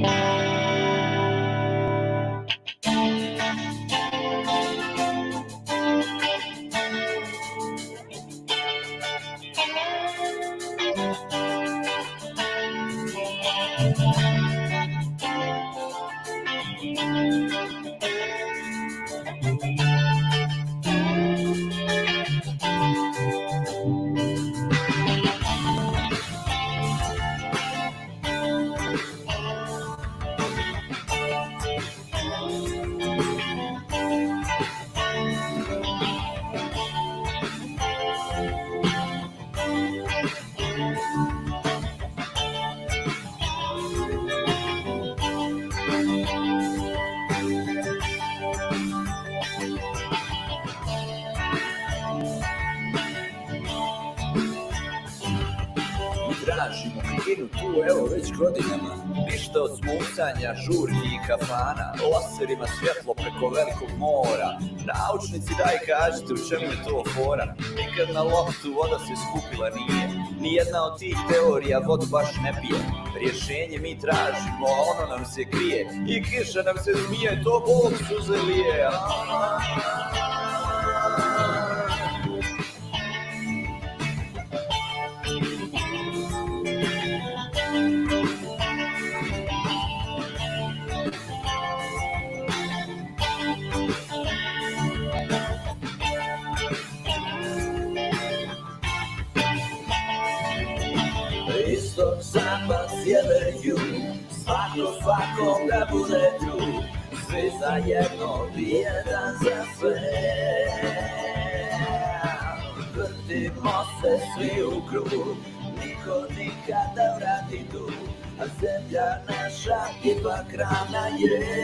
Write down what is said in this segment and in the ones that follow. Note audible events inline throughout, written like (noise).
tražimo smucanja, žurki i kafana. Laserima svjetlo preko velikog mora. Naučnici daj kažete u čemu je to fora? Nikad na loptu voda se skupila nije. Nijedna od tih teorija vodu baš ne pije. Rješenje mi tražimo, a ono nam se krije. I kiša nam se smije, to Bog suze zajedno jedan za sve. Vrtimo se svi u krug Niko nikada vrati tu A zemlja naša ipak ravna je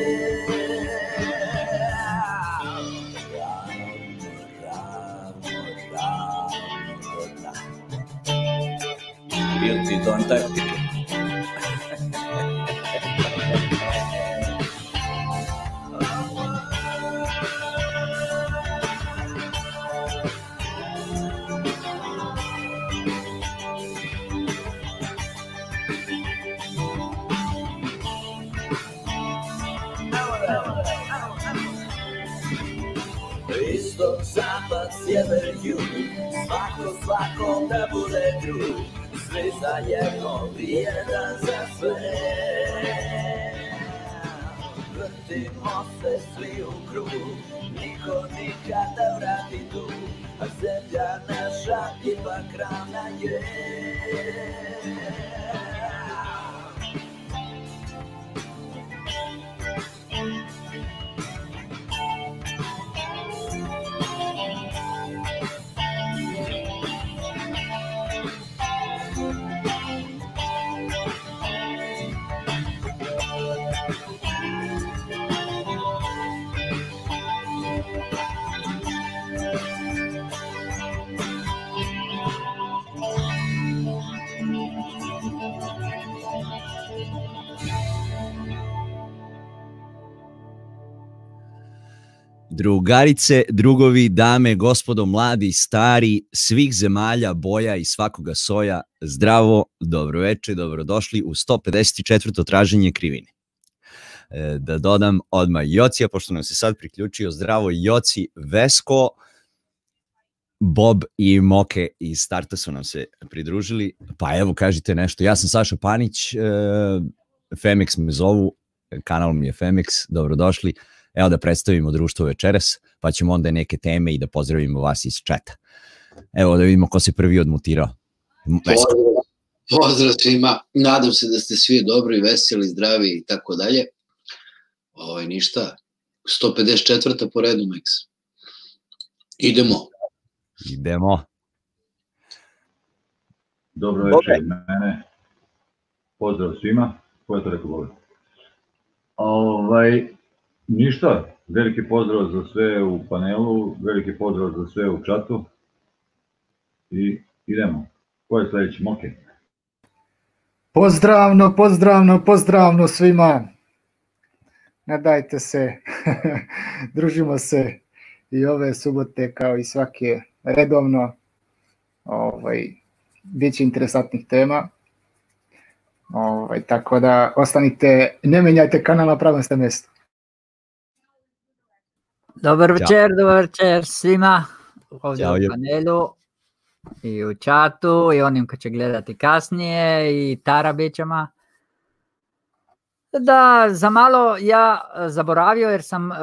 Drugarice, drugovi, dame, gospodo, mladi, stari, svih zemalja, boja i svakoga soja, zdravo, dobro veče, dobrodošli u 154. traženje krivine. E, da dodam odmah Jocija, pošto nam se sad priključio, zdravo Joci, Vesko, Bob i Moke iz starta su nam se pridružili, pa evo kažite nešto, ja sam Saša Panić, e, Femex me zovu, kanal mi je Femex, dobrodošli, Evo da predstavimo društvo večeras, pa ćemo onda neke teme i da pozdravimo vas iz četa. Evo da vidimo ko se prvi odmutirao. Pozdrav, pozdrav svima, nadam se da ste svi dobri, veseli, zdravi i tako dalje. Ovo ništa, 154. po redu, Max. Idemo. Idemo. Dobro večer od mene. Pozdrav svima. Ko je to rekao Boga? Ovaj, ništa, veliki pozdrav za sve u panelu, veliki pozdrav za sve u čatu i idemo. Ko je sledeći? Moke. Pozdravno, pozdravno, pozdravno svima. Ne dajte se, (laughs) družimo se i ove subote kao i svake redovno. Ovaj, biće interesantnih tema. Ovaj, tako da ostanite, ne menjajte kanal na pravom ste mestu. Dobar večer, dobar večer svima ovdje Ćao, u panelu i u čatu i onim ko će gledati kasnije i Tarabićama. Da, za malo ja e, zaboravio jer sam e,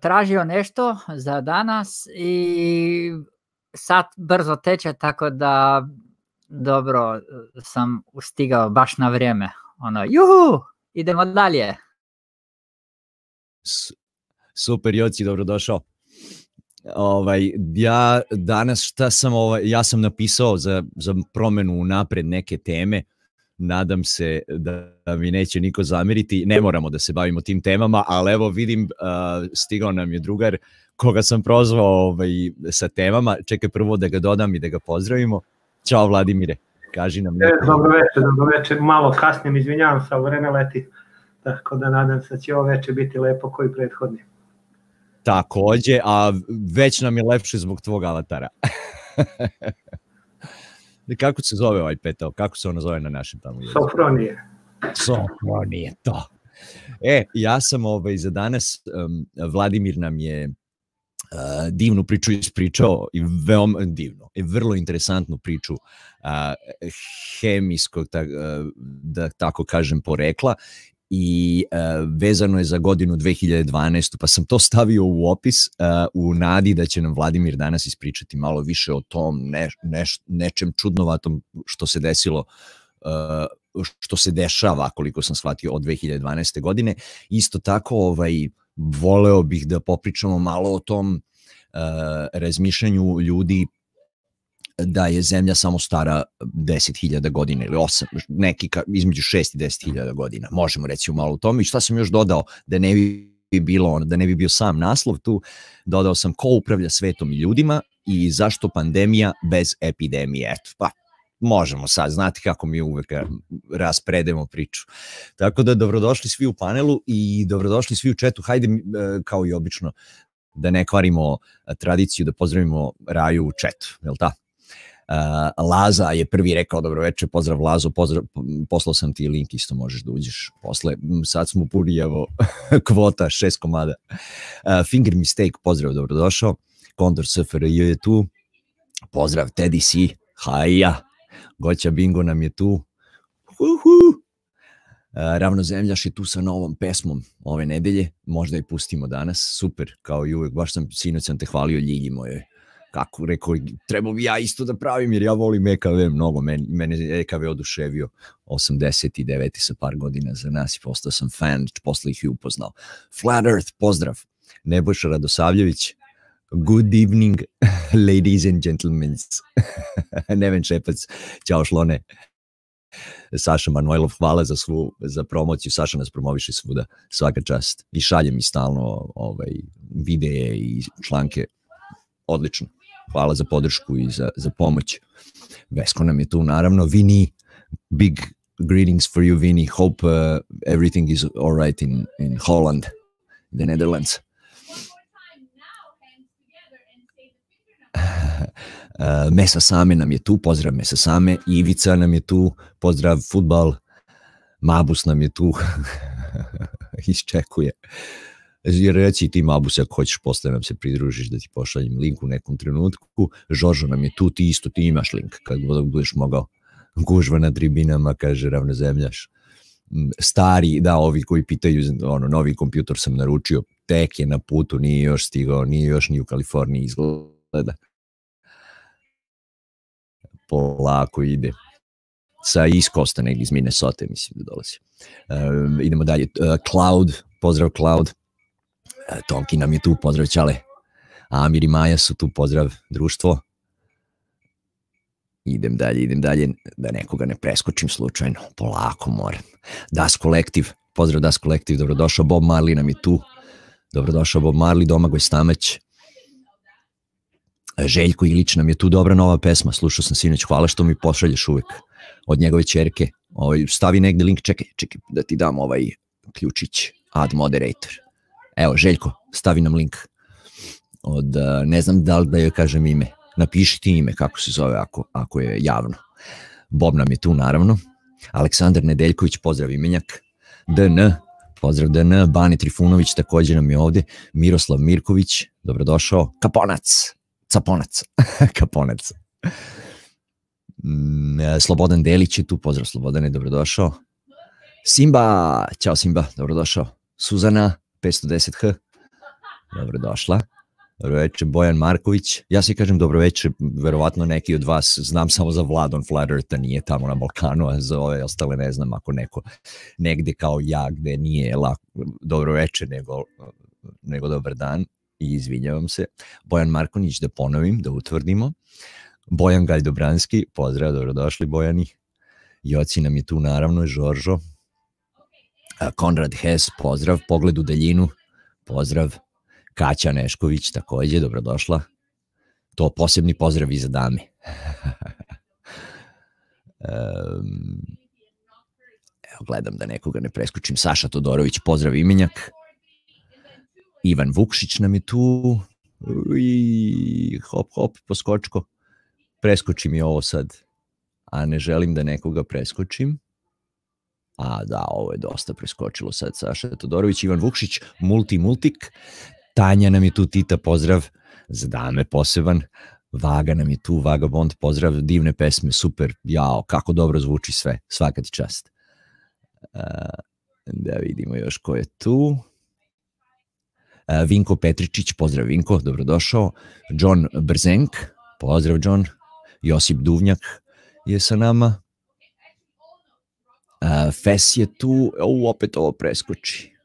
tražio nešto za danas i sad brzo teče tako da dobro e, sam ustigao baš na vrijeme. Ono, juhu, idemo dalje. S- Super, Joci, dobrodošao. Ovaj, ja danas šta sam, ovaj, ja sam napisao za, za promenu napred neke teme, nadam se da, da mi neće niko zameriti, ne moramo da se bavimo tim temama, ali evo vidim, uh, stigao nam je drugar koga sam prozvao ovaj, sa temama, čekaj prvo da ga dodam i da ga pozdravimo. Ćao Vladimire, kaži nam. E, dobro večer, dobro večer. Malo kasnim, izvinjavam se, ali vreme leti. Tako da nadam se da će ovo večer biti lepo koji prethodni. Takođe, a već nam je lepše zbog tvog avatara. (laughs) Kako se zove ovaj petao? Kako se ono zove na našem tamo? Sofronije. Sofronije, to. E, ja sam ovaj, za danas, um, Vladimir nam je uh, divnu priču ispričao i veoma divno i vrlo interesantnu priču uh, hemijskog, tak, uh, da tako kažem, porekla i uh, vezano je za godinu 2012. pa sam to stavio u opis uh, u nadi da će nam Vladimir danas ispričati malo više o tom ne, neš, nečem čudnovatom što se desilo uh, što se dešava koliko sam shvatio od 2012. godine. Isto tako ovaj voleo bih da popričamo malo o tom uh, razmišljanju ljudi da je zemlja samo stara 10.000 godina ili 8, neki ka, između 6 i 10.000 godina. Možemo reći malo o tome i šta sam još dodao da ne bi bilo ono, da ne bi bio sam naslov tu, dodao sam ko upravlja svetom i ljudima i zašto pandemija bez epidemije. Eto, pa možemo sad, znate kako mi uvek eh, raspredemo priču. Tako da dobrodošli svi u panelu i dobrodošli svi u četu. Hajde, eh, kao i obično, da ne kvarimo eh, tradiciju, da pozdravimo Raju u četu, je li ta? Uh, Laza je prvi rekao dobro večer, pozdrav Lazo, pozdrav, poslao sam ti link, isto možeš da uđeš posle, M, sad smo puni evo (laughs) kvota, šest komada. Uh, Finger Mistake, pozdrav, dobrodošao. Kondor SFRJ je tu, pozdrav Teddy C, haja, Goća Bingo nam je tu, Uhu. Uh, Ravnozemljaš je tu sa novom pesmom ove nedelje, možda je pustimo danas, super, kao i uvek, baš sam sinoć sam te hvalio Ljilji moje, kako rekao, trebao bi ja isto da pravim jer ja volim EKV mnogo, men, mene EKV oduševio 89. sa par godina za nas i postao sam fan, posle ih i upoznao. Flat Earth, pozdrav, Nebojša Radosavljević, good evening, (laughs) ladies and gentlemen, (laughs) Neven Šepac, ćao šlone, Saša Manuelov, hvala za svu za promociju. Saša nas promoviše svuda, svaka čast. I šalje mi stalno ovaj, videe i članke. Odlično. Hvala za podršku i za, za pomoć. Vesko nam je tu, naravno. Vini, big greetings for you, Vini. Hope uh, everything is all right in, in Holland, the Netherlands. (sighs) Uh, Mesa Same nam je tu, pozdrav Mesa Same, Ivica nam je tu, pozdrav futbal, Mabus nam je tu, (laughs) iščekuje. Reci ti Mabus ako hoćeš posle nam se pridružiš da ti pošaljem link u nekom trenutku. Žožo nam je tu, ti isto ti imaš link kad budeš mogao. Gužva na tribinama, kaže ravnozemljaš. Stari, da, ovi koji pitaju, ono, novi kompjutor sam naručio, tek je na putu, nije još stigao, nije još ni u Kaliforniji izgleda polako ide sa East Coasta negdje iz Minnesota mislim da dolazi. Uh, idemo dalje. Uh, Cloud, pozdrav Cloud. Uh, Tonki nam je tu, pozdrav Ćale. Amir i Maja su tu, pozdrav društvo. Idem dalje, idem dalje, da nekoga ne preskočim slučajno. Polako moram. Das Kolektiv, pozdrav Das Kolektiv, dobrodošao. Bob Marley nam je tu. Dobrodošao Bob Marley, Domagoj Stamać. Željko Ilić nam je tu dobra nova pesma, slušao sam sinoć, hvala što mi pošalješ uvek od njegove čerke. Ovaj, stavi negde link, čekaj, čekaj, da ti dam ovaj ključić, add moderator. Evo, Željko, stavi nam link. Od, ne znam da li da joj kažem ime, napiši ti ime kako se zove ako, ako je javno. Bob nam je tu naravno. Aleksandar Nedeljković, pozdrav imenjak. DN, pozdrav DN. Bani Trifunović takođe nam je ovde. Miroslav Mirković, dobrodošao. Kaponac, caponac, (laughs) kaponac. Mm, e, Slobodan Delić je tu, pozdrav Slobodane, dobrodošao. Simba, ćao Simba, dobrodošao. Suzana, 510H, dobrodošla. Dobroveče, Bojan Marković. Ja se kažem dobroveče, verovatno neki od vas znam samo za Vladon Flat nije tamo na Balkanu, a za ove ostale ne znam ako neko negde kao ja gde nije lako, dobroveče nego, nego dobar dan i izvinjavam se. Bojan Marković, da ponovim, da utvrdimo. Bojan Gajdobranski, pozdrav, dobrodošli Bojani. Joci nam je tu naravno, Žoržo. Konrad Hes, pozdrav, pogled u daljinu, pozdrav. Kaća Nešković takođe, dobrodošla. To posebni pozdrav i za dame. (laughs) um, evo, gledam da nekoga ne preskočim. Saša Todorović, pozdrav imenjak. Ivan Vukšić nam je tu. I hop, hop, poskočko. Preskoči mi ovo sad. A ne želim da nekoga preskočim. A da, ovo je dosta preskočilo sad Saša Todorović, Ivan Vukšić, multi-multik. Tanja nam je tu, Tita, pozdrav, za dame poseban, Vaga nam je tu, Vagabond, pozdrav, divne pesme, super, jao, kako dobro zvuči sve, svaka ti čast. Uh, da vidimo još ko je tu. Uh, Vinko Petričić, pozdrav Vinko, dobrodošao. John Brzenk, pozdrav John. Josip Duvnjak je sa nama. Uh, Fes je tu, o, opet ovo preskoči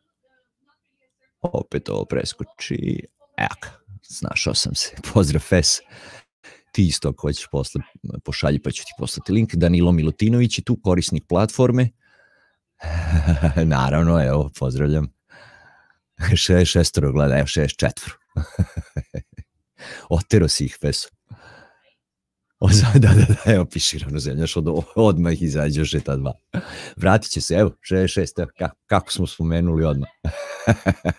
opet ovo preskoči. Evo snašao sam se. (laughs) Pozdrav Fes. Ti isto ako hoćeš posle pošalji pa ću ti poslati link. Danilo Milutinović je tu korisnik platforme. (laughs) Naravno, evo, pozdravljam. Šest šestoro gleda, evo šest četvro. (laughs) Otero si ih, Feso. O, (laughs) da, da, da, evo piši ravnozemljaš, od, odmah izađe ta dva. Vratit će se, evo, 66, kako, kako smo spomenuli odmah.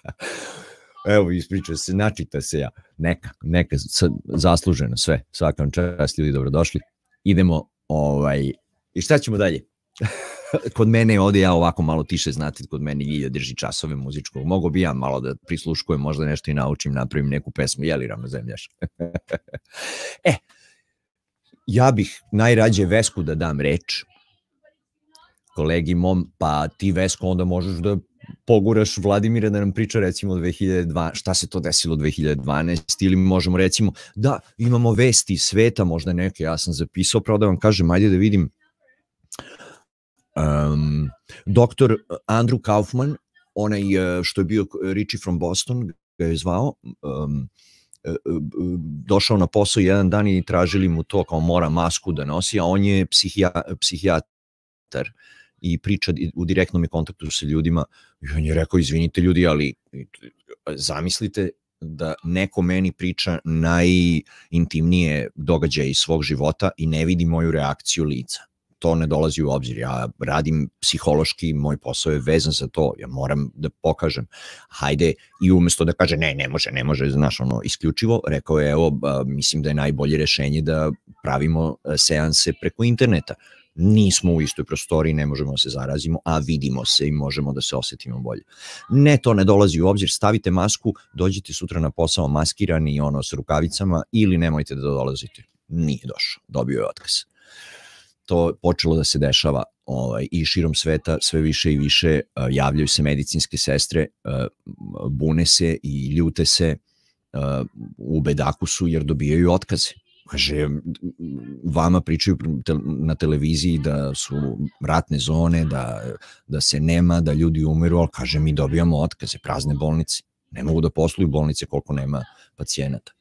(laughs) evo, ispriča se, načita se ja. Neka, neka, zasluženo sve. Svakam čast, ljudi, dobrodošli. Idemo, ovaj, i šta ćemo dalje? (laughs) kod mene ovde ja ovako malo tiše, znate, kod mene Ljilja drži časove muzičkog. Mogu bi ja malo da prisluškujem, možda nešto i naučim, napravim neku pesmu, jeli ravnozemljaš? e, ja bih najrađe Vesku da dam reč. Kolegi mom, pa ti Vesko onda možeš da poguraš Vladimira da nam priča recimo 2002, šta se to desilo 2012 ili možemo recimo da imamo vesti iz sveta, možda neke ja sam zapisao, pravo da vam kažem, ajde da vidim. Um, doktor Andrew Kaufman, onaj eh, što je bio Richie from Boston, ga je zvao, um, E, e, došao na posao jedan dan i tražili mu to kao mora masku da nosi, a on je psihija, psihijatar i priča u direktnom je kontaktu sa ljudima. I on je rekao izvinite ljudi, ali zamislite da neko meni priča najintimnije događaje iz svog života i ne vidi moju reakciju lica to ne dolazi u obzir. Ja radim psihološki, moj posao je vezan za to, ja moram da pokažem. Hajde, i umesto da kaže ne, ne može, ne može, znaš, ono, isključivo, rekao je, evo, mislim da je najbolje rešenje da pravimo e, seanse preko interneta. Nismo u istoj prostoriji, ne možemo da se zarazimo, a vidimo se i možemo da se osetimo bolje. Ne, to ne dolazi u obzir, stavite masku, dođite sutra na posao maskirani, ono, s rukavicama, ili nemojte da dolazite. Nije došao, dobio je otkaz to počelo da se dešava ovaj, i širom sveta sve više i više javljaju se medicinske sestre, bune se i ljute se u bedaku su jer dobijaju otkaze. Kaže, vama pričaju na televiziji da su ratne zone, da, da se nema, da ljudi umiru, ali kaže, mi dobijamo otkaze, prazne bolnice. Ne mogu da posluju bolnice koliko nema pacijenata.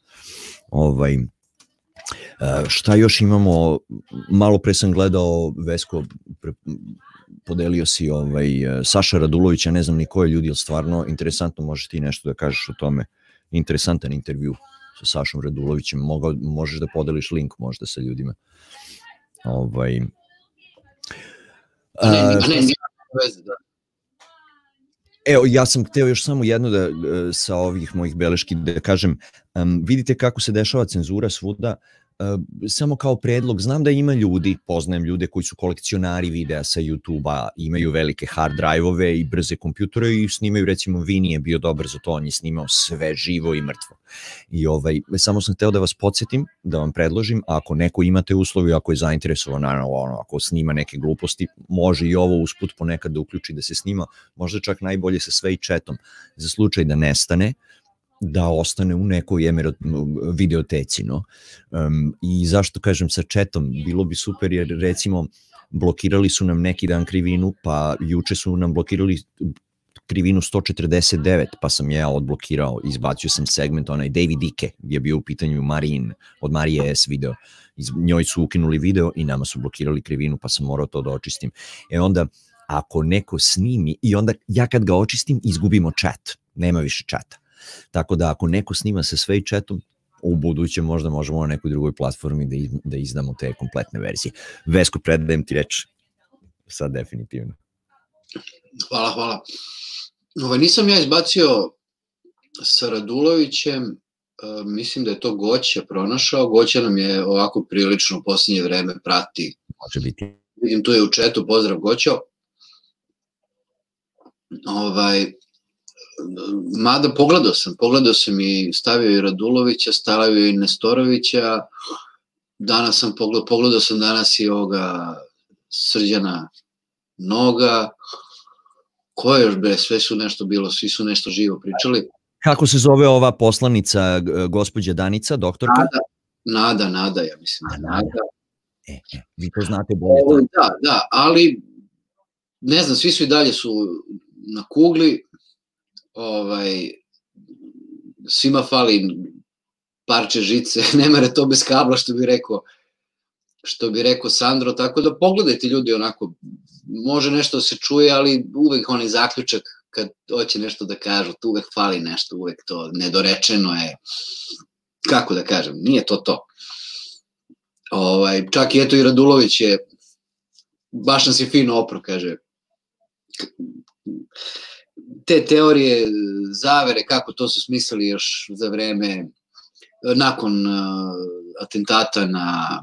Ovaj, šta još imamo, malo pre sam gledao Vesko, pre, podelio si ovaj, e, Saša Radulović, ja ne znam ni ko je ljudi, ali stvarno interesantno, možeš ti nešto da kažeš o tome, interesantan intervju sa Sašom Radulovićem, Mogao, možeš da podeliš link možda sa ljudima. Ovaj, a, ne, a ne, nije veze, da. Evo, ja sam hteo još samo jedno da, e, sa ovih mojih beleški da kažem, um, vidite kako se dešava cenzura svuda, samo kao predlog, znam da ima ljudi, poznajem ljude koji su kolekcionari videa sa YouTube-a, imaju velike hard drive-ove i brze kompjutere i snimaju, recimo Vini je bio dobar za to, on je snimao sve živo i mrtvo. I ovaj, samo sam hteo da vas podsjetim, da vam predložim, ako neko imate uslovi, ako je zainteresovan, naravno, ono, ako snima neke gluposti, može i ovo usput ponekad da uključi da se snima, možda čak najbolje sa sve i chatom, za slučaj da nestane, da ostane u nekoj emero, videoteci. No? Um, I zašto kažem sa četom, bilo bi super jer recimo blokirali su nam neki dan krivinu, pa juče su nam blokirali krivinu 149, pa sam ja odblokirao, izbacio sam segment, onaj David Ike je bio u pitanju Marin, od Marije S video, iz, njoj su ukinuli video i nama su blokirali krivinu, pa sam morao to da očistim. E onda, ako neko snimi i onda ja kad ga očistim, izgubimo chat, nema više chata. Tako da ako neko snima sa sve i chatom, u buduće možda možemo na nekoj drugoj platformi da, iz, da izdamo te kompletne verzije. Vesko, predajem ti reč sad definitivno. Hvala, hvala. Ovaj, nisam ja izbacio sa Radulovićem, uh, mislim da je to Goća pronašao. Goća nam je ovako prilično u posljednje vreme prati. Može biti. Vidim tu je u četu, pozdrav Goćo. Ovaj, mada pogledao sam, pogledao sam i stavio i Radulovića, stavio i Nestorovića, danas sam pogledao, pogledao sam danas i ovoga Srđana Noga, ko je još be, sve su nešto bilo, svi su nešto živo pričali. Kako se zove ova poslanica gospođa Danica, doktorka? Nada, Nada, Nada, ja mislim da Nada. E, e, vi to znate bolje. Ovo, da, da, ali ne znam, svi su i dalje su na kugli, ovaj, svima fali parče žice, (laughs) ne mere to bez kabla, što bi rekao što bi rekao Sandro, tako da pogledajte ljudi onako, može nešto da se čuje, ali uvek onaj zaključak kad hoće nešto da kažu, tu uvek fali nešto, uvek to nedorečeno je, kako da kažem, nije to to. Ovaj, čak i eto i Radulović je, baš nas je fino opro, kaže, te teorije zavere, kako to su smislili još za vreme, nakon uh, atentata na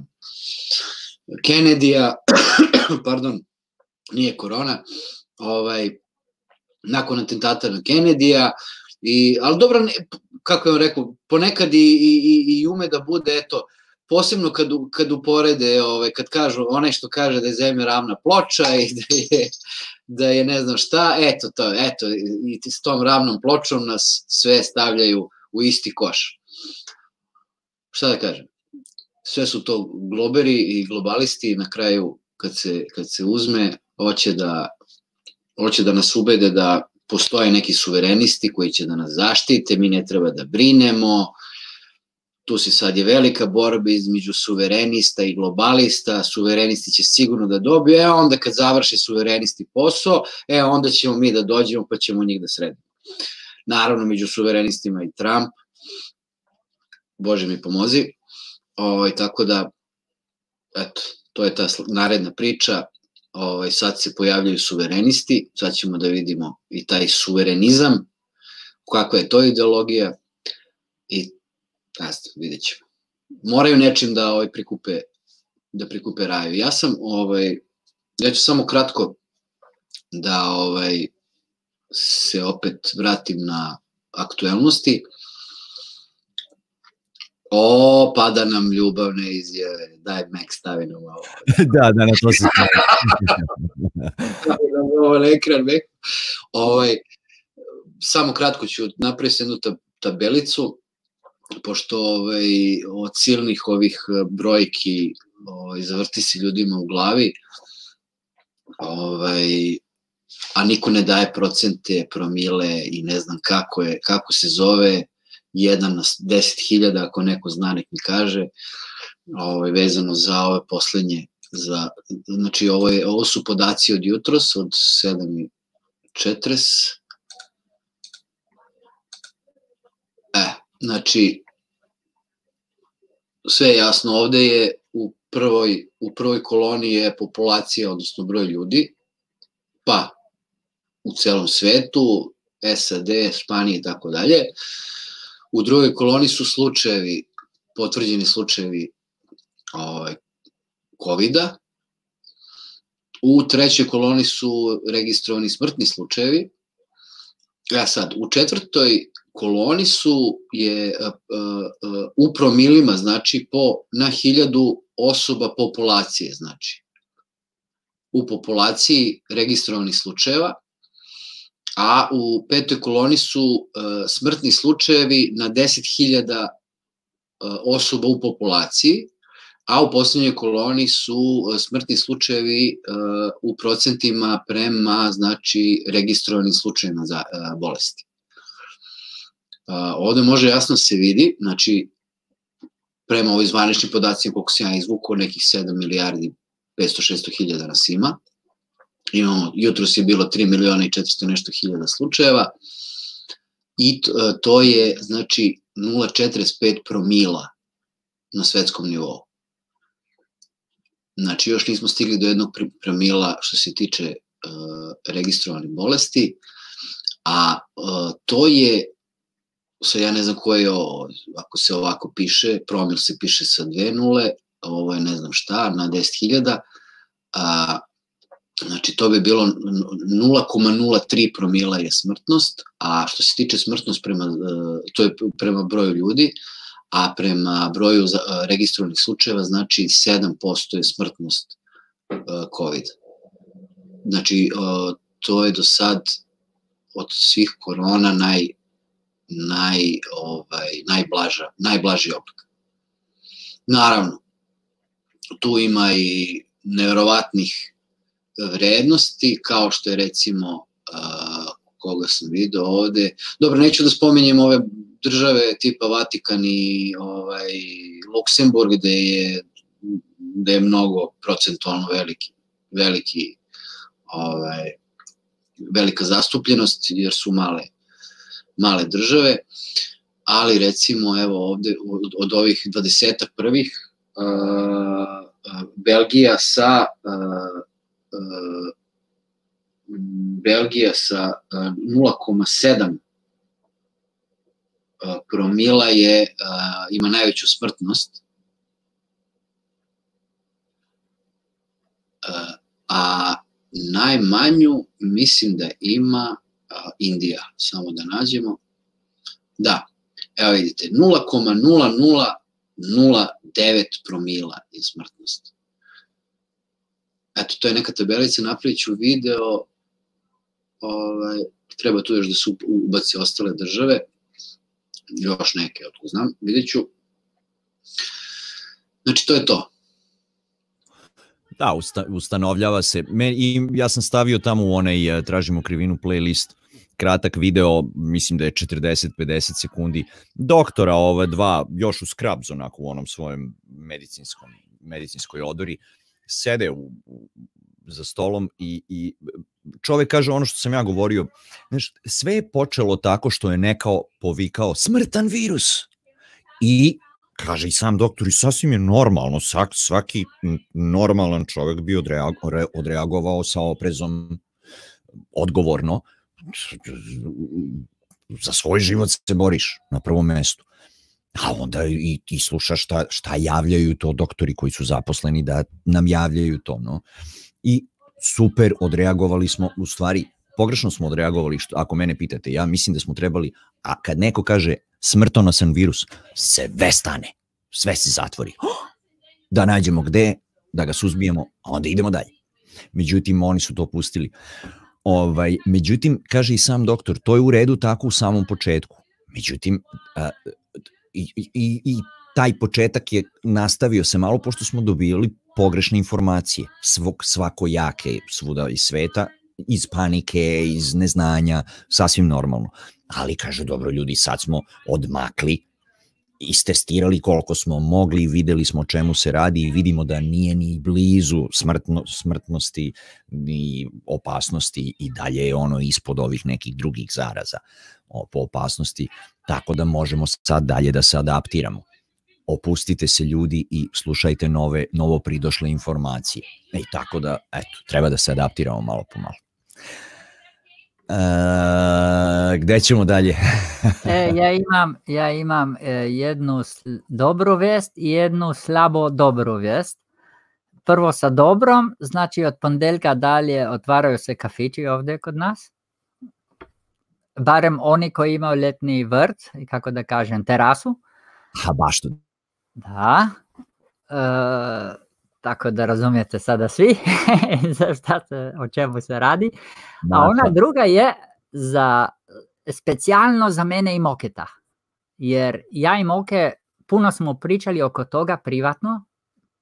Kennedyja, (clears throat) pardon, nije korona, ovaj, nakon atentata na Kennedyja, i, ali dobro, ne, kako je on rekao, ponekad i, i, i ume da bude, eto, posebno kad, kad uporede, ovaj, kad kažu, onaj što kaže da je zemlja ravna ploča i da je, da je ne znam šta, eto to, eto, i s tom ravnom pločom nas sve stavljaju u isti koš. Šta da kažem? Sve su to globeri i globalisti na kraju kad se, kad se uzme, hoće da, hoće da nas ubede da postoje neki suverenisti koji će da nas zaštite, mi ne treba da brinemo, tu si sad je velika borba između suverenista i globalista, suverenisti će sigurno da dobiju, e onda kad završe suverenisti posao, e onda ćemo mi da dođemo pa ćemo njih da sredimo. Naravno, među suverenistima i Trump, Bože mi pomozi, ovaj, tako da, eto, to je ta naredna priča, ovaj, sad se pojavljaju suverenisti, sad ćemo da vidimo i taj suverenizam, kakva je to ideologija i znam, vidjet ćemo. Moraju nečim da ovaj, prikupe, da prikupe raju. Ja sam, ovaj, ja ću samo kratko da ovaj, se opet vratim na aktuelnosti. O, pada nam ljubavne izjave. Daj, Max, stavi nam ovo. (laughs) da, da, na to se stavi nam (laughs) ovo na ekran, Max. Ovaj, samo kratko ću napraviti jednu tabelicu pošto ovaj, od silnih ovih eh, brojki ovaj, zavrti se ljudima u glavi, ovaj, a niko ne daje procente, promile i ne znam kako, je, kako se zove, jedan na 10.000, ako neko zna, nek mi kaže, ovaj, vezano za ove poslednje, za, znači ovo, je, ovo su podaci od jutros, od 7.40, E, znači, sve jasno, ovde je u prvoj, u prvoj koloni je populacija, odnosno broj ljudi, pa u celom svetu, SAD, Španije i tako dalje. U drugoj koloni su slučajevi, potvrđeni slučajevi ovaj, covid -a. U trećoj koloni su registrovani smrtni slučajevi. Ja sad, u četvrtoj koloni su je uh, uh, u promilima, znači po na hiljadu osoba populacije, znači u populaciji registrovanih slučajeva, a u petoj koloni su smrtni slučajevi na 10.000 uh, osoba u populaciji, a u poslednjoj koloni su smrtni slučajevi u procentima prema znači registrovanim slučajevima za bolesti. Uh, ovde može jasno se vidi, znači prema ovoj zvaničnim podacima koliko se ja izvukao, nekih 7 milijardi 500-600 hiljada nas ima. Imamo, jutro je bilo 3 miliona i 400 nešto hiljada slučajeva i to, to je znači 0,45 promila na svetskom nivou. Znači još nismo stigli do jednog promila što se tiče uh, registrovanih bolesti, a uh, to je sa ja ne znam koje je ovo, ako se ovako piše, promil se piše sa dve nule, ovo je ne znam šta, na 10.000, a, znači to bi bilo 0,03 promila je smrtnost, a što se tiče smrtnost prema, e, to je prema broju ljudi, a prema broju e, registrovanih slučajeva znači 7% je smrtnost e, COVID. Znači, to je do sad od svih korona naj, naj, ovaj, najblaža, najblaži oblik. Naravno, tu ima i neverovatnih vrednosti, kao što je recimo koga sam video ovde. Dobro, neću da spominjem ove države tipa Vatikan i ovaj, Luksemburg, gde je, gde je mnogo procentualno veliki, veliki ovaj, velika zastupljenost, jer su male, male države, ali recimo evo ovde od, od ovih 20 prvih uh, Belgija sa uh, Belgija sa 0,7 promila je, ima najveću smrtnost, a najmanju mislim da ima Indija, samo da nađemo. Da, evo vidite, 0,0009 promila je smrtnost. Eto, to je neka tabelica, napravit ću video, ovaj, treba tu još da se ubaci ostale države, još neke, otko znam, vidjet ću. Znači, to je to. Da, usta, ustanovljava se. Me, I ja sam stavio tamo u onaj eh, Tražimo krivinu playlist kratak video, mislim da je 40-50 sekundi, doktora ove dva, još u skrabs onako u onom svojem medicinskom, medicinskoj odori, sede u, u, za stolom i, i čovek kaže ono što sam ja govorio, znaš, sve je počelo tako što je nekao povikao smrtan virus! I kaže i sam doktor i sasvim je normalno, svaki, svaki normalan čovek bi odreagovao sa oprezom odgovorno, za svoj život se boriš na prvom mestu. A onda i ti slušaš šta, šta javljaju to doktori koji su zaposleni da nam javljaju to. No? I super, odreagovali smo, u stvari, pogrešno smo odreagovali, što, ako mene pitate, ja mislim da smo trebali, a kad neko kaže smrtonosan virus, sve stane, sve se zatvori. Da nađemo gde, da ga suzbijemo, a onda idemo dalje. Međutim, oni su to pustili. Ovaj, međutim, kaže i sam doktor, to je u redu tako u samom početku. Međutim, i, i, i taj početak je nastavio se malo pošto smo dobili pogrešne informacije, svog, svako jake svuda iz sveta, iz panike, iz neznanja, sasvim normalno. Ali kaže, dobro ljudi, sad smo odmakli istestirali koliko smo mogli, videli smo čemu se radi i vidimo da nije ni blizu smrtno, smrtnosti ni opasnosti i dalje je ono ispod ovih nekih drugih zaraza po opasnosti, tako da možemo sad dalje da se adaptiramo. Opustite se ljudi i slušajte nove, novo pridošle informacije. I tako da, eto, treba da se adaptiramo malo po malo. E, gde ćemo dalje? (laughs) e, ja imam, ja imam e, jednu dobru vest i jednu slabo dobru vest. Prvo sa dobrom, znači od ponedjeljka dalje otvaraju se kafići ovdje kod nas. Barem oni koji imaju letni vrt, i kako da kažem, terasu. Ha, baš to. Da. E, tako da razumijete sada svi (laughs) za šta se, o čemu se radi. A ona druga je za specijalno za mene i Moketa. Jer ja i Moke puno smo pričali oko toga privatno.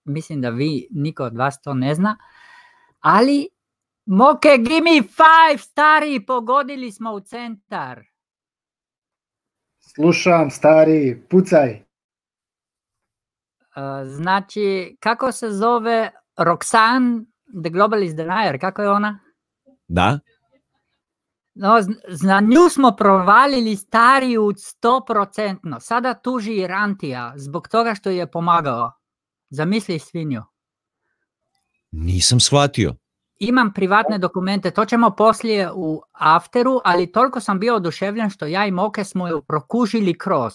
Mislim da vi, niko od vas to ne zna. Ali Moke, give me five, stari, pogodili smo u centar. Slušam, stari, pucaj. Znači, kako se zove Roxanne The Globalist Denier, kako je ona? Da. No, za nju smo provalili stariju 100%. Sada tuži Rantija zbog toga što je pomagao. Zamisli svinju. Nisam shvatio. Imam privatne dokumente, to ćemo poslije u afteru, ali toliko sam bio oduševljen što ja i Moke smo ju prokužili kroz.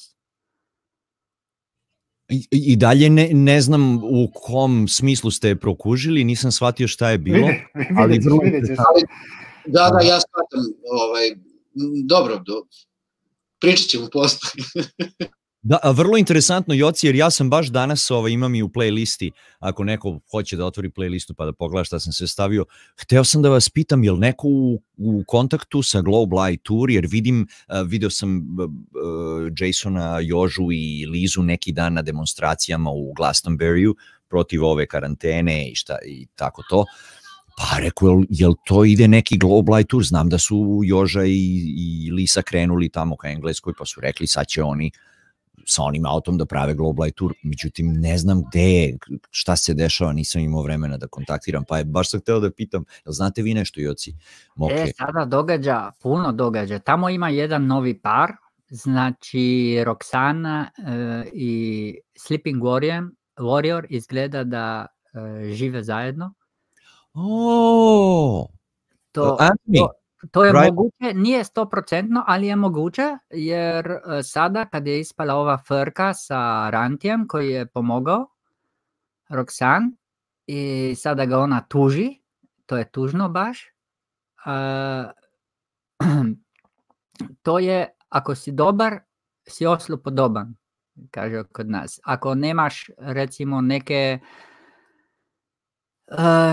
I, I dalje ne, ne znam u kom smislu ste je prokužili, nisam shvatio šta je bilo, ali vrlo Da, da, ja shvatam, ovaj, dobro, do, pričat ćemo posle. (laughs) Da, a vrlo interesantno, Joci, jer ja sam baš danas, ovaj, imam i u playlisti, ako neko hoće da otvori playlistu pa da pogleda šta sam se stavio, hteo sam da vas pitam, je li neko u, u kontaktu sa Global Eye Tour, jer vidim, uh, video sam uh, Jasona, Jožu i Lizu neki dan na demonstracijama u Glastonburyu protiv ove karantene i šta i tako to. Pa rekao, jel, jel to ide neki Global Tour? Znam da su Joža i, i Lisa krenuli tamo ka Engleskoj, pa su rekli sad će oni sa onim autom da prave Global Tour, međutim ne znam gde je, šta se dešava, nisam imao vremena da kontaktiram, pa je baš sam hteo da pitam, jel znate vi nešto Joci? Moke? E, sada događa, puno događa, tamo ima jedan novi par, znači Roxana uh, i Sleeping Warrior, Warrior izgleda da uh, žive zajedno. Oh, to, to, to je right. moguće, nije 100%, ali je moguće, jer e, sada kad je ispala ova frka sa Rantijem koji je pomogao, Roxan, i sada ga ona tuži, to je tužno baš, uh, (clears throat) to je, ako si dobar, si oslupodoban, kaže kod nas. Ako nemaš, recimo, neke uh,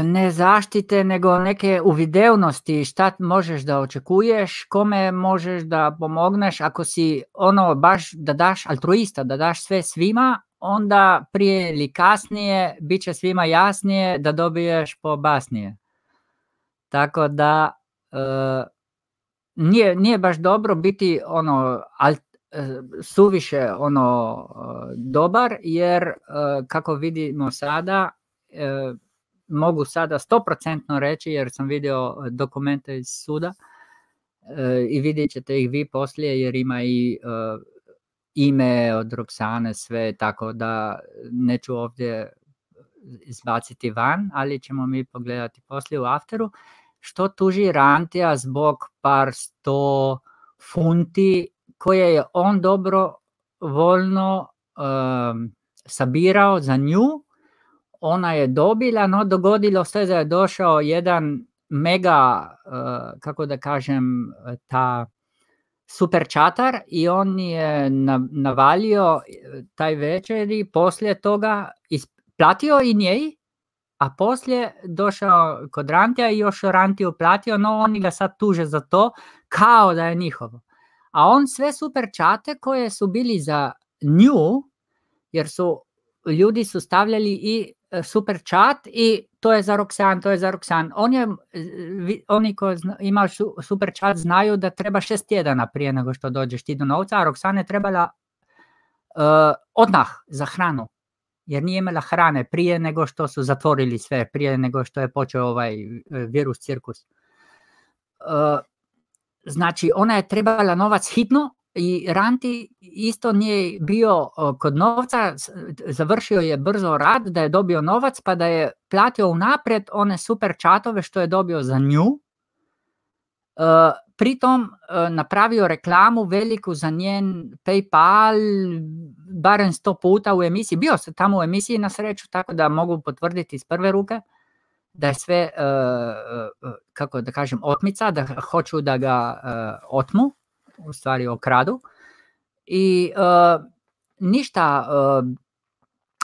ne zaštite, nego neke uvidevnosti šta možeš da očekuješ, kome možeš da pomogneš, ako si ono baš da daš altruista, da daš sve svima, onda prije ili kasnije bit će svima jasnije da dobiješ po basnije. Tako da uh, nije, nije baš dobro biti ono alt, suviše ono dobar jer kako vidimo sada mogu sada 100% reći jer sam vidio dokumente iz suda e, i vidjet ćete ih vi poslije jer ima i e, ime od Roksane sve tako da neću ovdje izbaciti van, ali ćemo mi pogledati poslije u afteru. Što tuži Rantija zbog par sto funti koje je on dobro voljno um, sabirao za nju ona je dobila, no dogodilo se da je došao jedan mega, uh, kako da kažem, ta super čatar i on je navalio taj večer i poslije toga isplatio i njej, a poslije došao kod Rantija i još Rantiju platio, no oni ga sad tuže za to kao da je njihovo. A on sve super čate koje su bili za nju, jer su ljudi su stavljali i super chat i to je za Roxan, to je za Roxan. On je, oni koji imaju super chat znaju da treba šest tjedana prije nego što dođeš ti do novca, a Roxana je trebala uh, odmah za hranu, jer nije imala hrane prije nego što su zatvorili sve, prije nego što je počeo ovaj e, virus cirkus. Uh, znači, ona je trebala novac hitno, i Ranti isto nije bio kod novca, završio je brzo rad da je dobio novac pa da je platio unaprijed one super čatove što je dobio za nju. pritom e, napravio reklamu veliku za njen PayPal, barem sto puta u emisiji. Bio sam tamo u emisiji na sreću, tako da mogu potvrditi iz prve ruke da je sve, e, kako da kažem, otmica, da hoću da ga otmu, u stvari okradu. I ništa,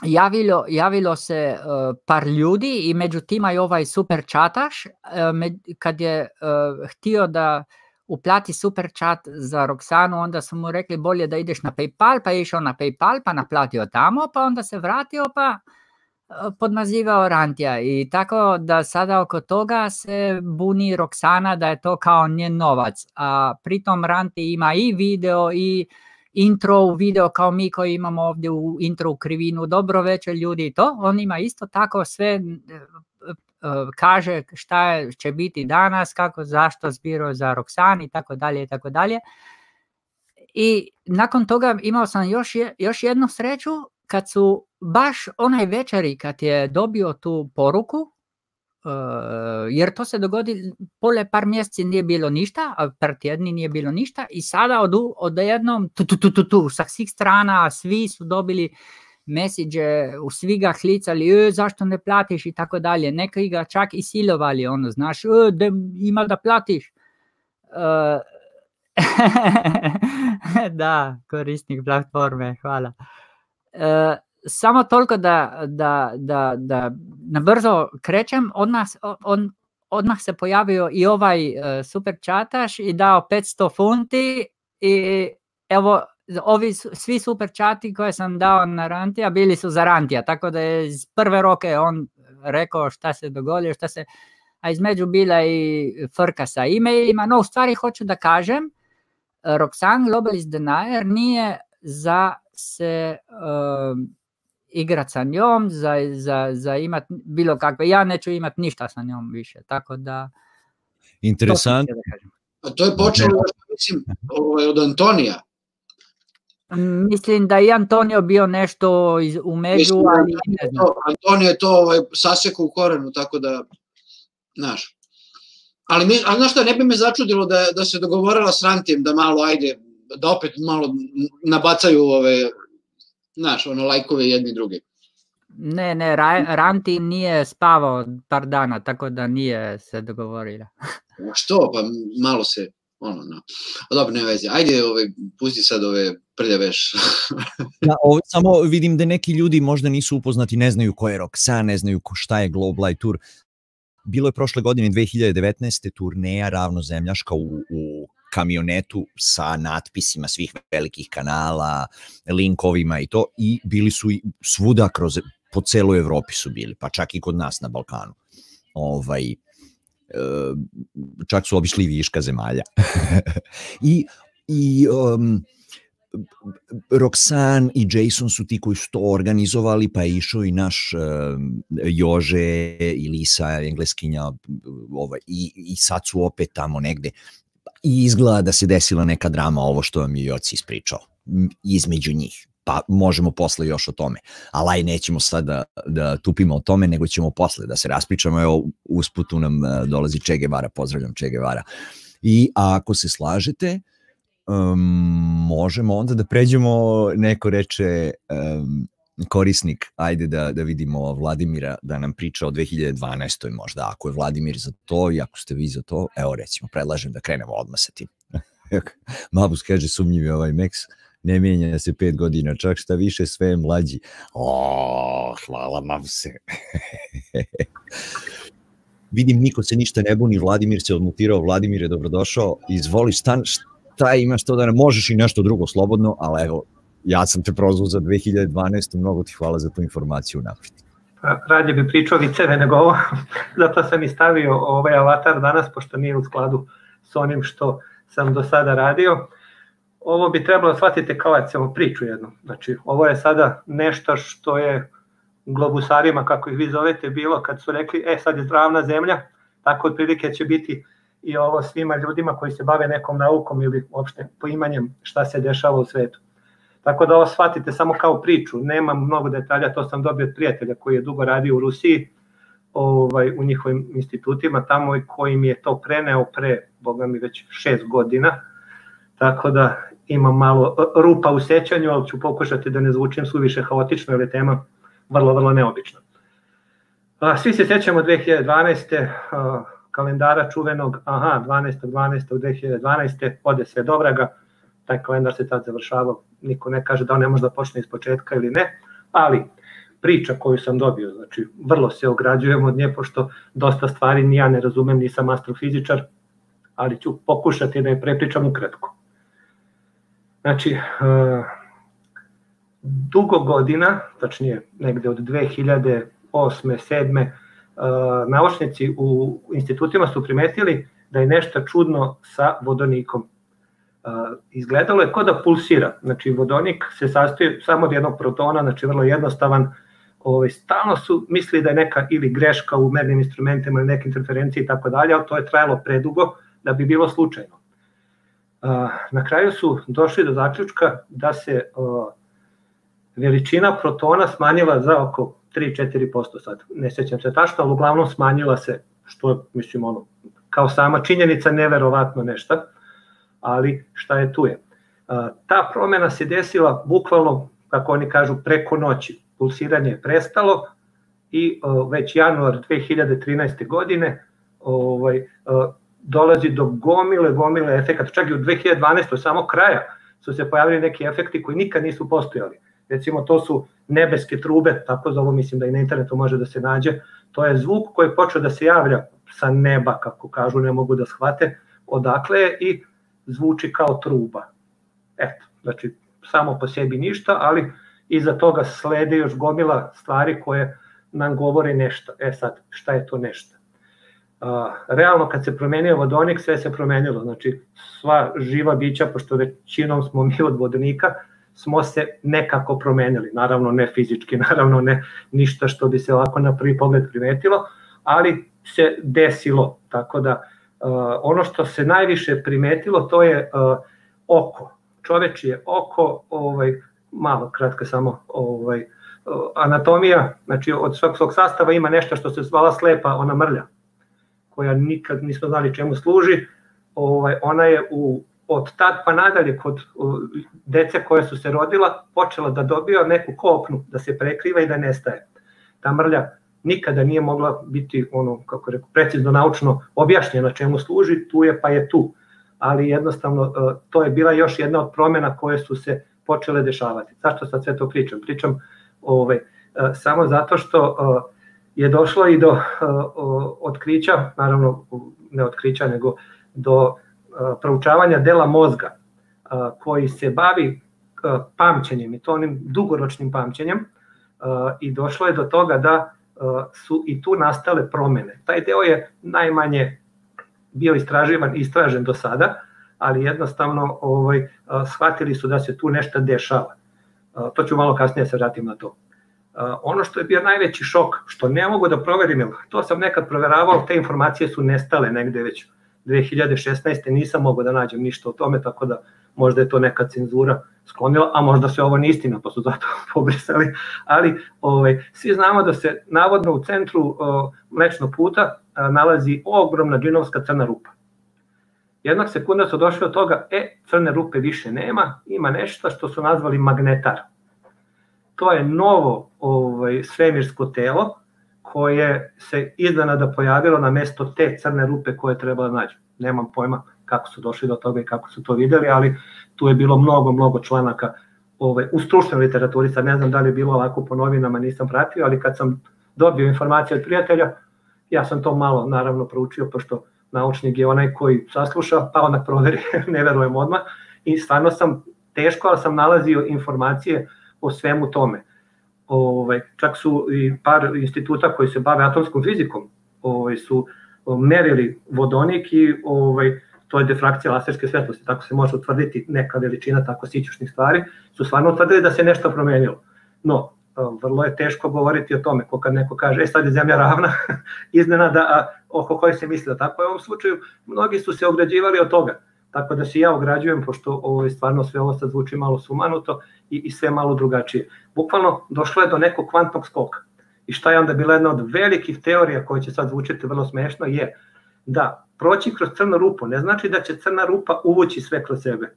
javilo, javilo se uh, par ljudi i među tima i ovaj super čataš uh, med, kad je uh, htio da uplati super chat za Roksanu, onda su mu rekli bolje da ideš na Paypal, pa je išao na Paypal, pa naplatio tamo, pa onda se vratio, pa podmazivao Rantija i tako da sada oko toga se buni Roksana da je to kao njen novac, a pritom Ranti ima i video i intro u video kao mi koji imamo ovdje u intro u krivinu dobro večer ljudi to, on ima isto tako sve e, e, kaže šta je, će biti danas, kako, zašto zbiro za Roksan i tako dalje i tako dalje. I nakon toga imao sam još, još jednu sreću kad su baš onaj večeri kad je dobio tu poruku jer to se dogodi, pole par mjeseci nije bilo ništa, a par tjedni nije bilo ništa i sada od, od jednom tu, tu, tu, tu, tu, sa svih strana svi su dobili message, u svi ga hlicali, e, zašto ne platiš i tako dalje, neki ga čak i silovali, ono, znaš, e, de, ima da platiš. Uh, (laughs) da, korisnik platforme, hvala. Uh, samo toliko da, da, da, da na brzo krećem, odmah, on, odmah se pojavio i ovaj uh, super čataš i dao 500 funti i evo ovi svi super čati koje sam dao na Rantija bili su za Rantija, tako da je iz prve roke on rekao šta se dogodio, šta se, a između bila i frka sa e-mailima, no u stvari hoću da kažem, Roxanne Globalis Denier nije za se uh, igrat sa njom, za, za, za imat bilo kakve, ja neću imat ništa sa njom više, tako da... Interesantno. A to je počelo, mislim, ovaj, od Antonija. Mislim da je Antonio bio nešto iz, u među, mislim, da ali ne znam. To, Antonio je to ovaj, sasekao u korenu, tako da, znaš. Ali, mi, ali znaš šta, ne bi me začudilo da, da se dogovorila s Rantijem da malo, ajde, da opet malo nabacaju ove znaš, ono, lajkove jedni drugi. Ne, ne, Ranti nije spavao par dana, tako da nije se dogovorila. (laughs) Što? Pa malo se, ono, no. A dobro, ne veze. Ajde, ove, pusti sad ove prljaveš. ja, (laughs) ovo, samo vidim da neki ljudi možda nisu upoznati, ne znaju ko je Roxanne, ne znaju ko, šta je Globe Light Tour. Bilo je prošle godine 2019. turneja ravnozemljaška u, u kamionetu sa natpisima svih velikih kanala, linkovima i to i bili su i svuda kroz po celoj Evropi su bili, pa čak i kod nas na Balkanu. Ovaj e, čak su obišli viška zemalja. (laughs) I i um, Roxanne i Jason su ti koji su to organizovali, pa je išao i naš uh, Jože i Lisa, engleskinja, ovaj, i, i sad su opet tamo negde i izgleda da se desila neka drama, ovo što vam je Joci ispričao, između njih. Pa možemo posle još o tome. Ali aj nećemo sad da, da tupimo o tome, nego ćemo posle da se raspričamo. Evo, usputu nam e, dolazi Che Guevara, pozdravljam Che Guevara. I ako se slažete, um, možemo onda da pređemo, neko reče, um, korisnik, ajde da, da vidimo Vladimira da nam priča o 2012. možda, ako je Vladimir za to i ako ste vi za to, evo recimo, predlažem da krenemo odmah sa tim. (laughs) Mabus kaže, sumnjiv ovaj Max, ne menja se pet godina, čak šta više sve je mlađi. O, hvala Mabuse. (laughs) Vidim, niko se ništa ne buni, Vladimir se odmutirao, Vladimir je dobrodošao, izvoli, stan, šta imaš to da ne možeš i nešto drugo slobodno, ali evo, ja sam te prozvao za 2012. Mnogo ti hvala za tu informaciju napred. Radije bi pričao viceve nego ovo, (laughs) zato sam i stavio ovaj avatar danas, pošto nije u skladu s onim što sam do sada radio. Ovo bi trebalo shvatiti kao recimo priču jednu. Znači, ovo je sada nešto što je globusarima, kako ih vi zovete, bilo kad su rekli, e sad je zdravna zemlja, tako otprilike će biti i ovo svima ljudima koji se bave nekom naukom ili uopšte poimanjem šta se dešava u svetu. Tako da ovo shvatite samo kao priču, nema mnogo detalja, to sam dobio od prijatelja koji je dugo radio u Rusiji, ovaj, u njihovim institutima tamo i koji mi je to preneo pre, boga mi već šest godina, tako da imam malo rupa u sećanju, ali ću pokušati da ne zvučim suviše haotično, jer je tema vrlo, vrlo neobična. Svi se sećamo 2012. kalendara čuvenog, aha, 12.12.2012. ode sve dobraga, taj kalendar se tad završavao, niko ne kaže da on ne može da počne iz početka ili ne, ali priča koju sam dobio, znači vrlo se ograđujem od nje, pošto dosta stvari ni ja ne razumem, nisam astrofizičar, ali ću pokušati da je prepričam ukratko. Znači, uh, dugo godina, tačnije negde od 2008. 7. Uh, naučnici u institutima su primetili da je nešto čudno sa vodonikom. Izgledalo je kao da pulsira, znači vodonik se sastoji samo od jednog protona, znači vrlo jednostavan, ovaj, stalno su mislili da je neka ili greška u mernim instrumentima ili neke interferencije i tako dalje, ali to je trajalo predugo da bi bilo slučajno. Na kraju su došli do zaključka da se veličina protona smanjila za oko 3-4% sad. Ne sećam se tačno, ali uglavnom smanjila se, što je, mislim, ono, kao sama činjenica neverovatno nešto, ali šta je tu je. Ta promena se desila bukvalno, kako oni kažu, preko noći. Pulsiranje je prestalo i već januar 2013. godine ovaj, dolazi do gomile, gomile efekata, čak i u 2012. samo kraja su se pojavili neki efekti koji nikad nisu postojali. Recimo to su nebeske trube, tako za ovo mislim da i na internetu može da se nađe, to je zvuk koji je počeo da se javlja sa neba, kako kažu, ne mogu da shvate odakle je i zvuči kao truba. Eto, znači samo po sebi ništa, ali iza toga slede još gomila stvari koje nam govore nešto. E sad, šta je to nešto? realno kad se promenio vodonik, sve se promenilo. Znači, sva živa bića, pošto većinom smo mi od vodonika, smo se nekako promenili. Naravno, ne fizički, (laughs) naravno, ne ništa što bi se ovako na prvi pogled primetilo, ali se desilo. Tako da, ono što se najviše primetilo, to je oko. Čovečije oko, ovaj, malo kratka samo ovaj, anatomija, znači od svog svog sastava ima nešto što se zvala slepa, ona mrlja, koja nikad nismo znali čemu služi, ovaj, ona je u, od tad pa nadalje kod dece koje su se rodila počela da dobija neku kopnu, da se prekriva i da nestaje. Ta mrlja nikada nije mogla biti ono kako rekao precizno naučno objašnjena čemu služi, tu je pa je tu. Ali jednostavno e, to je bila još jedna od promena koje su se počele dešavati. Zašto sad sve to pričam? Pričam ovaj, e, samo zato što e, je došlo i do otkrića, naravno ne otkrića, nego do proučavanja dela mozga koji se bavi pamćenjem i to onim dugoročnim pamćenjem i došlo je do toga da su i tu nastale promene. Taj deo je najmanje bio istraživan i istražen do sada, ali jednostavno ovaj, shvatili su da se tu nešto dešava. To ću malo kasnije se vratim na to ono što je bio najveći šok, što ne mogu da proverim, to sam nekad proveravao, te informacije su nestale negde već 2016. nisam mogao da nađem ništa o tome, tako da možda je to neka cenzura sklonila, a možda se ovo nije istina, pa su zato (laughs) pobrisali, ali ovaj, svi znamo da se navodno u centru o, mlečnog puta a, nalazi ogromna džinovska crna rupa. Jednog sekunda su došli od toga, e, crne rupe više nema, ima nešto što su nazvali magnetar to je novo ovaj, svemirsko telo koje se iznenada pojavilo na mesto te crne rupe koje treba nađu. Nemam pojma kako su došli do toga i kako su to videli, ali tu je bilo mnogo, mnogo članaka ovaj, u stručnoj literaturi, sad ne znam da li je bilo ovako po novinama, nisam pratio, ali kad sam dobio informacije od prijatelja, ja sam to malo naravno proučio, pošto naučnik je onaj koji sasluša, pa onda proveri, (laughs) ne verujem odmah, i stvarno sam teško, ali sam nalazio informacije o svemu tome. Ovaj, čak su i par instituta koji se bave atomskom fizikom ovaj, su merili vodonik i ovaj, to je defrakcija laserske svetlosti, tako se može utvrditi neka veličina tako sićušnih stvari, su stvarno utvrdili da se nešto promenilo. No, vrlo je teško govoriti o tome, ko kad neko kaže, e sad je zemlja ravna, (laughs) iznenada, a oko koje se misli, tako je u ovom slučaju, mnogi su se ograđivali od toga, tako da se ja ograđujem, pošto ovo je stvarno sve ovo sad zvuči malo sumanuto i, i sve malo drugačije. Bukvalno došlo je do nekog kvantnog skoka. I šta je onda bila jedna od velikih teorija koja će sad zvučiti vrlo smešno je da proći kroz crnu rupu ne znači da će crna rupa uvući sve kroz sebe,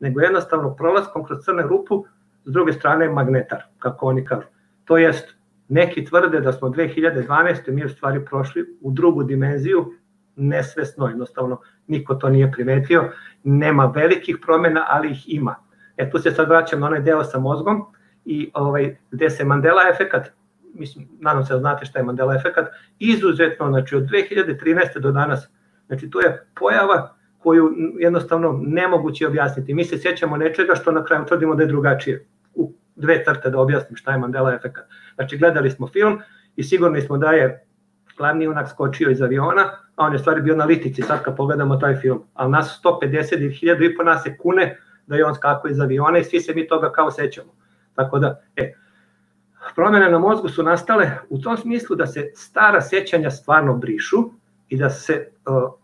nego jednostavno prolaskom kroz crnu rupu s druge strane je magnetar, kako oni kažu. To jest, neki tvrde da smo 2012. mi u stvari prošli u drugu dimenziju, nesvesno, jednostavno niko to nije primetio, nema velikih promena, ali ih ima. E tu se sad vraćam na onaj deo sa mozgom i ovaj, gde se Mandela efekat, mislim, nadam se da znate šta je Mandela efekat, izuzetno, znači od 2013. do danas, znači to je pojava koju jednostavno nemoguće objasniti. Mi se sjećamo nečega što na kraju tvrdimo da je drugačije. U dve crte da objasnim šta je Mandela efekat. Znači gledali smo film i sigurni smo da je glavni junak skočio iz aviona, a on je stvari bio na litici sad kad pogledamo taj film. A nas 150 ili 1000 i po nas se kune da je on skako iz aviona i svi se mi toga kao sećamo. Tako da, e, promene na mozgu su nastale u tom smislu da se stara sećanja stvarno brišu i da se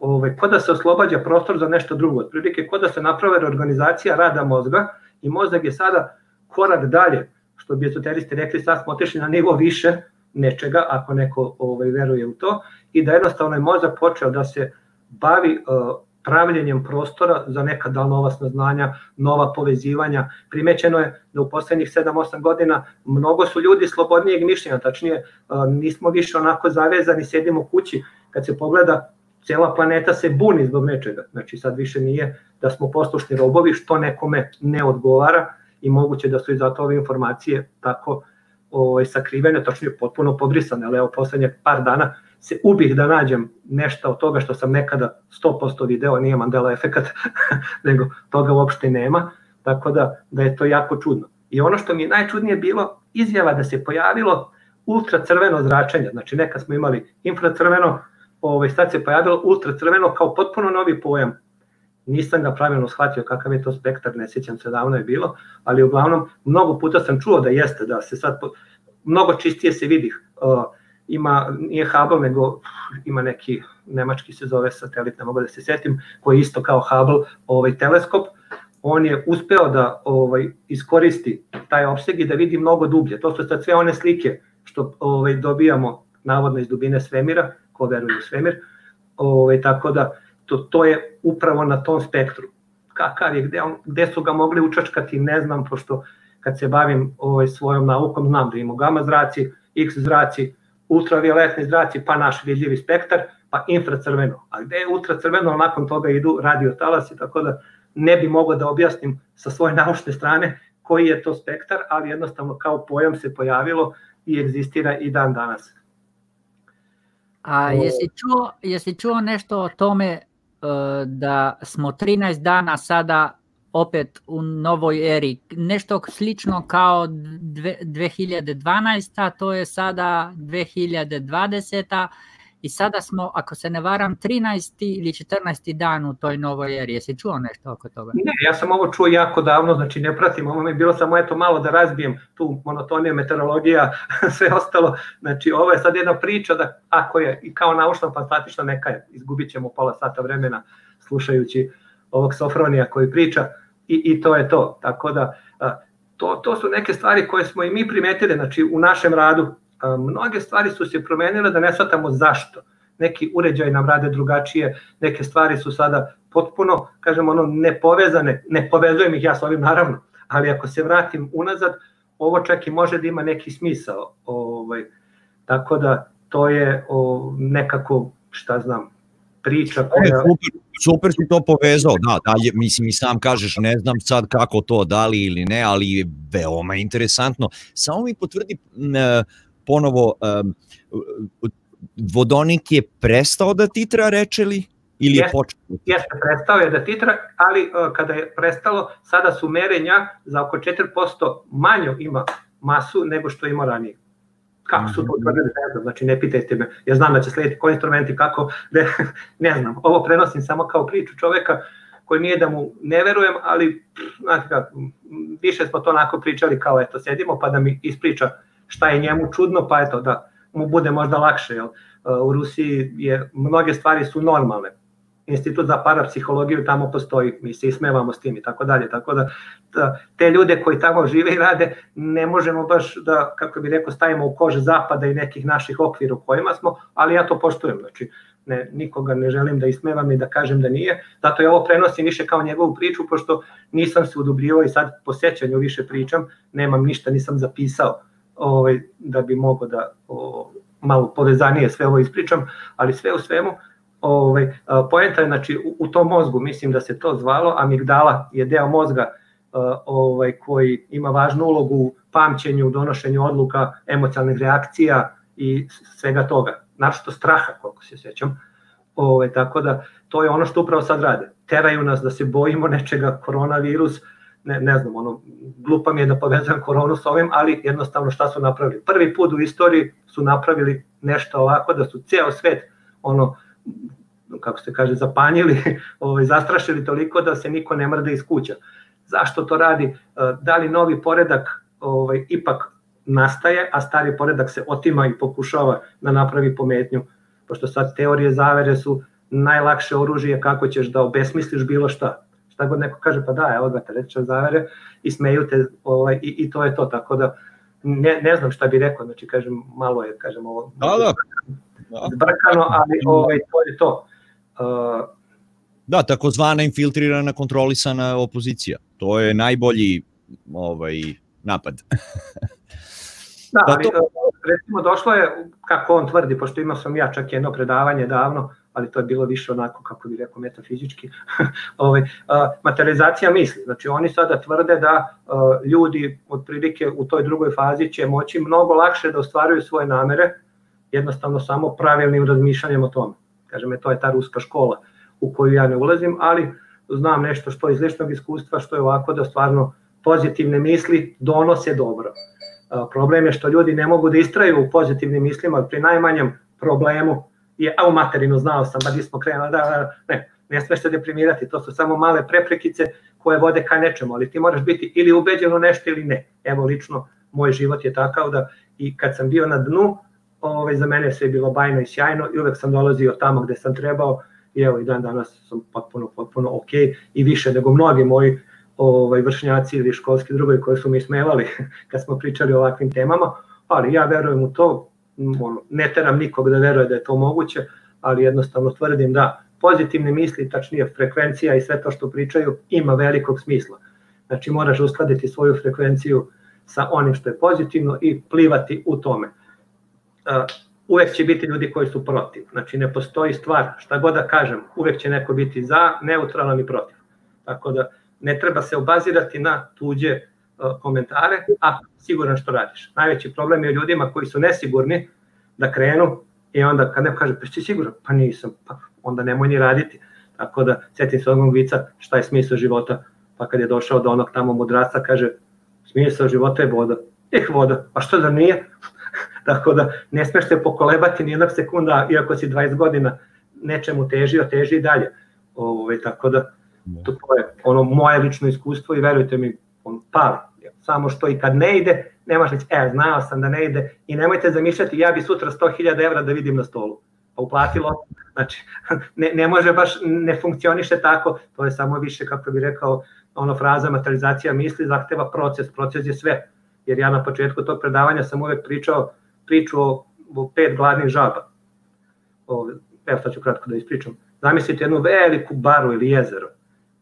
ovaj kod da se oslobađa prostor za nešto drugo. Otprilike kod da se naprave reorganizacija rada mozga i mozak je sada korak dalje, što bi esoteristi rekli, sad smo otišli na nivo više nečega, ako neko ovaj, veruje u to, i da jednostavno je mozak počeo da se bavi uh, pravljenjem prostora za neka da nova saznanja, nova povezivanja. Primećeno je da u poslednjih 7-8 godina mnogo su ljudi slobodnijeg mišljenja, tačnije nismo više onako zavezani, sedimo kući, kad se pogleda cela planeta se buni zbog nečega. Znači sad više nije da smo poslušni robovi što nekome ne odgovara i moguće da su i zato ove informacije tako ovaj, sakrivene, točnije potpuno pobrisane, ali evo poslednje par dana se ubih da nađem nešto od toga što sam nekada 100% video, nije Mandela efekat, (laughs) nego toga uopšte nema, tako da, da je to jako čudno. I ono što mi je najčudnije bilo, izjava da se pojavilo ultracrveno zračenje, znači neka smo imali infracrveno, ovaj, sad se pojavilo ultracrveno kao potpuno novi pojam. Nisam ga pravilno shvatio kakav je to spektar, ne sjećam se davno je bilo, ali uglavnom mnogo puta sam čuo da jeste, da se sad, mnogo čistije se vidi. Uh, ima, nije Hubble, nego ima neki nemački se zove satelit, ne mogu da se setim, koji je isto kao Hubble ovaj, teleskop, on je uspeo da ovaj iskoristi taj opseg i da vidi mnogo dublje. To su sad sve one slike što ovaj dobijamo navodno iz dubine svemira, ko veruje u svemir. Ovaj tako da to to je upravo na tom spektru. Kakav je gde on gde su ga mogli učačkati, ne znam pošto kad se bavim ovaj svojom naukom znam da imamo gama zraci, X zraci, ultravioletni zraci, pa naš vidljivi spektar, pa infracrveno. A gde je ultracrveno, nakon toga idu radiotalasi, tako da ne bi mogao da objasnim sa svoje naučne strane koji je to spektar, ali jednostavno kao pojam se pojavilo i egzistira i dan danas. A jesi čuo, jesi čuo nešto o tome e, da smo 13 dana sada opet u novoj eri. Nešto slično kao 2012. to je sada 2020. I sada smo, ako se ne varam, 13. ili 14. dan u toj novoj eri. Jesi čuo nešto oko toga? Ne, ja sam ovo čuo jako davno, znači ne pratim, ovo mi je bilo samo eto malo da razbijem tu monotoniju, meteorologija, (laughs) sve ostalo. Znači ovo je sad jedna priča da ako je i kao naučno fantastična neka je, izgubit ćemo pola sata vremena slušajući ovog Sofronija koji priča, i, i to je to. Tako da to, to su neke stvari koje smo i mi primetili znači, u našem radu. Mnoge stvari su se promenile da ne shvatamo zašto. Neki uređaj nam rade drugačije, neke stvari su sada potpuno, kažem, ono, nepovezane, ne povezujem ih ja s ovim naravno, ali ako se vratim unazad, ovo čak i može da ima neki smisao. Ovaj, tako da to je o, nekako, šta znam, priča e, koja... Super, super si to povezao, da, dalje, mislim i sam kažeš, ne znam sad kako to, da li ili ne, ali veoma interesantno. Samo mi potvrdi e, ponovo, e, vodonik je prestao da titra, reče li? Ili je počeo? Jeste, prestao je da titra, ali kada je prestalo, sada su merenja za oko 4% manju ima masu nego što ima ranije. Kako su to mhm. utvrdili, ne znam, znači ne pitajte me, ja znam da će slediti koji instrumenti, kako, ne, ne znam, ovo prenosim samo kao priču čoveka koji nije da mu ne verujem, ali znate kako, više smo to onako pričali kao eto, sedimo pa da mi ispriča šta je njemu čudno, pa eto da mu bude možda lakše, jel? U Rusiji je, mnoge stvari su normalne, institut za parapsihologiju tamo postoji, mi se ismevamo s tim i tako dalje, tako da, da te ljude koji tamo žive i rade ne možemo baš da, kako bi rekao, stavimo u kože zapada i nekih naših okvira u kojima smo, ali ja to poštujem, znači ne, nikoga ne želim da ismevam i da kažem da nije, zato ja ovo prenosim više kao njegovu priču, pošto nisam se udubljivao i sad po sećanju više pričam, nemam ništa, nisam zapisao ovaj, da bi mogo da o, malo povezanije sve ovo ispričam, ali sve u svemu, ovaj, poenta je znači, u, u tom mozgu, mislim da se to zvalo, amigdala je deo mozga ovaj, koji ima važnu ulogu u pamćenju, donošenju odluka, emocionalnih reakcija i svega toga, našto straha, koliko se sećam. Ovaj, tako da to je ono što upravo sad rade. Teraju nas da se bojimo nečega, koronavirus, ne, ne znam, ono, glupa mi je da povezam koronu s ovim, ali jednostavno šta su napravili? Prvi put u istoriji su napravili nešto ovako da su ceo svet ono kako se kaže, zapanjili, (laughs) ovaj, zastrašili toliko da se niko ne mrde iz kuća. Zašto to radi? E, da li novi poredak ovaj, ipak nastaje, a stari poredak se otima i pokušava da napravi pometnju, pošto sad teorije zavere su najlakše oružje kako ćeš da obesmisliš bilo šta. Šta god neko kaže, pa da, evo ga teoretičar zavere i smeju te ovaj, i, i to je to, tako da ne, ne znam šta bi rekao, znači kažem, malo je, kažem ovo, da, da. Zbrkano, ali ovaj, to je to. Uh, da, takozvana infiltrirana, kontrolisana opozicija. To je najbolji ovaj napad. (laughs) da, ali, to... recimo došlo je, kako on tvrdi, pošto imao sam ja čak jedno predavanje davno, ali to je bilo više onako, kako bi rekao, metafizički, (laughs) ovaj, uh, materializacija misli. Znači oni sada tvrde da uh, ljudi otprilike u toj drugoj fazi će moći mnogo lakše da ostvaruju svoje namere, jednostavno samo pravilnim razmišljanjem o tome. Kažem, to je ta ruska škola u koju ja ne ulazim, ali znam nešto što iz ličnog iskustva, što je ovako da stvarno pozitivne misli donose dobro. Problem je što ljudi ne mogu da istraju u pozitivnim mislima, pri najmanjem problemu je, a u materinu znao sam, ba di smo krenuli, da, da, ne, ne smeš se deprimirati, to su samo male preprekice koje vode ka nečemu, ali ti moraš biti ili ubeđen u nešto ili ne. Evo lično, moj život je takav da i kad sam bio na dnu, ovaj, za mene sve bilo bajno i sjajno i uvek sam dolazio tamo gde sam trebao i evo i dan danas sam potpuno, potpuno ok i više nego mnogi moji ovaj, vršnjaci ili školski drugovi koji su mi smevali (laughs) kad smo pričali o ovakvim temama, ali ja verujem u to, ono, ne teram nikog da veruje da je to moguće, ali jednostavno tvrdim da pozitivne misli, tačnije frekvencija i sve to što pričaju ima velikog smisla. Znači moraš uskladiti svoju frekvenciju sa onim što je pozitivno i plivati u tome uvek će biti ljudi koji su protiv. Znači ne postoji stvar, šta god da kažem, uvek će neko biti za, neutralan i protiv. Tako da ne treba se obazirati na tuđe komentare, a siguran što radiš. Najveći problem je ljudima koji su nesigurni da krenu i onda kad neko kaže, pa si siguran? Pa nisam, pa onda nemoj ni raditi. Tako da, sjetim se onog vica šta je smisao života, pa kad je došao do onog tamo mudraca, kaže, smisao života je voda. Eh, voda, a što da nije? Tako da ne smeš se pokolebati ni jednog sekunda, iako si 20 godina nečemu težio, teži i dalje. Ove, ovaj, tako da to, to je ono moje lično iskustvo i verujte mi, on pali. Samo što i kad ne ide, nemaš reći, e, znao sam da ne ide i nemojte zamišljati, ja bi sutra 100.000 evra da vidim na stolu. Pa uplatilo, znači, (laughs) ne, ne može baš, ne funkcioniše tako, to je samo više, kako bi rekao, ono fraza materializacija misli zahteva proces, proces je sve. Jer ja na početku tog predavanja sam uvek pričao priču o, o pet gladnih žaba. O, evo sad ću kratko da ispričam. Zamislite jednu veliku baru ili jezero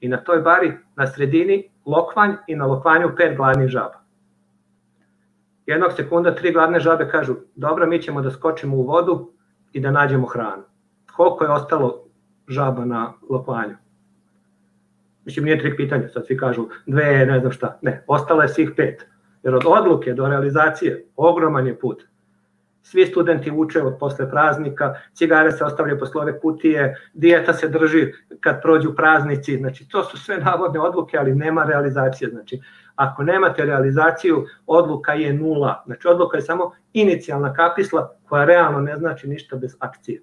i na toj bari na sredini lokvanj i na lokvanju pet gladnih žaba. Jednog sekunda tri gladne žabe kažu, dobro, mi ćemo da skočimo u vodu i da nađemo hranu. Koliko je ostalo žaba na lokvanju? Mislim, nije trik pitanja, sad svi kažu dve, ne znam šta. Ne, ostalo je svih pet. Jer od odluke do realizacije ogroman je put. Svi studenti uče od posle praznika, cigare se ostavljaju posle ove kutije, dijeta se drži kad prođu praznici, znači to su sve navodne odluke, ali nema realizacije. Znači, ako nemate realizaciju, odluka je nula. Znači, odluka je samo inicijalna kapisla koja realno ne znači ništa bez akcije.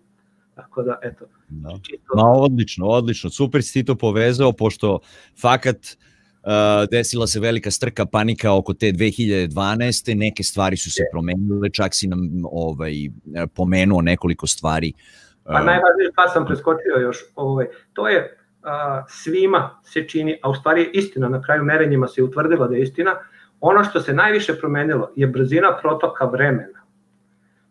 Tako da, eto. Da. Čisto... Ma, odlično, odlično. Super si ti to povezao, pošto fakat Uh, desila se velika strka, panika oko te 2012. Neke stvari su se promenile, čak si nam ovaj, pomenuo nekoliko stvari uh, Pa najvažnije pa sam preskočio još, ovaj, to je a, svima se čini, a u stvari istina, na kraju merenjima se utvrdila da je istina, ono što se najviše promenilo je brzina protoka vremena.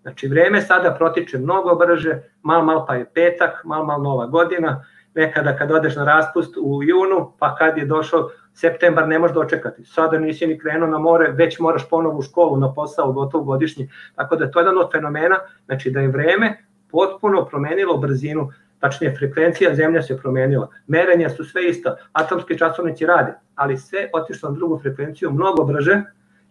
Znači, vreme sada protiče mnogo brže, mal mal pa je petak, mal mal nova godina, nekada kad odeš na raspust u junu, pa kad je došao septembar ne možeš dočekati. Sada nisi ni krenuo na more, već moraš ponovo u školu, na posao, gotov godišnji. Tako da to je jedan od fenomena, znači da je vreme potpuno promenilo brzinu, tačnije frekvencija zemlja se promenila, merenja su sve ista, atomski časovnici rade, ali sve otišlo na drugu frekvenciju mnogo brže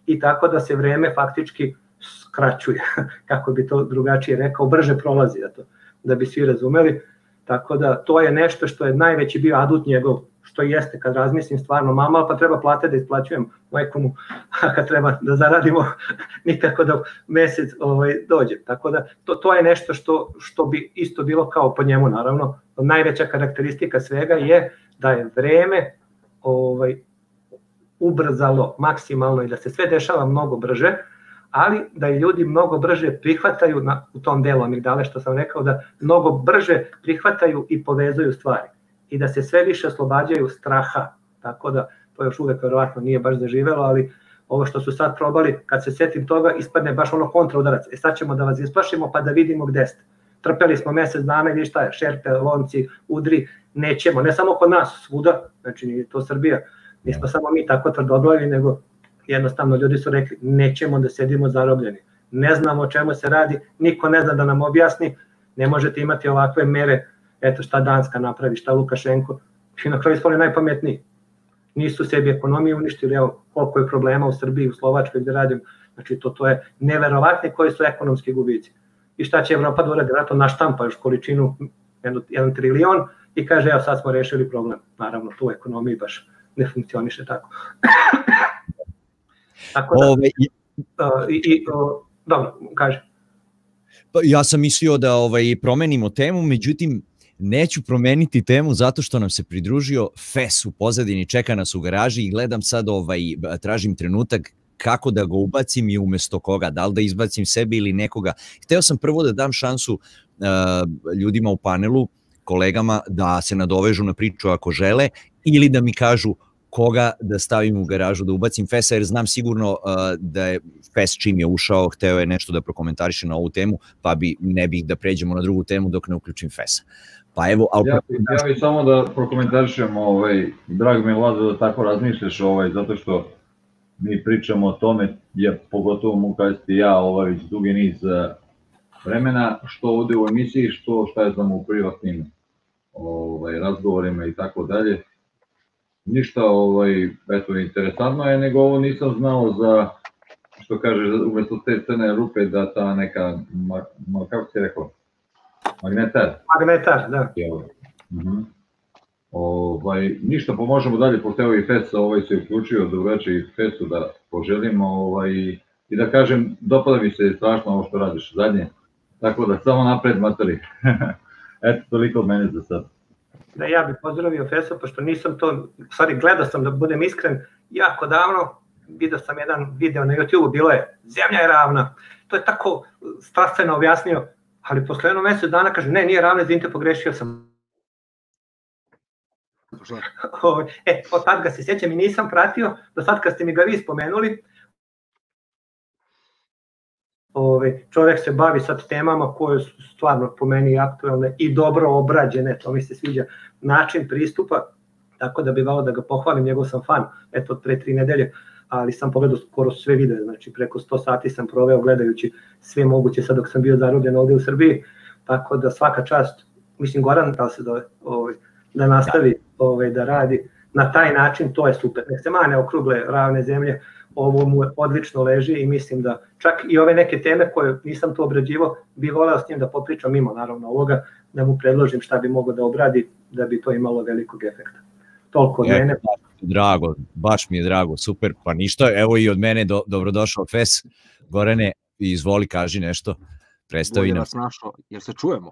i tako da se vreme faktički skraćuje, (laughs) kako bi to drugačije rekao, brže prolazi, da, to, da bi svi razumeli. Tako da to je nešto što je najveći bio adut njegov, što jeste kad razmislim stvarno mama, pa treba plate da isplaćujem majkomu, (laughs) a kad treba da zaradimo (laughs) nikako da mesec ovaj, dođe. Tako da to, to je nešto što, što bi isto bilo kao po njemu naravno. Najveća karakteristika svega je da je vreme ovaj, ubrzalo maksimalno i da se sve dešava mnogo brže, ali da i ljudi mnogo brže prihvataju na, u tom delu amigdale što sam rekao da mnogo brže prihvataju i povezuju stvari i da se sve više oslobađaju straha. Tako da to još uvek verovatno nije baš zaživelo, ali ovo što su sad probali, kad se setim toga, ispadne baš ono kontraudarac. E sad ćemo da vas isplašimo pa da vidimo gde ste. Trpeli smo mesec dana ili šta je, šerpe, lonci, udri, nećemo, ne samo kod nas, svuda, znači nije to Srbija, nismo samo mi tako tvrdoglavi, nego jednostavno ljudi su rekli nećemo da sedimo zarobljeni, ne znamo o čemu se radi, niko ne zna da nam objasni, ne možete imati ovakve mere, eto šta Danska napravi, šta Lukašenko, i na kraju ispali najpametniji. Nisu sebi ekonomiju uništili, evo koliko je problema u Srbiji, u Slovačkoj gde radim, znači to, to je neverovatni koji su ekonomski gubici. I šta će Evropa da uradi? Vratno naštampa još količinu, jedan, jedan trilion i kaže, evo sad smo rešili problem. Naravno, tu u ekonomiji baš ne funkcioniše tako. (coughs) Tako da, Ove, i, uh, i, i uh, dobro, kaže. Pa, ja sam mislio da ovaj promenimo temu, međutim neću promeniti temu zato što nam se pridružio Fes u pozadini, čeka nas u garaži i gledam sad ovaj tražim trenutak kako da ga ubacim i umesto koga, da li da izbacim sebe ili nekoga. Hteo sam prvo da dam šansu uh, ljudima u panelu, kolegama da se nadovežu na priču ako žele ili da mi kažu koga da stavim u garažu, da ubacim Fesa, jer znam sigurno uh, da je Fes čim je ušao, hteo je nešto da prokomentariše na ovu temu, pa bi ne bih da pređemo na drugu temu dok ne uključim Fesa. Pa evo, ali... Ja, ja bih samo da prokomentarišem, ovaj, drago mi je Vlado da tako razmišljaš, ovaj, zato što mi pričamo o tome, ja pogotovo mu kazati ja ovaj, već dugi niz uh, vremena, što ovde u emisiji, što šta je znam u privatnim ovaj, razgovorima i tako dalje. Ništa ovaj, eto, interesantno je, nego ovo nisam znao za, što kaže, umesto te crne rupe da ta neka, ma, ma, kako si rekao, magnetar. Magnetar, da. Uh -huh. Ovaj, ništa, pomožemo dalje, pošto evo i Fesa ovaj se uključio, da uveče i Fesu da poželimo ovaj, i da kažem, dopada mi se strašno ovo što radiš zadnje, tako da samo napred materi. (laughs) Eto, toliko od mene za sad da ja bih pozdravio Feso, pošto nisam to, stvari gledao sam da budem iskren, jako davno, vidio sam jedan video na YouTube, bilo je, zemlja je ravna, to je tako strastveno objasnio, ali posle jedno mesec dana kaže, ne, nije ravna, izvinite, pogrešio sam. (laughs) e, od tad ga se sjećam i nisam pratio, do sad kad ste mi ga vi spomenuli, Ove, čovjek se bavi sad temama koje su stvarno po meni aktualne i dobro obrađene, to mi se sviđa način pristupa, tako da bi vao da ga pohvalim, njegov sam fan, eto od pre tri nedelje, ali sam pogledao skoro sve videe, znači preko 100 sati sam proveo gledajući sve moguće sad dok sam bio zarobljen ovde u Srbiji, tako da svaka čast, mislim Goran da se zove, ovaj, da nastavi ovaj, da radi na taj način, to je super, nek se mane okrugle ravne zemlje, ovo mu odlično leži i mislim da čak i ove neke teme koje nisam tu obrađivo, bi voleo s njim da popričam mimo naravno ovoga, da mu predložim šta bi mogo da obradi da bi to imalo velikog efekta. Toliko od mene. Drago, baš mi je drago, super, pa ništa, evo i od mene do, dobrodošao Fes, Gorane, izvoli, kaži nešto, predstavi nam. našo, jer se čujemo?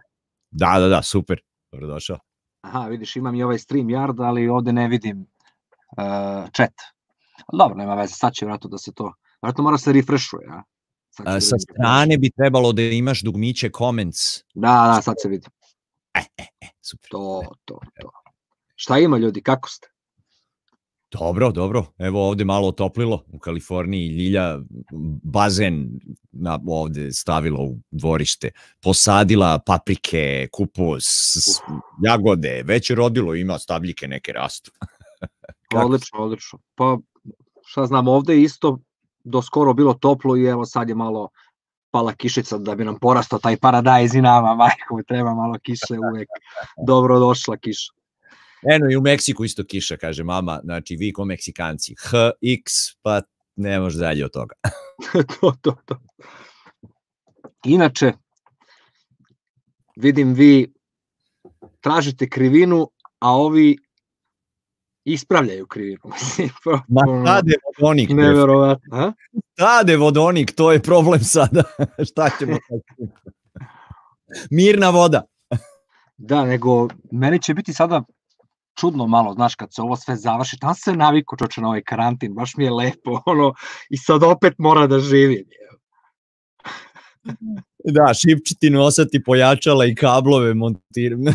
Da, da, da, super, dobrodošao. Aha, vidiš, imam i ovaj stream yard, ali ovde ne vidim uh, chat. Dobro, nema veze, sad će vratno da se to, vratno mora se refreshuje, a? Sa da strane bi trebalo da imaš dugmiće comments. Da, da, sad se vidi. Super. To, to, to. Šta ima ljudi, kako ste? Dobro, dobro. Evo ovde malo otoplilo u Kaliforniji. Ljilja bazen na, ovde stavila u dvorište. Posadila paprike, kupus, s- jagode. Već je rodilo, ima stabljike neke rastu. Kako (laughs) Odlično, odlično. Pa, šta znam, ovde je isto do skoro bilo toplo i evo sad je malo pala kišica da bi nam porastao taj paradajz i nama, (laughs) majko, treba malo kiše uvek. Dobro došla kiša. Eno i u Meksiku isto kiša, kaže mama. Znači vi ko Meksikanci. H, X, pa ne može dalje od toga. (laughs) to, to, to. Inače, vidim vi tražite krivinu, a ovi ispravljaju krivinu. (laughs) Ma tade vodonik, Neverovatno. A? tade vodonik, to je problem sada. (laughs) Šta ćemo? Mirna voda. Da, nego meni će biti sada čudno malo, znaš, kad se ovo sve završi, tam se naviku čoče na ovaj karantin, baš mi je lepo, (laughs) ono, i sad opet mora da živim. (laughs) Da, šipčiti nosati pojačala i kablove montiram. (laughs)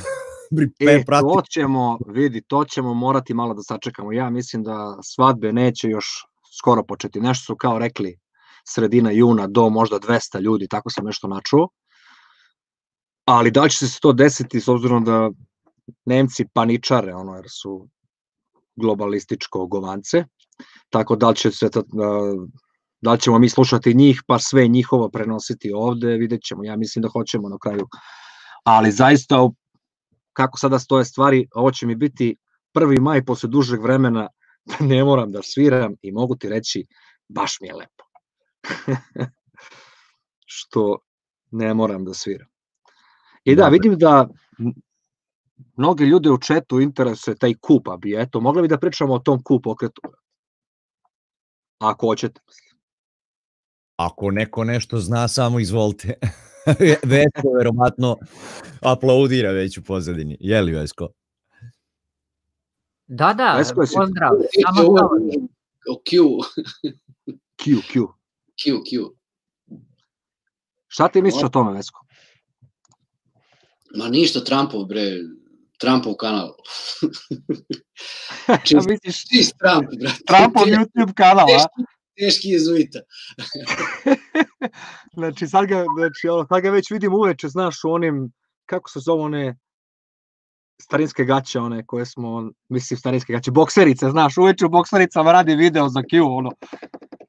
E, to ćemo, vidi, to ćemo morati malo da sačekamo. Ja mislim da svadbe neće još skoro početi. Nešto su kao rekli sredina juna do možda 200 ljudi, tako sam nešto načuo. Ali da li će se to desiti s obzirom da Nemci paničare, ono, jer su globalističko govance, tako da li, će se, da- da li ćemo mi slušati njih, pa sve njihovo prenositi ovde, vidjet ćemo, ja mislim da hoćemo na kraju. Ali zaista, kako sada stoje stvari, ovo će mi biti 1. maj posle dužeg vremena (laughs) da ne moram da sviram i mogu ti reći, baš mi je lepo. (laughs) Što ne moram da sviram. I da, Dobro. vidim da mnogi ljude u četu interesuje taj kup, a bi eto, mogli bi da pričamo o tom kup pokretu. Ako hoćete. Ako neko nešto zna, samo izvolite. (laughs) Vesko verovatno aplaudira već u pozadini. Je li Vesko? Da, da, Vesko, jesi- pozdrav. Samo Q, Q, Q. Q, Q. Šta ti misliš o tome, Vesko? Ma ništa, Trumpov, bre, Trumpov kanal. (laughs) Čist, misliš? čist Trump, brate. Trumpov YouTube kanal, a? Teški, teški jezuita. (laughs) Znači, sad ga, znači, ono, sad ga već vidim uveče, znaš, u onim, kako se zove one starinske gaće, one koje smo, mislim, starinske gaće, bokserice, znaš, uveče u boksericama radi video za Q, ono,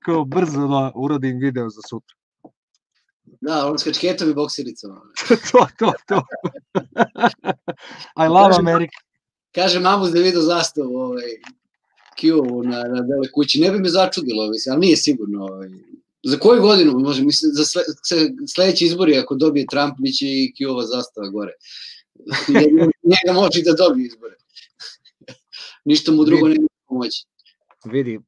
kao brzo da uradim video za sutra. Da, on s kačketom i boksericama. (laughs) to, to, to. I love America. Kaže mamu da vidio zastavu ovaj, Q na, na bele kući. Ne bi me začudilo, mislim, ali nije sigurno. Ovaj. Za koju godinu, može, mislim, za sle, sledeći izbori, ako dobije Trump, bit će i Q-ova zastava gore. (laughs) Njega, može da dobije izbore. (laughs) Ništa mu drugo ne može pomoći. Vidi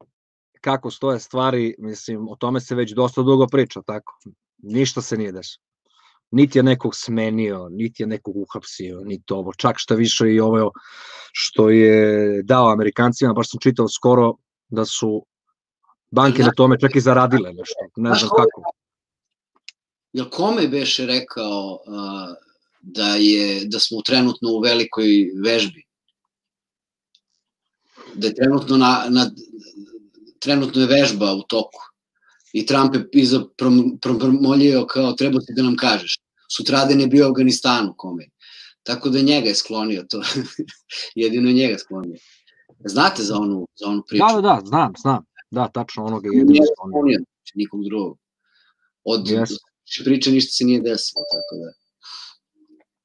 kako stoje stvari, mislim, o tome se već dosta dugo priča, tako. Ništa se nije desilo. Niti je nekog smenio, niti je nekog uhapsio, niti ovo. Čak šta više i ovo što je dao Amerikancima, baš sam čitao skoro da su banke na tome čak i zaradile nešto. Ne znam ko- kako. Jel kome beše rekao a, da je da smo trenutno u velikoj vežbi? Da je trenutno na, na trenutno je vežba u toku. I Trump je iza prom- prom- promolio kao treba ti da nam kažeš. Sutraden je bio u Afganistanu kome. Tako da njega je sklonio to. (laughs) Jedino je njega sklonio. Znate za onu, za onu priču? Da, da, da, znam, znam. Da, tačno onoga je jedino je sklonio. znači nikog drugog. Od yes. priče ništa se nije desilo, tako da.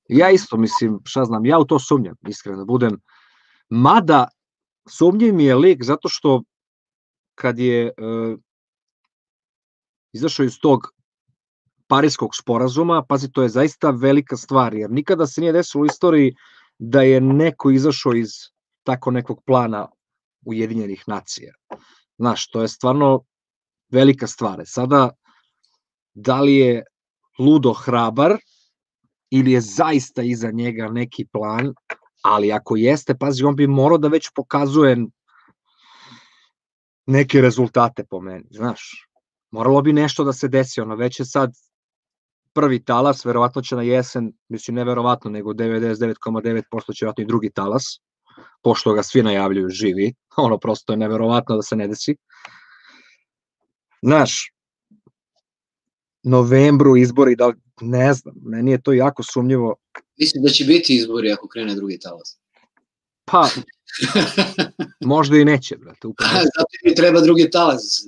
Ja isto mislim, šta znam, ja u to sumnjam, iskreno da budem. Mada, sumnjiv mi je lik zato što kad je e, izašao iz tog Parijskog sporazuma, pazi, to je zaista velika stvar, jer nikada se nije desilo u istoriji da je neko izašao iz tako nekog plana Ujedinjenih nacija. Znaš, to je stvarno velika stvar. E, Sada, da li je ludo hrabar, ili je zaista iza njega neki plan, ali ako jeste, pazi, on bi morao da već pokazuje neke rezultate po meni, znaš. Moralo bi nešto da se desi, ono već je sad prvi talas, verovatno će na jesen, mislim ne verovatno, nego 99,9% će vjerojatno i drugi talas, pošto ga svi najavljuju živi, (laughs) ono prosto je neverovatno da se ne desi. Znaš, novembru izbori, da ne znam, meni je to jako sumnjivo. Mislim da će biti izbori ako krene drugi talas. Pa, (laughs) možda i neće, brate. Upravo. Zato mi treba drugi talas,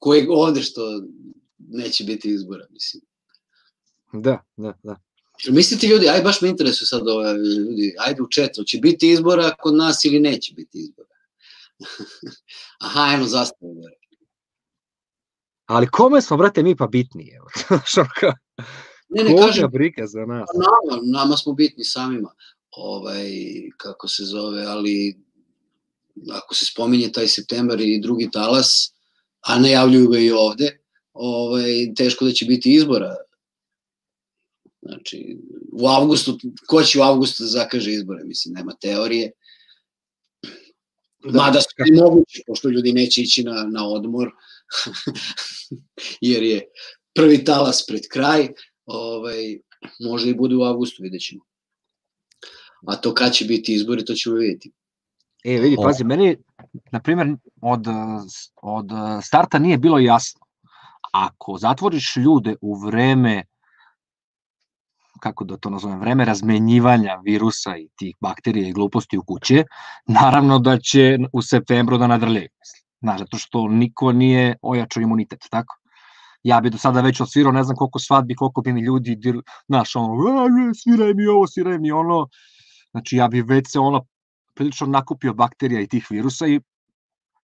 koji ovde što neće biti izbora, mislim. Da, da, da. Mislite ljudi, aj baš me interesuje sad ove ljudi, ajde u četu, će biti izbora kod nas ili neće biti izbora? (laughs) Aha, eno zastavu gore. Ali kome smo, brate, mi pa bitni, evo. (laughs) ne, ne, kažem, briga za nas. Pa nama, nama smo bitni samima, ovaj, kako se zove, ali ako se spominje taj septembar i drugi talas, a najavljuju ga i ovde, ovaj, teško da će biti izbora Znači, u avgustu, ko će u avgustu da zakaže izbore, mislim, nema teorije. Da, Mada su i moguće, pošto ljudi neće ići na, na odmor, (laughs) jer je prvi talas pred kraj, ovaj, možda i bude u avgustu, vidjet ćemo. A to kad će biti izbori, to ćemo vidjeti. E, vidi, pazi, meni, na primjer, od, od starta nije bilo jasno. Ako zatvoriš ljude u vreme kako da to nazovem, vreme razmenjivanja virusa i tih bakterija i gluposti u kuće, naravno da će u septembru da nadrljaju. Znaš, zato što niko nije ojačao imunitet, tako? Ja bi do sada već osvirao ne znam koliko svadbi, koliko bi mi ljudi, znaš, ono, sviraj mi ovo, sviraj mi ono. Znači, ja bi već se ono prilično nakupio bakterija i tih virusa i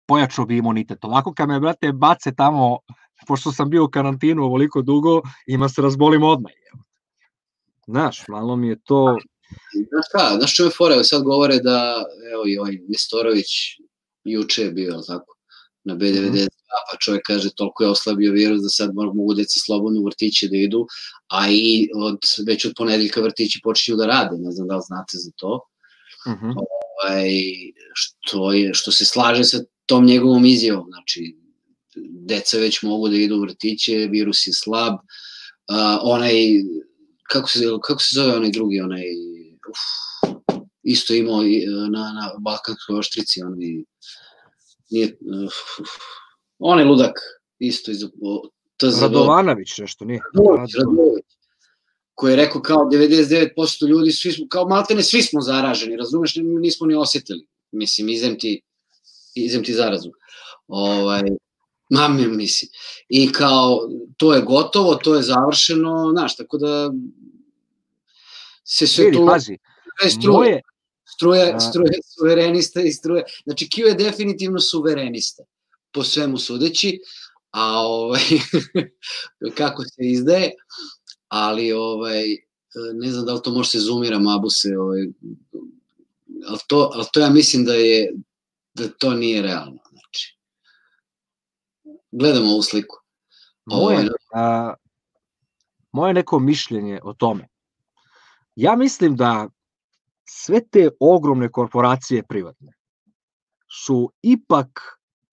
pojačao bi imunitet. Ovako kad me, brate, bace tamo, pošto sam bio u karantinu ovoliko dugo, ima se razbolim odmah. Znaš, malo mi je to... Znaš šta, znaš što je fora, sad govore da, evo i ovaj Nestorović juče je bio, tako, na B92, mm -hmm. pa čovjek kaže toliko je oslabio virus da sad mogu deca slobodno u vrtiće da idu, a i od, već od ponedeljka vrtići počinju da rade, ne znam da li znate za to. Mm -hmm. Ovaj, što, je, što se slaže sa tom njegovom izjavom, znači deca već mogu da idu u vrtiće, virus je slab, uh, onaj kako se, kako se zove onaj drugi, onaj, uf, isto imao na, na Balkanskoj oštrici, onaj, nije, uf, onaj ludak, isto iz TZO. Radovanović nešto, nije? Radović, Radović koji je rekao kao 99% ljudi, svi smo, kao maltene svi smo zaraženi, razumeš, nismo ni osetili. Mislim, izem ti, izem ti zarazu. Ovaj, Mame, mislim. I kao, to je gotovo, to je završeno, znaš, tako da se sve to... Pazi, struje, moje... struje, struje suverenista i struje... Znači, Q je definitivno suverenista, po svemu sudeći, a ovaj, (laughs) kako se izdaje, ali ovaj, ne znam da li to može se zoomira Mabuse, ovaj, ali to, ali to ja mislim da je da to nije realno gledamo ovu sliku. Moje, ovaj, a, moje neko mišljenje o tome. Ja mislim da sve te ogromne korporacije privatne su ipak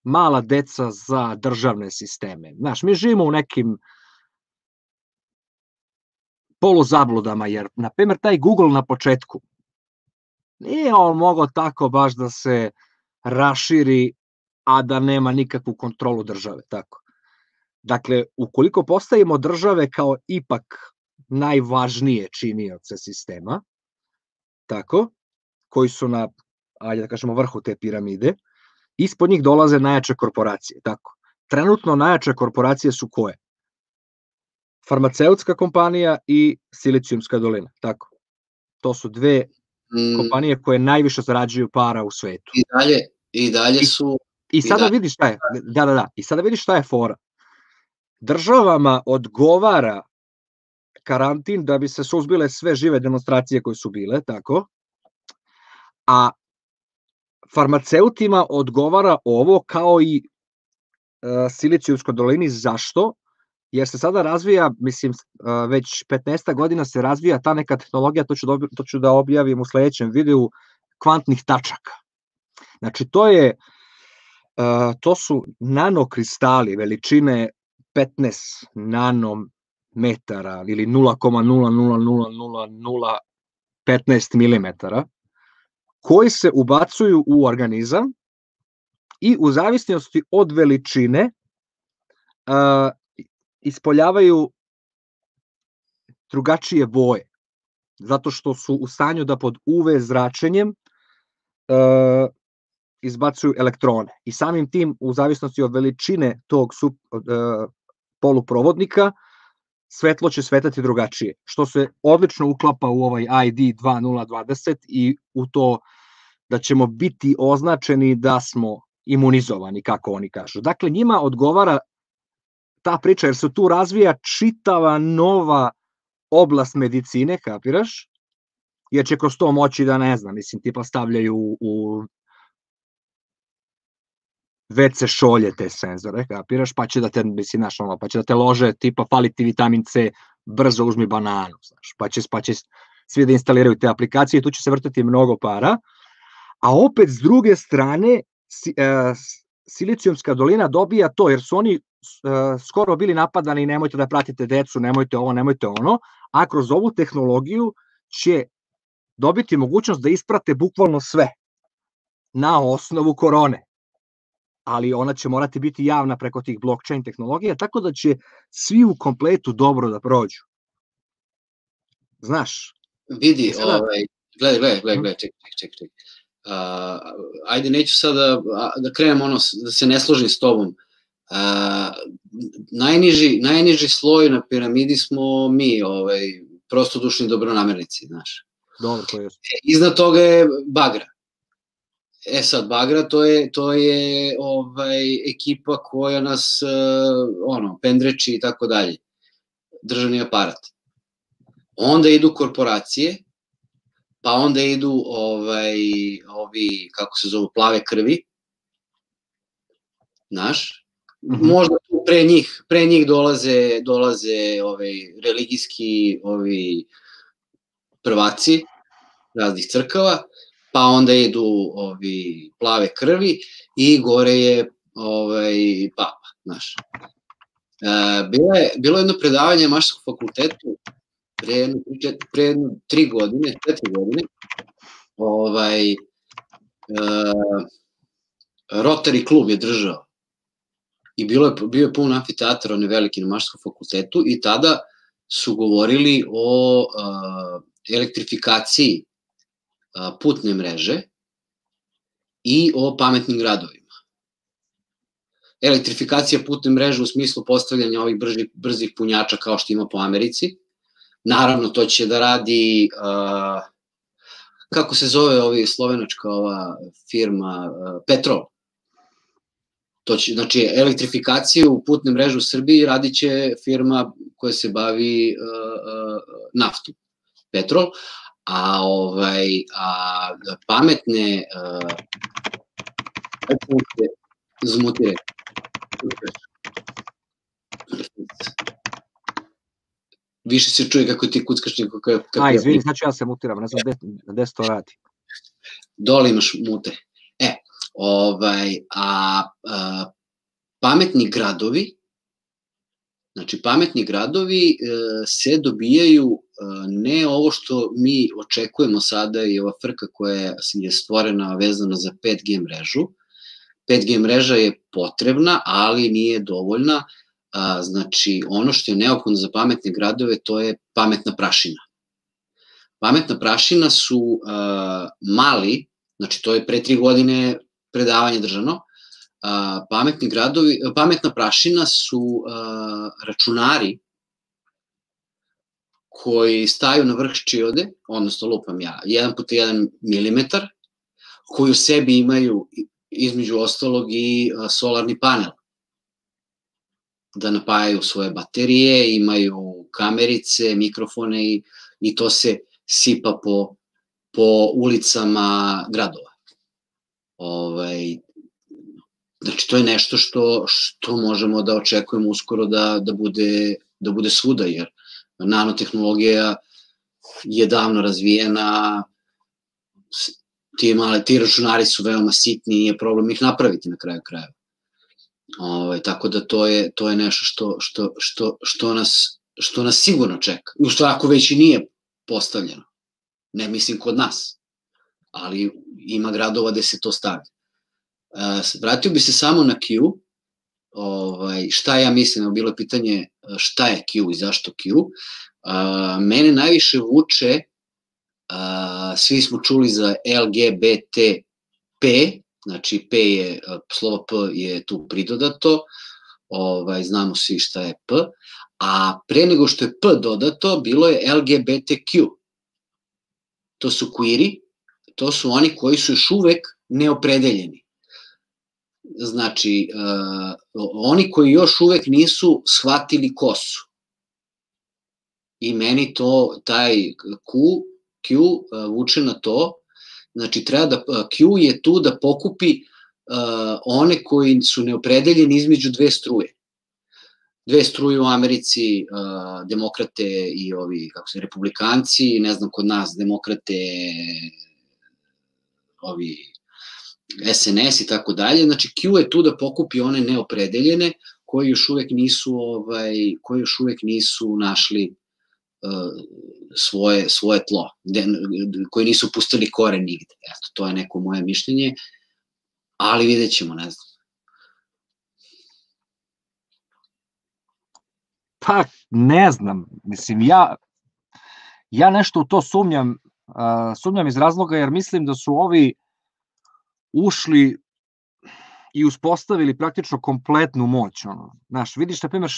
mala deca za državne sisteme. Znaš, mi živimo u nekim poluzabludama, jer, na primjer, taj Google na početku nije on mogao tako baš da se raširi a da nema nikakvu kontrolu države, tako. Dakle, ukoliko postavimo države kao ipak najvažnije činioce sistema, tako, koji su na, ajde da kažemo, vrhu te piramide, ispod njih dolaze najjače korporacije, tako. Trenutno najjače korporacije su koje? Farmaceutska kompanija i Silicijumska dolina, tako. To su dve mm. kompanije koje najviše zarađuju para u svetu. I dalje, i dalje su I sada da, vidiš šta je, da, da, da, i sada vidiš šta je fora. Državama odgovara karantin da bi se suzbile sve žive demonstracije koje su bile, tako, a farmaceutima odgovara ovo kao i uh, Silicijumskoj dolini. Zašto? Jer se sada razvija, mislim, već 15 godina se razvija ta neka tehnologija, to ću, da, to ću da objavim u sledećem videu, kvantnih tačaka. Znači, to je to su nanokristali veličine 15 nano metara ili 0,0000015 mm koji se ubacuju u organizam i u zavisnosti od veličine ispoljavaju drugačije boje, zato što su u stanju da pod UV zračenjem uh, izbacuju elektrone. I samim tim, u zavisnosti od veličine tog sub, uh, poluprovodnika, svetlo će svetati drugačije, što se odlično uklapa u ovaj ID 2020 i u to da ćemo biti označeni da smo imunizovani, kako oni kažu. Dakle, njima odgovara ta priča, jer se tu razvija čitava nova oblast medicine, kapiraš? Jer će kroz to moći da, ne znam, mislim, tipa stavljaju u, u WC šolje te senzore, kapiraš, pa će da te, mislim, znaš, ono, pa će da te lože, tipa, fali ti vitamin C, brzo uzmi bananu, znaš, pa će, pa će svi da instaliraju te aplikacije i tu će se vrtati mnogo para, a opet s druge strane, si, e, Silicijumska dolina dobija to, jer su oni e, skoro bili napadani, nemojte da pratite decu, nemojte ovo, nemojte ono, a kroz ovu tehnologiju će dobiti mogućnost da isprate bukvalno sve na osnovu korone ali ona će morati biti javna preko tih blockchain tehnologija, tako da će svi u kompletu dobro da prođu. Znaš? Vidi, sada... ovaj, gledaj, gledaj, gledaj, gledaj, ček, ček, ček, ček. Uh, ajde, neću sada da krenem ono, da se ne složim s tobom. Uh, najniži, najniži sloj na piramidi smo mi, ovaj, prostodušni dobronamernici, znaš. Dobro, to je. Iznad toga je bagra. E sad, Bagra to je, to je ovaj, ekipa koja nas uh, ono, pendreči i tako dalje. Državni aparat. Onda idu korporacije, pa onda idu ovaj, ovi, kako se zovu, plave krvi, znaš, mm -hmm. možda pre njih, pre njih dolaze, dolaze ovaj, religijski ovi prvaci raznih crkava, pa onda idu ovi plave krvi i gore je ovaj papa, znaš. E, bilo, je, bilo je jedno predavanje na fakultetu pre, jedno, pre jedno tri godine, četiri godine, ovaj, e, Rotary klub je držao i bilo je, bio je pun amfiteatar, on je veliki na Mašskom fakultetu i tada su govorili o a, elektrifikaciji putne mreže i o pametnim gradovima. Elektrifikacija putne mreže u smislu postavljanja ovih brzih, brzih punjača kao što ima po Americi. Naravno, to će da radi, uh, kako se zove ovi slovenačka ova firma, uh, Petrol. To će, znači, elektrifikaciju u putne mreže u Srbiji radit će firma koja se bavi naftu, Petrol, a ovaj a pametne uh, zmutire. Više se čuje kako ti kuckaš neko kako... kako A, izvini, znači ja se mutiram, ne znam gde, gde se to radi. Dole imaš mute. E, ovaj, a, a pametni gradovi Znači, pametni gradovi e, se dobijaju e, ne ovo što mi očekujemo sada i ova frka koja je stvorena vezana za 5G mrežu. 5G mreža je potrebna, ali nije dovoljna. Znači, ono što je neophodno za pametne gradove, to je pametna prašina. Pametna prašina su mali, znači to je pre tri godine predavanje držano, pametni gradovi, pametna prašina su računari koji staju na vrh čiode, odnosno lupam ja, 1 puta 1 mm, koji u sebi imaju između ostalog i solarni panel da napajaju svoje baterije, imaju kamerice, mikrofone i, i to se sipa po, po ulicama gradova. Ovaj, Znači, to je nešto što, što možemo da očekujemo uskoro da, da, bude, da bude svuda, jer nanotehnologija je davno razvijena, ti, male, ti računari su veoma sitni, nije problem ih napraviti na kraju krajeva. Ovaj, tako da to je, to je nešto što, što, što, što nas što nas sigurno čeka. U stvari, ako već i nije postavljeno. Ne mislim kod nas, ali ima gradova gde se to stavlja. Uh, vratio bi se samo na Q, ovaj, šta ja mislim, bilo je pitanje šta je Q i zašto Q. Uh, mene najviše vuče, uh, svi smo čuli za LGBTP, znači P je, slovo P je tu pridodato, ovaj, znamo svi šta je P, a pre nego što je P dodato, bilo je LGBTQ. To su queeri, to su oni koji su još uvek neopredeljeni. Znači, uh, oni koji još uvek nisu shvatili ko su. I meni to, taj Q, Q uh, vuče na to, znači treba da, Q je tu da pokupi uh, one koji su neopredeljeni između dve struje dve struje u Americi, uh, demokrate i ovi, kako se, republikanci, ne znam, kod nas demokrate, ovi SNS i tako dalje. Znači, Q je tu da pokupi one neopredeljene koji još uvek nisu, ovaj, koji još uvek nisu našli svoje, svoje tlo, koji nisu pustili kore nigde. Eto, to je neko moje mišljenje, ali vidjet ćemo, ne znam. Pa, ne znam, mislim, ja, ja nešto u to sumnjam, uh, sumnjam iz razloga jer mislim da su ovi ušli i uspostavili praktično kompletnu moć. Ono. Znaš, vidiš, na primjer,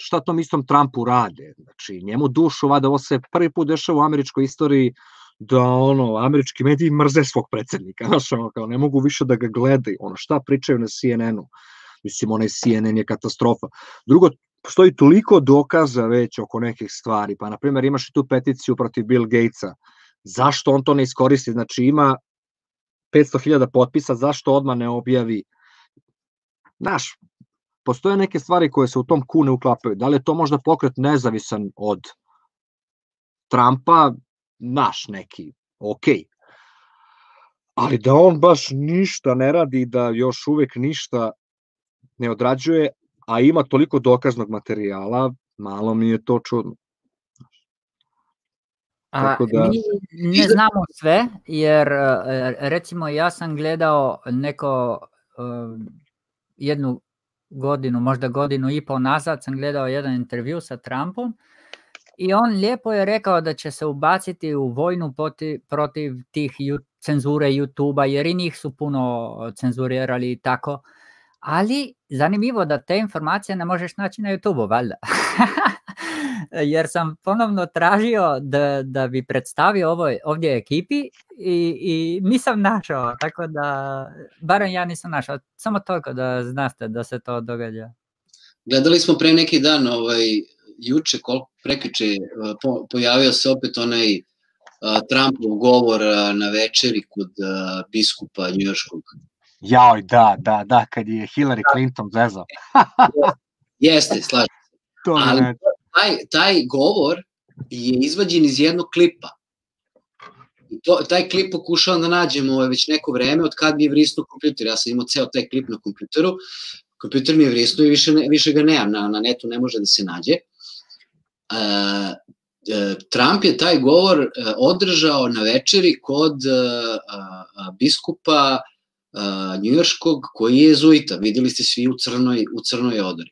šta tom istom Trumpu rade. Znači, njemu dušu vada, ovo se prvi put dešava u američkoj istoriji da ono, američki mediji mrze svog predsednika, (laughs) znaš, ono, kao ne mogu više da ga gledaju, ono, šta pričaju na CNN-u, mislim, onaj CNN je katastrofa. Drugo, postoji toliko dokaza već oko nekih stvari, pa na primjer imaš i tu peticiju protiv Bill Gatesa, zašto on to ne iskoristi, znači ima 500.000 potpisa, zašto odmah ne objavi, znaš, postoje neke stvari koje se u tom ku ne uklapaju, da li je to možda pokret nezavisan od Trumpa, naš neki, okej, okay. ali da on baš ništa ne radi, da još uvek ništa ne odrađuje, a ima toliko dokaznog materijala, malo mi je to čudno. A, Tako da... Mi ne znamo sve, jer e, recimo ja sam gledao neko uh, jednu godinu, možda godinu i pol nazad sam gledao jedan intervju sa Trumpom i on lijepo je rekao da će se ubaciti u vojnu protiv, protiv tih cenzure YouTube-a jer i njih su puno cenzurirali i tako ali zanimljivo da te informacije ne možeš naći na YouTube-u, valjda. (laughs) Jer sam ponovno tražio da, da bi predstavio ovoj, ovdje ekipi i, i nisam našao, tako da, barem ja nisam našao, samo toliko da znate da se to događa. Gledali smo pre neki dan, ovaj, juče, koliko prekiče, po, pojavio se opet onaj uh, Trumpov govor uh, na večeri kod uh, biskupa njujorskog Jao, da, da, da, kad je Hillary Clinton zezao. (laughs) Jeste, slažem se. To Ali taj, taj govor je izvađen iz jednog klipa. I to, taj klip pokušavam da nađem ovaj, već neko vreme od kad mi je vrisnuo kompjuter. Ja sam imao ceo taj klip na kompjuteru. Kompjuter mi je vrisnuo i više, ne, više ga nemam. Na, na netu ne može da se nađe. Uh, Trump je taj govor održao na večeri kod biskupa njujorskog koji je jezuita, videli ste svi u crnoj, u crnoj odori.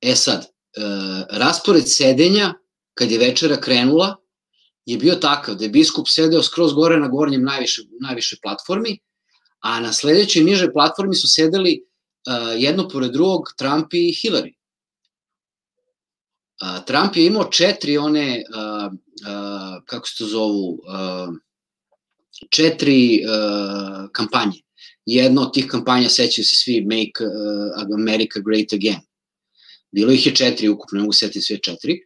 E sad, raspored sedenja, kad je večera krenula, je bio takav da je biskup sedeo skroz gore na gornjem najviše, najviše platformi, a na sledećoj niže platformi su sedeli jedno pored drugog Trump i Hillary. Trump je imao četiri one, kako se to zovu, četiri kampanje. Jedna od tih kampanja, sećaju se svi, Make America Great Again. Bilo ih je četiri ukupno, mogu setiti sve četiri.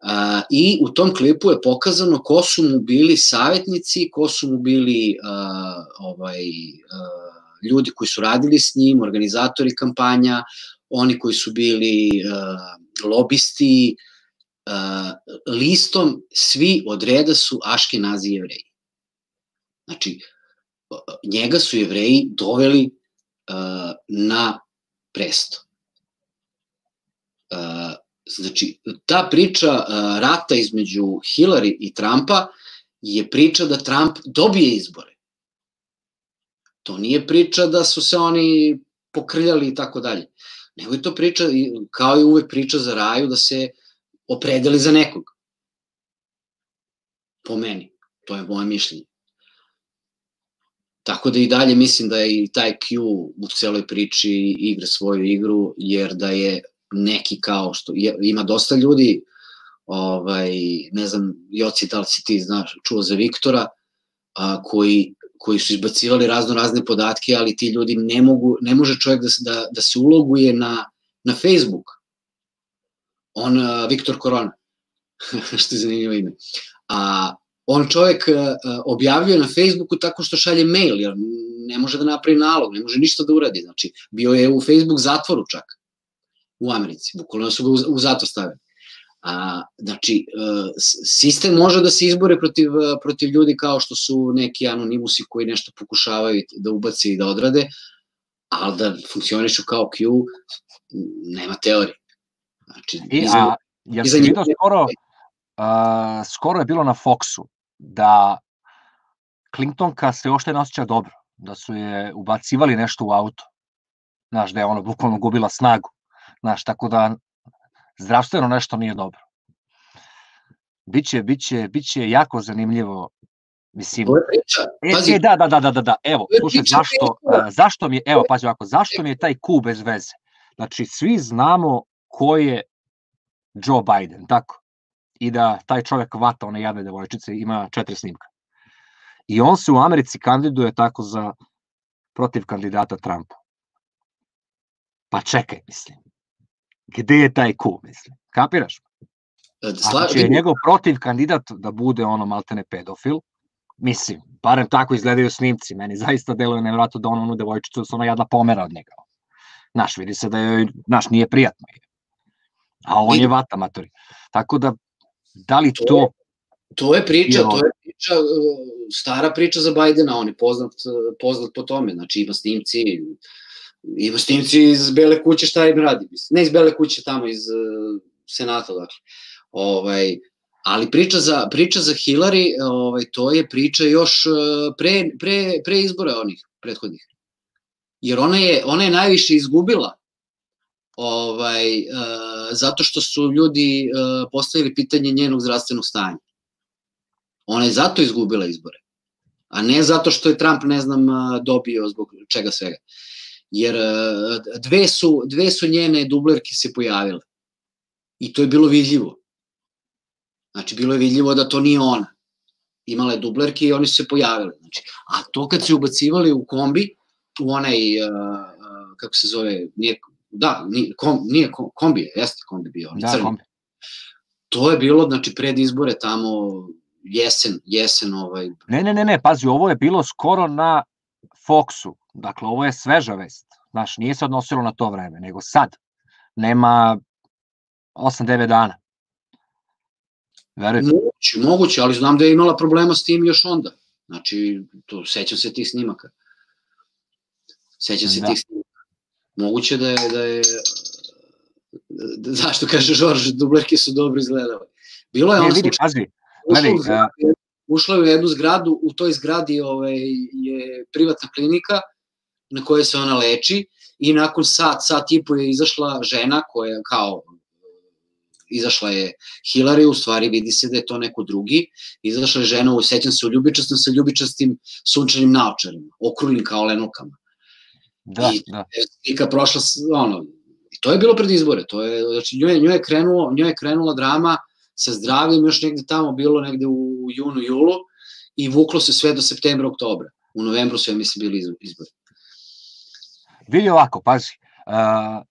Uh, I u tom klipu je pokazano ko su mu bili savjetnici, ko su mu bili uh, ovaj, uh, ljudi koji su radili s njim, organizatori kampanja, oni koji su bili uh, lobisti, uh, listom svi od reda su aške nazi jevreji. Znači, njega su jevreji doveli uh, na presto. Znači, ta priča uh, rata između Hillary i Trumpa je priča da Trump dobije izbore. To nije priča da su se oni pokrljali i tako dalje. Nego je to priča, kao i uvek priča za raju, da se opredeli za nekog. Po meni. To je moje mišljenje. Tako da i dalje mislim da je i taj Q u celoj priči igra svoju igru, jer da je neki kao što, ima dosta ljudi, ovaj, ne znam, Joci, da li si ti znaš, čuo za Viktora, a, koji, koji su izbacivali razno razne podatke, ali ti ljudi ne mogu, ne može čovjek da, da, da se uloguje na, na Facebook. On, a, Viktor Korona, (laughs) što je zanimljivo ime. A on čovjek uh, objavljuje na Facebooku tako što šalje mail, jer ne može da napravi nalog, ne može ništa da uradi. Znači, bio je u Facebook zatvoru čak u Americi, bukvalno su ga u, u zatvor stavili. A, znači, uh, sistem može da se izbore protiv, uh, protiv ljudi kao što su neki anonimusi koji nešto pokušavaju da ubaci i da odrade, ali da funkcionišu kao Q, nema teorije. Znači, I, iza, a, ja sam vidio skoro, uh, skoro je bilo na Foxu, da Clintonka se ošte ne osjeća dobro, da su je ubacivali nešto u auto, znaš, da je ona bukvalno gubila snagu, znaš, tako da zdravstveno nešto nije dobro. Biće, biće, biće jako zanimljivo Mislim, to je priča. E, pazi. E, da, da, da, da, da, da. Evo, slušaj, zašto, uh, zašto mi je, evo, pazi ovako, zašto mi je taj ku bez veze? Znači, svi znamo ko je Joe Biden, tako? i da taj čovjek vata one jadne devojčice, ima četiri snimka. I on se u Americi kandiduje tako za protiv kandidata Trumpa. Pa čekaj, mislim. Gde je taj ku, mislim? Kapiraš? Ako će njegov protiv kandidat da bude ono maltene pedofil, mislim, barem tako izgledaju snimci, meni zaista deluje nevjerojatno da on onu devojčicu se ona jadna pomera od njega. Naš, vidi se da je, naš, nije prijatno. A on je vata, matori. Tako da, Da li to... To je, to je priča, to je priča, uh, stara priča za Bajdena, on je poznat, poznat po tome, znači ima snimci, ima snimci iz Bele kuće šta im radi, ne iz Bele kuće, tamo iz uh, Senata, dakle. Ovaj, ali priča za, priča za Hillary, ovaj, to je priča još pre, pre, pre izbora onih prethodnih. Jer ona je, ona je najviše izgubila ovaj, uh, zato što su ljudi uh, postavili pitanje njenog zdravstvenog stanja. Ona je zato izgubila izbore, a ne zato što je Trump, ne znam, dobio zbog čega svega. Jer uh, dve su, dve su njene dublerke se pojavile i to je bilo vidljivo. Znači, bilo je vidljivo da to nije ona. Imala je dublerke i oni su se pojavili. Znači, a to kad se ubacivali u kombi, u onaj, uh, kako se zove, nije da, nije, kom, nije kombi, jeste kombi bio, da, crni. Kombi. To je bilo, znači, pred izbore tamo, jesen, jesen ovaj... Ne, ne, ne, ne, pazi, ovo je bilo skoro na Foxu, dakle, ovo je sveža vest, znaš, nije se odnosilo na to vreme, nego sad, nema 8-9 dana. Verujte. Moguće, moguće, ali znam da je imala problema s tim još onda. Znači, to, sećam se tih snimaka. Sećam se da. tih snimaka. Moguće da je, da je da, zašto kaže Žorž, dublerke su dobro izgledale. Bilo je on vidi, pazi, gledaj, uh... ušla je u jednu zgradu, u toj zgradi ovaj, je privatna klinika na kojoj se ona leči i nakon sat, sat i po je izašla žena koja kao izašla je Hillary, u stvari vidi se da je to neko drugi, izašla je žena, sećam se u ljubičastom sa ljubičastim sunčanim naočarima, okruglim kao lenokama. Da, I, da. Slika prošla, ono, i to je bilo pred izbore, to je, znači njoj, njoj, je krenulo, njoj je krenula drama sa zdravljem još negde tamo, bilo negde u junu, julu i vuklo se sve do septembra, oktobra. U novembru su, ja mislim, bili izbori. Vidi ovako, pazi, uh,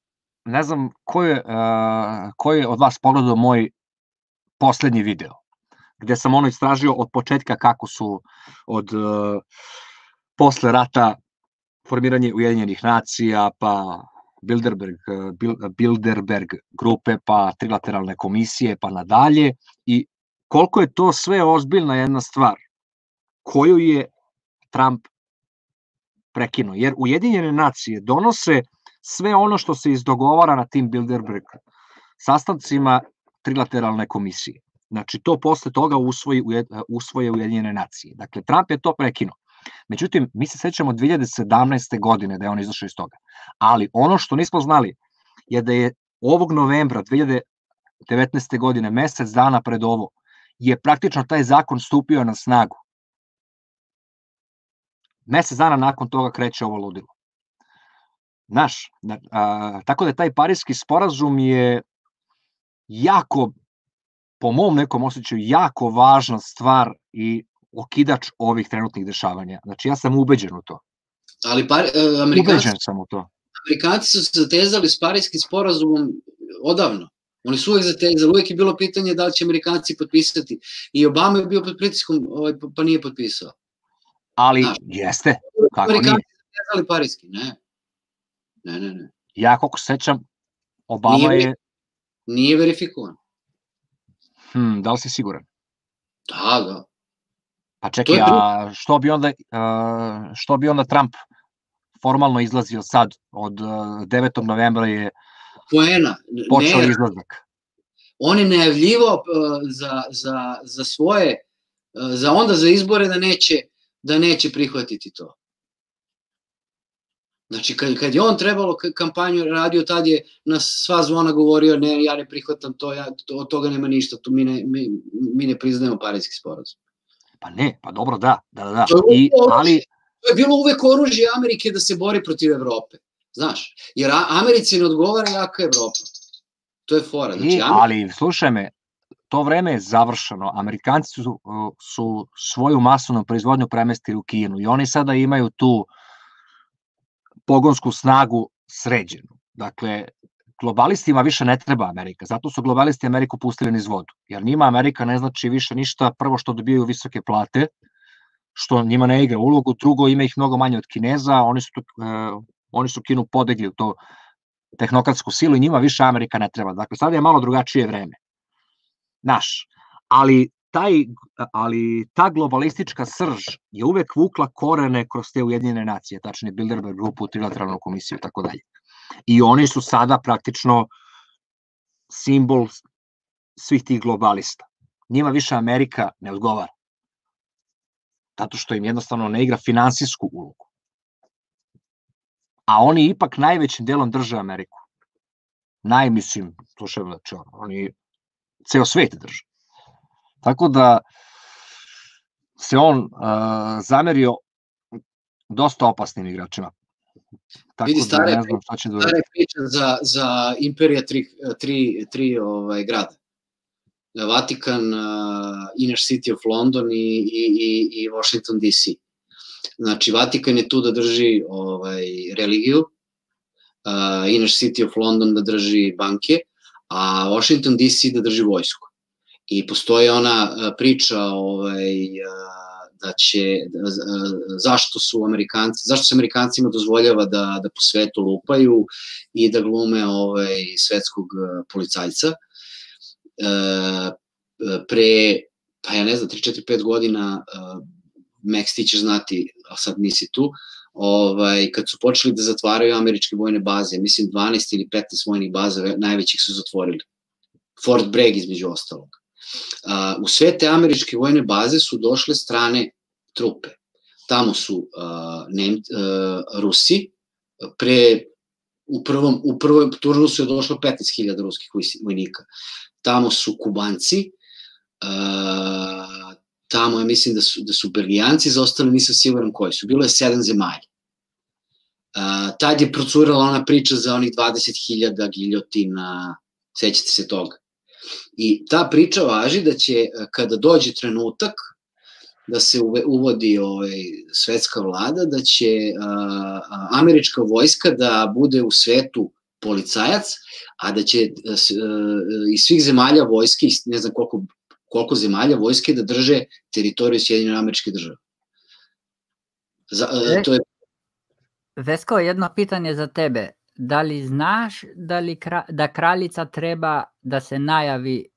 ne znam ko je, uh, ko je od vas pogledao moj poslednji video, gde sam ono istražio od početka kako su od uh, posle rata formiranje Ujedinjenih nacija, pa Bilderberg, Bilderberg grupe, pa trilateralne komisije, pa nadalje. I koliko je to sve ozbiljna jedna stvar koju je Trump prekinuo. Jer Ujedinjene nacije donose sve ono što se izdogovara na tim Bilderberg sastancima trilateralne komisije. Znači, to posle toga usvoji, usvoje Ujedinjene nacije. Dakle, Trump je to prekinuo. Međutim, mi se sećamo 2017. godine da je on izašao iz toga. Ali ono što nismo znali je da je ovog novembra 2019. godine, mesec dana pred ovo, je praktično taj zakon stupio na snagu. Mesec dana nakon toga kreće ovo ludilo. Naš, a, tako da taj parijski sporazum je jako, po mom nekom osjećaju, jako važna stvar i okidač ovih trenutnih dešavanja. Znači, ja sam ubeđen u to. Ali par, uh, Amerikanci, ubeđen sam u to. Amerikanci su se zatezali s parijskim sporazumom odavno. Oni su uvek zatezali, uvek je bilo pitanje da li će Amerikanci potpisati. I Obama je bio pod pritiskom, ovaj, pa nije potpisao. Ali Znaš, jeste, kako Amerikanci nije. zatezali parijski, ne. Ne, ne, ne. Ja kako se sećam, Obama nije, je... Nije verifikovan. Hmm, da li si siguran? Da, da. Pa čekaj, a što bi onda, što bi onda Trump formalno izlazio sad, od 9. novembra je Poena. počeo ne, izlazak. On je najavljivo za, za, za svoje, za onda za izbore da neće, da neće prihvatiti to. Znači, kad, kad je on trebalo kampanju radio, tad je na sva zvona govorio, ne, ja ne prihvatam to, ja, to od toga nema ništa, tu mi ne, mi, mi ne priznajemo parijski sporazum. Pa ne, pa dobro, da, da, da. I, ali... To je bilo uvek oružje Amerike da se bori protiv Evrope. Znaš, jer Americi ne odgovara jaka Evropa. To je fora. Znači, I, ali, slušaj me, to vreme je završeno. Amerikanci su, su svoju masovnu proizvodnju premestili u Kinu i oni sada imaju tu pogonsku snagu sređenu. Dakle, globalistima više ne treba Amerika, zato su globalisti Ameriku pustili niz vodu, jer njima Amerika ne znači više ništa, prvo što dobijaju visoke plate, što njima ne igra ulogu, drugo ima ih mnogo manje od Kineza, oni su, uh, oni su Kinu podegli u to tehnokratsku silu i njima više Amerika ne treba. Dakle, sad je malo drugačije vreme. Naš. Ali taj, ali ta globalistička srž je uvek vukla korene kroz te ujedinjene nacije, tačnije Bilderberg grupu, trilateralnu komisiju i tako dalje. I oni su sada praktično simbol svih tih globalista. Njima više Amerika ne odgovara. Zato što im jednostavno ne igra finansijsku ulogu. A oni ipak najvećim delom drže Ameriku. Najmislim, slušaj, znači, oni ceo svet drže. Tako da se on uh, zamerio dosta opasnim igračima. Tako Vidi, da stare, da ne znam šta će da stare priče za, za Imperija tri, tri, tri ovaj, grada. Vatikan, uh, Inner City of London i, i, i, i Washington DC. Znači, Vatikan je tu da drži ovaj, religiju, uh, Inner City of London da drži banke, a Washington DC da drži vojsku. I postoji ona priča ovaj, da će, da, zašto su Amerikanci, zašto se Amerikancima dozvoljava da, da po svetu lupaju i da glume ovaj, svetskog policajca. E, pre, pa ja ne znam, 3, 4, 5 godina, Max ti ćeš znati, a sad nisi tu, ovaj, kad su počeli da zatvaraju američke vojne baze, mislim 12 ili 15 vojnih baza najvećih su zatvorili. Fort Bragg između ostalog u sve te američke vojne baze su došle strane trupe. Tamo su uh, Nem, uh, Rusi, pre, u prvom, u prvom turnusu je došlo 15.000 ruskih vojnika. Tamo su Kubanci, uh, tamo je mislim da su, da su Belgijanci, za ostale nisam siguran koji su. Bilo je sedam zemalja. Uh, tad je procurala ona priča za onih 20.000 giljotina, sećate se toga. I ta priča važi da će e, kada dođe trenutak da se uvodi ovaj, svetska vlada, da će a, američka vojska da bude u svetu policajac, a da će e, iz svih zemalja vojske, ne znam koliko, koliko zemalja vojske da drže teritoriju Sjedinjene američke države. Za, a, to je Vesko, jedno pitanje za tebe da li znaš da, li kra, da kraljica treba da se najavi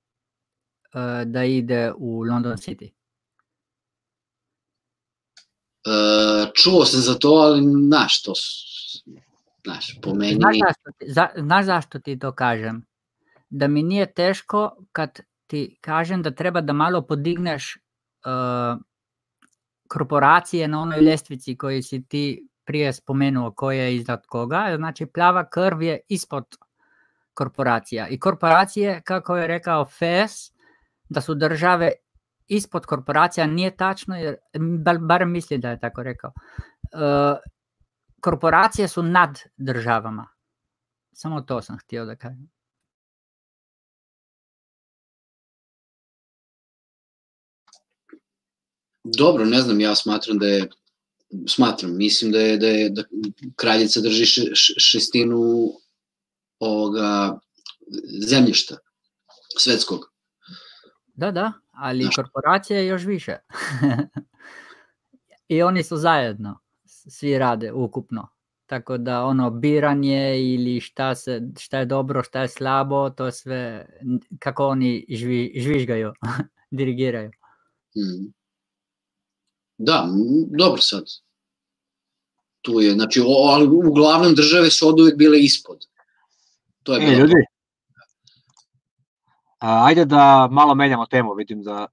uh, da ide u London City? Uh, čuo sam za to, ali znaš, to znaš, po meni... Znaš zašto, ti, za, znaš zašto ti to kažem? da mi nije teško kad ti kažem da treba da malo podigneš uh, korporacije na onoj ljestvici koju si ti prije spomenuo koja je iznad koga, znači plava krv je ispod korporacija. I korporacije, kako je rekao FES, da su države ispod korporacija nije tačno, jer barem misli da je tako rekao. Uh, korporacije su nad državama. Samo to sam htio da kažem. Dobro, ne znam, ja smatram da je smatram, mislim da je da je da kraljica drži šestinu ovoga zemljišta svetskog. Da, da, ali Znaš. korporacija je još više. (laughs) I oni su zajedno, svi rade ukupno. Tako da ono biranje ili šta, se, šta je dobro, šta je slabo, to sve kako oni žvi, žvižgaju, (laughs) dirigiraju. Hmm. Da, dobro sad. Tu je, znači, o, ali uglavnom države su od uvek bile ispod. To je e, ljudi, A, ajde da malo menjamo temu, vidim da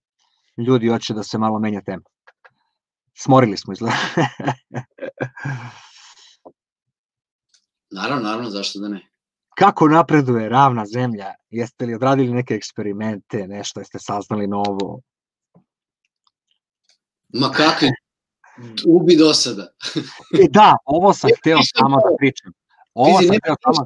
ljudi hoće da se malo menja tema. Smorili smo izgleda. (laughs) naravno, naravno, zašto da ne? Kako napreduje ravna zemlja? Jeste li odradili neke eksperimente, nešto, jeste saznali novo? Ma kakvi, ubi do sada. e da, ovo sam hteo samo da pričam. Ovo sam hteo samo...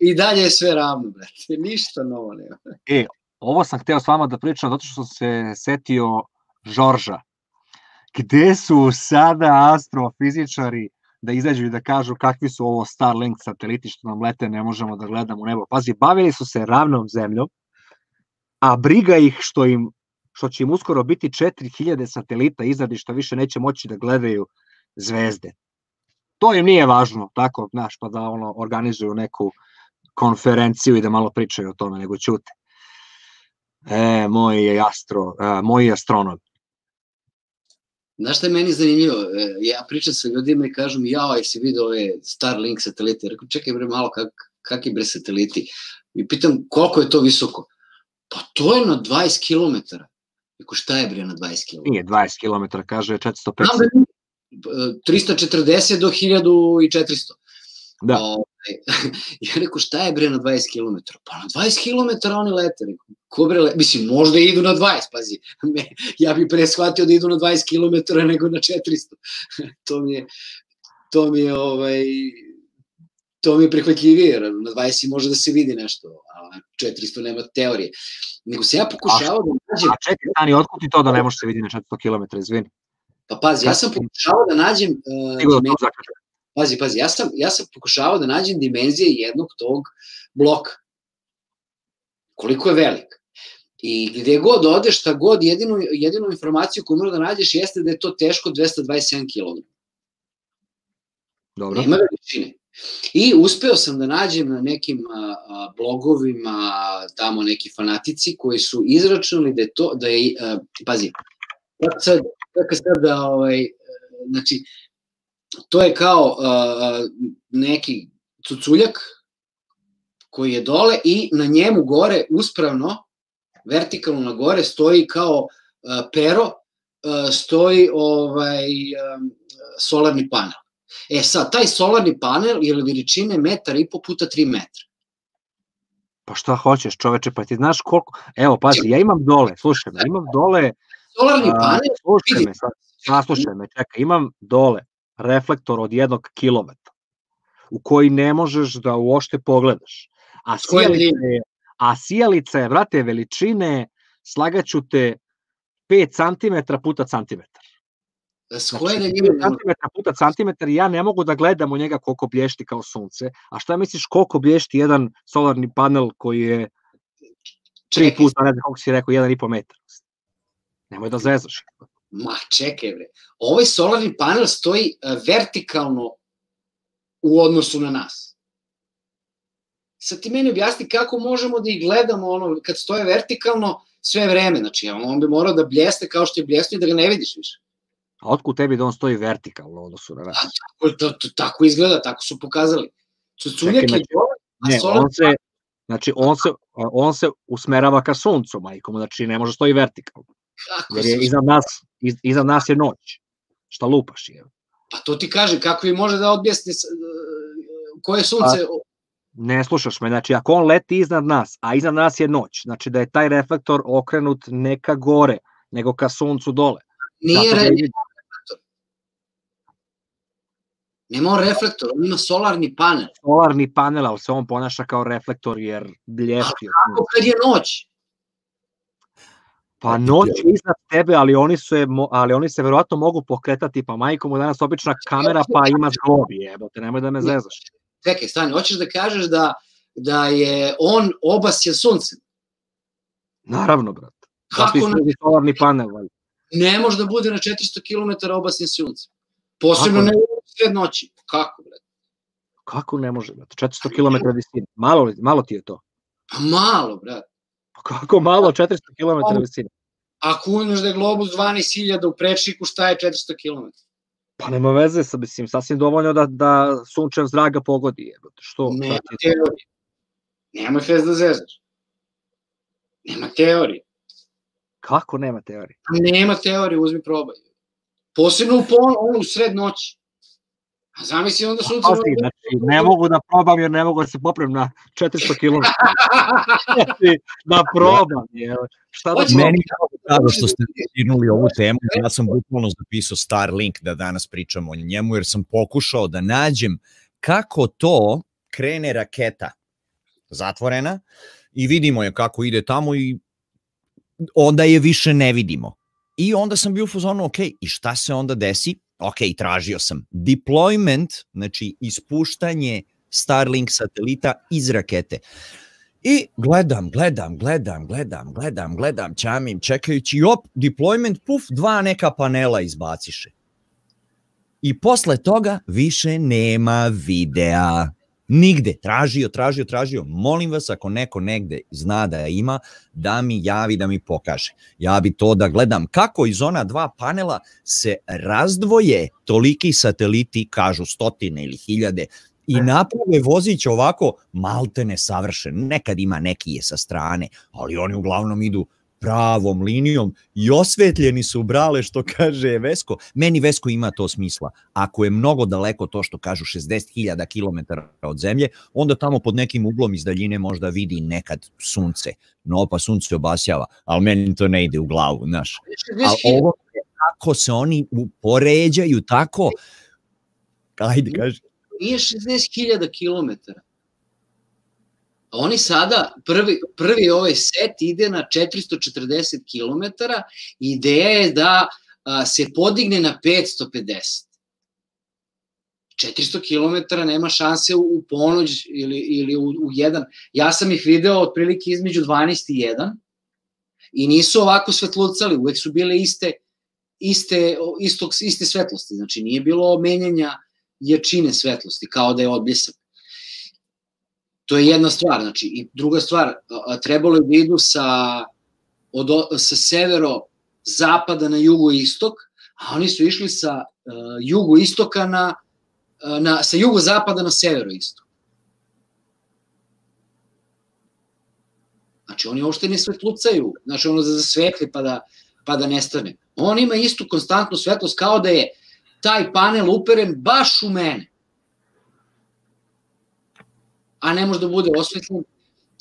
I dalje je sve ravno, brate. Ništa novo nema. E, ovo sam hteo s vama da pričam zato što sam se setio Žorža. Gde su sada astrofizičari da izađu i da kažu kakvi su ovo Starlink sateliti što nam lete, ne možemo da gledamo u nebo. Pazi, bavili su se ravnom zemljom, a briga ih što im što će im uskoro biti 4000 satelita izradi što više neće moći da gledaju zvezde. To im nije važno, tako, znaš, pa da ono, organizuju neku konferenciju i da malo pričaju o tome, nego ćute. E, moj astro, e, moj astronom. Znaš šta je meni zanimljivo? E, ja pričam sa ljudima i kažu mi, jao, jesi vidio ove Starlink satelite? Rekao, čekaj bre malo, kak, kakvi bre sateliti? I pitam, koliko je to visoko? Pa to je na 20 km. Rekao, šta je bre na 20 km? Nije 20 km, kaže 450. 340 do 1400. Da. O, (laughs) ja rekao, šta je bre na 20 km? Pa na 20 km oni lete. Rekao, ko bre lete? Mislim, možda idu na 20, pazi. (laughs) ja bih pre shvatio da idu na 20 km nego na 400. (laughs) to mi je, to mi je, ovaj, to mi je prihvatljivije, jer na 20 može da se vidi nešto, a 400 nema teorije. Nego se ja pokušavao da nađem... A čekaj, stani, otkud ti to da ne može se vidi na 400 km, izvini? Pa pazi, ja sam pokušavao da nađem... Uh, pazi, pazi, ja sam, ja sam pokušavao da nađem dimenzije jednog tog bloka. Koliko je velik. I gde god odeš, šta god, jedinu, jedinu informaciju koju možeš da nađeš jeste da je to teško 227 kg. Dobro. Nema veličine. I uspeo sam da nađem na nekim blogovima tamo neki fanatici koji su izračunali da je to, da je, pazi, sad, kako sad da, ovaj, znači, to je kao neki cuculjak koji je dole i na njemu gore uspravno, vertikalno na gore stoji kao pero, stoji ovaj solarni panel. E sad, taj solarni panel je veličine metar i po puta 3 metra. Pa šta hoćeš čoveče, pa ti znaš koliko... Evo, pazi, ja imam dole, slušaj me, imam dole... Solarni panel... Slušaj me, saslušaj me, čekaj, imam dole reflektor od jednog kilovata u koji ne možeš da uošte pogledaš. A sijalica je, a sijalica je, vrate, veličine, slagaću te 5 cm puta centimetar. S koje znači, centimetra puta centimetar ja ne mogu da gledam u njega koliko blješti kao sunce. A šta misliš koliko blješti jedan solarni panel koji je tri puta, ne znam koliko si rekao, jedan i po metar. Nemoj da zezaš. Ma čekaj bre, ovaj solarni panel stoji e, vertikalno u odnosu na nas. Sad ti meni objasni kako možemo da ih gledamo ono, kad stoje vertikalno sve vreme, znači on bi morao da bljeste kao što je bljesto i da ga ne vidiš više. A otkud tebi da on stoji vertikalno odnosu na nas? Tako, to, to, tako izgleda, tako su pokazali. Cuculjak je dole, a ne, solar... on se, Znači, on se, on se usmerava ka suncu, majkom, znači ne može stoji vertikalno. Kako Jer se... je iznad nas, iz, iznad nas je noć. Šta lupaš je? Pa to ti kaže, kako mi može da objasni koje sunce... Ne slušaš me, znači ako on leti iznad nas, a iznad nas je noć, znači da je taj reflektor okrenut ne ka gore, nego ka suncu dole. Nije da re, vidi- nema on reflektor, on ima solarni panel. solarni panel, ali se on ponaša kao reflektor jer blješti. sunca. Kako kad je noć? Pa noć je iznad tebe, ali oni se mo- ali oni se verovatno mogu pokretati, pa majko mu je danas obična kamera, pa ima zglobi, jebote, nemoj da me zezaš. Čekaj, stani, hoćeš da kažeš da, da je on obasjen suncem? Naravno, i Kako ne, služi solarni panel, valjda. ne može da bude na 400 km obasjen suncem? Posebno ne sred noći. Kako, bre? Kako ne može, brate? 400 km visine. Malo, li- malo ti je to. Pa malo, brat. Pa kako malo, 400 km visine? Ako uzmeš da je globus 12.000 u prečniku, šta je 400 km? Pa nema veze sa, mislim, sasvim dovoljno da, da sunčev zrak ga pogodi, jebote. Što? Nema Šta ti je teorije. Nemoj fez da zezaš. Nema teorije. Kako nema teorije? Nema teorije, uzmi probaj. Posebno u, pon, ono, u sred noći. A zamisli onda sunce... Pazi, znači, ne mogu da probam jer ne mogu da se poprem na 400 km. Da probam, je. Šta da? Meni je drago što ste dirnuli ovu temu. Ja sam bukvalno zapisao Starlink da danas pričamo o njemu, jer sam pokušao da nađem kako to krene raketa zatvorena i vidimo je kako ide tamo i onda je više ne vidimo. I onda sam bio u fazonu, ok, i šta se onda desi? Ok, tražio sam deployment, znači ispuštanje Starlink satelita iz rakete. I gledam, gledam, gledam, gledam, gledam, gledam, čamim, čekajući, op, deployment, puf, dva neka panela izbaciše. I posle toga više nema videa. Nigde. Tražio, tražio, tražio. Molim vas, ako neko negde zna da ima, da mi javi, da mi pokaže. Ja bi to da gledam kako iz ona dva panela se razdvoje toliki sateliti, kažu stotine ili hiljade, i naprave vozić ovako maltene savršen. Nekad ima neki je sa strane, ali oni uglavnom idu pravom linijom i osvetljeni su brale što kaže Vesko. Meni Vesko ima to smisla. Ako je mnogo daleko to što kažu 60.000 km od zemlje, onda tamo pod nekim uglom iz daljine možda vidi nekad sunce. No pa sunce obasjava, ali meni to ne ide u glavu, znaš. Ali ovo kako se oni upoređaju tako, ajde kaži. Nije 60.000 km. Oni sada, prvi, prvi ovaj set ide na 440 km, ideja je da a, se podigne na 550. 400 km nema šanse u, u ponoć ili, ili u, u jedan. Ja sam ih video otprilike između 12 i 1 i nisu ovako svetlucali, uvek su bile iste, iste, istog, iste svetlosti, znači nije bilo menjanja jačine svetlosti, kao da je odbljesak. To je jedna stvar, znači, i druga stvar, trebalo je da idu sa, od, sa severo zapada na jugoistok, a oni su išli sa uh, jugoistoka na, uh, na, sa jugozapada na severoistok. Znači, oni uopšte ne svetlucaju, znači, ono da zasvetli pa da, pa da nestane. On ima istu konstantnu svetlost kao da je taj panel uperen baš u mene. A ne može da bude osvetljen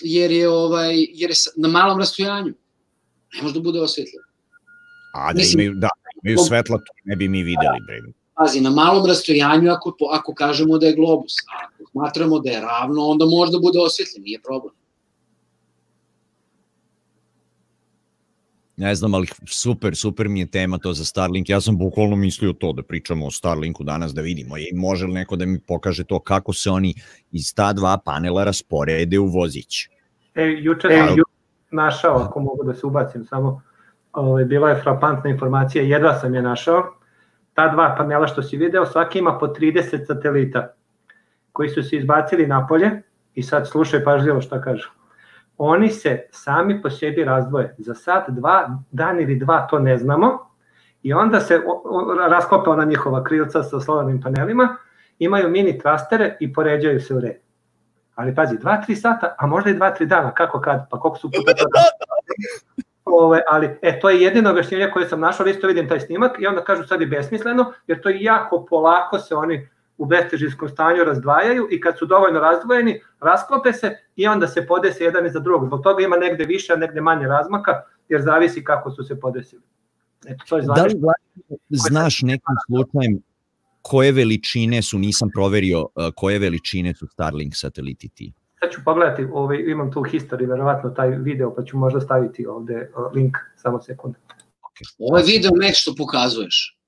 jer je ovaj jer je na malom rastojanju. Ne može da bude osvetljen. A da imaju, da, imaju svetla, to ne bi mi videli, bre. Pazi, na malom rastojanju ako, ako kažemo da je globus, a ako smatramo da je ravno, onda može da bude osvetljen, nije problem. Ne znam, ali super, super mi je tema to za Starlink. Ja sam bukvalno mislio to da pričamo o Starlinku danas da vidimo. I može li neko da mi pokaže to kako se oni iz ta dva panela rasporede u vozić? E, juče sam ju našao, ako mogu da se ubacim samo, ovaj, bila je frapantna informacija, jedva sam je našao. Ta dva panela što si video, svaki ima po 30 satelita koji su se izbacili napolje i sad slušaj pažljivo šta kažu oni se sami po sebi razdvoje. Za sat, dva, dan ili dva to ne znamo i onda se rasklope ona njihova krilca sa solarnim panelima, imaju mini trastere i poređaju se u red. Ali pazi, 2-3 sata, a možda i 2-3 dana, kako kad, pa koliko su puta to Ove, ali e, to je jedino objašnjenje koje sam našao, isto vidim taj snimak i onda kažu sad je besmisleno, jer to je jako polako se oni u bestežinskom stanju razdvajaju i kad su dovoljno razdvojeni, rasklope se i onda se podese jedan iza drugog. Zbog toga ima negde više, a negde manje razmaka, jer zavisi kako su se podesili. Eto, to je da li znaš nekim slučajem koje veličine su, nisam proverio, koje veličine su Starlink sateliti ti? Sad ću pogledati, ovaj, imam tu history, verovatno taj video, pa ću možda staviti ovde link, samo sekund. Okay. Ovaj video nek što pokazuješ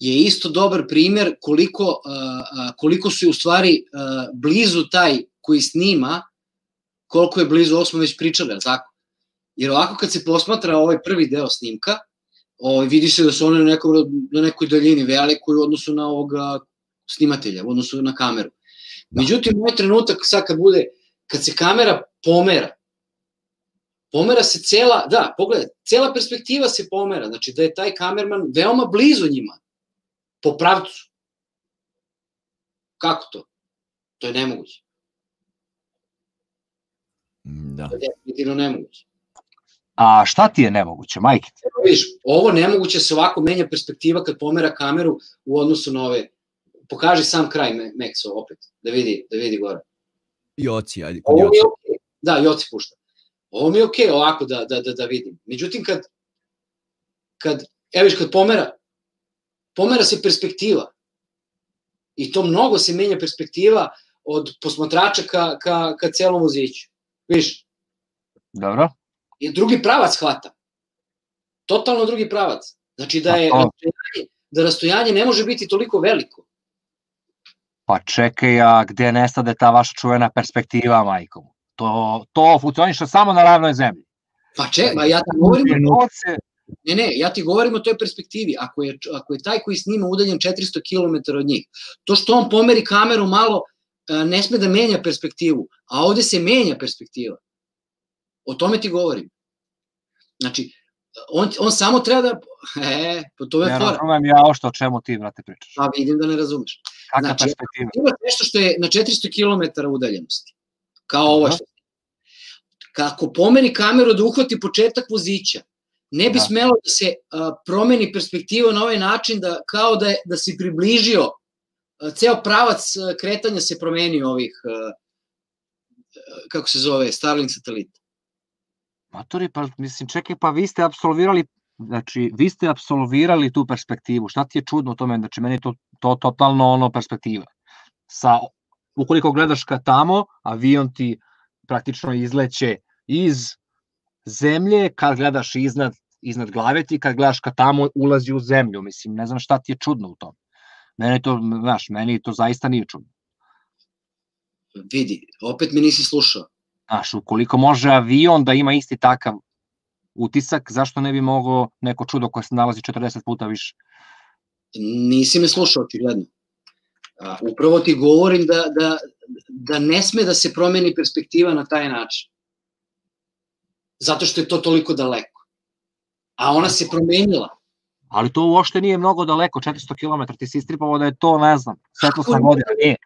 je isto dobar primer koliko, koliko su u stvari blizu taj koji snima, koliko je blizu, ovo smo već pričali, ali tako? Jer ovako kad se posmatra ovaj prvi deo snimka, ovaj, vidi se da su one na, nekom, na nekoj daljini velikoj u odnosu na ovoga snimatelja, u odnosu na kameru. Međutim, ovaj trenutak sad kad bude, kad se kamera pomera, pomera se cela, da, pogledaj, cela perspektiva se pomera, znači da je taj kamerman veoma blizu njima, po pravcu. Kako to? To je nemoguće. Da. To je definitivno nemoguće. A šta ti je nemoguće, majke? Viš, ovo nemoguće se ovako menja perspektiva kad pomera kameru u odnosu na ove pokaži sam kraj Mexo opet, da vidi, da vidi gore. Joci, ajde. Ovo mi je okay. Da, Joci pušta. Ovo mi je okej okay, ovako da, da, da, da vidim. Međutim, kad, kad, evo viš, kad pomera, pomera se perspektiva. I to mnogo se menja perspektiva od posmatrača ka, ka, ka celom voziću. Viš? Dobro. I drugi pravac hvata. Totalno drugi pravac. Znači da je rastojanje, da rastojanje ne može biti toliko veliko. Pa čekaj, a gde nestade ta vaša čuvena perspektiva, majkom? To, to funkcioniše samo na ravnoj zemlji. Pa če, ma ja ti govorim, ne, ne, ja ti govorim o toj perspektivi. Ako je, ako je taj koji snima udaljen 400 km od njih, to što on pomeri kameru malo, e, ne sme da menja perspektivu, a ovde se menja perspektiva. O tome ti govorim. Znači, on, on samo treba da... E, po to je ne fora. Razumem ja ovo što o čemu ti, brate, pričaš. Pa vidim da ne razumeš. Kakva znači, perspektiva? Ima nešto što je na 400 km udaljenosti. Kao ovo što... Kako pomeri kameru da uhvati početak vozića, ne bi da. smelo da se a, promeni perspektiva na ovaj način da kao da, je, da si približio a, ceo pravac a, kretanja se promenio ovih a, kako se zove, Starlink satelita. Matori, pa mislim, čekaj, pa vi ste absolvirali Znači, vi ste absolvirali tu perspektivu. Šta ti je čudno u tome? Znači, meni je to, to totalno ono perspektiva. Sa, ukoliko gledaš ka tamo, avion ti praktično izleće iz zemlje, kad gledaš iznad, iznad glave ti, kad gledaš ka tamo, ulazi u zemlju. Mislim, ne znam šta ti je čudno u tom. Meni to, znaš, meni to zaista nije čudno. Vidi, opet me nisi slušao. Znaš, ukoliko može avion da ima isti takav utisak, zašto ne bi mogao neko čudo koje se nalazi 40 puta više? Nisi me slušao, očigledno. Upravo ti govorim da, da, da ne sme da se promeni perspektiva na taj način. Zato što je to toliko daleko. A ona se promenila. Ali to uopšte nije mnogo daleko, 400 km, ti si istripao da je to, ne znam, svetlosna godina, nije.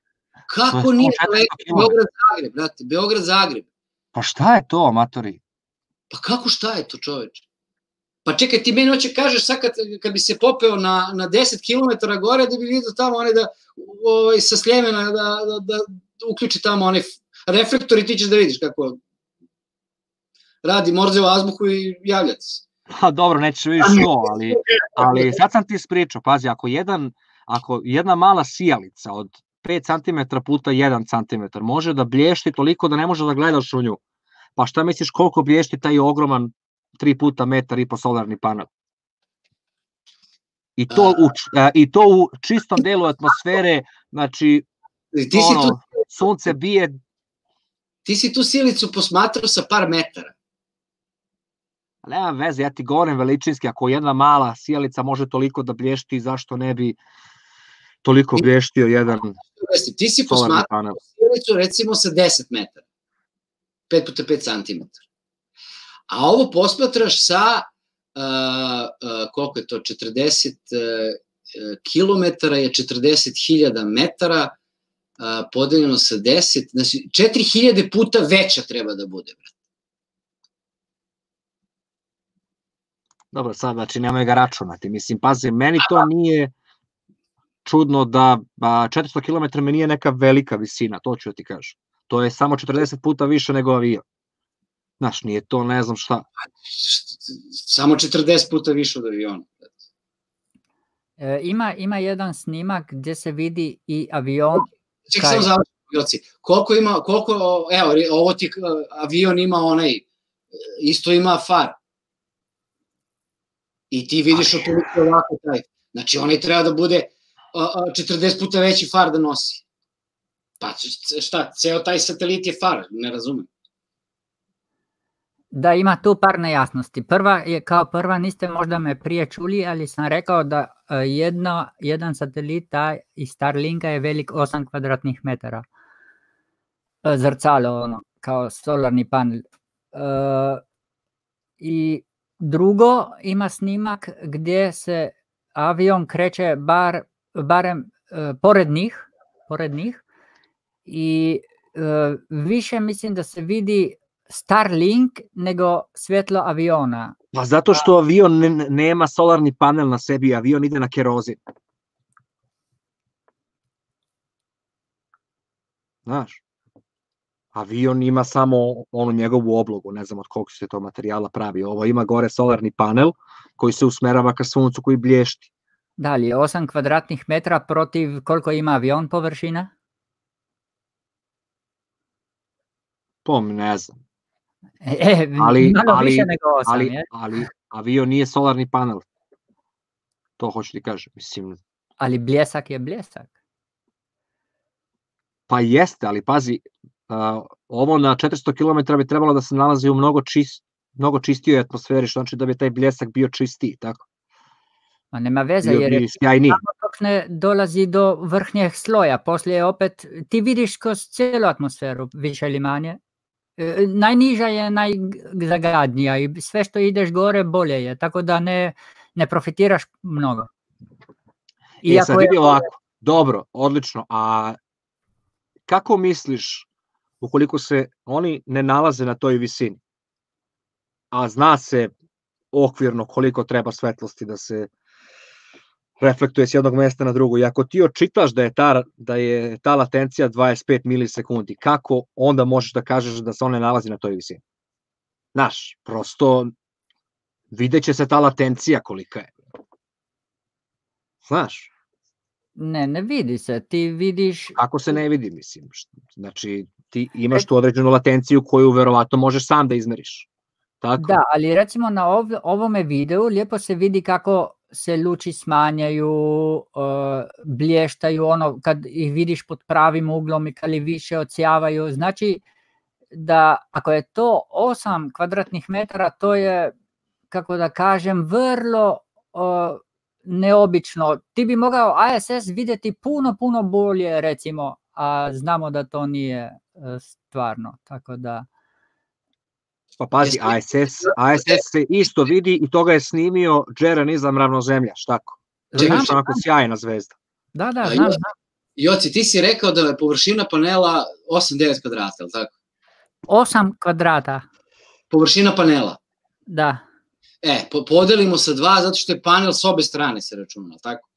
Kako nije daleko? Beograd-Zagreb, brate, Beograd-Zagreb. Pa šta je to, amatori? Pa kako šta je to čoveče? Pa čekaj, ti meni hoće kažeš sad kad, kad bi se popeo na, na 10 km gore da bi vidio tamo one da ovaj, sa sljemena da, da, da uključi tamo one reflektor i ti ćeš da vidiš kako radi Morzevu azbuku i javljati se. Pa dobro, nećeš vidiš to, ali, ali sad sam ti ispričao, pazi, ako, jedan, ako jedna mala sijalica od 5 cm puta 1 cm može da blješti toliko da ne može da gledaš u nju, Pa šta misliš koliko blješti taj ogroman 3 puta metar i po solarni panel? I to, u, I to u čistom delu atmosfere, znači, ti si ono, tu, sunce bije... Ti si tu silicu posmatrao sa par metara. Nema veze, ja ti govorim veličinski, ako jedna mala sjelica može toliko da blješti, zašto ne bi toliko blještio jedan Ti si posmatrao silicu recimo sa 10 metara. 5 puta 5 cm. A ovo posmatraš sa, uh, uh, koliko je to, 40 uh, km je 40.000 metara, a, podeljeno sa 10, znači 4000 puta veća treba da bude, brate. Dobro, sad, znači nemoj ga računati. Mislim, pazi, meni to nije čudno da ba, 400 km me nije neka velika visina, to ću ti kažem. To je samo 40 puta više nego avion. Znaš, nije to ne znam šta. Samo 40 puta više od aviona. E, ima, ima jedan snimak gdje se vidi i avion. Čekaj, samo završi, koliko ima, koliko, evo, ovo ti avion ima onaj, isto ima far. I ti vidiš otprilike ovako taj. Znači, onaj treba da bude 40 puta veći far da nosi. Pa šta, ceo taj satelit je far, ne razumem. Da, ima tu par nejasnosti. Prva je, kao prva niste možda me prije čuli, ali sam rekao da e, jedno, jedan satelit taj iz Starlinka je velik 8 kvadratnih metara. E, zrcalo, ono, kao solarni panel. Uh, I drugo, ima snimak gdje se avion kreće bar, barem uh, pored njih, pored njih i uh, više mislim da se vidi Starlink nego svjetlo aviona. Pa zato što avion ne, nema solarni panel na sebi, avion ide na kerozin. Znaš, avion ima samo onu njegovu oblogu, ne znam od kog se to materijala pravi. Ovo ima gore solarni panel koji se usmerava ka suncu koji blješti. Da li je 8 kvadratnih metra protiv koliko ima avion površina? Pom, ne znam. E, e ali, malo ali, više nego 8, ali, je? ali avion nije solarni panel. To hoću ti kažem. Mislim, ali bljesak je bljesak. Pa jeste, ali pazi, uh, ovo na 400 km bi trebalo da se nalazi u mnogo, čist, mnogo čistijoj atmosferi, što znači da bi taj bljesak bio čistiji, tako? Ma nema veze, bio jer je samo dok ne dolazi do vrhnjeg sloja, poslije opet, ti vidiš kroz cijelu atmosferu, više ili manje, E, najniža je najzagadnija i sve što ideš gore bolje je, tako da ne, ne profitiraš mnogo. I e, sad je... ovako, dobro, odlično, a kako misliš ukoliko se oni ne nalaze na toj visini, a zna se okvirno koliko treba svetlosti da se reflektuje s jednog mesta na drugo. I ako ti očitaš da je ta, da je ta latencija 25 milisekundi, kako onda možeš da kažeš da se on ne nalazi na toj visini? Znaš, prosto videće se ta latencija kolika je. Znaš? Ne, ne vidi se, ti vidiš... Ako se ne vidi, mislim. Znači, ti imaš e- tu određenu latenciju koju verovatno možeš sam da izmeriš. Tako? Da, ali recimo na ov, ovome videu lijepo se vidi kako se luči smanjaju, uh, blještaju, ono kad ih vidiš pod pravim uglom i kad li više ocijavaju, znači da ako je to 8 kvadratnih metara, to je, kako da kažem, vrlo uh, neobično. Ti bi mogao ASS vidjeti puno, puno bolje, recimo, a znamo da to nije uh, stvarno, tako da... Pa pazi, ASS, ASS se isto vidi i toga je snimio Džeran izam ravnozemlja, štako. Znam, znam. onako sjajna zvezda. Da, da, znam, znam. Joci, ti si rekao da je površina panela 8-9 kvadrata, je li tako? 8 kvadrata. Površina panela? Da. E, po, podelimo sa dva, zato što je panel s obe strane se računa, tako?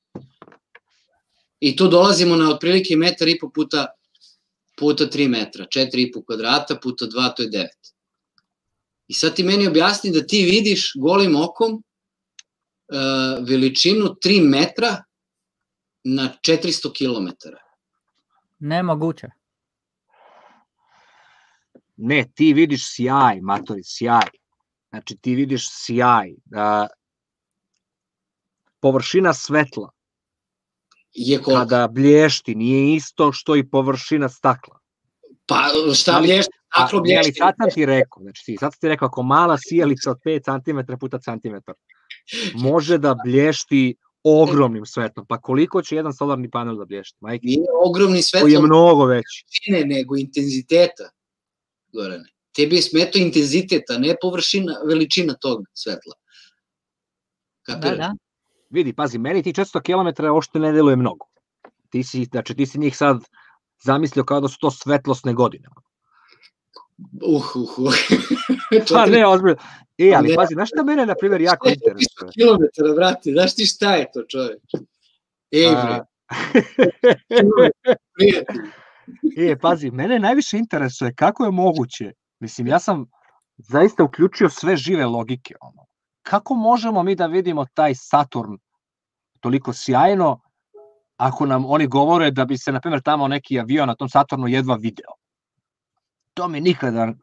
I tu dolazimo na otprilike metar i po puta, puta 3 metra, 4,5 kvadrata puta 2, to je 9. I sad ti meni objasni da ti vidiš golim okom uh, veličinu 3 metra na 400 km. Nemoguće. Ne, ti vidiš sjaj, Matori, sjaj. Znači ti vidiš sjaj. Da, površina svetla je koliko? kada blješti nije isto što i površina stakla. Pa šta blješti? Staklo blješti. Ali sad sam ti rekao, znači ti, sad sam ti rekao, ako mala sijalica od 5 cm puta centimetar može da blješti ogromnim svetlom. Pa koliko će jedan solarni panel da blješti? Majke? Nije ogromni svetlom. Koji je mnogo veći. Ne, nego intenziteta. Gorane. Tebi je smeto intenziteta, ne površina, veličina tog svetla. Kapiraš? Da, da. Vidi, pazi, meni ti 400 km ošte ne deluje mnogo. Ti si, znači ti si njih sad zamislio kao da su to svetlosne godine. Uh, uh, uh. (laughs) pa ne, ozbiljno. E, ali pazi, znaš šta mene, na primjer, jako interesuje? kilometara, brate, znaš ti šta je to, čovječ? Ej, bre. (laughs) e, pazi, mene najviše interesuje kako je moguće, mislim, ja sam zaista uključio sve žive logike, ono. Kako možemo mi da vidimo taj Saturn toliko sjajno, ako nam oni govore da bi se, na primjer, tamo neki avion na tom Saturnu jedva video. To mi nikada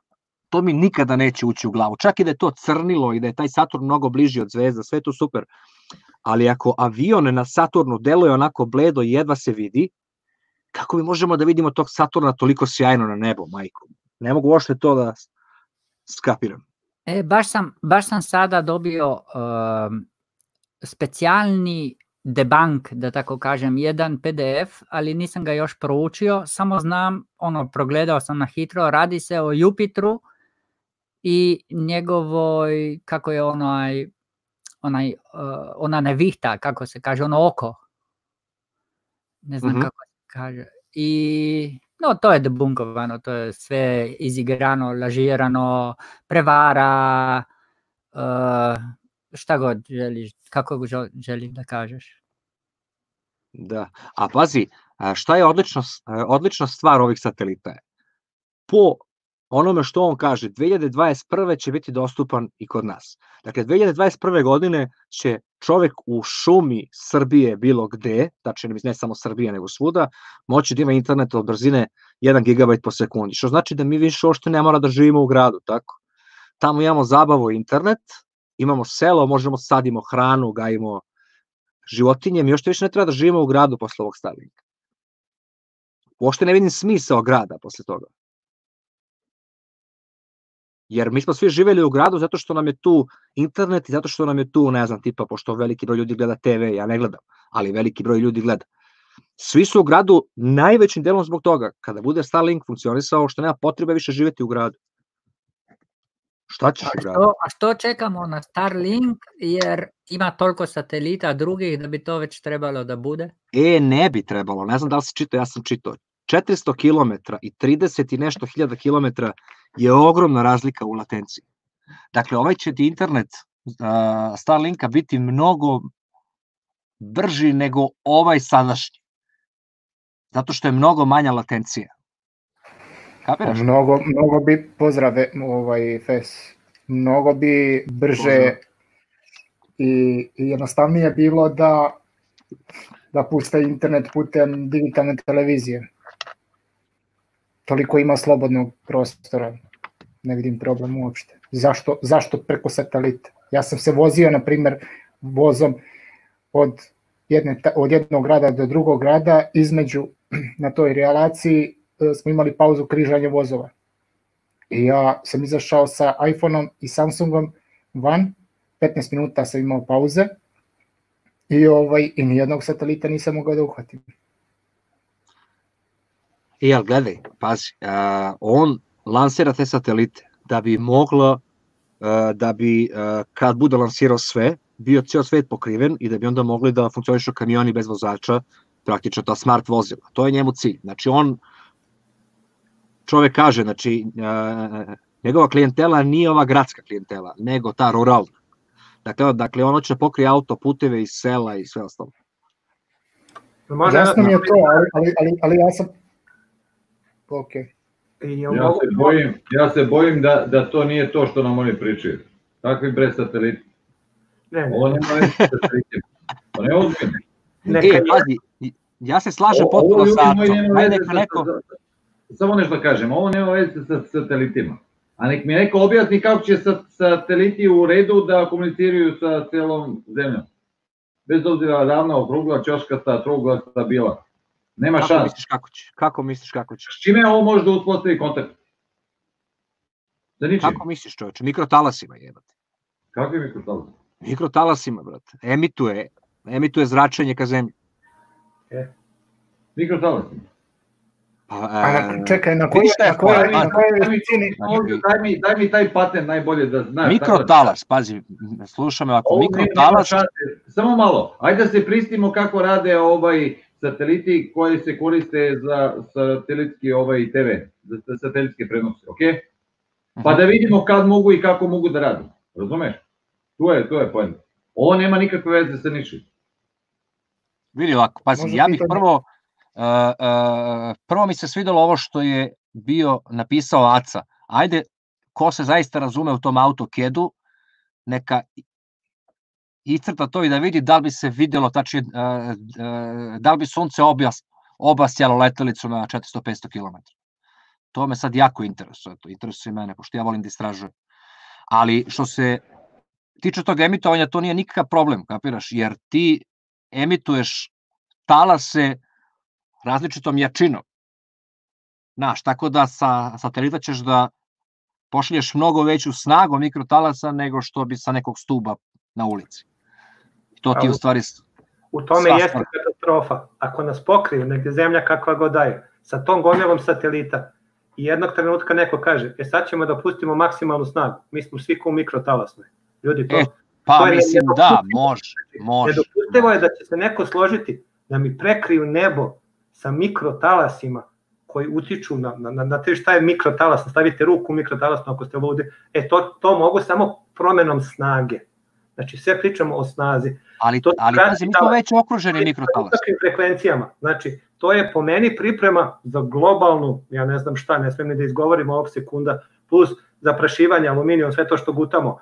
to mi nikada neće ući u glavu. Čak i da je to crnilo i da je taj Saturn mnogo bliži od zvezda, sve to super. Ali ako avion na Saturnu deluje onako bledo i jedva se vidi, kako mi možemo da vidimo tog Saturna toliko sjajno na nebo, majko? Ne mogu uopšte to da skapiram. E, baš sam, baš sam sada dobio uh, specijalni debunk, da tako kažem, jedan PDF, ali nisam ga još proučio, samo znam, ono, progledao sam na hitro, radi se o Jupitru i njegovoj, kako je onaj, onaj, uh, ona nevihta, kako se kaže, ono oko. Ne znam mm -hmm. kako se kaže. I no, to je debunkovano, to je sve izigrano, lažirano, prevara, uh, šta god želiš, kako želiš da kažeš. Da, a pazi, šta je odlična, odlična stvar ovih satelita? Po onome što on kaže, 2021. će biti dostupan i kod nas. Dakle, 2021. godine će čovek u šumi Srbije bilo gde, znači ne samo Srbije nego svuda, moći da ima internet od brzine 1 GB po sekundi, što znači da mi više ošte ne mora da živimo u gradu, tako? Tamo imamo zabavu internet, imamo selo, možemo sadimo hranu, gajimo životinje, mi ošte više ne treba da živimo u gradu posle ovog stavljanja. Uopšte ne vidim smisao grada posle toga. Jer mi smo svi živeli u gradu zato što nam je tu internet i zato što nam je tu, ne znam, tipa, pošto veliki broj ljudi gleda TV, ja ne gledam, ali veliki broj ljudi gleda. Svi su u gradu najvećim delom zbog toga. Kada bude Starlink funkcionisao, što nema potrebe više živeti u gradu. Šta ćeš a što, a što čekamo na Starlink, jer ima toliko satelita drugih da bi to već trebalo da bude? E, ne bi trebalo, ne znam da li si čitao, ja sam čitao. 400 km i 30 i nešto hiljada km je ogromna razlika u latenciji. Dakle, ovaj će ti internet uh, Starlinka biti mnogo brži nego ovaj sadašnji. Zato što je mnogo manja latencija. Kapiraš? Mnogo, mnogo bi, pozdrave ovaj FES, mnogo bi brže i, i jednostavnije bilo da da puste internet putem digitalne televizije toliko ima slobodnog prostora, ne vidim problem uopšte. Zašto, zašto preko satelita? Ja sam se vozio, na primer, vozom od, jedne, od jednog grada do drugog grada, između (clears throat) na toj relaciji e, smo imali pauzu križanja vozova. I ja sam izašao sa iPhoneom i Samsungom van, 15 minuta sam imao pauze i, ovaj, i nijednog satelita nisam mogao da uhvatim. E, ali gledaj, pazi, uh, on lansira te satelite da bi mogla, uh, da bi uh, kad bude lansirao sve, bio ceo svet pokriven i da bi onda mogli da funkcionišu kamioni bez vozača, praktično ta smart vozila. To je njemu cilj. Znači on, čovek kaže, znači, uh, njegova klijentela nije ova gradska klijentela, nego ta ruralna. Dakle, dakle ono će pokrije autoputeve i sela i sve ostalo. Jasno mi je to, ali, ali, ali, ali ja sam Ok. Ja se bojim, ja se bojim da, da to nije to što nam oni pričaju. Takvi bre sateliti. Ne, ne. Ovo nema već sateliti. To ne ozbiljno. E, pazi, ja se slažem potpuno sa Acom. Ajde neka neko... Samo nešto kažem, ovo nema veze sa satelitima. A nek mi neko objasni kako će sateliti u redu da komuniciraju sa celom zemljom. Bez obzira ravna, okrugla, čoškata, truglasta, bila. Nema kako šans. Misliš kako će? Kako misliš kako će? S čime ovo može da uspostavi kontakt? Da ničim. Kako misliš čoveče? Mikrotalasima jebate. Kakvi mikrotalas? Mikrotalasima, brate. Emituje, emituje zračenje ka zemlji. E. Mikrotalasima. Pa, e, čekaj, na koji na koje, na koje visini? Daj mi, daj mi taj patent najbolje da znaš. Mikrotalas, pazi, slušam ako mikrotalas... Samo malo, ajde da se pristimo kako rade ovaj sateliti koji se koriste za satelitski ovaj TV, za satelitske prenose, ok? Pa mhm. da vidimo kad mogu i kako mogu da radi. Razumeš? To je, to je pojent. Ovo nema nikakve veze sa ničim. Vidi ovako, pazi, ja bih prvo, uh, uh, prvo mi se svidelo ovo što je bio napisao Aca. Ajde, ko se zaista razume u tom autokedu, neka icrta to i da vidi da li bi se videlo, tačnije, da li bi sunce objas, obasjalo letelicu na 400-500 km. To me sad jako interesuje, to interesuje mene, pošto ja volim da istražujem. Ali što se tiče tog emitovanja, to nije nikakav problem, kapiraš, jer ti emituješ talase različitom jačinom. Znaš, tako da sa satelita ćeš da pošalješ mnogo veću snagu mikrotalasa nego što bi sa nekog stuba na ulici. To ti u stvari... U tome jeste katastrofa. Ako nas pokrije negde zemlja kakva god daje, sa tom gomilom satelita, i jednog trenutka neko kaže, e sad ćemo da pustimo maksimalnu snagu, mi smo svi ko mikrotalasnoj. Ljudi, to, e, pa to je mislim da, može, može. Nedopustivo je da će se neko složiti da mi prekriju nebo sa mikrotalasima koji utiču na, na, na, te šta je mikrotalas, stavite ruku u mikrotalasno ako ste ludi, e to, to mogu samo promenom snage. Znači sve pričamo o snazi. Ali, to ali pazi, mi smo već okruženi mikrotalas. frekvencijama. Znači, to je po meni priprema za globalnu, ja ne znam šta, ne smijem ni da izgovorim ovog sekunda, plus zaprašivanje aluminijom, sve to što gutamo.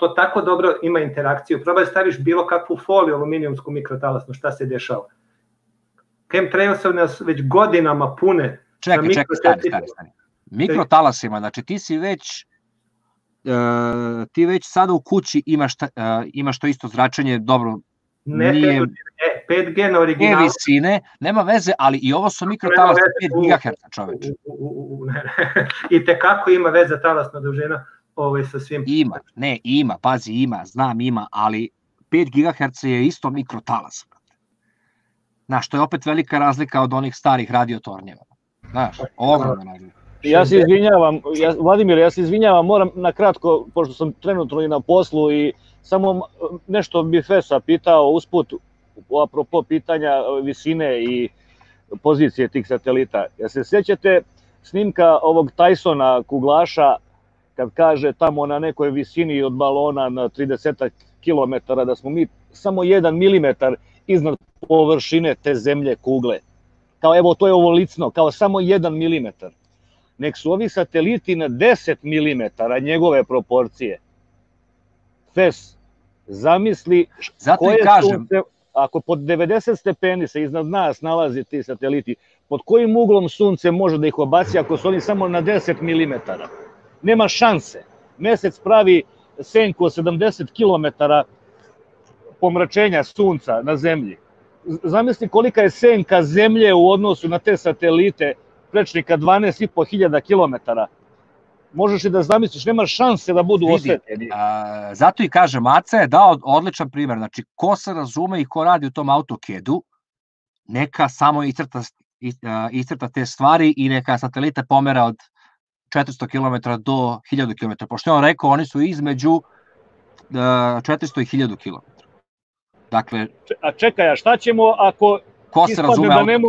To tako dobro ima interakciju. Probaj da staviš bilo kakvu foliju aluminijumsku mikrotalasnu, šta se dešava. Chemtrailsov nas već godinama pune. Čekaj, čekaj, stani, stani, stani. Mikrotalasima, znači ti si već uh, ti već sada u kući imaš, ta, uh, imaš to isto zračenje, dobro, ne nije... 5G na originalu. Ne visine, nema veze, ali i ovo su mikrotalas 5 GHz, čoveče. (laughs) I te kako ima veze talasna dužina ovaj, sa svim. Ima, ne, ima, pazi, ima, znam, ima, ali 5 GHz je isto mikrotalas. Znaš, to je opet velika razlika od onih starih radiotornjeva. Znaš, ogromna razlika. Ja se izvinjavam, ja, Vladimir, ja se izvinjavam, moram na kratko, pošto sam trenutno i na poslu i samo nešto bi Fesa pitao usput, apropo pitanja visine i pozicije tih satelita. Ja se sjećate snimka ovog Tysona Kuglaša kad kaže tamo na nekoj visini od balona na 30 km da smo mi samo 1 mm iznad površine te zemlje kugle. Kao evo to je ovo licno, kao samo 1 mm nek su ovi sateliti na 10 mm njegove proporcije. FES, zamisli Zato koje kažem. sunce, ako pod 90 stepeni se iznad nas nalazi ti sateliti, pod kojim uglom sunce može da ih obaci ako su oni samo na 10 mm? Nema šanse. Mesec pravi senku od 70 km pomračenja sunca na zemlji. Zamisli kolika je senka zemlje u odnosu na te satelite prečnika 12.500 km, možeš i da zamisliš, nema šanse da budu osvetljeni. Zato i kažem, Aca je dao odličan primer, znači ko se razume i ko radi u tom autokedu, neka samo iscrta, iscrta te stvari i neka satelite pomera od 400 km do 1000 km. Pošto je on rekao, oni su između uh, 400 i 1000 km. Dakle, a čekaj, a šta ćemo ako ko se razume da nemo,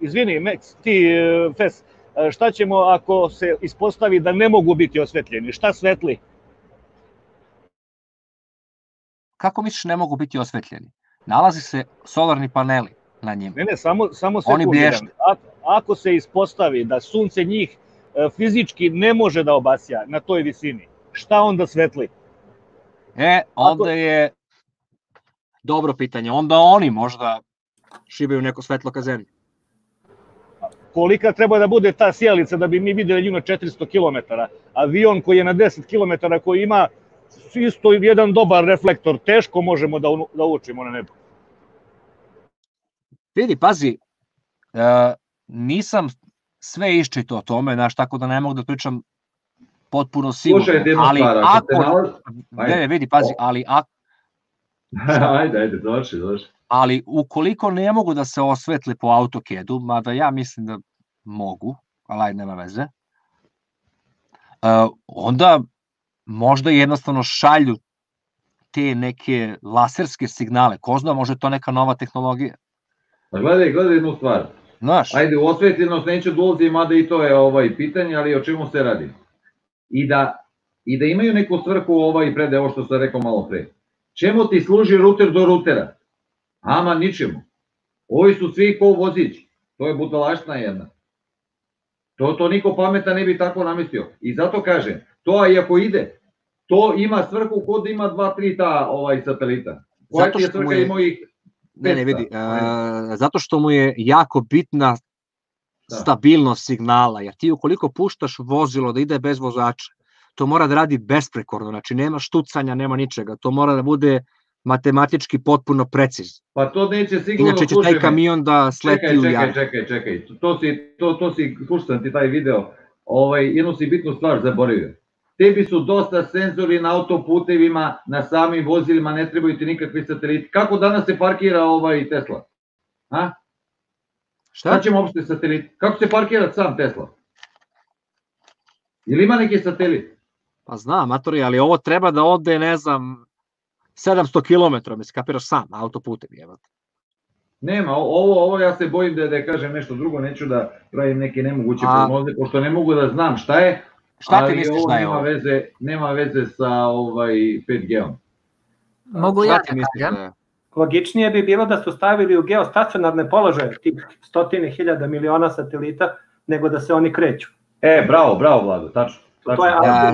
izvini, Max, ti, e, Fes, e, šta ćemo ako se ispostavi da ne mogu biti osvetljeni? Šta svetli? Kako misliš ne mogu biti osvetljeni? Nalazi se solarni paneli na njima. Ne, ne, samo, samo sekund. Oni Ako se ispostavi da sunce njih e, fizički ne može da obasja na toj visini, šta onda svetli? E, onda ako... je dobro pitanje. Onda oni možda šibaju neko svetlo ka zemlji kolika treba da bude ta sjelica da bi mi videli nju na 400 km. Avion koji je na 10 km koji ima isto jedan dobar reflektor, teško možemo da, da učimo na nebo. Vidi, pazi, e, nisam sve iščito o tome, znaš, tako da ne mogu da pričam potpuno sigurno. Slušaj, ali stvar, ako, ako ne, ne, vidi, pazi, ali ako, (laughs) ajde, ajde, došli, došli ali ukoliko ne mogu da se osvetli po autokedu, mada ja mislim da mogu, ali ajde nema veze, uh, onda možda jednostavno šalju te neke laserske signale. Ko zna, može to neka nova tehnologija. Pa gledaj, gledaj jednu stvar. Znaš. Ajde, u osvetljenost neću da ulazim, mada i to je ovaj pitanje, ali o čemu se radi? I da, i da imaju neku svrhu ovaj prede, ovo što sam rekao malo pre. Čemu ti služi ruter do rutera? Ama ničemu. Ovi su svi ko vozić. To je budalaština jedna. To, to niko pameta ne bi tako namestio. I zato kažem, to i ako ide, to ima svrhu kod ima dva, tri ta ovaj satelita. Koja Zato što mu je- ima ih Ne, ne 500? vidi, e, zato što mu je jako bitna Da. stabilnost signala, jer ti ukoliko puštaš vozilo da ide bez vozača, to mora da radi besprekorno, znači nema štucanja, nema ničega, to mora da bude matematički potpuno precizno. Pa to neće sigurno... Inače će slušaj taj kamion da sleti čekaj, u čekaj, jamu. čekaj, čekaj, to si, to, to si, slušao ti taj video, ovaj, jednu si bitnu stvar zaboravio. Tebi su dosta senzori na autoputevima, na samim vozilima, ne trebaju ti nikakvi sateliti. Kako danas se parkira ovaj Tesla? A? Šta? Šta ćemo uopšte satelit? Kako se parkira sam Tesla? Ili ima neki satelit? Pa znam, matori, ali ovo treba da ode, ne znam, 700 km, mi se kapiraš sam, autoputem, evo. Nema, ovo, ovo ja se bojim da, da kažem nešto drugo, neću da pravim neke nemoguće A- prognoze, pošto ne mogu da znam šta je, Šta ti ali misliš ovo da je nema ovo? veze, nema veze sa ovaj 5G-om. Mogu Šta ja ti da misliš kažem? da je? Logičnije bi bilo da su stavili u geostacionarne položaje tih stotine hiljada miliona satelita, nego da se oni kreću. E, bravo, bravo Vlado, tačno. tačno. To je, Ja-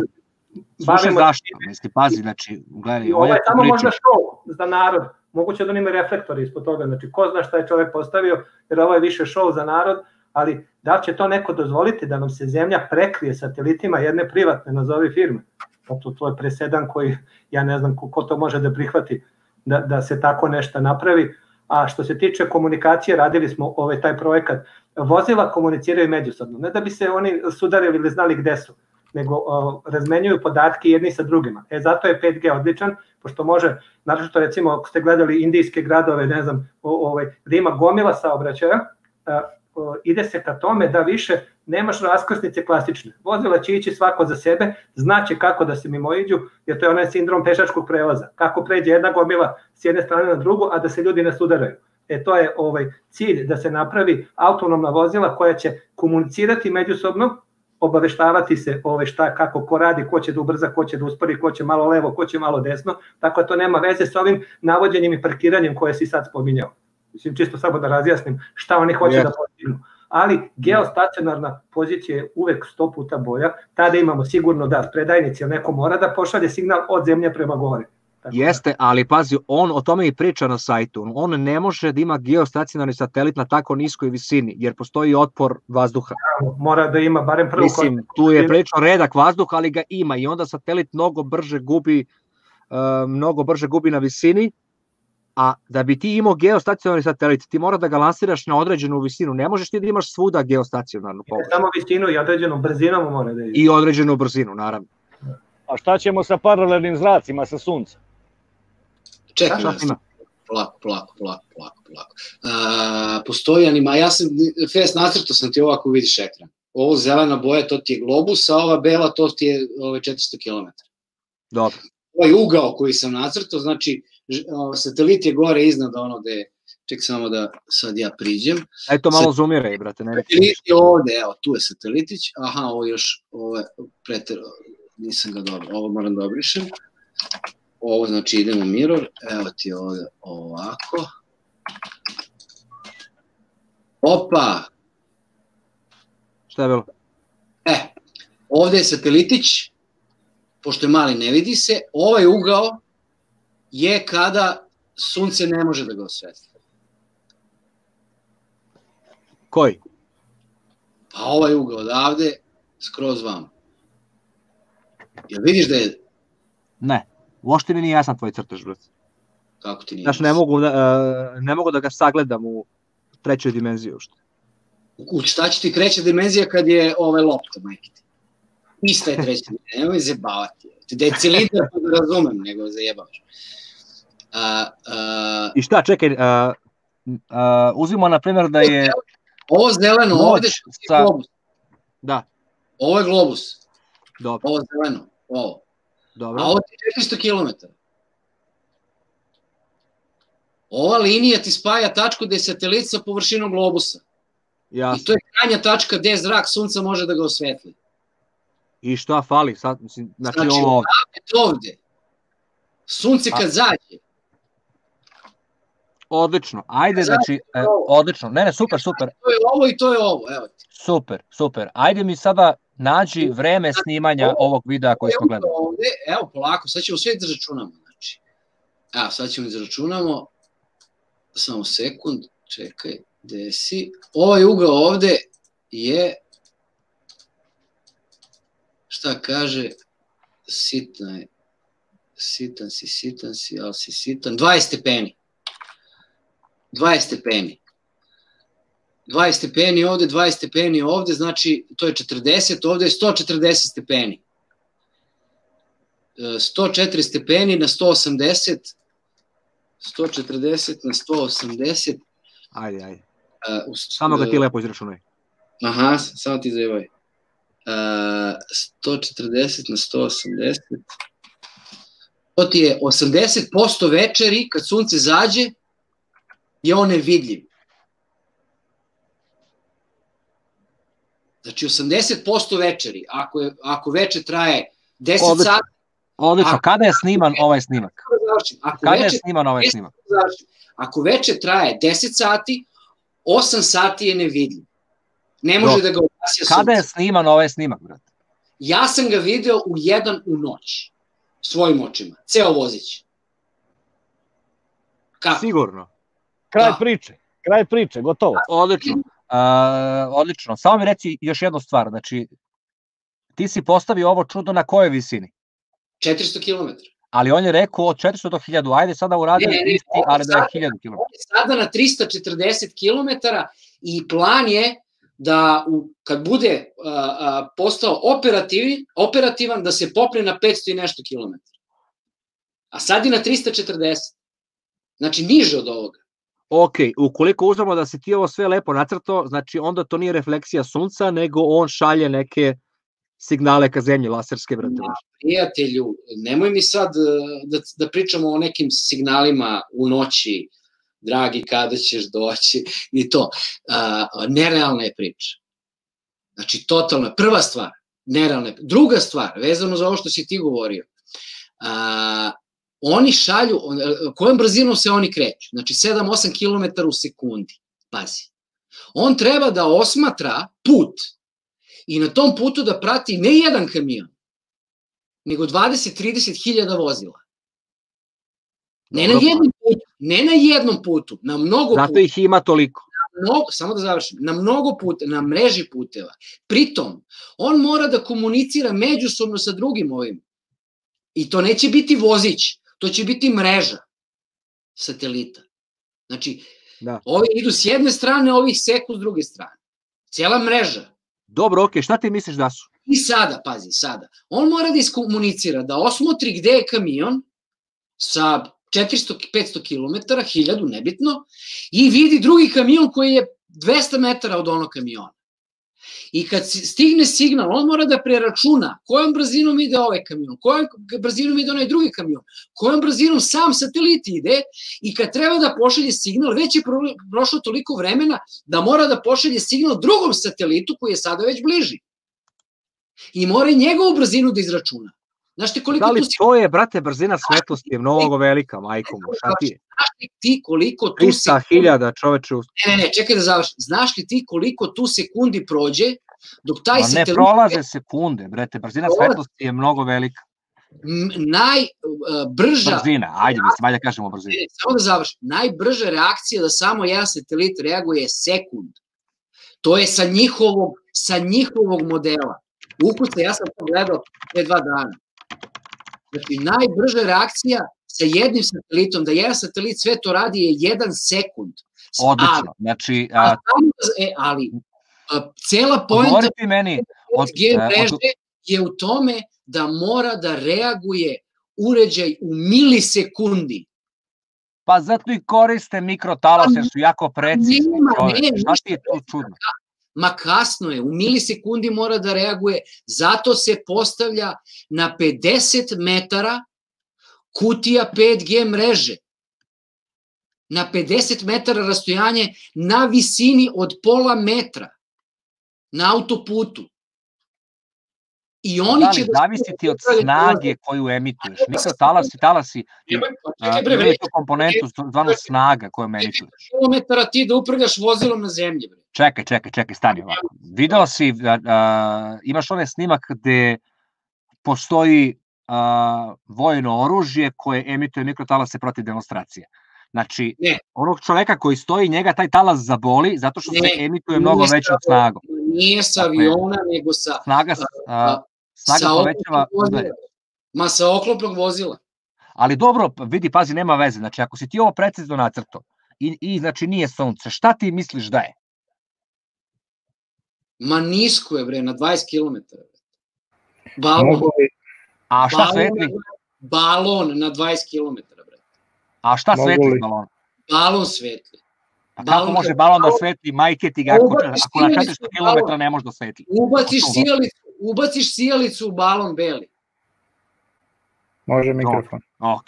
Slušaj bavimo- zašto, misli, pazi, znači, gledaj, I ovo je samo priča- možda show za narod. Moguće da on ima reflektori ispod toga. Znači, ko zna šta je čovek postavio, jer ovo je više show za narod, ali da će to neko dozvoliti da nam se zemlja prekrije satelitima jedne privatne, nazovi firme? Pa to, to je presedan koji, ja ne znam ko, ko to može da prihvati da, da se tako nešto napravi. A što se tiče komunikacije, radili smo ovaj taj projekat. Vozila komuniciraju međusobno. Ne da bi se oni sudarili ili znali gde su, nego o, razmenjuju podatke jedni sa drugima. E, zato je 5G odličan, pošto može, naročito recimo ako ste gledali indijske gradove, ne znam, o, ovaj, da ima gomila saobraćaja, a, o, ide se ka tome da više nemaš raskrsnice klasične. Vozila će ići svako za sebe, znaće kako da se mimoiđu, jer to je onaj sindrom pešačkog prevoza. Kako pređe jedna gomila s jedne strane na drugu, a da se ljudi ne sudaraju. E to je ovaj cilj da se napravi autonomna vozila koja će komunicirati međusobno, obaveštavati se ove šta kako ko radi, ko će da ubrza, ko će da uspori, ko će malo levo, ko će malo desno, tako da to nema veze sa ovim navođenjem i parkiranjem koje si sad spominjao. Mislim, čisto samo da razjasnim šta oni hoće da postignu. Ali geostacionarna pozicija je uvek sto puta bolja, tada imamo sigurno da predajnici ili neko mora da pošalje signal od zemlje prema gore. Tako da- Jeste, ali pazi, on o tome i priča na sajtu. On ne može da ima geostacionarni satelit na tako niskoj visini, jer postoji otpor vazduha. mora da ima barem prvu Mislim, tu je pričao redak vazduha, ali ga ima i onda satelit mnogo brže gubi uh, mnogo brže gubi na visini, a da bi ti imao geostacionarni satelit, ti mora da ga lansiraš na određenu visinu. Ne možeš ti da imaš svuda geostacionarnu Ne površinu. samo visinu i određenom brzinom mora da ide. I određenu brzinu, naravno. A šta ćemo sa paralelnim zracima sa sunca? Čekaj, ja ima? polako, polako, polako, polako, polako. A, postoji anima, ja sam, Fes, nacrto sam ti ovako vidiš ekran. Ovo zelena boja, to ti je globus, a ova bela, to ti je ove, 400 km. Dobro. Ovaj ugao koji sam nacrtao, znači, satelit je gore iznad ono gde je, ček samo da sad ja priđem. Aj to malo zoomiraj, brate. Ne Satelit je ovde, evo, tu je satelitić, aha, ovo još, ovo je preter, nisam ga dobro, ovo moram da obrišem. Ovo znači idemo mirror, evo ti ovde ovako. Opa, Šta je bilo? e, ovde je satelitić, pošto je mali ne vidi se, ovaj ugao je kada sunce ne može da ga osvetli. Koji? Pa ovaj ugao odavde, skroz vam. Jel vidiš da je, Ne. Uopšte mi nije jasan tvoj crtež, brate. kako ti nije? Znaš, ne mogu, da, e, ne mogu da ga sagledam u trećoj dimenziji uopšte. U šta će ti treća dimenzija kad je ove lopta, majke ti? Ista je treća (laughs) dimenzija, nemoj zajebavati. Da je cilindar, pa da razumem, nego zajebavaš. A, a, I šta, čekaj, uh, uh, uzimo na primjer da je, ovo zeleno, Noć ovde što je sa- globus. da, Ovo je globus, dobro, ovo zeleno, ovo. Dobro. A ovo ti je 400 km. Ova linija ti spaja tačku gde je satelit sa površinom globusa. Jasno. I to je krajnja tačka gde zrak sunca može da ga osvetli. I šta fali? Sad, mislim, znači, Znači, ovo ovde. ovde. Sunce kad zađe, Odlično. Ajde, Znači, znači, e, odlično. Ne, ne, super, super. to je ovo i to je ovo, evo ti. Super, super. Ajde mi sada nađi vreme snimanja ovog videa koji smo gledali. Ovde, evo polako, sad ćemo sve izračunamo. Znači. Evo, sad ćemo izračunamo. Samo sekund, čekaj, gde si? Ovaj ugao ovde je šta kaže sitna je sitan si, sitan si, ali si sitan 20 stepeni 20 stepeni 20 stepeni ovde, 20 stepeni ovde, znači to je 40, ovde je 140 stepeni. E, 104 stepeni na 180, 140 na 180. Ajde, ajde. Uh, Samo ga ti lepo izračunaj. Aha, samo ti zajevaj. Uh, 140 na 180. To ti je 80% večeri kad sunce zađe je on nevidljiv. Znači 80% večeri, ako, je, ako veče traje 10 Odlično. sati, Odlično. Ako- Kada je sniman ovaj snimak? da ako Kada je veče, sniman ovaj snimak? završim, ako veče traje 10 sati, 8 sati je nevidljiv. Ne može Dobro. da ga ugasja sunce. Kada je sniman ovaj snimak, brate? Ja sam ga video u jedan u noć, svojim očima, ceo vozić. Kako? Sigurno. Kraj Da. priče. Kraj priče, gotovo. Odlično. Uh, odlično. Samo mi reci još jednu stvar. Znači, ti si postavio ovo čudo na kojoj visini? 400 km. Ali on je rekao od 400 do 1000. Ajde sada uradi Ne, ne, ne, isti, ovo ali da je sad- 1000 km. On je sada na 340 km i plan je da u, kad bude a, a, postao operativi, operativan da se popne na 500 i nešto kilometara. A sad je na 340. Znači niže od ovoga. Ok, ukoliko uzmemo da si ti ovo sve lepo nacrtao, znači onda to nije refleksija sunca, nego on šalje neke signale ka zemlji, laserske, brate. Ma, prijatelju, nemoj mi sad e, da, da pričamo o nekim signalima u noći, dragi, kada ćeš doći (laughs) i to. A, nerealna je priča. Znači, totalno, prva stvar, nerealna je. Druga stvar, vezano za ovo što si ti govorio, a, oni šalju, on- kojom brzinom se oni kreću? Znači, 7-8 km u sekundi, pazi. On treba da osmatra put i na tom putu da prati ne jedan kamion, nego 20-30 hiljada vozila. Ne na jednom putu, ne na jednom putu, na mnogo Zato puta, ih ima toliko. mnogo, samo da završim, na mnogo puta, na mreži puteva. Pritom, on mora da komunicira međusobno sa drugim ovim. I to neće biti vozić, to će biti mreža satelita. Znači, Da. ovi idu s jedne strane, ovi seku s druge strane. Cijela mreža. Dobro, ok, šta ti misliš da su? I sada, pazi, sada. On mora da iskomunicira, da osmotri gde je kamion sa 400-500 km, 1000, nebitno, i vidi drugi kamion koji je 200 metara od onog kamiona. I kad stigne signal, on mora da preračuna kojom brzinom ide ovaj kamion, kojom brzinom ide onaj drugi kamion, kojom brzinom sam satelit ide i kad treba da pošalje signal, već je pro- prošlo toliko vremena da mora da pošalje signal drugom satelitu koji je sada već bliži. I mora i njegovu brzinu da izračuna. Znaš ti koliko Da li tu si, to je, brate, brzina svetlosti je mnogo velika, majko mu, šta ti je? znaš li ti koliko tu 300 hiljada čoveče, u- Ne, ne, ne, čekaj da završim. Znaš li ti koliko tu sekundi prođe dok taj ne satelit prolaze sekunde, brate, brzina Prolaze. svetlosti je mnogo velika. najbrža Brzina, ajde, mislim, ajde da kažemo brzina. Ne, samo da završim. Najbrža reakcija da samo jedan satelit reaguje je sekund. To je sa njihovog, sa njihovog modela. Ukuce, ja sam to gledao pre dva dana. Znači, najbrža reakcija sa jednim satelitom, da jedan satelit sve to radi je jedan sekund. Ali, Odlično, znači, a, a, e, ali cela pojenta meni, od, 5G e, od, mreže je u tome da mora da reaguje uređaj u milisekundi. pa zato i koriste mikrotalas jer su jako precizni, Nema, ne, šta ti je tu čudno? Ma kasno je, u milisekundi mora da reaguje, zato se postavlja na 50 metara kutija 5G mreže. na 50 metara rastojanje na visini od pola metra na autoputu. I oni da će da zavisiti od snage koju emituješ. Mikrotalasi, talasi, Čekaj bre, imaju tu komponentu zvanu snaga koju emituješ. kilometara ti da upravljaš vozilom na zemlji. Bre. Čekaj, čekaj, čekaj, stani ovako. Video si, a, a, imaš onaj snimak gde postoji a, vojno oružje koje emituje mikrotalase protiv demonstracije. Znači, Ne. onog čoveka koji stoji, njega taj talas zaboli zato što se Ne, emituje mnogo većom snagom. Nije sa Dakle, aviona, nego sa, Snaga, a, snaga sa povećava vozila. Ma sa oklopnog vozila. Ali dobro, pa vidi, pazi, nema veze. Znači, ako si ti ovo precizno nacrto i, i znači nije sunce, šta ti misliš da je? Ma nisko je bre, na 20 km. Balon, A šta balon, svetli? balon na 20 km. Bre. A šta Mogu svetli balonom? Balon svetli. Pa kako balon može balon da svetli, majke ti ga, ako, ako na sijalicu 400 u balon. km ne može da svetli. Ubaciš Kako? sijalicu, ubaciš sijalicu u balon beli. može mikrofon. Ok.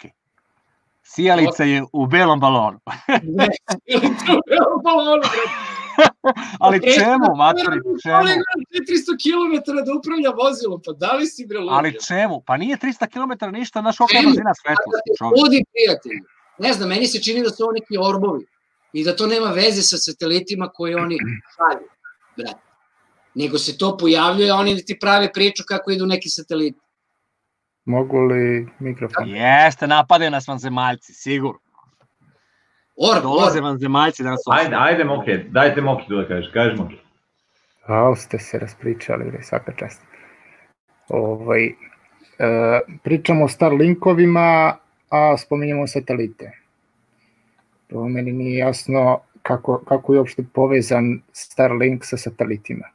Sijalica je u belom balonu. Ne, sijalicu u belom balonu. (laughs) Ali Pre- čemu, maturi, Ali čemu? gleda 400 km da upravlja vozilom, pa da li si bre? Ali čemu? Pa nije 300 km ništa, je Čemu? brzina svetlosti, čovječ. Ljudi prijatelji, ne znam, meni se čini da su ovo neki orbovi i da to nema veze sa satelitima koje oni šalju, brate. Nego se to pojavljuje, a oni ti prave priču kako idu neki sateliti. Mogu li mikrofon? Jeste, napadaju nas vanzemaljci, sigurno. Orb, Dolaze vanzemaljci da nas Ajde, osvoje. ajde Moke, dajte Moki tu da kažeš, kažeš Moki. A, ste se raspričali, bre, svaka čast. Ovaj, e, pričamo o Starlinkovima, a spominjamo satelite. To meni nije jasno kako, kako je uopšte povezan Starlink sa satelitima.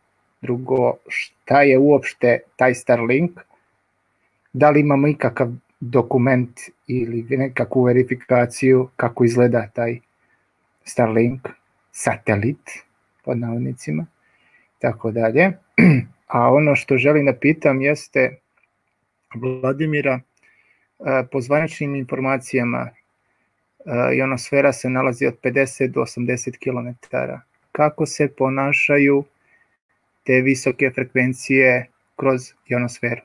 Drugo, šta je uopšte taj Starlink? Da li imamo ikakav dokument ili nekakvu verifikaciju kako izgleda taj Starlink satelit pod navodnicima tako dalje. A ono što želim da pitam jeste Vladimira, e, po zvaničnim informacijama ionosfera se nalazi od 50 do 80 km. Kako se ponašaju te visoke frekvencije kroz ionosferu?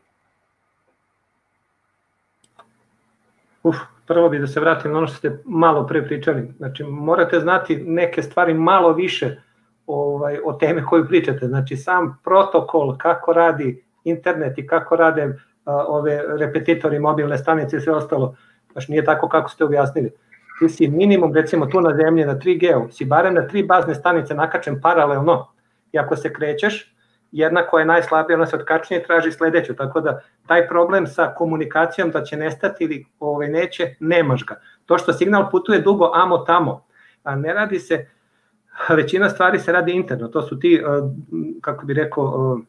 Uf, prvo bi da se vratim na ono što ste malo pre pričali. Znači, morate znati neke stvari malo više ovaj, o teme koju pričate. Znači, sam protokol, kako radi internet i kako rade a, ove repetitori, mobilne stanice i sve ostalo, baš nije tako kako ste objasnili. Ti si minimum, recimo tu na zemlji, na 3G-u, si barem na tri bazne stanice nakačen paralelno. I ako se krećeš, jedna koja je najslabija, ona se otkačnije traži sledeću, tako da taj problem sa komunikacijom da će nestati ili ovaj, neće, nemaš ga. To što signal putuje dugo amo tamo, a ne radi se, većina stvari se radi interno, to su ti, kako bi rekao,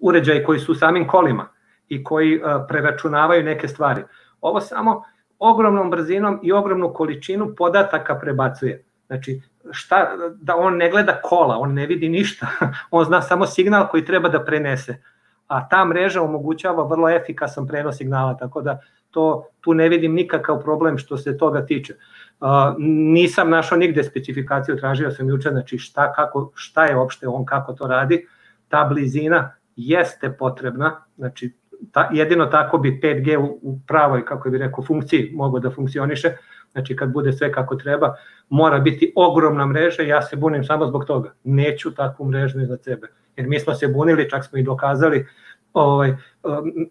uređaji koji su u samim kolima i koji preračunavaju neke stvari. Ovo samo ogromnom brzinom i ogromnu količinu podataka prebacuje. Znači, šta, da on ne gleda kola, on ne vidi ništa, (laughs) on zna samo signal koji treba da prenese. A ta mreža omogućava vrlo efikasan prenos signala, tako da to, tu ne vidim nikakav problem što se toga tiče. Uh, nisam našao nigde specifikaciju, tražio sam juče, znači šta, kako, šta je opšte on, kako to radi. Ta blizina jeste potrebna, znači ta, jedino tako bi 5G u, u pravoj, kako bi rekao, funkciji mogao da funkcioniše, znači kad bude sve kako treba, mora biti ogromna mreža ja se bunim samo zbog toga. Neću takvu mrežu iznad sebe. Jer mi smo se bunili, čak smo i dokazali, ovaj, um,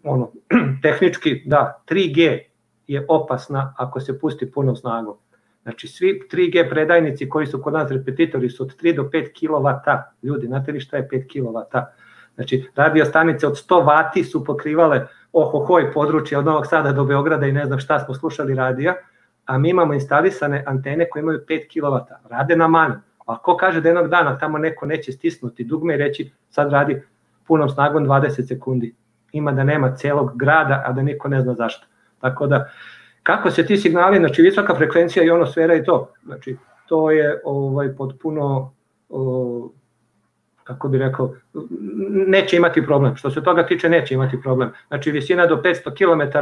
ono, (clears throat) tehnički, da, 3G je opasna ako se pusti punom snagom. Znači, svi 3G predajnici koji su kod nas repetitori su od 3 do 5 kW. Ljudi, znate li šta je 5 kW? Znači, radio stanice od 100 vati su pokrivale ohohoj područje od Novog Sada do Beograda i ne znam šta smo slušali radija, a mi imamo instalisane antene koje imaju 5 kW, rade na manju. A ko kaže da jednog dana tamo neko neće stisnuti dugme i reći sad radi punom snagom 20 sekundi. Ima da nema celog grada, a da niko ne zna zašto. Tako da, kako se ti signali, znači visoka frekvencija i ionosfera i to, znači to je ovaj potpuno kako bi rekao, neće imati problem. Što se toga tiče, neće imati problem. Znači, visina do 500 km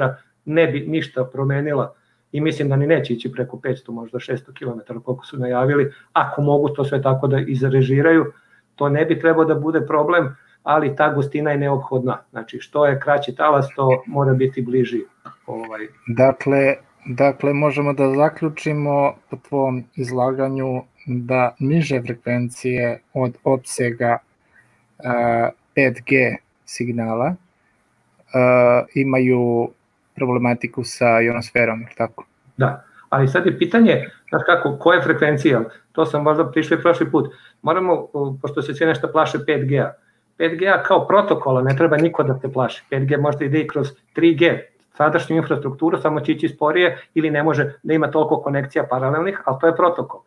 ne bi ništa promenila i mislim da ni neće ići preko 500, možda 600 km koliko su najavili, ako mogu to sve tako da izrežiraju, to ne bi trebao da bude problem, ali ta gustina je neophodna. Znači, što je kraći talas, to mora biti bliži. Ovaj. Dakle, dakle, možemo da zaključimo po tvom izlaganju da niže frekvencije od opsega uh, 5G signala uh, imaju problematiku sa ionosferom, tako? Da, ali sad je pitanje, znaš kako, koje frekvencije, to sam možda prišli prošli put, moramo, pošto se sve nešto plaše 5G-a, 5G-a kao protokola ne treba niko da se plaši. 5G možda ide i kroz 3G, sadašnju infrastrukturu, samo će ići sporije ili ne može da ima toliko konekcija paralelnih, ali to je protokol.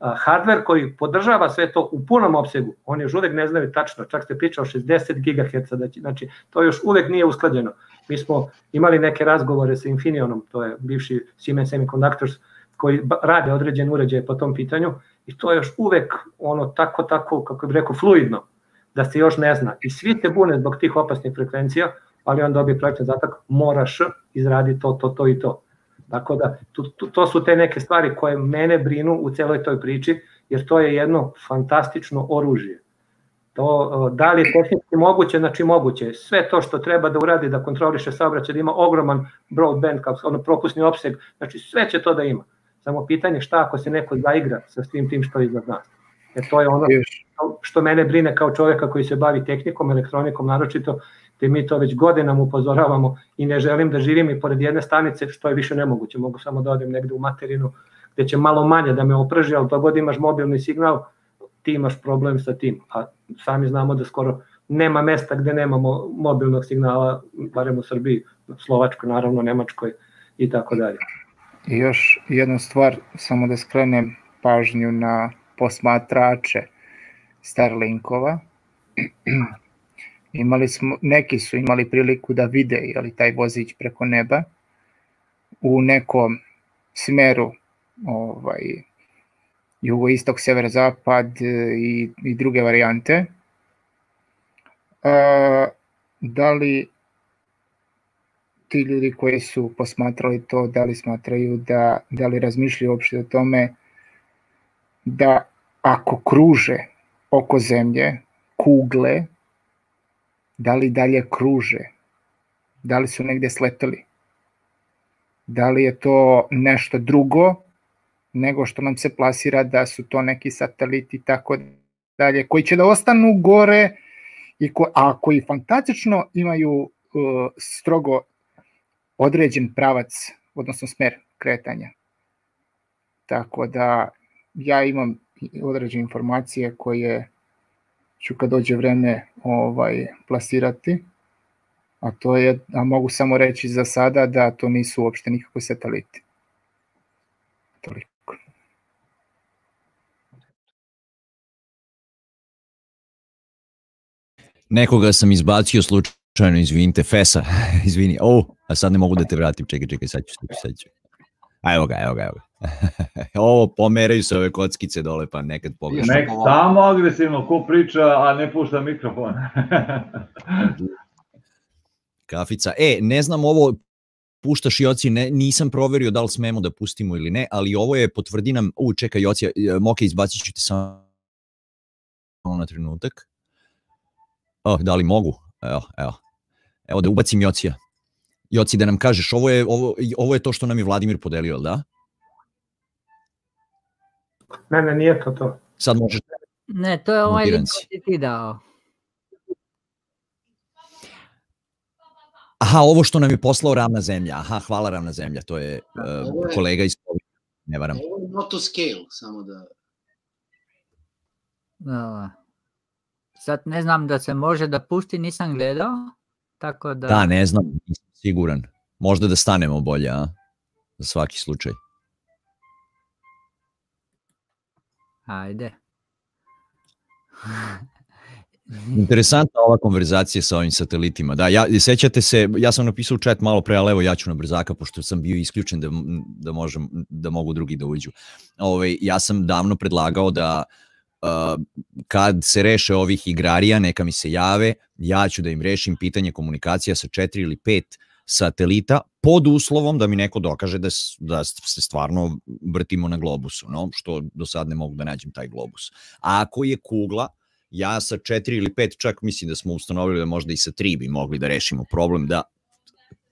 Hardware koji podržava sve to u punom opsegu, oni još uvek ne znaju tačno, čak ste pričao 60 GHz, znači to još uvek nije usklađeno. Mi smo imali neke razgovore sa Infineonom, to je bivši Siemens Semiconductors, koji rade određen uređaj po tom pitanju i to je još uvek ono tako, tako, kako bih rekao, fluidno da se još ne zna. I svi te bune zbog tih opasnih frekvencija, ali on dobije projektni zadatak, moraš izraditi to, to, to i to. Tako da, to, to su te neke stvari koje mene brinu u celoj toj priči, jer to je jedno fantastično oružje. To, da li je tehnički moguće, znači moguće. Sve to što treba da uradi, da kontroliše saobraćaj, da ima ogroman broadband, kao ono propusni opseg, znači sve će to da ima. Samo pitanje šta ako se neko zaigra sa svim tim što je iza nas. Jer to je ono što mene brine kao čovjeka koji se bavi tehnikom, elektronikom naročito, te mi to već godinama upozoravamo i ne želim da živim i pored jedne stanice, što je više nemoguće, mogu samo da odem negde u materinu, gde će malo manje da me oprži, ali to god imaš mobilni signal, ti imaš problem sa tim, a sami znamo da skoro nema mesta gde nemamo mobilnog signala, barem u Srbiji, Slovačkoj, naravno, Nemačkoj i tako dalje. I još jedna stvar, samo da skrenem pažnju na posmatrače Starlinkova. Imali smo, neki su imali priliku da vide je li taj vozić preko neba u nekom smeru ovaj, jugoistok, sever-zapad i, i druge varijante. A, da li ti ljudi koji su posmatrali to, da li smatraju da, da li razmišljaju uopšte o tome da ako kruže oko zemlje kugle, da li dalje kruže, da li su negde sleteli, da li je to nešto drugo nego što nam se plasira da su to neki sateliti tako dalje, koji će da ostanu gore i ko, a koji fantastično imaju uh, strogo određen pravac, odnosno smer kretanja. Tako da ja imam određene informacije koje ću kad dođe vreme ovaj, plasirati, a to je, a mogu samo reći za sada da to nisu uopšte nikakve sateliti. Toliko. Nekoga sam izbacio slučajno, izvinite, Fesa, (laughs) izvini, oh, a sad ne mogu da te vratim, čekaj, čekaj, sad ću, sad ću. A evo ga, evo ga, evo ga. (laughs) Ovo pomeraju se ove kockice dole, pa nekad pogrešno. Nek samo agresivno ko priča, a ne pušta mikrofon. (laughs) Kafica. E, ne znam ovo, puštaš Joci, ne, nisam proverio da li smemo da pustimo ili ne, ali ovo je, potvrdi nam, u, čekaj Joci, e, Moke, izbacit ću ti samo na trenutak. O, da li mogu? Evo, evo. Evo da ubacim Jocija. Joci, da nam kažeš, ovo je, ovo, ovo je to što nam je Vladimir podelio, da? Ne, ne, nije to to. Sad možeš. Ne, to je ovaj link koji ti dao. Aha, ovo što nam je poslao Ravna zemlja. Aha, hvala Ravna zemlja, to je uh, kolega iz ne varam. Ovo je not to scale, samo da... Da. Sad ne znam da se može da pusti, nisam gledao, tako da... Da, ne znam, nisam siguran. Možda da stanemo bolje, a? Za svaki slučaj. Ajde. Interesantna ova konverzacija sa ovim satelitima. Da, ja, sećate se, ja sam napisao u chat malo pre, ali evo ja ću na brzaka, pošto sam bio isključen da, da, možem, da mogu drugi da uđu. Ove, ovaj, ja sam davno predlagao da uh, kad se reše ovih igrarija, neka mi se jave, ja ću da im rešim pitanje komunikacija sa četiri ili pet satelita pod uslovom da mi neko dokaže da, da se stvarno vrtimo na globusu, no? što do sad ne mogu da nađem taj globus. A ako je kugla, ja sa četiri ili pet, čak mislim da smo ustanovili da možda i sa tri bi mogli da rešimo problem da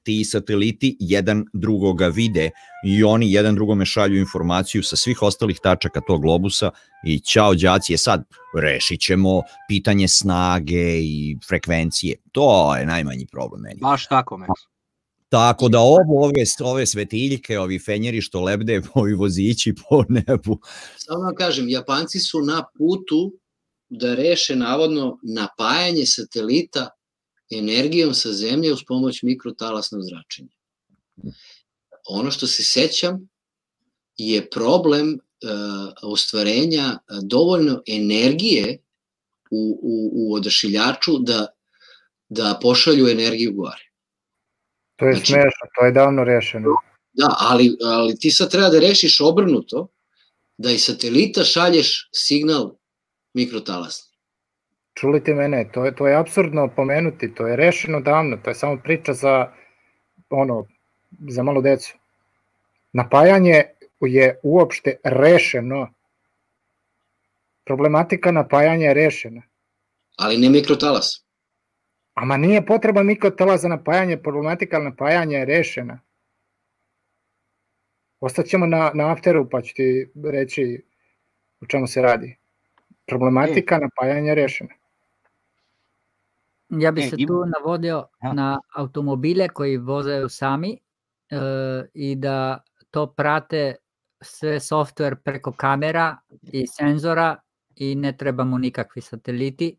ti sateliti jedan drugoga vide i oni jedan drugome šalju informaciju sa svih ostalih tačaka tog globusa i ćao đaci je sad rešit ćemo pitanje snage i frekvencije. To je najmanji problem meni. Baš tako, Max. Tako da ovo, ove, ove svetiljke, ovi fenjeri što lebde, (laughs) ovi vozići po nebu. Samo vam kažem, Japanci su na putu da reše navodno napajanje satelita energijom sa zemlje uz pomoć mikrotalasnog zračenja. Ono što se sećam je problem uh, ostvarenja dovoljno energije u, u, u odašiljaču da, da pošalju energiju gore. To je znači, smešno, to je davno rešeno. Da, ali, ali ti sad treba da rešiš obrnuto, da iz satelita šalješ signal mikrotalasni. Čulite mene, to je, to je absurdno pomenuti, to je rešeno davno, to je samo priča za, ono, za malo decu. Napajanje je uopšte rešeno. Problematika napajanja je rešena. Ali ne mikrotalas. Ama nije potreba mikrotalas za napajanje, problematika napajanja je rešena. Ostaćemo na, na afteru pa ću ti reći o čemu se radi. Problematika e. napajanja je rešena. Ja bih e, se tu navodio ja. na automobile koji vozaju sami e, i da to prate sve software preko kamera i senzora i ne trebamo nikakvi sateliti.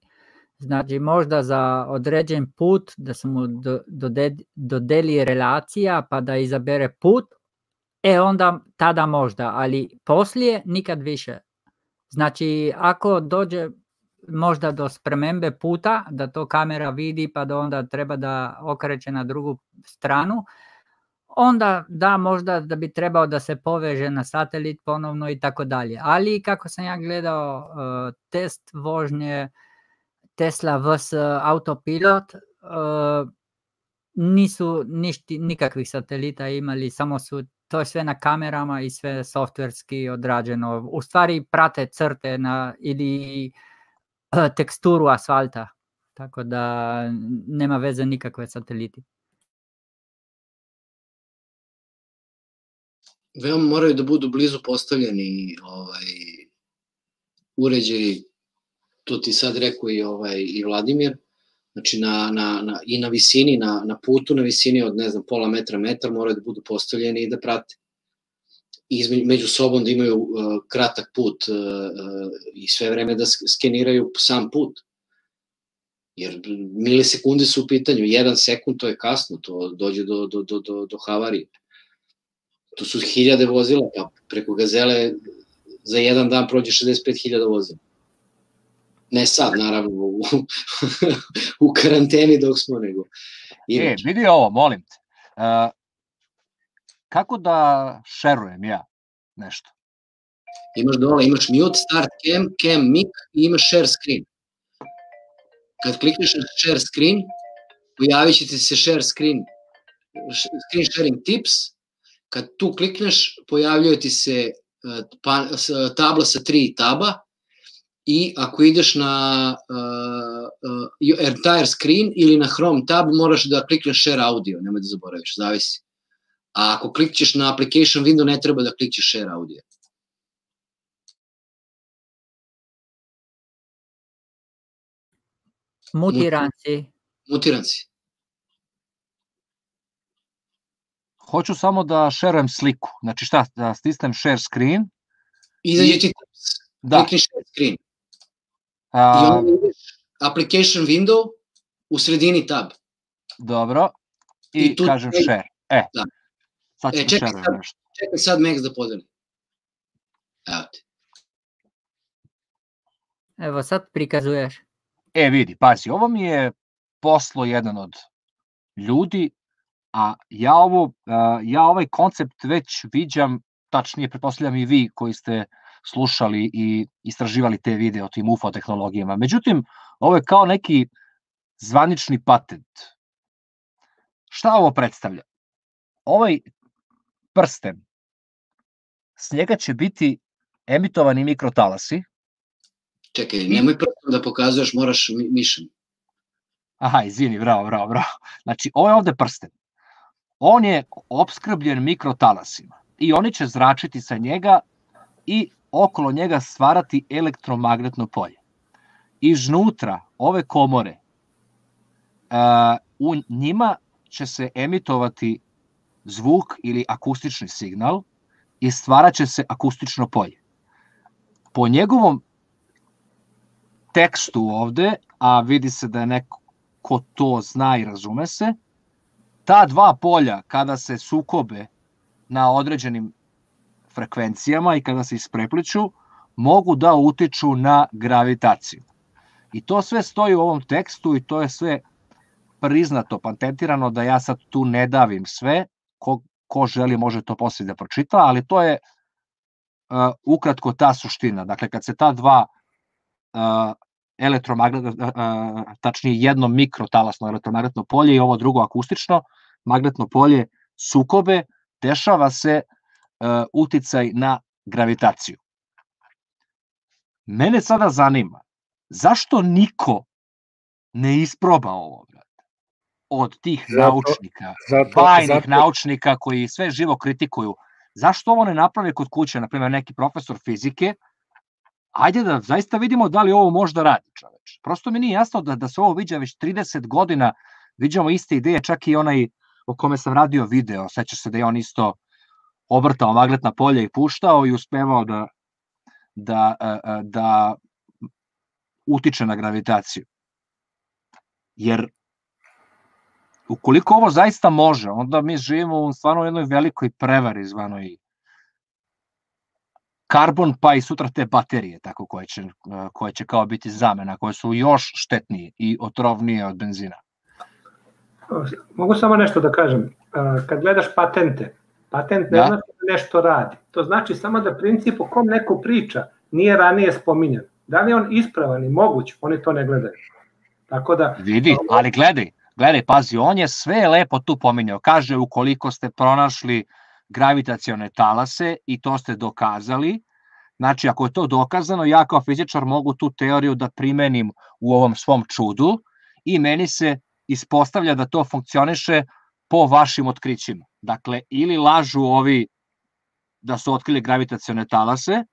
Znači možda za određen put da se mu do, dode, dodeli relacija pa da izabere put, e onda tada možda, ali poslije nikad više. Znači ako dođe možda do spremembe puta, da to kamera vidi pa da onda treba da okreće na drugu stranu, onda da možda da bi trebao da se poveže na satelit ponovno i tako dalje. Ali kako sam ja gledao uh, test vožnje Tesla vs autopilot, uh, nisu ništi, nikakvih satelita imali, samo su to je sve na kamerama i sve softverski odrađeno. U stvari prate crte na ili teksturu asfalta, tako da nema veze nikakve sateliti. Veoma moraju da budu blizu postavljeni ovaj, uređaji, to ti sad rekao i, ovaj, i Vladimir, znači na, na, na, i na visini, na, na putu, na visini od ne znam, pola metra, metar, moraju da budu postavljeni i da prate između, među sobom da imaju uh, kratak put uh, uh, i sve vreme da skeniraju sam put. Jer milisekunde su u pitanju, jedan sekund to je kasno, to dođe do, do, do, do, do havarije. To su hiljade vozila, pa preko gazele za jedan dan prođe 65.000 vozila. Ne sad, naravno, u, u karanteni dok smo, nego... Inače. E, vidi ovo, molim te. Uh, kako da šerujem ja nešto? Imaš dole, imaš mute, start cam, cam mic i imaš share screen. Kad klikneš na share screen, pojavit će ti se share screen, screen sharing tips. Kad tu klikneš, pojavljuje ti se pa, tabla sa tri taba i ako ideš na uh, uh, entire screen ili na Chrome tab, moraš da klikneš share audio, nemoj da zaboraviš, zavisi. A ako klikćeš na application window, ne treba da klikćeš share audio. Mutiran si. Mutiran si. Hoću samo da šerujem sliku. Znači šta, da stisnem share screen. Izađe ti da. klikni share screen. A... I onda ideš application window u sredini tab. Dobro. I, I tu kažem share. E, da. Sad e, čekaj, sad, nešto. čekaj sad Max da podeli. Evo ti. Evo sad prikazuješ. E vidi, pazi, ovo mi je poslo jedan od ljudi, a ja, ovo, ja ovaj koncept već viđam, tačnije pretpostavljam i vi koji ste slušali i istraživali te videe o tim UFO tehnologijama. Međutim, ovo je kao neki zvanični patent Šta ovo predstavlja? Ovaj prsten, s njega će biti emitovani mikrotalasi. Čekaj, nemoj prstom da pokazuješ, moraš mišem. Aha, izvini, bravo, bravo, bravo. Znači, ovo je ovde prsten. On je obskrbljen mikrotalasima i oni će zračiti sa njega i okolo njega stvarati elektromagnetno polje. Iznutra ove komore, u njima će se emitovati zvuk ili akustični signal i stvarat će se akustično polje. Po njegovom tekstu ovde, a vidi se da je neko ko to zna i razume se, ta dva polja kada se sukobe na određenim frekvencijama i kada se isprepliču, mogu da utiču na gravitaciju. I to sve stoji u ovom tekstu i to je sve priznato, patentirano da ja sad tu ne davim sve, ko, ko želi može to posle da pročita, ali to je uh, ukratko ta suština. Dakle, kad se ta dva uh, elektromagnet, uh, tačnije jedno mikrotalasno elektromagnetno polje i ovo drugo akustično magnetno polje sukobe, dešava se uh, uticaj na gravitaciju. Mene sada zanima, zašto niko ne isproba ovo? od tih zato, naučnika, zato, bajnih zato. naučnika koji sve živo kritikuju, zašto ovo ne naprave kod kuće, na primjer neki profesor fizike, ajde da zaista vidimo da li ovo možda radi čoveč. Prosto mi nije jasno da, da se ovo viđa već 30 godina, viđamo iste ideje, čak i onaj o kome sam radio video, seća se da je on isto obrtao magnetna polja i puštao i uspevao da, da, da, da utiče na gravitaciju. Jer ukoliko ovo zaista može, onda mi živimo u stvarno jednoj velikoj prevari zvanoj karbon pa i sutra te baterije tako koje će, koje će kao biti zamena, koje su još štetnije i otrovnije od benzina. Mogu samo nešto da kažem. Kad gledaš patente, patent ne da? znači da nešto radi. To znači samo da princip o kom neko priča nije ranije spominjan. Da li je on ispravan i moguć, oni to ne gledaju. Tako da... Vidi, ali gledaj, Gledaj, pazi, on je sve lepo tu pominjao. Kaže, ukoliko ste pronašli gravitacione talase i to ste dokazali, znači ako je to dokazano, ja kao fizičar mogu tu teoriju da primenim u ovom svom čudu i meni se ispostavlja da to funkcioniše po vašim otkrićima. Dakle, ili lažu ovi da su otkrili gravitacione talase,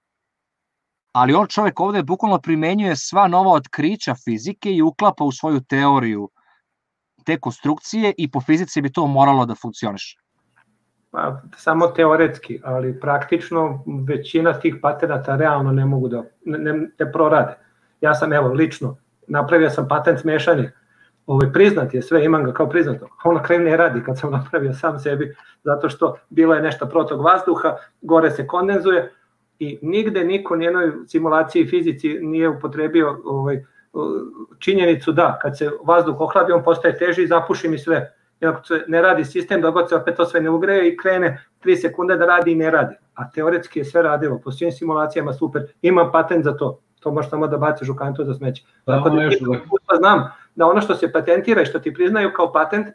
ali on čovek ovde bukvalno primenjuje sva nova otkrića fizike i uklapa u svoju teoriju te konstrukcije i po fizici bi to moralo da funkcioniše. Pa, samo teoretski, ali praktično većina tih patenata realno ne mogu da ne, ne, ne prorade. Ja sam evo lično napravio sam patent mešanja, ovaj priznat je sve, imam ga kao priznato. A on na kraju ne radi kad sam napravio sam sebi, zato što bilo je nešto protok vazduha, gore se kondenzuje i nigde niko nijednoj simulaciji fizici nije upotrebio ovaj, činjenicu da, kad se vazduh ohladi, on postaje teži i zapuši mi sve. I ako se ne radi sistem, dok se opet to sve ne ugreje i krene 3 sekunde da radi i ne radi. A teoretski je sve radilo, po svim simulacijama super. Imam patent za to. To možeš samo da baciš u kantu za smeće. Tako da, da znam da ono što se patentira i što ti priznaju kao patent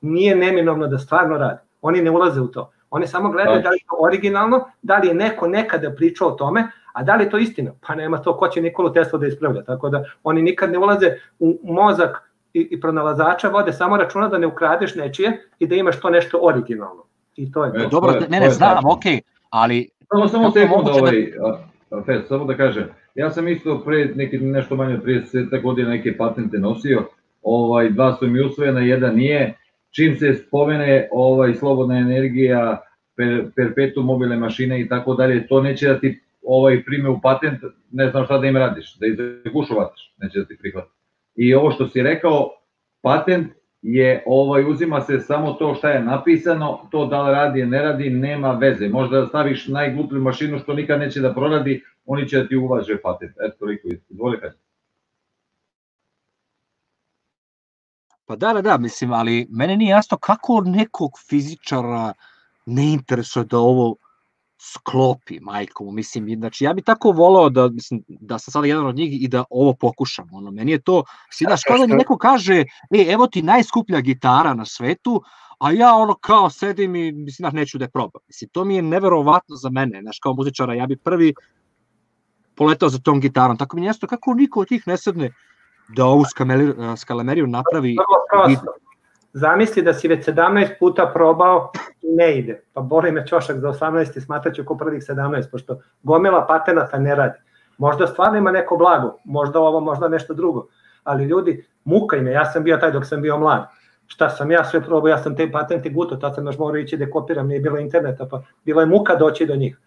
nije neminovno da stvarno radi. Oni ne ulaze u to. Oni samo gledaju da li je to originalno, da li je neko nekada pričao o tome, A da li je to istina? Pa nema to, ko će Nikolu Tesla da ispravlja, tako da oni nikad ne ulaze u mozak i, i pronalazača vode samo računa da ne ukradeš nečije i da imaš to nešto originalno. I to je to. E, dobro, ne, ne, znam, ok, ali... Samo, samo sekund, da... Fed, samo da kažem, ja sam isto pre neki, nešto manje od 30 godina neke patente nosio, ovaj, dva su mi usvojena, jedan nije, čim se spomene ovaj, slobodna energija, per, perpetuum mobile mašine i tako dalje, to neće da ti ovaj prime u patent, ne znam šta da im radiš, da ih zagušovatiš, neće da ti prihvati. I ovo što si rekao, patent je, ovaj, uzima se samo to šta je napisano, to da li radi, ne radi, nema veze. Možda da staviš najgluplju mašinu što nikad neće da proradi, oni će da ti uvaže patent. Eto, toliko, izvoli kad. Pa da, da, da, mislim, ali mene nije jasno kako nekog fizičara ne interesuje da ovo sklopi, majko, mislim, znači ja bi tako volao da, mislim, da sam sada jedan od njih i da ovo pokušam, ono, meni je to, si da, kao da mi neko kaže, e, evo ti najskuplja gitara na svetu, a ja ono kao sedim i mislim, znaš, neću da je probam. Mislim, to mi je neverovatno za mene, znaš, kao muzičara, ja bi prvi poletao za tom gitarom, tako mi njesto, kako niko od tih ne sedne da ovu skalameriju napravi. Zamisli da si već 17 puta probao i ne ide. Pa boli me čošak za 18 i smatraću ko prvih 17, pošto gomila patenata ne radi. Možda stvarno ima neko blago, možda ovo, možda nešto drugo. Ali ljudi, muka im je, ja sam bio taj dok sam bio mlad. Šta sam ja sve probao, ja sam te patente guto, tad sam još morao ići da kopiram, nije bilo interneta, pa bilo je muka doći do njih.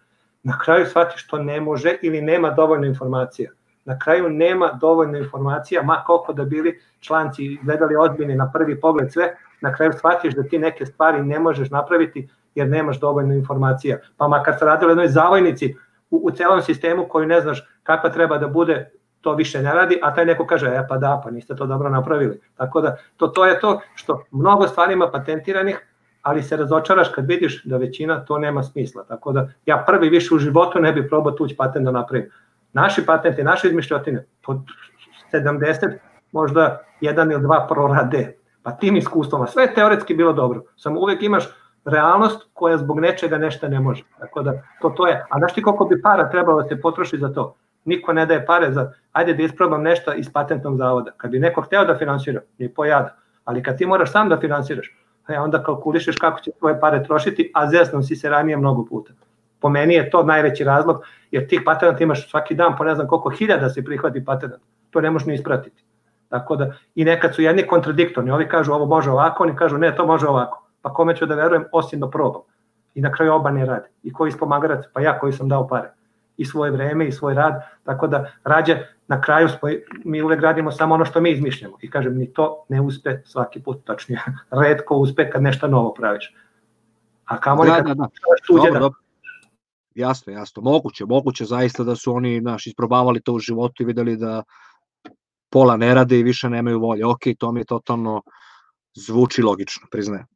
Na kraju shvatiš što ne može ili nema dovoljno informacija na kraju nema dovoljno informacija, ma koliko da bili članci gledali odbini na prvi pogled sve, na kraju shvatiš da ti neke stvari ne možeš napraviti jer nemaš dovoljno informacija. Pa makar se radilo jednoj zavojnici u, u celom sistemu koju ne znaš kakva treba da bude, to više ne radi, a taj neko kaže, e pa da, pa niste to dobro napravili. Tako da, to, to je to što mnogo stvari ima patentiranih, ali se razočaraš kad vidiš da većina to nema smisla. Tako da ja prvi više u životu ne bi probao tuđ patent da napravim naši patenti, naše izmišljotine, pod 70 možda jedan ili dva prorade, pa tim iskustvama, sve je teoretski bilo dobro, samo uvek imaš realnost koja zbog nečega nešto ne može. Tako da to to je. A znaš ti koliko bi para trebalo da se potroši za to? Niko ne daje pare za, ajde da isprobam nešto iz patentnog zavoda. Kad bi neko hteo da finansira, nije pojada. Ali kad ti moraš sam da finansiraš, e, onda kalkulišeš kako će tvoje pare trošiti, a zesnom si se ranije mnogo puta. Po meni je to najveći razlog, jer tih patenata imaš svaki dan po ne znam koliko hiljada se prihvati patenat. To ne možeš ni ispratiti. Tako da, i nekad su jedni kontradiktorni, ovi kažu ovo može ovako, oni kažu ne, to može ovako. Pa kome ću da verujem, osim da probam. I na kraju oba ne rade. I koji spomagarac? Pa ja koji sam dao pare. I svoje vreme i svoj rad. Tako da, rađe, na kraju smo, mi uvek radimo samo ono što mi izmišljamo. I kažem, ni to ne uspe svaki put, tačnije. (laughs) Redko uspe kad nešto novo praviš. A kamo da, kad da, da. tuđe dobro, da, dobro. Jasno, jasno. Moguće, moguće zaista da su oni naš, isprobavali to u životu i videli da pola ne rade i više nemaju volje. Ok, to mi je totalno zvuči logično, priznajem.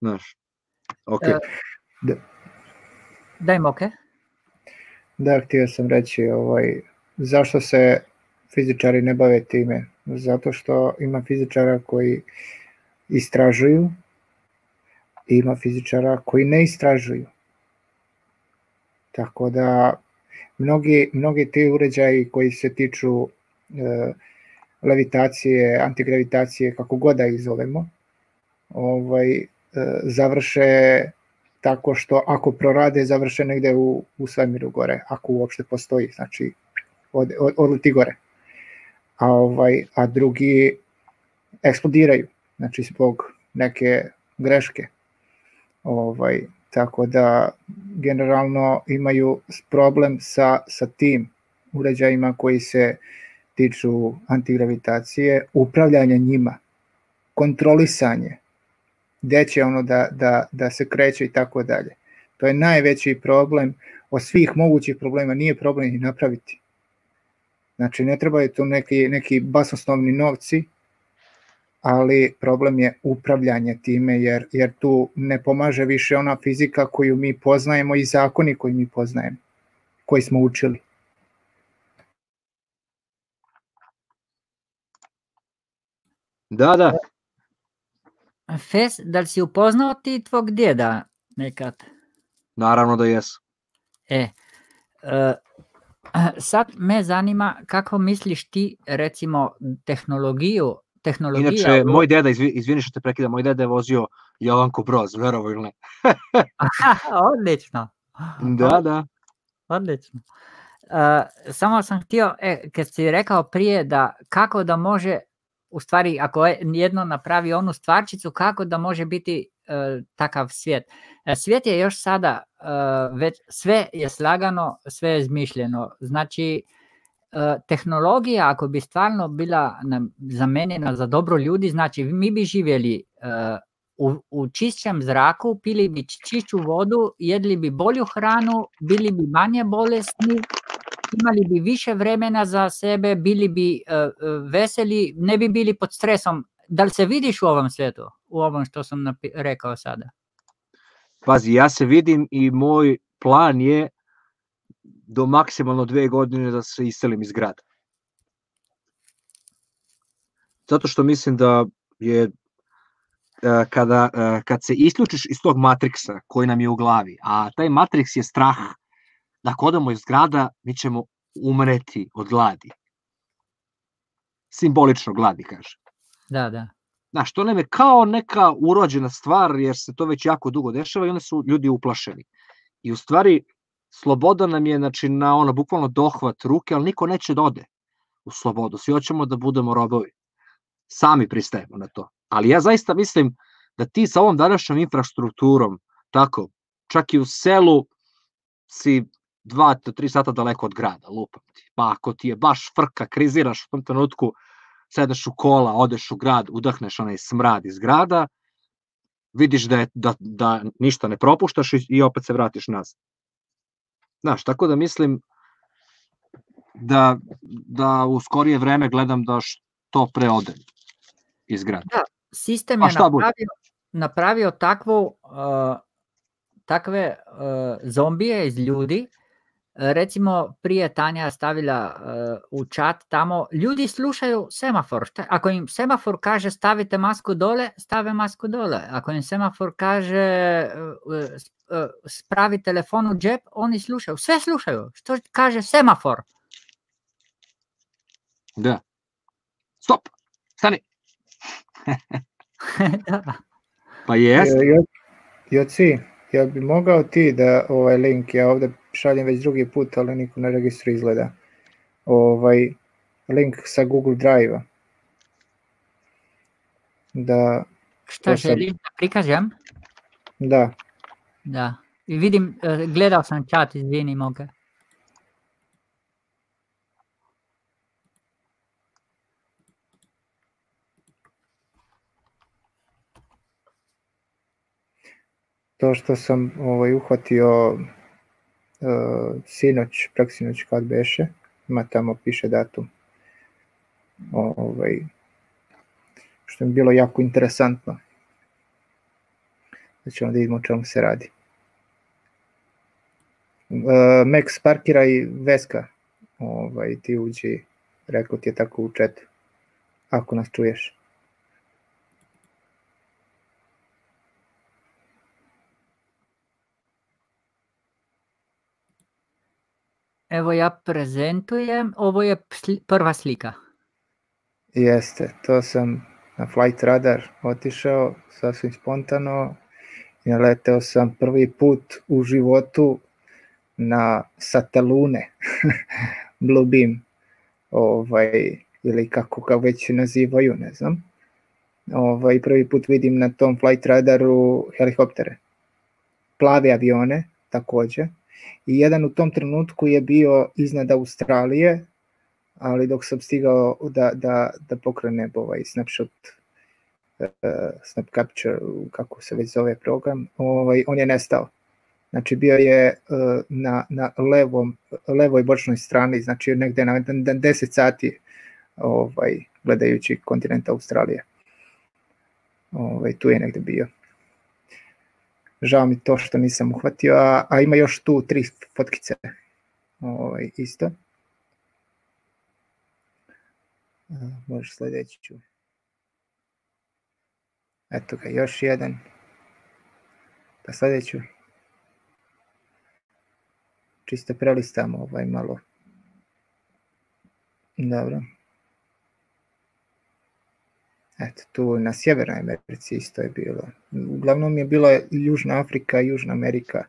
Znaš, ok. E, da. Daj moke. Da, htio sam reći ovaj, zašto se fizičari ne bave time. Zato što ima fizičara koji istražuju, ima fizičara koji ne istražuju Tako da mnogi, mnogi ti uređaji koji se tiču e, levitacije, antigravitacije, kako god da ih zovemo, ovaj, e, završe tako što ako prorade završe negde u, u svemiru gore, ako uopšte postoji, znači od, od, odleti gore. A, ovaj, a drugi eksplodiraju, znači zbog neke greške. Ovaj, tako da generalno imaju problem sa, sa tim uređajima koji se tiču antigravitacije, upravljanje njima, kontrolisanje, gde će ono da, da, da se kreće i tako dalje. To je najveći problem od svih mogućih problema, nije problem ih napraviti. Znači ne trebaju tu neki, neki basosnovni novci, ali problem je upravljanje time jer, jer tu ne pomaže više ona fizika koju mi poznajemo i zakoni koji mi poznajemo, koji smo učili. Da, da. Fes, da li si upoznao ti tvog djeda nekad? Naravno da jes. E, uh, sad me zanima kako misliš ti recimo tehnologiju tehnologija... Inače, moj deda, izvini što te prekida, moj deda je vozio Jovanko Broz, verovo ili ne. (laughs) Odlično. Da, da. Odlično. Uh, samo sam htio, e, kad si rekao prije da kako da može, u stvari ako jedno napravi onu stvarčicu, kako da može biti uh, takav svijet. Uh, svijet je još sada, uh, već sve je slagano, sve je izmišljeno. Znači, uh, E, tehnologija ako bi stvarno bila zamenjena za dobro ljudi, znači mi bi živjeli e, u, u čišćem zraku, pili bi čišću vodu, jedli bi bolju hranu, bili bi manje bolesni, imali bi više vremena za sebe, bili bi uh, veseli, ne bi bili pod stresom. Da li se vidiš u ovom svetu, u ovom što sam rekao sada? Pazi, ja se vidim i moj plan je do maksimalno dve godine da se iselim iz grada. Zato što mislim da je e, kada, e, kad se isključiš iz tog matriksa koji nam je u glavi, a taj matriks je strah, da ako odemo iz grada, mi ćemo umreti od gladi. Simbolično gladi, kaže. Da, da. Znaš, to nam je kao neka urođena stvar, jer se to već jako dugo dešava i onda su ljudi uplašeni. I u stvari, sloboda nam je znači, na ono, bukvalno dohvat ruke, ali niko neće da ode u slobodu. Svi hoćemo da budemo robovi. Sami pristajemo na to. Ali ja zaista mislim da ti sa ovom današnjom infrastrukturom, tako, čak i u selu si dva do tri sata daleko od grada, lupam ti. Pa ako ti je baš frka, kriziraš u tom trenutku, sedeš u kola, odeš u grad, udahneš onaj smrad iz grada, vidiš da, je, da, da ništa ne propuštaš i, i opet se vratiš nazad. Znaš, tako da mislim da, da u skorije vreme gledam da što pre ode iz grada. Da, sistem je napravio, napravio takvu, uh, takve uh, zombije iz ljudi, recimo prije Tanja stavila uh, u chat tamo, ljudi slušaju semafor. Šta, ako im semafor kaže stavite masku dole, stave masku dole. Ako im semafor kaže uh, uh, spravi telefon u džep, oni slušaju. Sve slušaju. Što kaže semafor? Da. Stop. Stani. da. Pa jest. Joci, ja bi mogao ti da ovaj link, ja ovde šaljem već drugi put, ali niko na registru izgleda. Ovaj, link sa Google Drive-a. Da, Šta želiš da prikažem? Da. Da. I vidim, gledao sam chat, izvini moga. To što sam ovaj, uhvatio uh, sinoć, preksinoć kad beše, ima tamo piše datum. Ovaj, što mi bilo jako interesantno. Ćemo da vidimo o čemu se radi. Uh, Max parkira i Veska. Ovaj, ti uđi, rekao ti je tako u četu. Ako nas čuješ. Evo ja prezentujem, ovo je prva slika. Jeste, to sam na Flight Radar otišao sasvim spontano i naleteo sam prvi put u životu na Satalune, (laughs) Blue Beam, ovaj, ili kako ga već nazivaju, ne znam. Ovaj, prvi put vidim na tom Flight Radaru helikoptere, plave avione takođe, i jedan u tom trenutku je bio iznad Australije, ali dok sam stigao da, da, da pokrenem ovaj snapshot uh, snap capture, kako se već zove program, ovaj, on je nestao. Znači bio je uh, na, na levom, levoj bočnoj strani, znači negde na, na 10 sati ovaj, gledajući kontinent Australije. Ovaj, tu je negde bio žao mi to što nisam uhvatio, a, a ima još tu tri fotkice ovaj, isto. Može sledeći ću. Eto ga, još jedan. Pa sledeću. Čisto prelistamo ovaj malo. Dobro. Eto, tu na Sjevernoj Americi isto je bilo. Uglavnom je bila Južna Afrika i Južna Amerika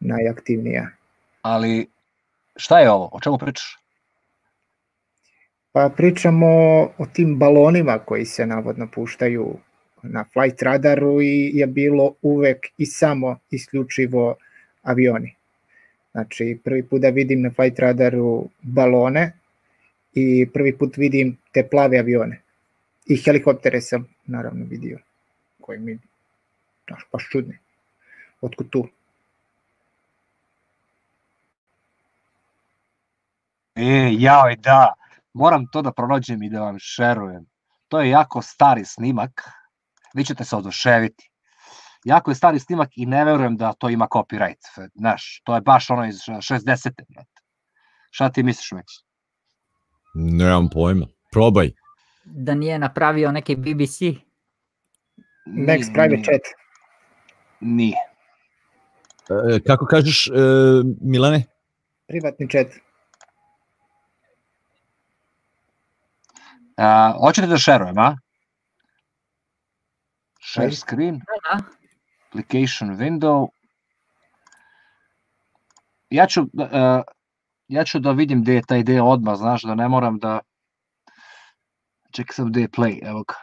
najaktivnija. Ali šta je ovo? O čemu pričaš? Pa pričamo o tim balonima koji se navodno puštaju na flight radaru i je bilo uvek i samo isključivo avioni. Znači, prvi put da vidim na flight radaru balone i prvi put vidim te plave avione i helikoptere sam naravno vidio, koji mi daš, baš čudni. Otkud tu? E, jao, da, moram to da pronađem i da vam šerujem. To je jako stari snimak, vi ćete se oduševiti. Jako je stari snimak i ne verujem da to ima copyright. Znaš, to je baš ono iz 60. Šta ti misliš, Max? Nemam pojma. Probaj da nije napravio neki BBC? Next private chat. Nije. E, kako kažeš, e, Milane? Privatni chat. A, hoćete da šerujem, a? Share screen, Da, application window. Ja ću, uh, ja ću da vidim gde je taj deo odmah, znaš, da ne moram da... Čekaj sam gde je play, evo ga.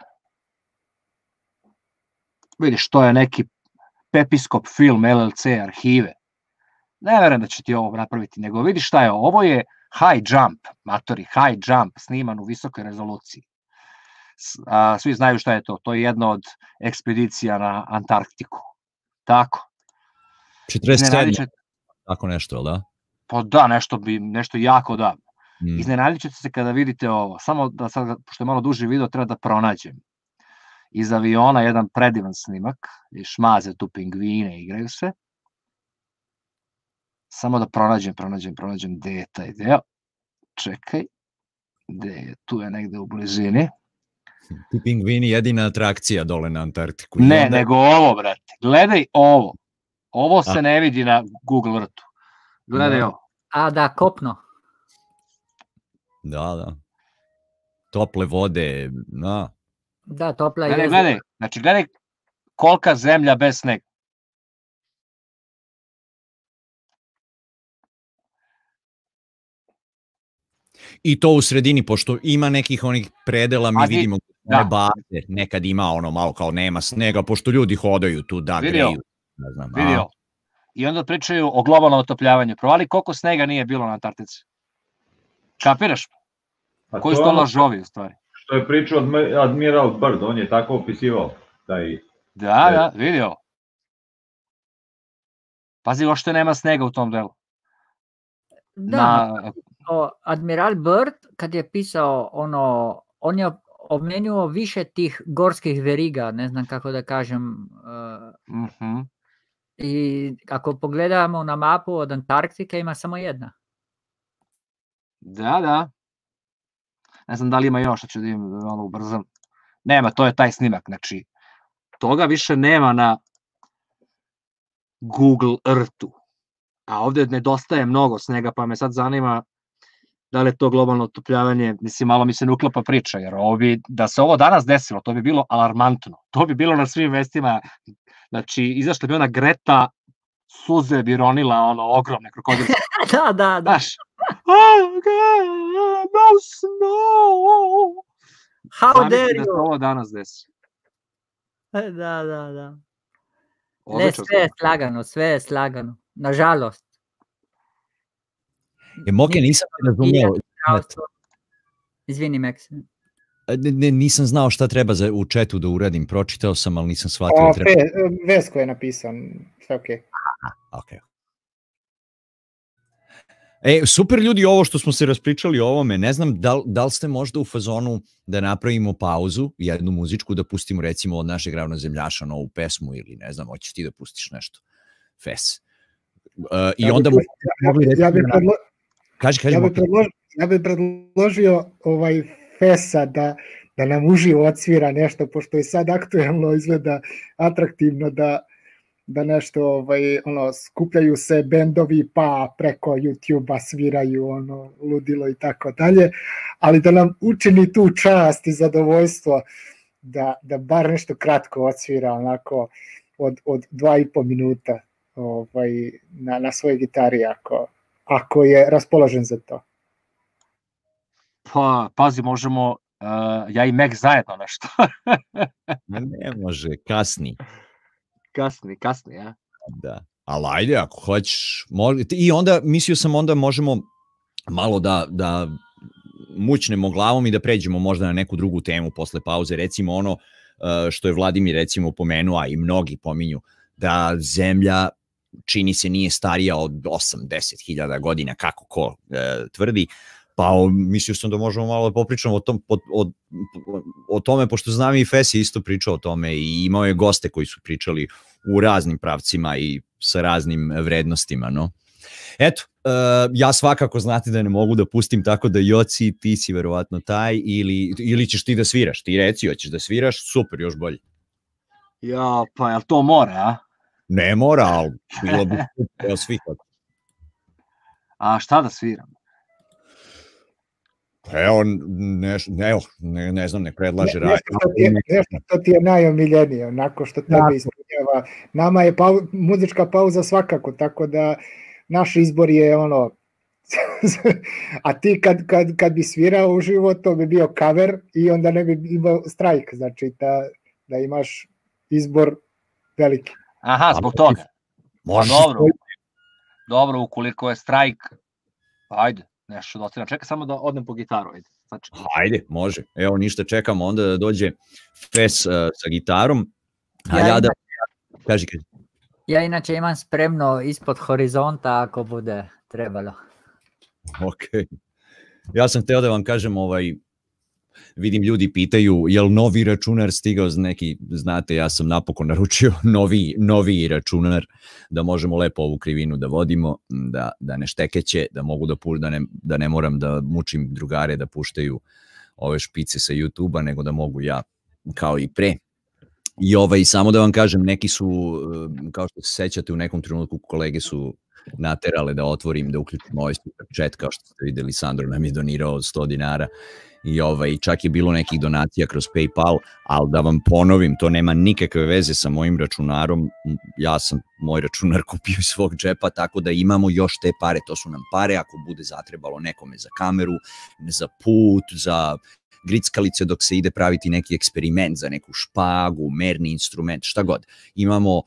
Vidiš, to je neki Pepiskop film, LLC, arhive. Ne verujem da će ti ovo napraviti, nego vidiš šta je, ovo je high jump, matori, high jump, sniman u visokoj rezoluciji. A, svi znaju šta je to, to je jedna od ekspedicija na Antarktiku. Tako. 47. Iznenadit će, Tako nešto, da? pa da, nešto, bi, nešto jako davno. Mm. Iznenadit ćete se kada vidite ovo. Samo da sad, pošto je malo duži video, treba da pronađem. Iz aviona jedan predivan snimak, i šmaze tu pingvine, igraju se. Samo da pronađem, pronađem, pronađem gde je taj deo. Čekaj, gde je, tu je negde u blizini. Ti pingvini jedina atrakcija dole na Antarktiku. Ne, onda- nego ovo, brate. Gledaj ovo. Ovo se A. ne vidi na Google Earthu. Gledaj Da. ovo. A da, kopno. Da, da. Tople vode, da. Da, topla Gledaj, je. gledaj. Znači, gledaj kolika zemlja bez snega. I to u sredini, pošto ima nekih onih predela, mi A di- vidimo da. one baze, nekad ima ono malo kao nema snega, pošto ljudi hodaju tu da Vidio. greju. Ne znam, a? Vidio. I onda pričaju o globalnom otopljavanju. Provali koliko snega nije bilo na Antarktici. Kapiraš? A Koji su to lažovi u stvari? Što je pričao Admi- Admiral Byrd, on je tako opisivao taj Da, da, vidio. Pazi, ošte nema snega u tom delu. Da, Na, o, Admiral Byrd, kad je pisao ono, on je obmenjuo više tih gorskih veriga, ne znam kako da kažem, uh, mhm. i ako pogledamo na mapu od Antarktike ima samo jedna. Da, da. Ne znam da li ima još, što ću da im malo ubrzam. Nema, to je taj snimak, znači toga više nema na Google Earthu. A ovde nedostaje mnogo snega, pa me sad zanima da li je to globalno otopljavanje, mislim, malo mi se ne uklapa priča, jer ovo bi, da se ovo danas desilo, to bi bilo alarmantno. To bi bilo na svim vestima, znači, izašla bi ona Greta, suze bi ronila, ono, ogromne krokodilske (laughs) da, da, da. Znaš, oh, God, no snow. How Zamisli dare da you? ovo danas desi. Da, da, da. Ne, sve je slagano, sve je slagano. Nažalost. Je Moke, nisam. Zdravstvo. Izvini, Max. Ne, ne, nisam znao šta treba za, u četu da uradim, pročitao sam, ali nisam shvatio. O, da treba... Fe, Vesko je napisan, sve okej. Okay. E, super ljudi ovo što smo se raspričali o ovome, ne znam da, li- da li ste možda u fazonu da napravimo pauzu, jednu muzičku, da pustimo recimo od našeg ravnozemljaša novu pesmu ili ne znam, hoćeš ti da pustiš nešto. Fes. Uh, I Ja bi onda bi mogli Ja bih recimo da- predlo, Kaži, kaži, ja bih Moke. predložio, ja bih predložio ovaj Fesa da, da nam uživo odsvira nešto, pošto je sad aktuelno izgleda atraktivno da, da nešto ovaj ono skupljaju se bendovi pa preko YouTubea sviraju ono ludilo i tako dalje ali da nam učini tu čast i zadovoljstvo da, da bar nešto kratko odsvira onako od, od dva i po minuta ovaj, na, na svojoj gitari ako, ako je raspoložen za to. Pa, pazi, možemo uh, ja i Meg zajedno nešto. (laughs) Ne može, kasni. Kasni, kasni, ja. Da. Ali ajde, ako hoćeš. Može, I onda, mislio sam onda možemo malo da, da mućnemo glavom i da pređemo možda na neku drugu temu posle pauze. Recimo ono uh, što je Vladimir recimo pomenuo, a i mnogi pominju, da zemlja čini se nije starija od 8-10 godina, kako ko e, tvrdi, pa o, mislio sam da možemo malo da popričamo o, tom, o, o, o tome, pošto znam i Fes je isto pričao o tome i imao je goste koji su pričali u raznim pravcima i sa raznim vrednostima, no. Eto, uh, ja svakako znate da ne mogu da pustim tako da Joci, ti si verovatno taj ili, ili ćeš ti da sviraš, ti reci, hoćeš da sviraš, super, još bolje. Ja, pa jel to mora, a? Ne mora, ali bilo bi evo svi kako. A šta da sviram? Evo, ne, ne, evo, ne, ne znam, ne predlaže Ne-. Nešto što ti je, nešto što ti je najomiljenije, onako što tebe Tako. ispunjava. Nama je pau, muzička pauza svakako, tako da naš izbor je ono, (laughs) a ti kad, kad, kad bi svirao uživo, to bi bio cover i onda ne bi imao strajk, znači da, da imaš izbor veliki. Aha, zbog toga. Može Pa dobro. Dobro, ukoliko je strajk, ajde, nešto da otiram. Čekaj samo da odnem po gitaru, ajde. Znači, Ajde, može. Evo, ništa čekamo onda da dođe Fes uh, sa gitarom. A Ja ja, da... inače- Kaži, kaži. Ja inače imam spremno ispod horizonta ako bude trebalo. Ok. Ja sam hteo da vam kažem, ovaj, vidim ljudi pitaju, je li novi računar stigao z neki, znate, ja sam napokon naručio (laughs) novi, novi računar, da možemo lepo ovu krivinu da vodimo, da, da ne štekeće, da mogu da, pu, da, ne, da ne moram da mučim drugare da puštaju ove špice sa YouTube-a, nego da mogu ja kao i pre. I ovaj, samo da vam kažem, neki su, eh, kao što se sećate, u nekom trenutku kolege su naterale da otvorim, da uključim ovaj super chat, kao što ste videli, Sandro nam je donirao 100 dinara i ovaj, čak je bilo nekih donacija kroz Paypal, ali da vam ponovim, to nema nikakve veze sa mojim računarom, ja sam moj računar (laughs) kupio iz svog džepa, tako da imamo još te pare, to su nam pare, ako bude zatrebalo nekome za kameru, za put, za grickalice dok se ide praviti neki eksperiment za neku špagu, merni instrument, šta god. Imamo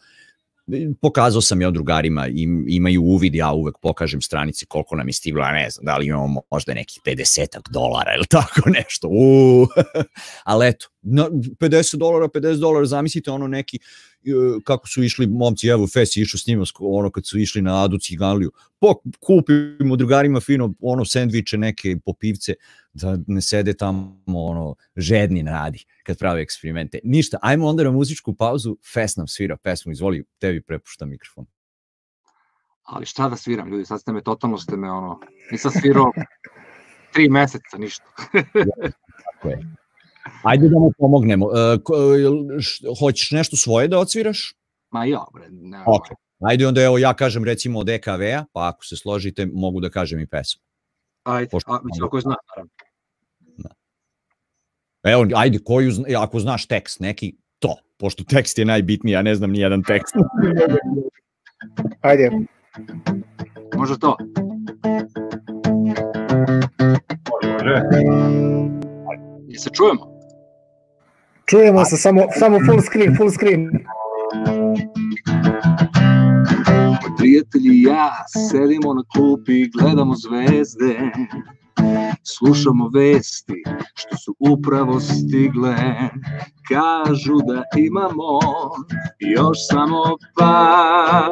pokazao sam ja drugarima, im, imaju uvid, ja uvek pokažem stranici koliko nam je stiglo, ja ne znam, da li imamo možda nekih 50 dolara ili tako (laughs) nešto, uuu, (laughs) ali eto, na, 50 dolara, 50 dolara, zamislite ono neki, e, kako su išli momci, evo Fesi išao s njima, ono kad su išli na Adu Ciganliju, po, kupimo drugarima fino ono sendviče, neke popivce, da ne sede tamo ono žedni na radi kad prave eksperimente. Ništa, ajmo onda na muzičku pauzu, Fes nam svira pesmu, izvoli, tebi prepuštam mikrofon. ali šta da sviram, ljudi, sad ste me, totalno ste me, ono, nisam svirao (laughs) tri meseca, ništa. Tako je. Ajde da mu pomognemo. E, ko, š- hoćeš nešto svoje da odsviraš? Ma ja, bre, ne, Ok. Ajde onda evo ja kažem recimo od EKV-a, pa ako se složite mogu da kažem i pesmu. ajde, Pošto- a, mislim, ako je zna, naravno. Evo, ajde, koju, e, ako znaš tekst neki, to, pošto tekst je najbitniji, ja ne znam ni jedan tekst. Ajde, Može to? Može. Jel se čujemo? čujemo se, samo, samo full screen, full screen. Prijatelji ja sedimo na klupi gledamo zvezde Slušamo vesti što su upravo stigle. Kažu da imamo još samo par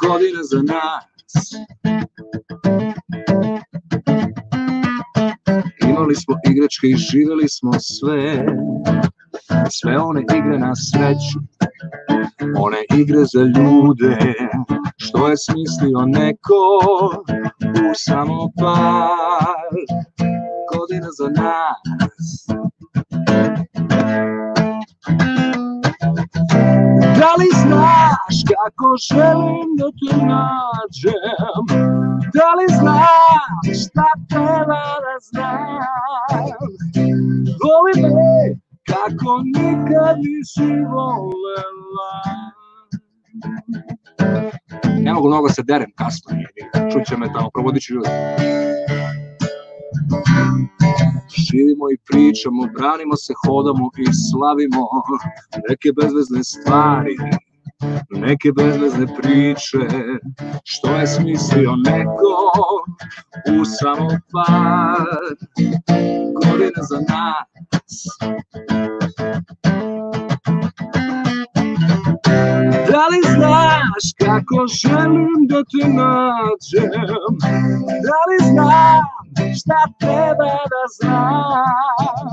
godina za nas. Imali smo igračke i živjeli smo sve Sve one igre na sreću one igre za ljude što je smislio neko u samo par godina za nas Da li znaš kako želim da te nađem? Da li znaš šta treba da znam? Voli me kako nikad nisi volela. Ne mogu mnogo se derem kasno, čuće me tamo, provodit ću ljudi. Živimo i pričamo, branimo se, hodamo i slavimo neke bezvezne stvari, neke bezvezne priče, što je smislio neko u samo par godina za nas. Da li znaš kako želim da te nađem? Da li znam šta treba da znam?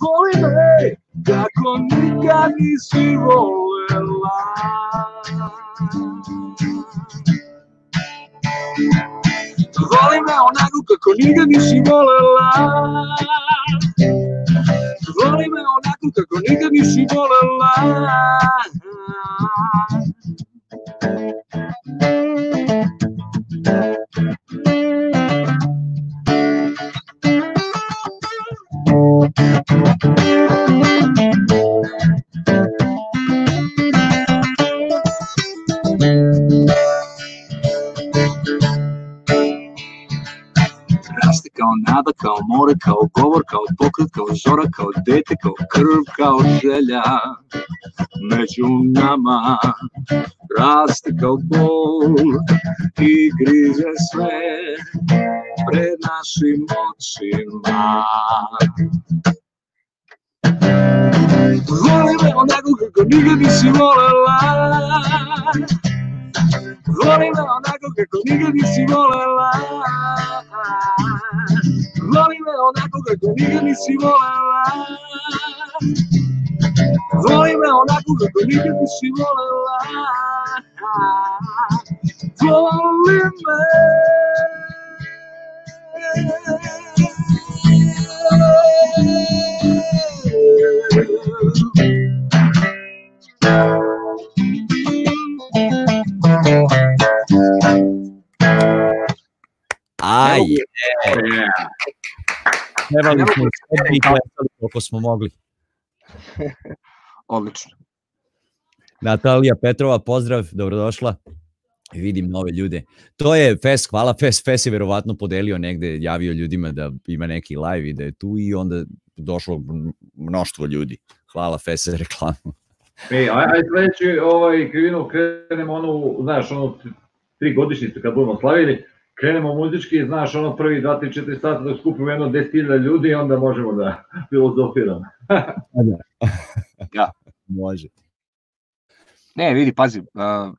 Voli me kako nikad nisi volela. Voli me onako kako nikad nisi volela Voli me onako onako kako nikad nisi volela Raste kao Rastikal, nadakal, morekal, govorkal, pokritkal, žorakal, detekal, krvkal, želja. Među nama raste kao bol i grize sve pred našim očima. Voli me onako kako nikad nisi volela. Voli me onako kako nikad nisi volela. Voli me onako kako nikad nisi volela Voli me onako kako nikad nisi volela Voli me Aj, je. Trebali smo koliko smo mogli. (laughs) Odlično. Natalija Petrova, pozdrav, dobrodošla. Vidim nove ljude. To je Fes, hvala Fes. Fes je verovatno podelio negde, javio ljudima da ima neki live i da je tu i onda došlo mnoštvo ljudi. Hvala Fes za reklamu. E, aj, aj sledeći ovaj, krivinu krenemo onu, znaš, ono, tri godišnjice kad budemo slavili, krenemo muzički, znaš, ono prvi 2, 3, 4 sata da skupimo jedno 10.000 ljudi i onda možemo da (laughs) filozofiramo. (laughs) ja. Može. Ne, vidi, pazi, uh,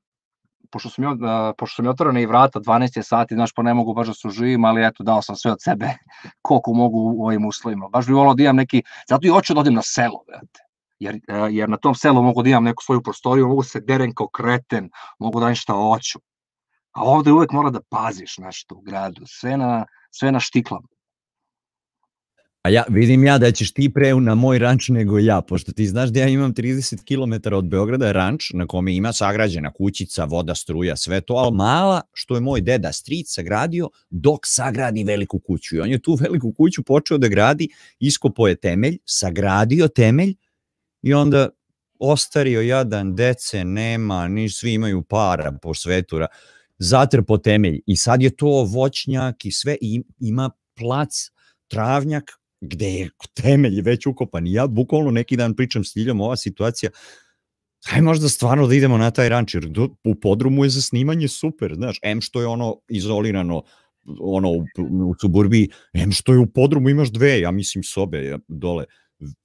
pošto sam, uh, pošto sam je otvorena i vrata, 12 je sati, znaš, pa ne mogu baš da se uživim, ali eto, dao sam sve od sebe, (laughs) koliko mogu u ovim uslovima. Baš bi volao da imam neki, zato i hoću da odem na selo, brate. Jer, uh, jer na tom selu mogu da imam neku svoju prostoriju, mogu se derem kao kreten, mogu da radim šta hoću. A ovde uvek mora da paziš nešto u gradu, sve na, sve na štiklam. A ja vidim ja da ćeš ti pre na moj ranč nego ja, pošto ti znaš da ja imam 30 km od Beograda ranč na kome ima sagrađena kućica, voda, struja, sve to, ali mala što je moj deda stric sagradio dok sagradi veliku kuću. I on je tu veliku kuću počeo da gradi, iskopo je temelj, sagradio temelj i onda ostario jadan, dece nema, ni svi imaju para po svetu, zatrpo temelj i sad je to voćnjak i sve i ima plac, travnjak gde je temelj već ukopan. I ja bukvalno neki dan pričam s Ljiljom ova situacija, Haj možda stvarno da idemo na taj ranč, jer u podrumu je za snimanje super, znaš, M što je ono izolirano, ono u, u suburbiji, M što je u podrumu imaš dve, ja mislim sobe ja, dole,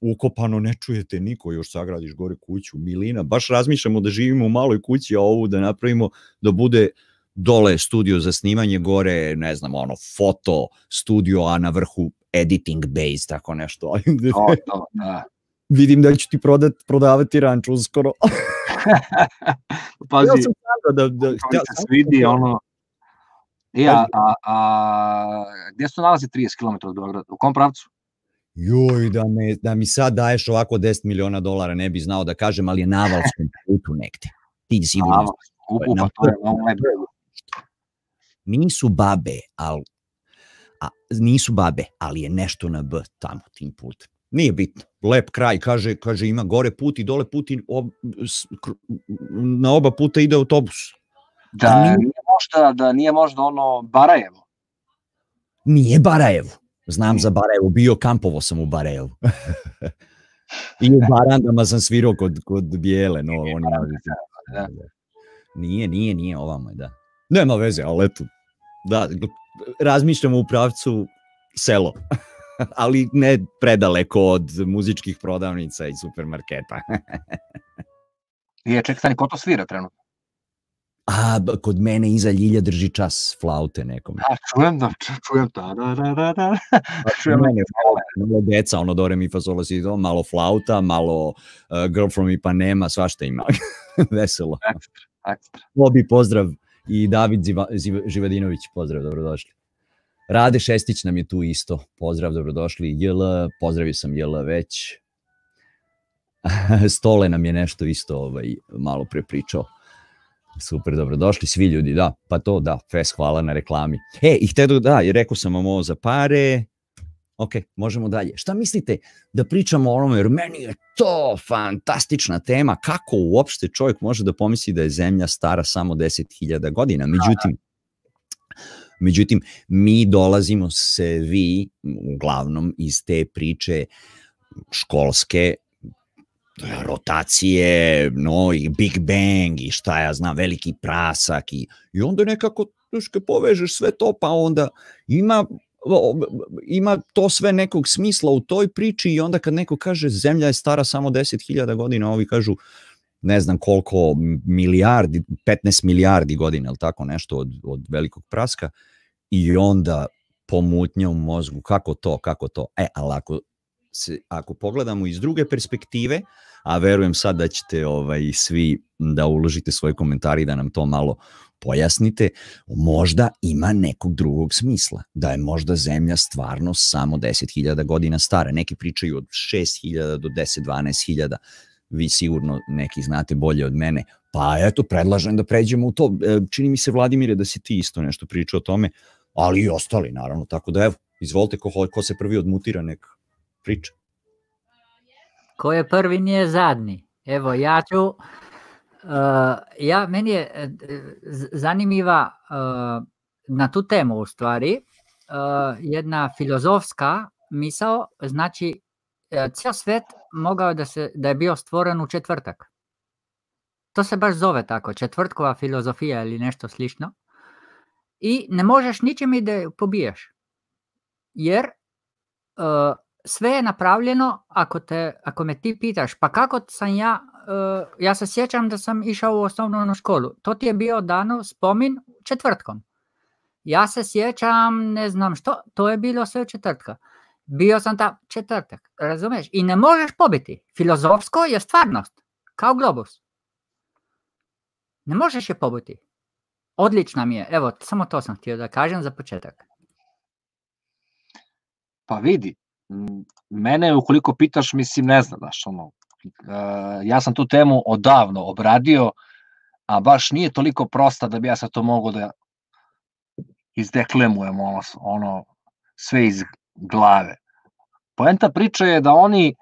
ukopano ne čujete niko, još sagradiš gore kuću, milina, baš razmišljamo da živimo u maloj kući, a ovu da napravimo da bude dole studio za snimanje, gore, ne znam, ono, foto studio, a na vrhu editing base, tako nešto. (laughs) to, to, da. Vidim da ću ti prodat, prodavati ranč uskoro. (laughs) Pazi, ja sam da, da, da, da se svidi ono, E, a, a, a gde se nalazi 30 km od Beograda? U kom pravcu? Joj, da, me, da mi sad daješ ovako 10 miliona dolara, ne bi znao da kažem, ali je na (laughs) Avalskom putu negde. Ti sigurno. Avalskom putu, pa to je Nisu babe, ali a, nisu babe, ali je nešto na B tamo tim putem. Nije bitno. Lep kraj, kaže, kaže ima gore put i dole put i ob, s, na oba puta ide autobus. Da, da nije, nije možda, da nije možda ono Barajevo. Nije Barajevo. Znam za Barajevo, bio kampovo sam u Barajevu. I u Barandama sam svirao kod, kod Bijele, no oni da. Nije, nije, nije ovamo, da. Nema veze, ali eto, da, razmišljamo u pravcu selo, (laughs) ali ne predaleko od muzičkih prodavnica i supermarketa. (laughs) Je, ček, stani, ko to svira trenutno? A, kod mene iza Ljilja drži čas flaute nekom. A, čujem da, čujem da, da, da, da, da. (laughs) čujem mene, malo deca, ono dore mi fa solo si do, malo flauta, malo uh, girl from Ipanema, svašta ima. Veselo. Ekstra, ekstra. Lobi, pozdrav i David Ziva, Ziva, Živadinović, pozdrav, dobrodošli. Rade Šestić nam je tu isto, pozdrav, dobrodošli. JL, pozdravio sam JL već. (laughs) Stole nam je nešto isto ovaj, malo prepričao. Super, dobro došli svi ljudi, da, pa to da, fes, hvala na reklami. E, i htedo, da, i rekao sam vam ovo za pare, ok, možemo dalje. Šta mislite da pričamo o onome, jer meni je to fantastična tema, kako uopšte čovjek može da pomisli da je zemlja stara samo 10.000 godina, međutim, Međutim, mi dolazimo se vi uglavnom iz te priče školske rotacije, no i Big Bang i šta ja znam, veliki prasak i, i onda nekako tuške povežeš sve to, pa onda ima ima to sve nekog smisla u toj priči i onda kad neko kaže zemlja je stara samo 10.000 godina, ovi kažu ne znam koliko milijardi, 15 milijardi godina, ili tako nešto od, od velikog praska i onda pomutnja u mozgu, kako to, kako to. E, ali ako, se, ako pogledamo iz druge perspektive, a verujem sad da ćete ovaj, svi da uložite svoje komentari da nam to malo pojasnite, možda ima nekog drugog smisla, da je možda zemlja stvarno samo 10.000 godina stara. Neki pričaju od 6.000 do 10-12.000, vi sigurno neki znate bolje od mene, pa eto, predlažem da pređemo u to. E, čini mi se, Vladimire, da si ti isto nešto pričao o tome, ali i ostali, naravno, tako da evo, izvolite, ko, ko se prvi odmutira, nek priča. Ko je prvi, nije zadnji. Evo, ja ću, ja, meni je e, zanimljiva uh, na tu temu u stvari, uh, jedna filozofska misao, znači, cijel svet mogao da, se, da je bio stvoren u četvrtak. To se baš zove tako, četvrtkova filozofija ili nešto slično. I ne možeš ničim i da je pobiješ. Jer uh, sve je napravljeno, ako, te, ako me ti pitaš, pa kako sam ja, uh, ja se sjećam da sam išao u osnovnu školu. To ti je bio dano spomin četvrtkom. Ja se sjećam, ne znam što, to je bilo sve četvrtka. Bio sam ta četvrtak, razumeš? I ne možeš pobiti. Filozofsko je stvarnost, kao globus. Ne možeš je pobiti. Odlična mi je. Evo, samo to sam htio da kažem za početak. Pa vidi, mene ukoliko pitaš, mislim, ne znam, daš, ono, ja sam tu temu odavno obradio, a baš nije toliko prosta da bi ja sad to mogo da izdeklemujem ono, ono sve iz glave. Poenta priče je da oni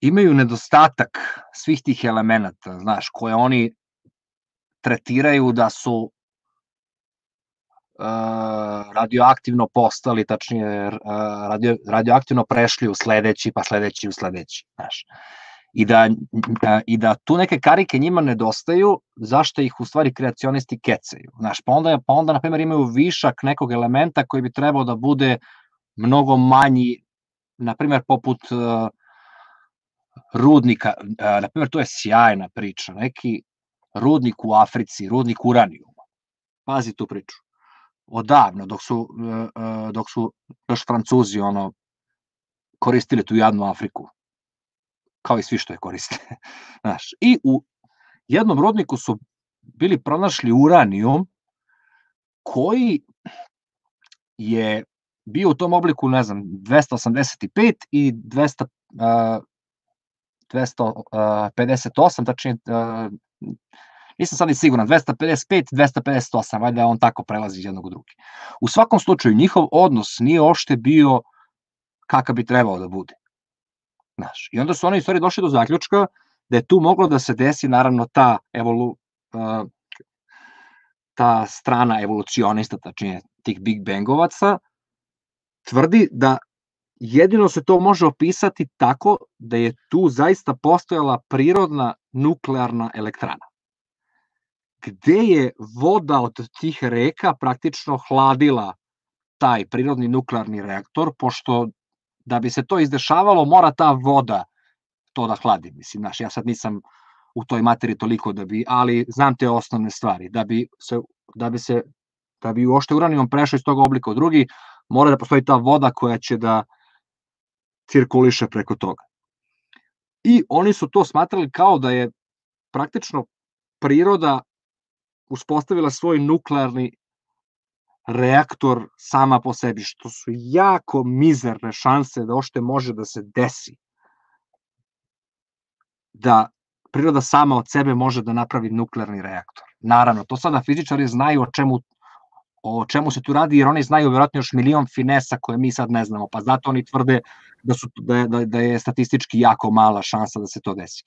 imaju nedostatak svih tih elemenata, znaš, koje oni tretiraju da su radioaktivno postali, tačnije radio, radioaktivno prešli u sledeći, pa sledeći u sledeći, znaš. I da, I da tu neke karike njima nedostaju, zašto ih u stvari kreacionisti kecaju. Znaš, pa onda, pa onda, na primjer, imaju višak nekog elementa koji bi trebao da bude mnogo manji, na primjer, poput uh, rudnika, uh, na primjer, to je sjajna priča, neki rudnik u Africi, rudnik uranijuma. Pazi tu priču. Odavno, dok su, e, e, dok su još Francuzi ono, koristili tu jadnu Afriku. Kao i svi što je koriste. (laughs) Znaš, I u jednom rudniku su bili pronašli uranijum koji je bio u tom obliku, ne znam, 285 i 200, uh, 258, tačnije uh, nisam sad i siguran, 255, 258, valjda on tako prelazi iz jednog u drugi. U svakom slučaju, njihov odnos nije ošte bio kakav bi trebao da bude. Znaš, I onda su oni stvari došli do zaključka da je tu moglo da se desi naravno ta evolu, uh, ta strana evolucionista, tačnije tih Big Bangovaca, tvrdi da jedino se to može opisati tako da je tu zaista postojala prirodna nuklearna elektrana gde je voda od tih reka praktično hladila taj prirodni nuklearni reaktor, pošto da bi se to izdešavalo, mora ta voda to da hladi. Mislim, znaš, ja sad nisam u toj materiji toliko da bi, ali znam te osnovne stvari. Da bi se, da bi se, da bi uošte uranijom prešao iz tog oblika u drugi, mora da postoji ta voda koja će da cirkuliše preko toga. I oni su to smatrali kao da je praktično priroda uspostavila svoj nuklearni reaktor sama po sebi, što su jako mizerne šanse da ošte može da se desi. da priroda sama od sebe može da napravi nuklearni reaktor. Naravno, to sada fizičari znaju o čemu o čemu se tu radi, jer oni znaju vjerojatno još milion finesa koje mi sad ne znamo, pa zato oni tvrde da, su, da, je, da, da je statistički jako mala šansa da se to desi.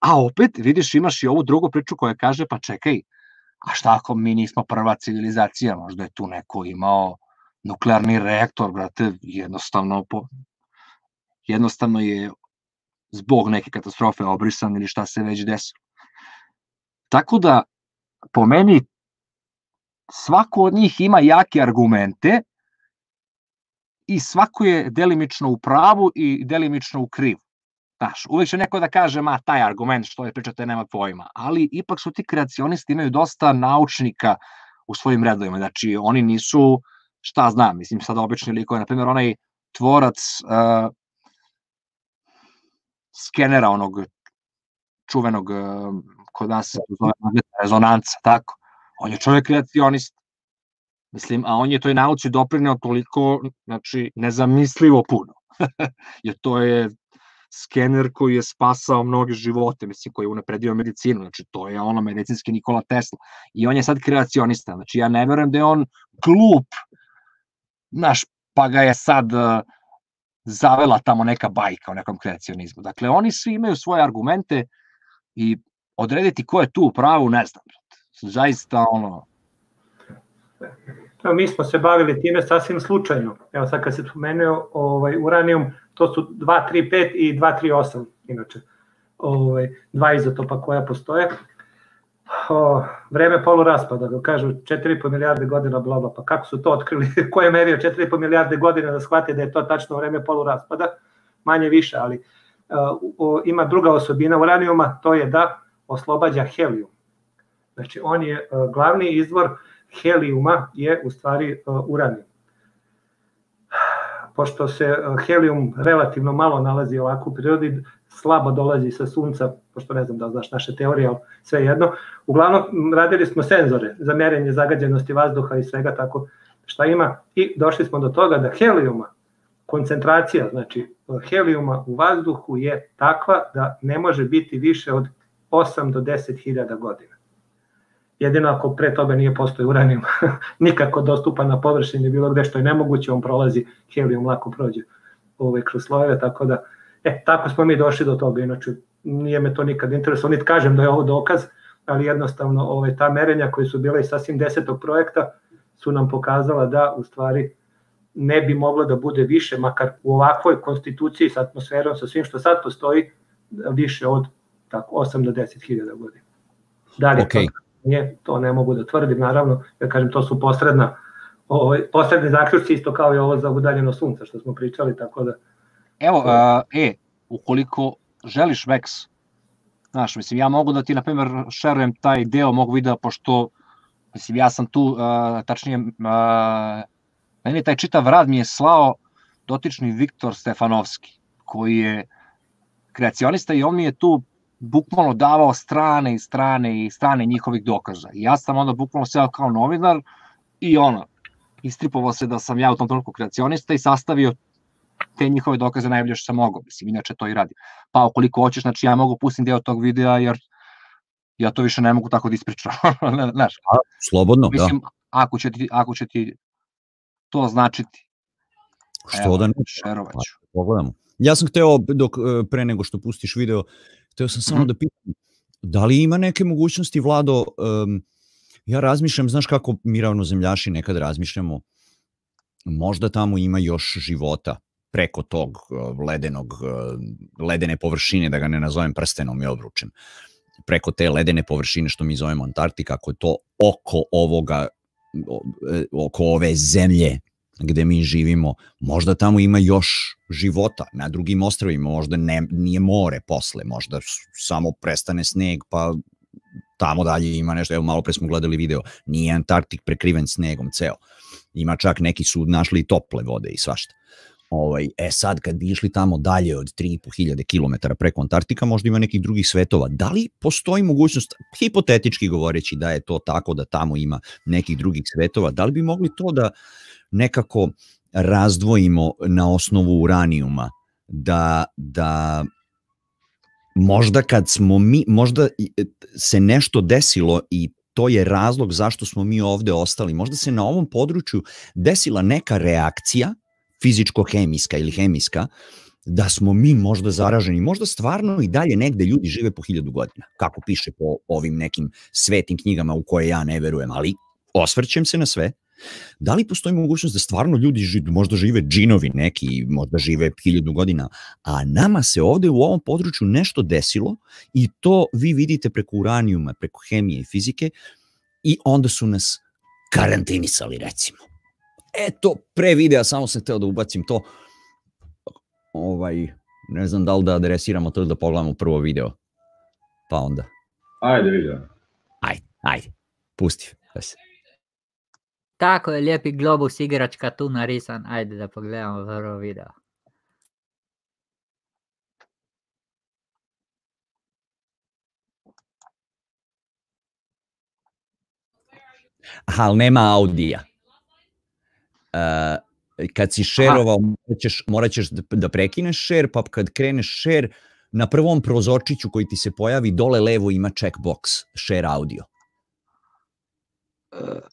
A opet, vidiš, imaš i ovu drugu priču koja kaže, pa čekaj, a šta ako mi nismo prva civilizacija, možda je tu neko imao nuklearni reaktor, brate, jednostavno, po, jednostavno je zbog neke katastrofe obrisan ili šta se već desilo. Tako da, po meni, svako od njih ima jake argumente i svako je delimično u pravu i delimično u krivu. Znaš, uvek će neko da kaže, ma, taj argument što je pričate nema pojma, ali ipak su ti kreacionisti imaju dosta naučnika u svojim redovima, znači oni nisu, šta znam, mislim sad obični likove, na primjer onaj tvorac uh, skenera onog čuvenog uh, kod nas se zove rezonanca, tako, on je čovjek kreacionist, mislim, a on je toj nauci doprineo toliko, znači, nezamislivo puno, (laughs) jer to je skener koji je spasao mnoge živote, mislim, koji je unapredio medicinu, znači to je ono medicinski Nikola Tesla. I on je sad kreacionista, znači ja ne verujem da je on glup, znaš, pa ga je sad uh, zavela tamo neka bajka o nekom kreacionizmu. Dakle, oni svi imaju svoje argumente i odrediti ko je tu u pravu, ne znam. Zaista, ono... Mi smo se bavili time sasvim slučajno. Evo sad kad se spomenuo ovaj, uranijum, to su 235 i 238, inače, ovaj, dva izotopa koja postoje. O, vreme poluraspada, da kažu 4,5 milijarde godina bloba, pa kako su to otkrili, (laughs) ko je merio 4,5 milijarde godina da shvate da je to tačno vreme poluraspada, manje više, ali o, o, ima druga osobina uranijuma, to je da oslobađa helijum. Znači, on je o, glavni izvor helijuma je u stvari uranijum pošto se eh, helijum relativno malo nalazi ovako u prirodi, slabo dolazi sa sunca, pošto ne znam da znaš naše teorije, ali sve jedno. Uglavnom, radili smo senzore za merenje zagađenosti vazduha i svega tako šta ima i došli smo do toga da helijuma, koncentracija, znači helijuma u vazduhu je takva da ne može biti više od 8 do 10 hiljada godina jedino ako pre toga nije postoji uranijum (laughs) nikako dostupan na površini bilo gde što je nemoguće, on prolazi, helijum lako prođe ovaj, kroz slojeve, tako da, e, tako smo mi došli do toga, inače nije me to nikad interesovalo, niti kažem da je ovo dokaz, ali jednostavno ovaj, ta merenja koji su bile i sasvim desetog projekta su nam pokazala da u stvari ne bi moglo da bude više, makar u ovakvoj konstituciji sa atmosferom, sa svim što sad postoji, više od tako, 8 do 10 hiljada godina. Da li okay. to nije, to ne mogu da tvrdim, naravno, ja kažem, to su posredna, ovaj, posredni zaključci isto kao i ovo za udaljeno sunca što smo pričali, tako da... Evo, uh, e, ukoliko želiš Vex, znaš, mislim, ja mogu da ti, na primjer, šerujem taj deo mog videa, pošto, mislim, ja sam tu, uh, tačnije, uh, meni taj čitav rad mi je slao dotični Viktor Stefanovski, koji je kreacionista i on mi je tu bukvalno davao strane i strane i strane njihovih dokaza. I ja sam onda bukvalno seo kao novinar i ono, istripovao se da sam ja u tom trenutku kreacionista i sastavio te njihove dokaze najbolje što sam mogao, mislim, inače to i radim. Pa ukoliko hoćeš, znači ja mogu pustim deo tog videa, jer ja to više ne mogu tako da ispričam. (laughs) Znaš, A, slobodno, mislim, da. Ako će, ti, ako će ti to značiti, Što evo, da ne? šerovaću. Pogledamo. Ja sam hteo, dok, e, pre nego što pustiš video, hteo sam samo Mhm. da pitam, da li ima neke mogućnosti, Vlado, um, ja razmišljam, znaš kako mi ravnozemljaši nekad razmišljamo, možda tamo ima još života preko tog uh, ledenog, uh, ledene površine, da ga ne nazovem prstenom i obručem, preko te ledene površine što mi zovemo Antarktika, ako je to oko ovoga, e, oko ove zemlje gde mi živimo, možda tamo ima još života na drugim ostravima, možda ne, nije more posle, možda samo prestane sneg pa tamo dalje ima nešto, evo malo pre smo gledali video, nije Antarktik prekriven snegom ceo, ima čak neki su našli tople vode i svašta. Ovaj, e sad kad bi išli tamo dalje od 3.500 km preko Antarktika, možda ima nekih drugih svetova. Da li postoji mogućnost, hipotetički govoreći da je to tako, da tamo ima nekih drugih svetova, da li bi mogli to da nekako razdvojimo na osnovu uranijuma, da, da možda kad smo mi, možda e, se nešto desilo i to je razlog zašto smo mi ovde ostali. Možda se na ovom području desila neka reakcija, fizičko-hemijska ili hemijska, da smo mi možda zaraženi, možda stvarno i dalje negde ljudi žive po hiljadu godina, kako piše po ovim nekim svetim knjigama u koje ja ne verujem, ali osvrćem se na sve. Da li postoji mogućnost da stvarno ljudi ži, možda žive džinovi neki, možda žive hiljadu godina, a nama se ovde u ovom području nešto desilo i to vi vidite preko uranijuma, preko hemije i fizike i onda su nas karantinisali recimo. Eto, pre videa samo sam hteo da ubacim to, ovaj, ne znam da li da adresiramo to ili da pogledamo prvo video, pa onda. Ajde, video. Ajde, ajde, pusti. Da se. Tako je lijepi globus igračka tu narisan. Ajde da pogledamo prvo video. Aha, ali nema audija. Uh, kad si šerovao, morat ćeš, morat ćeš da, da prekineš share, pa kad kreneš share, na prvom prozorčiću koji ti se pojavi, dole levo ima checkbox, share audio.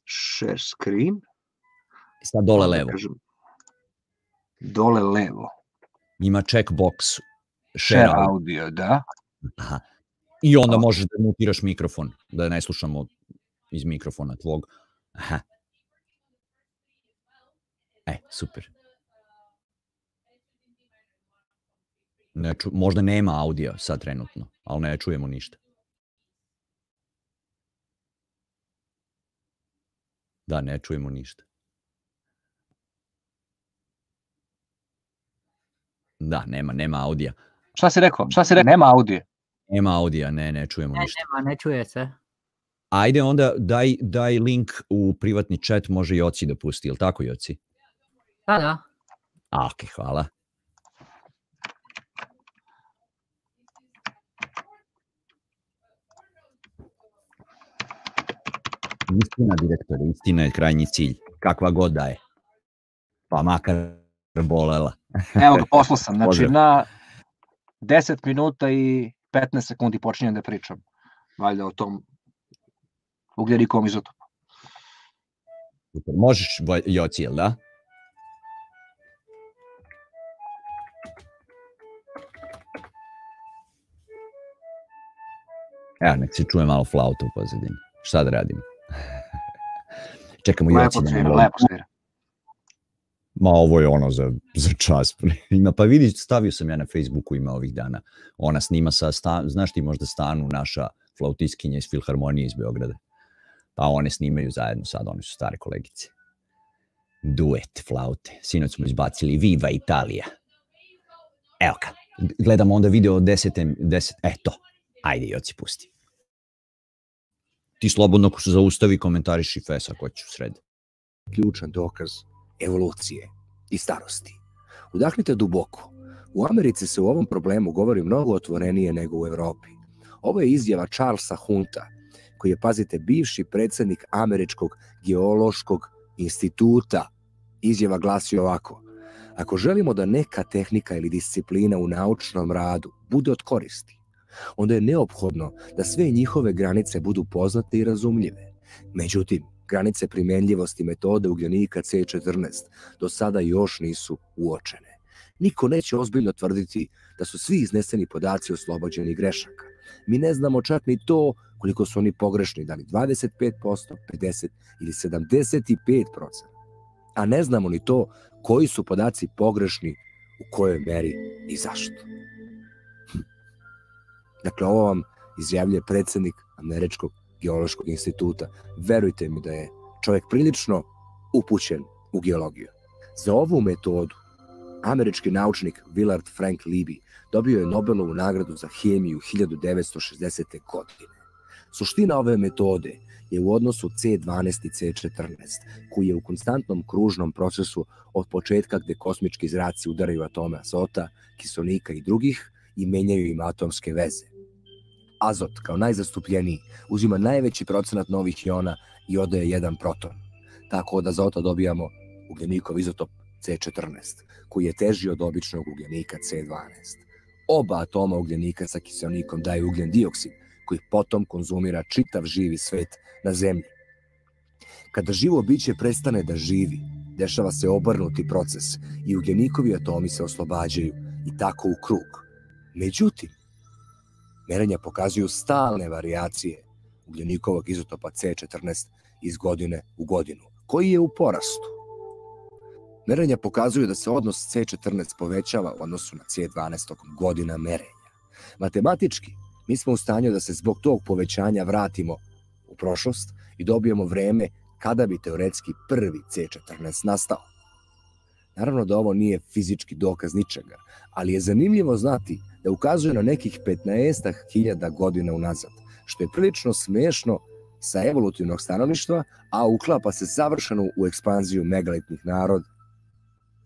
Share screen. Sad dole levo. Kažem, dole levo. Ima checkbox Share, share audio, da. Aha. I onda možeš da mutiraš mikrofon, da ne slušamo iz mikrofona tvog. Aha. E, super. Ne ču, možda nema audija sad trenutno, ali ne čujemo ništa. Da, ne čujemo ništa. Da, nema, nema audija. Šta si rekao? Šta si rekao? Nema audija. Nema audija, ne, ne čujemo Ne, ništa. nema, ne čuje se. Ajde onda daj, daj link u privatni chat, može Joci da pusti, jel tako Joci? Da, da. A, ok, hvala. Istina, direktore, istina je krajnji cilj, kakva god da je. Pa makar bolela. (laughs) Evo ga, poslao sam. Znači, Pozdrav. na 10 minuta i 15 sekundi počinjem da pričam. Valjda o tom ugljenikom izotopu. Super. Možeš, Joci, jel da? Evo, nek se čuje malo flauta u pozadini. Šta da radimo? Čekamo Lepo Joci da svira, nam lepo svira. Ma ovo je ono za, za čas. Ima, (laughs) pa vidi, stavio sam ja na Facebooku ima ovih dana. Ona snima sa, stan, znaš ti možda stanu naša flautiskinja iz Filharmonije iz Beograda. Pa one snimaju zajedno sad, one su stare kolegice. Duet flaute. Sinoć smo izbacili Viva Italija. Evo ga. Gledamo onda video od 10. 10 eto. Ajde, Joci, pusti. Ti slobodno ko se zaustavi komentariši ako ćeš u sred. ključan dokaz evolucije i starosti. Udahnite duboko. U Americi se u ovom problemu govori mnogo otvorenije nego u Evropi. Ovo je izjava Charlesa Hunta, koji je, pazite, bivši predsednik Američkog geološkog instituta. Izjava glasi ovako. Ako želimo da neka tehnika ili disciplina u naučnom radu bude od koristi, onda je neophodno da sve njihove granice budu poznate i razumljive. Međutim, granice primenljivosti metode ugljenika C14 do sada još nisu uočene. Niko neće ozbiljno tvrditi da su svi izneseni podaci oslobođeni grešaka. Mi ne znamo čak ni to koliko su oni pogrešni, da li 25%, 50 ili 75%. A ne znamo ni to koji su podaci pogrešni, u kojoj meri i zašto. Dakle, ovo vam izjavljuje predsednik Američkog geološkog instituta. Verujte mi da je čovjek prilično upućen u geologiju. Za ovu metodu američki naučnik Willard Frank Libby dobio je Nobelovu nagradu za hemiju 1960. godine. Suština ove metode je u odnosu C12 i C14, koji je u konstantnom kružnom procesu od početka gde kosmički zraci udaraju atome azota, kiselnika i drugih i menjaju im atomske veze. Azot, kao najzastupljeniji, uzima najveći procenat novih iona i odaje jedan proton. Tako od azota dobijamo ugljenikov izotop C14, koji je teži od običnog ugljenika C12. Oba atoma ugljenika sa kiselnikom daju ugljen dioksid, koji potom konzumira čitav živi svet na zemlji. Kada živo biće prestane da živi, dešava se obrnuti proces i ugljenikovi atomi se oslobađaju i tako u krug. Međutim, merenja pokazuju stalne varijacije ugljenikovog izotopa C14 iz godine u godinu, koji je u porastu. Merenja pokazuju da se odnos C14 povećava u odnosu na C12 tokom godina merenja. Matematički, mi smo u stanju da se zbog tog povećanja vratimo u prošlost i dobijemo vreme kada bi teoretski prvi C14 nastao. Naravno da ovo nije fizički dokaz ničega, ali je zanimljivo znati da ukazuje na nekih 15.000 godina unazad, što je prilično smešno sa evolutivnog stanovištva, a uklapa se savršeno u ekspanziju megalitnih naroda.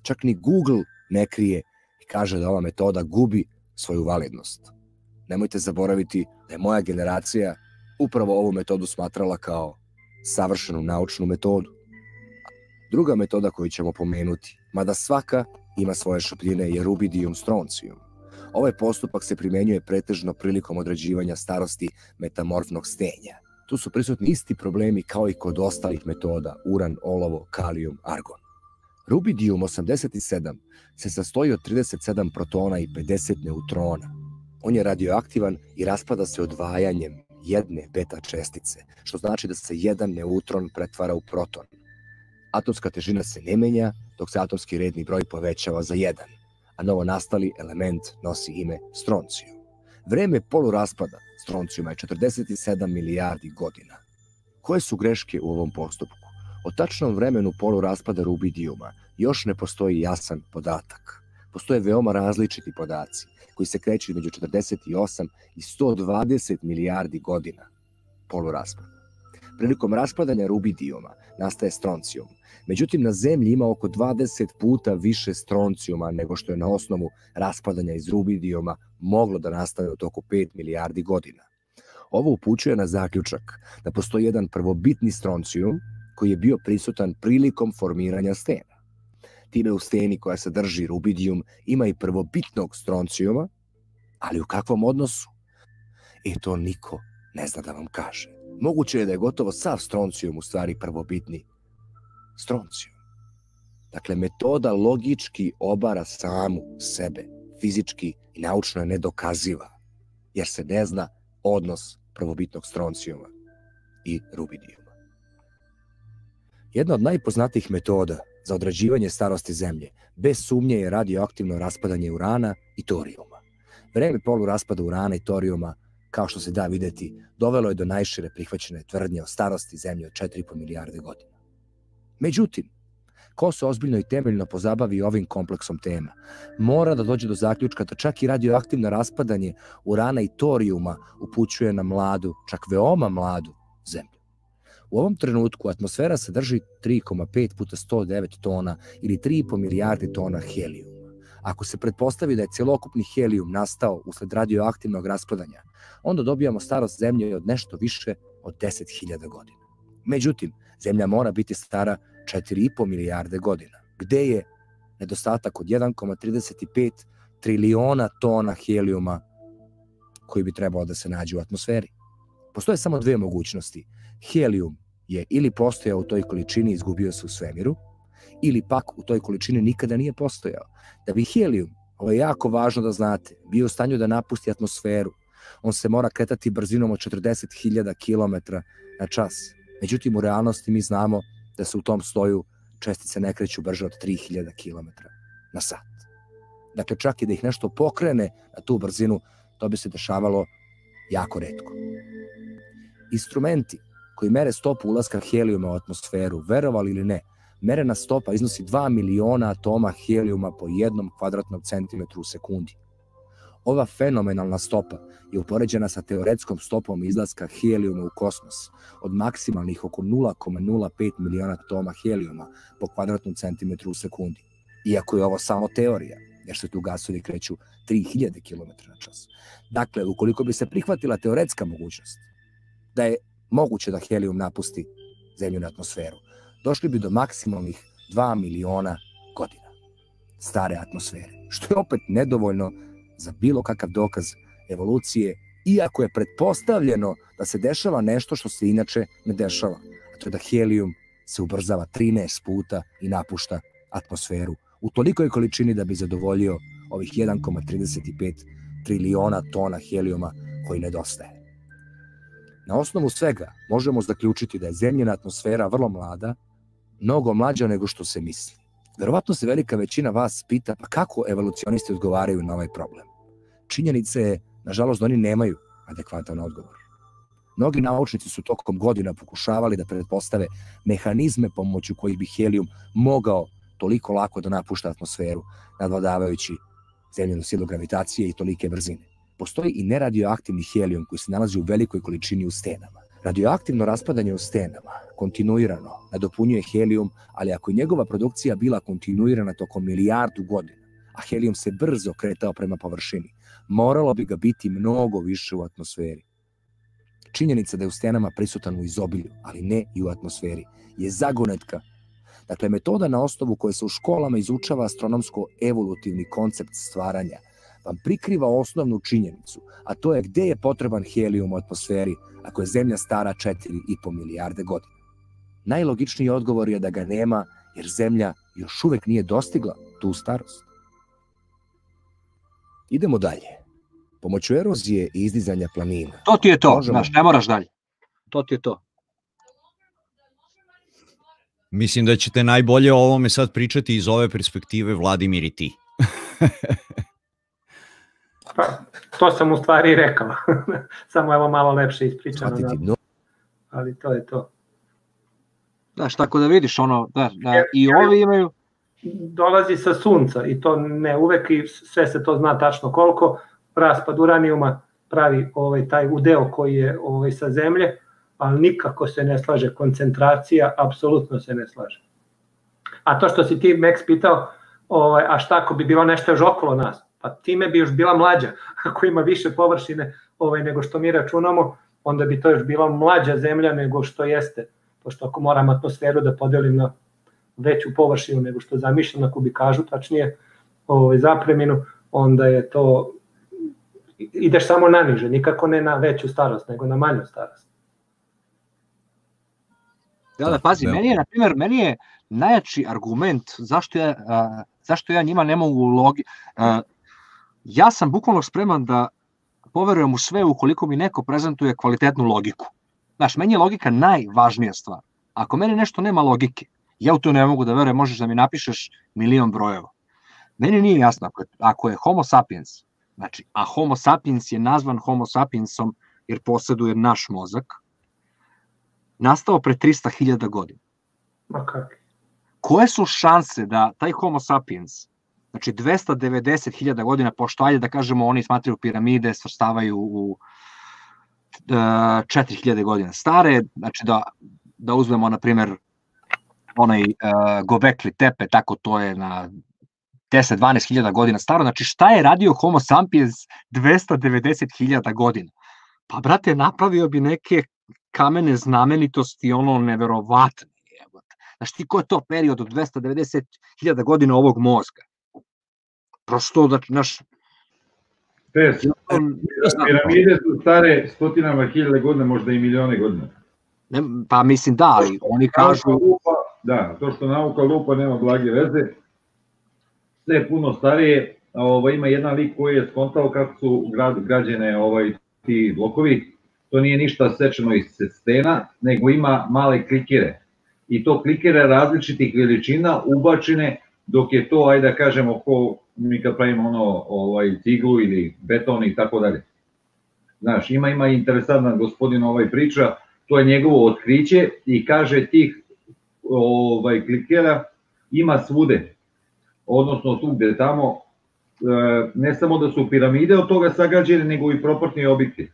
Čak ni Google ne krije i kaže da ova metoda gubi svoju validnost. Nemojte zaboraviti da je moja generacija upravo ovu metodu smatrala kao savršenu naučnu metodu. Druga metoda koju ćemo pomenuti, mada svaka ima svoje šupljine, je rubidium stroncium. Ovaj postupak se primenjuje pretežno prilikom određivanja starosti metamorfnog stenja. Tu su prisutni isti problemi kao i kod ostalih metoda, uran, olovo, kalijum, argon. Rubidium 87 se sastoji od 37 protona i 50 neutrona. On je radioaktivan i raspada se odvajanjem jedne beta čestice, što znači da se jedan neutron pretvara u proton. Atomska težina se ne menja, dok se atomski redni broj povećava za 1, a novo nastali element nosi ime stroncijum. Vreme poluraspada stroncijuma je 47 milijardi godina. Koje su greške u ovom postupku? O tačnom vremenu poluraspada rubidijuma još ne postoji jasan podatak. Postoje veoma različiti podaci koji se kreću među 48 i 120 milijardi godina poluraspada. Prilikom raspadanja rubidijuma nastaje stroncijum. Međutim, na Zemlji ima oko 20 puta više stroncijuma nego što je na osnovu raspadanja iz rubidijuma moglo da nastane u toku 5 milijardi godina. Ovo upućuje na zaključak da postoji jedan prvobitni stroncijum koji je bio prisutan prilikom formiranja stena. Time u steni koja sadrži rubidijum ima i prvobitnog stroncijuma, ali u kakvom odnosu? E to niko ne zna da vam kaže. Moguće je da je gotovo sav stroncijum u stvari prvobitni stroncijum. Dakle, metoda logički obara samu sebe, fizički i naučno je nedokaziva, jer se ne zna odnos prvobitnog stroncijuma i rubidijuma. Jedna od najpoznatijih metoda za odrađivanje starosti zemlje bez sumnje je radioaktivno raspadanje urana i torijuma. Vreme poluraspada urana i torijuma, kao što se da videti, dovelo je do najšire prihvaćene tvrdnje o starosti zemlje od 4,5 milijarde godina. Međutim, ko se ozbiljno i temeljno pozabavi ovim kompleksom tema, mora da dođe do zaključka da čak i radioaktivno raspadanje urana i torijuma upućuje na mladu, čak veoma mladu zemlju. U ovom trenutku atmosfera sadrži 3,5 puta 109 tona ili 3,5 milijardi tona helijuma. Ako se pretpostavi da je celokupni helijum nastao usled radioaktivnog raspadanja, onda dobijamo starost zemlje od nešto više od 10.000 godina. Međutim, zemlja mora biti stara 4,5 milijarde godina. Gde je nedostatak od 1,35 triliona tona helijuma koji bi trebalo da se nađe u atmosferi? Postoje samo dve mogućnosti. Helijum je ili postojao u toj količini i izgubio se u svemiru, ili pak u toj količini nikada nije postojao. Da bi helijum, ovo je jako važno da znate, bio u stanju da napusti atmosferu, on se mora kretati brzinom od 40.000 km na čas. Međutim, u realnosti mi znamo da se u tom stoju čestice ne kreću brže od 3000 km na sat. Dakle, čak i da ih nešto pokrene na tu brzinu, to bi se dešavalo jako redko. Instrumenti koji mere stopu ulaska helijuma u atmosferu, verovali ili ne, merena stopa iznosi 2 miliona atoma helijuma po jednom kvadratnom centimetru u sekundi. Ova fenomenalna stopa je upoređena sa teoretskom stopom izlaska helijuma u kosmos od maksimalnih oko 0,05 miliona atoma helijuma po kvadratnom centimetru u sekundi. Iako je ovo samo teorija, jer se tu gasovi kreću 3000 km na čas. Dakle, ukoliko bi se prihvatila teoretska mogućnost da je moguće da helijum napusti zemlju na atmosferu, došli bi do maksimalnih 2 miliona godina stare atmosfere, što je opet nedovoljno za bilo kakav dokaz evolucije, iako je pretpostavljeno da se dešava nešto što se inače ne dešava. A to je da helijum se ubrzava 13 puta i napušta atmosferu u tolikoj količini da bi zadovoljio ovih 1,35 triliona tona helijuma koji nedostaje. Na osnovu svega možemo zaključiti da je zemljena atmosfera vrlo mlada, mnogo mlađa nego što se misli. Verovatno se velika većina vas pita pa kako evolucionisti odgovaraju na ovaj problem. Činjenica je, nažalost, da oni nemaju adekvatan odgovor. Mnogi naučnici su tokom godina pokušavali da pretpostave mehanizme pomoću kojih bi helijum mogao toliko lako da napušta atmosferu, nadvladavajući zemljenu silu gravitacije i tolike brzine. Postoji i neradioaktivni helijum koji se nalazi u velikoj količini u stenama. Radioaktivno raspadanje u stenama kontinuirano nadopunjuje helijum, ali ako je njegova produkcija bila kontinuirana tokom milijardu godina, a helijum se brzo kretao prema površini, moralo bi ga biti mnogo više u atmosferi. Činjenica da je u stenama prisutan u izobilju, ali ne i u atmosferi, je zagonetka. Dakle, metoda na osnovu koje se u školama izučava astronomsko-evolutivni koncept stvaranja vam prikriva osnovnu činjenicu, a to je gde je potreban helijum u atmosferi ako je Zemlja stara 4,5 milijarde godina. Najlogičniji odgovor je da ga nema, jer Zemlja još uvek nije dostigla tu starost. Idemo dalje. Pomoću erozije i izdizanja planina. To ti je to, možemo... znaš, ne moraš dalje. To ti je to. Mislim da ćete najbolje o ovome sad pričati iz ove perspektive Vladimir i ti. (laughs) pa, to sam u stvari rekao. (laughs) Samo evo malo lepše ispričano. Da. Ali to je to. Znaš, tako da vidiš ono, da, da i ovi imaju... Dolazi sa sunca i to ne uvek i sve se to zna tačno koliko, raspad uranijuma pravi ovaj taj udeo koji je ovaj sa zemlje, ali nikako se ne slaže koncentracija, apsolutno se ne slaže. A to što si ti Max pitao, ovaj, a šta ako bi bilo nešto još okolo nas? Pa time bi još bila mlađa, (laughs) ako ima više površine ovaj, nego što mi računamo, onda bi to još bila mlađa zemlja nego što jeste. Pošto ako moram atmosferu da podelim na veću površinu nego što zamišljam na kubikažu, tačnije ovaj, zapreminu, onda je to ideš samo na niže, nikako ne na veću starost, nego na manju starost. Da, da, pazi, meni je, na primjer, meni je najjači argument zašto ja, a, zašto ja njima ne mogu logi... A, ja sam bukvalno spreman da poverujem u sve ukoliko mi neko prezentuje kvalitetnu logiku. Znaš, meni je logika najvažnija stvar. Ako meni nešto nema logike, ja u to ne mogu da verujem, možeš da mi napišeš milion brojeva. Meni nije jasno, ako je, ako je homo sapiens, znači, a homo sapiens je nazvan homo sapiensom jer posjeduje naš mozak, nastao pre 300.000 godina. Ma kako? Koje su šanse da taj homo sapiens, znači 290.000 godina, pošto ajde da kažemo oni smatraju piramide, svrstavaju u 4000 godina stare, znači da, da uzmemo, na primjer, onaj uh, Gobekli tepe, tako to je na 10-12 godina staro, znači šta je radio Homo sapiens 290.000 godina? Pa, brate, napravio bi neke kamene znamenitosti, ono neverovatne. Znači, ti ko je to period od 290.000 godina ovog mozga? Prosto, da, naš, Pes. Piramide su stare stotinama hiljada godina, možda i milione godina. Ne, pa mislim da, ali oni kažu... Lupa, da, to što nauka lupa nema blage veze. Sve je puno starije. Ovo, ima jedan lik koji je skontao kako su grad, građene ovaj, ti blokovi. To nije ništa sečeno iz stena, nego ima male klikire. I to klikire različitih veličina ubačene dok je to, ajde da kažemo, ko mi kad pravimo ono, ovaj, ciglu ili beton i tako dalje. Znaš, ima, ima interesantna gospodin ovaj priča, to je njegovo otkriće i kaže tih ovaj, klikera ima svude, odnosno tu gde tamo, e, ne samo da su piramide od toga sagađene, nego i proportni objekti.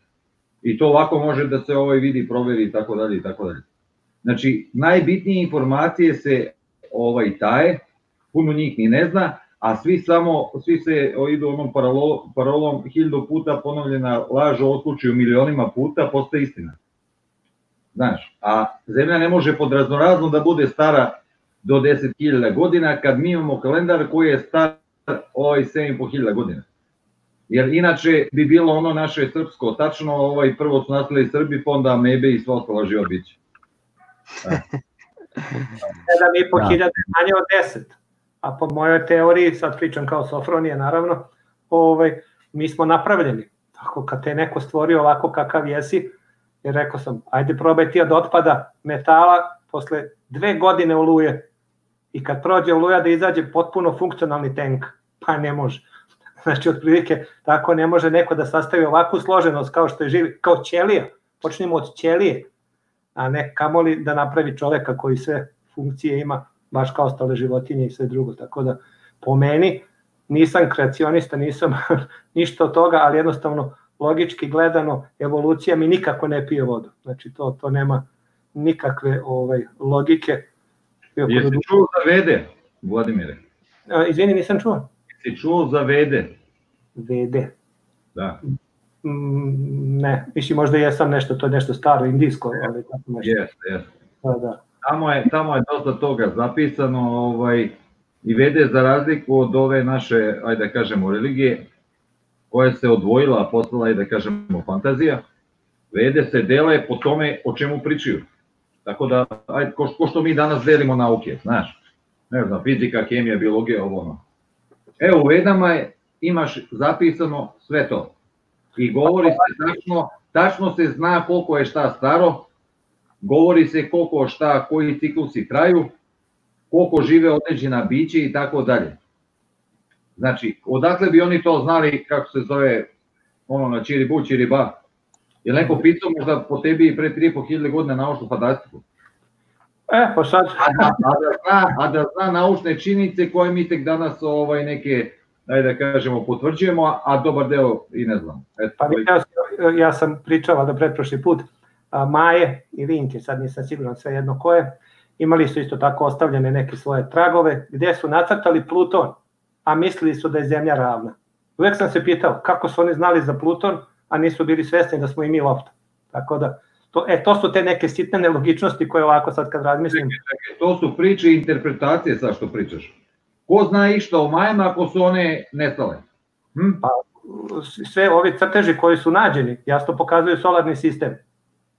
I to lako može da se ovaj vidi, proveri i tako dalje i tako dalje. Znači, najbitnije informacije se ovaj taje, puno njih ni ne zna, a svi samo, svi se idu onom parolom, parolom hiljadu puta ponovljena laž o slučaju milionima puta, postaje istina. Znaš, a zemlja ne može pod raznorazno da bude stara do 10.000 godina kad mi imamo kalendar koji je star ovaj 7.500 godina. Jer inače bi bilo ono naše srpsko, tačno ovaj prvo su nastali Srbi, pa onda mebe i svo ostalo živo biće. (laughs) 7,5 hiljada manje od 10. A po mojoj teoriji, sad pričam kao Sofronije naravno, ovaj, mi smo napravljeni. Tako kad te neko stvori ovako kakav jesi, jer rekao sam, ajde probaj ti od otpada metala posle dve godine oluje i kad prođe oluja da izađe potpuno funkcionalni tank, pa ne može. (laughs) Znači, otprilike, tako ne može neko da sastavi ovakvu složenost kao što je živi, kao ćelija. Počnemo od ćelije, a ne kamoli da napravi čoveka koji sve funkcije ima, baš kao ostale životinje i sve drugo. Tako da, po meni, nisam kreacionista, nisam (laughs) ništa od toga, ali jednostavno logički gledano evolucija mi nikako ne pije vodu. Znači to to nema nikakve ovaj logike. Jesi čuo za vede, Vladimire? A, izvini, nisam čuo. Jesi čuo za vede? Vede. Da. Mm, ne, mislim možda jesam nešto, to je nešto staro, indijsko, ali tako nešto. Jeste, jeste. Da, da. Tamo je, tamo je dosta toga zapisano, ovaj, i vede za razliku od ove naše, ajde da kažemo, religije, koja se odvojila, postala i da kažemo fantazija, vede se dele po tome o čemu pričaju. Tako da, ajde, ko, ko što mi danas delimo nauke, znaš, ne znam, fizika, kemija, biologija, ovo ono. Evo, u vedama je, imaš zapisano sve to. I govori se tačno, tačno se zna koliko je šta staro, govori se koliko šta, koji ciklusi traju, koliko žive određena biće i tako dalje. Znači, odakle bi oni to znali, kako se zove, ono na Čiribu, Čiriba? Je neko pisao možda po tebi pre 3.500 godina naučnu fantastiku? E, pa sad... A da, a da, zna, a da zna naučne činjenice koje mi tek danas ovaj, neke, ajde da kažemo, potvrđujemo, a dobar deo i ne znam. Eto, pa ja, ja sam pričala da pretprošli put, Maje i Vinke, sad nisam siguran sve jedno ko je, imali su isto tako ostavljene neke svoje tragove, gde su nacrtali Pluton, a mislili su da je Zemlja ravna. Uvek sam se pitao kako su oni znali za Pluton, a nisu bili svesni da smo i mi lopta. Tako da, to, e, to su te neke sitne nelogičnosti koje ovako sad kad razmislim... Čekaj, to su priče i interpretacije sa što pričaš. Ko zna išta o majama ako su one nestale? Hm? Pa, sve ovi crteži koji su nađeni, jasno pokazuju solarni sistem.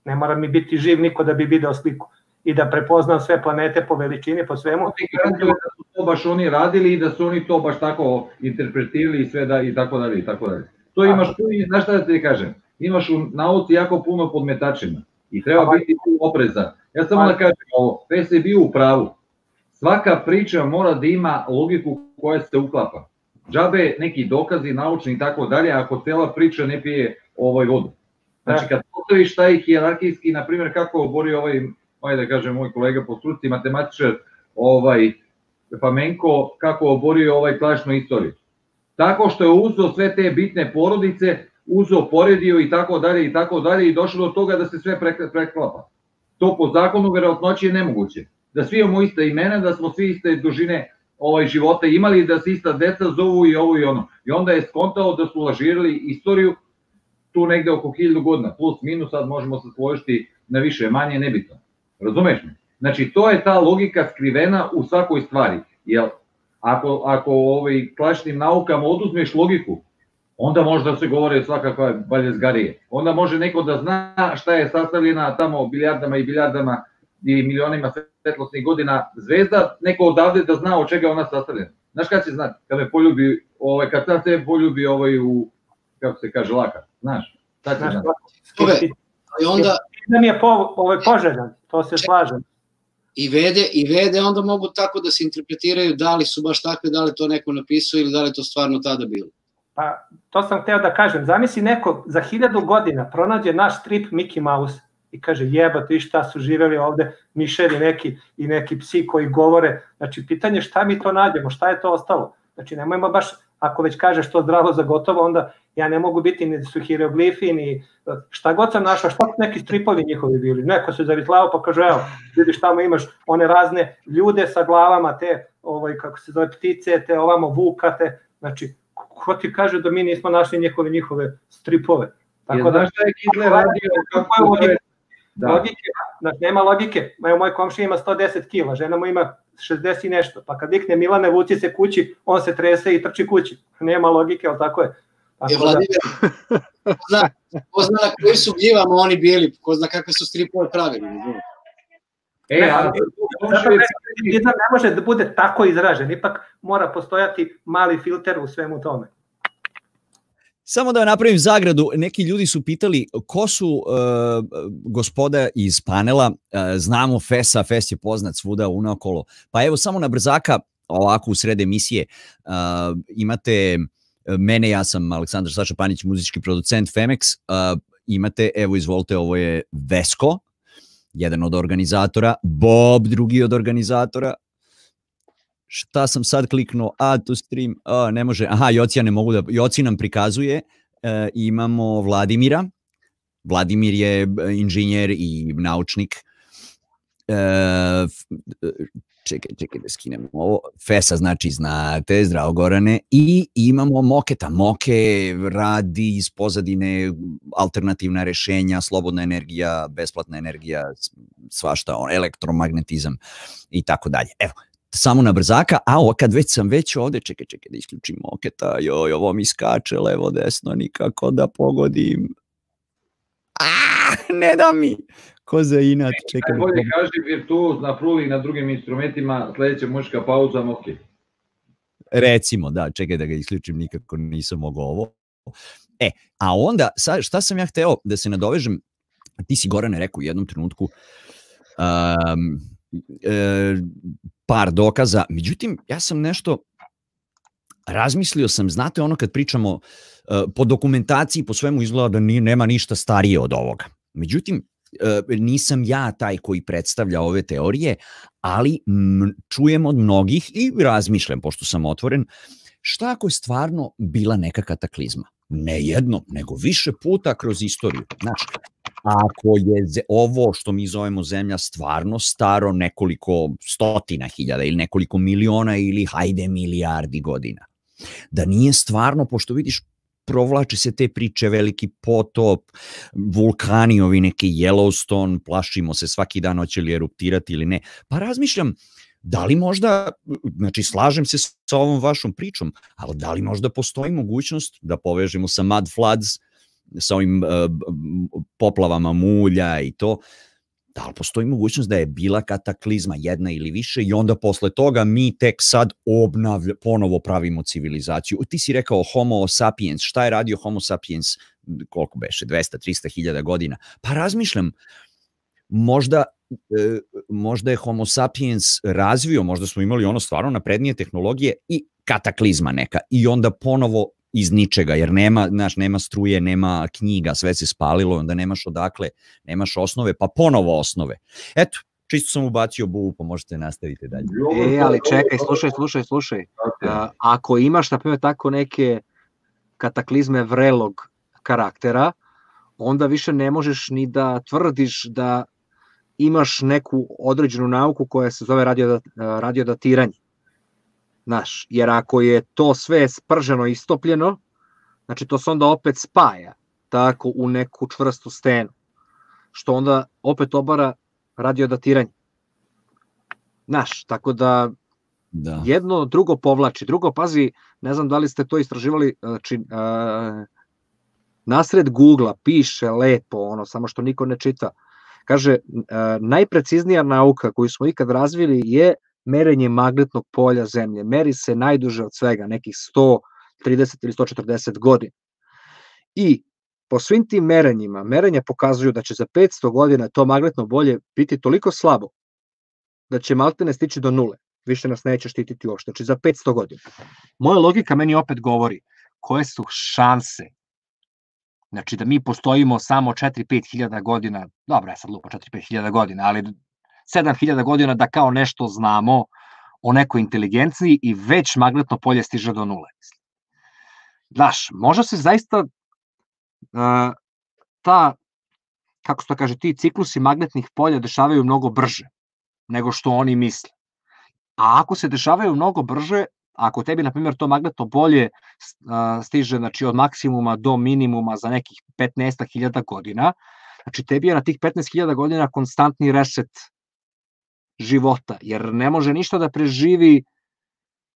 Ne mora mi biti živ niko da bi video sliku i da prepoznam sve planete po veličini, po svemu. Ti garantuje da su to baš oni radili i da su oni to baš tako interpretirali i sve da i tako dalje i tako dalje. To imaš tu i znaš šta da ti kažem, imaš u nauci jako puno podmetačina i treba biti tu oprezan. Ja samo da kažem ovo, Pes je bio u pravu. Svaka priča mora da ima logiku koja se uklapa. Džabe neki dokazi naučni i tako dalje, ako cela priča ne pije ovaj vodu. Znači kad postaviš taj hijerarhijski, na primjer kako obori ovaj ajde da kažem, moj kolega po struci, matematičar, ovaj, Pamenko, kako oborio ovaj klašnu istoriju. Tako što je uzeo sve te bitne porodice, uzeo, poredio i tako dalje i tako dalje i došlo do toga da se sve preklapa. To po zakonu verovatnoći je nemoguće. Da svi imamo ista imena, da smo svi iste dužine ovaj života imali, da se ista deca zovu i ovo i ono. I onda je skontao da su lažirali istoriju tu negde oko 1000 godina, plus minus, sad možemo se složiti na više, manje, nebitno. Razumeš me? Znači, to je ta logika skrivena u svakoj stvari. Jel, ako, ako ovaj, klašnim naukama oduzmeš logiku, onda može da se govore svakakva baljezgarije. Onda može neko da zna šta je sastavljena tamo biljardama i biljardama i milionima svetlosnih godina zvezda, neko odavde da zna od čega ona sastavljena. Znaš kada će znati? Kad me poljubi, ovaj, kad sam se poljubi ovaj u, kako se kaže, laka. Znaš? Će znati. I onda... Da mi je po, ovaj, poželjan, to se slažem. I vede, I vede onda mogu tako da se interpretiraju da li su baš takve, da li to neko napisao ili da li to stvarno tada bilo. Pa, to sam hteo da kažem. Zamisli neko za hiljadu godina pronađe naš strip Mickey Mouse i kaže jeba ti šta su živeli ovde miševi neki i neki psi koji govore. Znači, pitanje šta mi to nađemo, šta je to ostalo? Znači, nemojmo baš ako već kažeš to zdravo za gotovo, onda ja ne mogu biti ni da su hieroglifi, ni šta god sam našao, šta neki stripovi njihovi bili. Neko se zavitlao pa kaže, evo, vidiš tamo imaš one razne ljude sa glavama, te, ovaj, kako se zove, ptice, te ovamo vukate, znači, ko ti kaže da mi nismo našli njihove njihove stripove. Tako da, šta je Hitler radio? Kako je da. logike, znači, nema logike. Evo, moj komšija ima 110 kila, žena mu ima 60 i nešto, pa kad vikne Milane vuci se kući, on se trese i trči kući. Nema logike, ali tako je. Tako je, Vladimir, da... ko, zna, ko zna na koji su gljivama oni bili, ko zna kakve su stripove pravili. E, ne, ali, ne može da bude tako izražen, ipak mora postojati mali filter u svemu tome. Samo da napravim zagradu, neki ljudi su pitali ko su uh, gospoda iz panela, uh, znamo Fesa, Fes je poznat svuda unaokolo, pa evo samo na brzaka, ovako u sred emisije, uh, imate mene, ja sam Aleksandar Saša Panić, muzički producent Femex, uh, imate, evo izvolite, ovo je Vesko, jedan od organizatora, Bob, drugi od organizatora, šta sam sad kliknuo, add to stream, a, ne može, aha, Jocija ne mogu da, Joci nam prikazuje, e, imamo Vladimira, Vladimir je e, inženjer i naučnik, e, čekaj, čekaj da skinem ovo, Fesa znači znate, zdravo Gorane, i imamo Moketa, Moke radi iz pozadine alternativna rešenja, slobodna energija, besplatna energija, svašta, on, elektromagnetizam i tako dalje. Evo, samo na brzaka, a ovo kad već sam već ovde, čekaj, čekaj da isključim moketa, joj, ovo mi skače levo, desno, nikako da pogodim. A, ne da mi, ko za inat, čekaj. Najbolje kaži virtuoz na fruli i na drugim instrumentima, sledeća muška pauza, moke. Recimo, da, čekaj da ga isključim, nikako nisam mogao ovo. E, a onda, sad, šta sam ja hteo da se nadovežem, ti si Gorane rekao u jednom trenutku, um, e, par dokaza. Međutim, ja sam nešto razmislio sam, znate ono kad pričamo e, po dokumentaciji, po svemu izgleda da nema ništa starije od ovoga. Međutim, e, nisam ja taj koji predstavlja ove teorije, ali čujem od mnogih i razmišljam, pošto sam otvoren, šta ako je stvarno bila neka kataklizma? Ne jedno, nego više puta kroz istoriju. Znači, ako je ovo što mi zovemo zemlja stvarno staro nekoliko stotina hiljada ili nekoliko miliona ili hajde milijardi godina, da nije stvarno, pošto vidiš provlače se te priče, veliki potop, vulkani, ovi neki Yellowstone, plašimo se svaki dan hoće li eruptirati ili ne. Pa razmišljam, da li možda, znači slažem se sa ovom vašom pričom, ali da li možda postoji mogućnost da povežemo sa Mud Floods, sa ovim uh, poplavama mulja i to, da li postoji mogućnost da je bila kataklizma jedna ili više i onda posle toga mi tek sad obnavlja, ponovo pravimo civilizaciju. Ti si rekao homo sapiens, šta je radio homo sapiens, koliko beše, 200-300 hiljada godina? Pa razmišljam, možda e, možda je homo sapiens razvio, možda smo imali ono stvarno naprednije tehnologije i kataklizma neka i onda ponovo iz ničega, jer nema, znaš, nema struje, nema knjiga, sve se spalilo, onda nemaš odakle, nemaš osnove, pa ponovo osnove. Eto, čisto sam ubacio buvu, pa možete nastaviti dalje. E, ali čekaj, slušaj, slušaj, slušaj. Okay. ako imaš, na primjer, tako neke kataklizme vrelog karaktera, onda više ne možeš ni da tvrdiš da imaš neku određenu nauku koja se zove radio, radiodatiranje. Znaš, jer ako je to sve sprženo i istopljeno, znači to se onda opet spaja tako u neku čvrstu stenu, što onda opet obara radiodatiranje. Znaš, tako da da. jedno drugo povlači. Drugo, pazi, ne znam da li ste to istraživali, znači, uh, nasred Google-a piše lepo, ono, samo što niko ne čita. Kaže, uh, najpreciznija nauka koju smo ikad razvili je merenje magnetnog polja Zemlje. Meri se najduže od svega, nekih 130 ili 140 godina. I po svim tim merenjima, merenja pokazuju da će za 500 godina to magnetno bolje biti toliko slabo da će maltene stići do nule. Više nas neće štititi uopšte. Znači za 500 godina. Moja logika meni opet govori koje su šanse Znači da mi postojimo samo 4-5 hiljada godina, dobro, ja sad lupo 4-5 hiljada godina, ali 7000 godina da kao nešto znamo o nekoj inteligenciji i već magnetno polje stiže do nule. Znaš, možda se zaista uh, ta, kako se to kaže, ti ciklusi magnetnih polja dešavaju mnogo brže nego što oni misle. A ako se dešavaju mnogo brže, ako tebi, na primjer, to magnetno polje stiže znači, od maksimuma do minimuma za nekih 15.000 godina, znači tebi je na tih 15.000 godina konstantni reset života, jer ne može ništa da preživi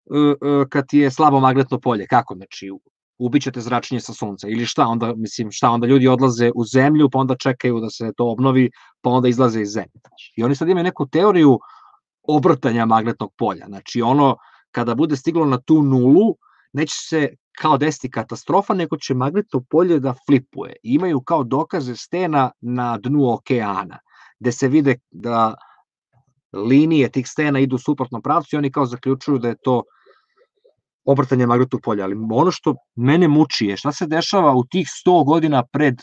uh, uh, kad je slabo magnetno polje. Kako? Znači, ubićete zračenje sa sunca ili šta onda, mislim, šta onda ljudi odlaze u zemlju, pa onda čekaju da se to obnovi, pa onda izlaze iz zemlje. I oni sad imaju neku teoriju obrtanja magnetnog polja. Znači ono, kada bude stiglo na tu nulu, neće se kao desiti katastrofa, nego će magnetno polje da flipuje. Imaju kao dokaze stena na dnu okeana, gde se vide da linije tih stena idu u suprotnom pravcu i oni kao zaključuju da je to obrtanje magnetnog polja. Ali ono što mene muči je šta se dešava u tih 100 godina pred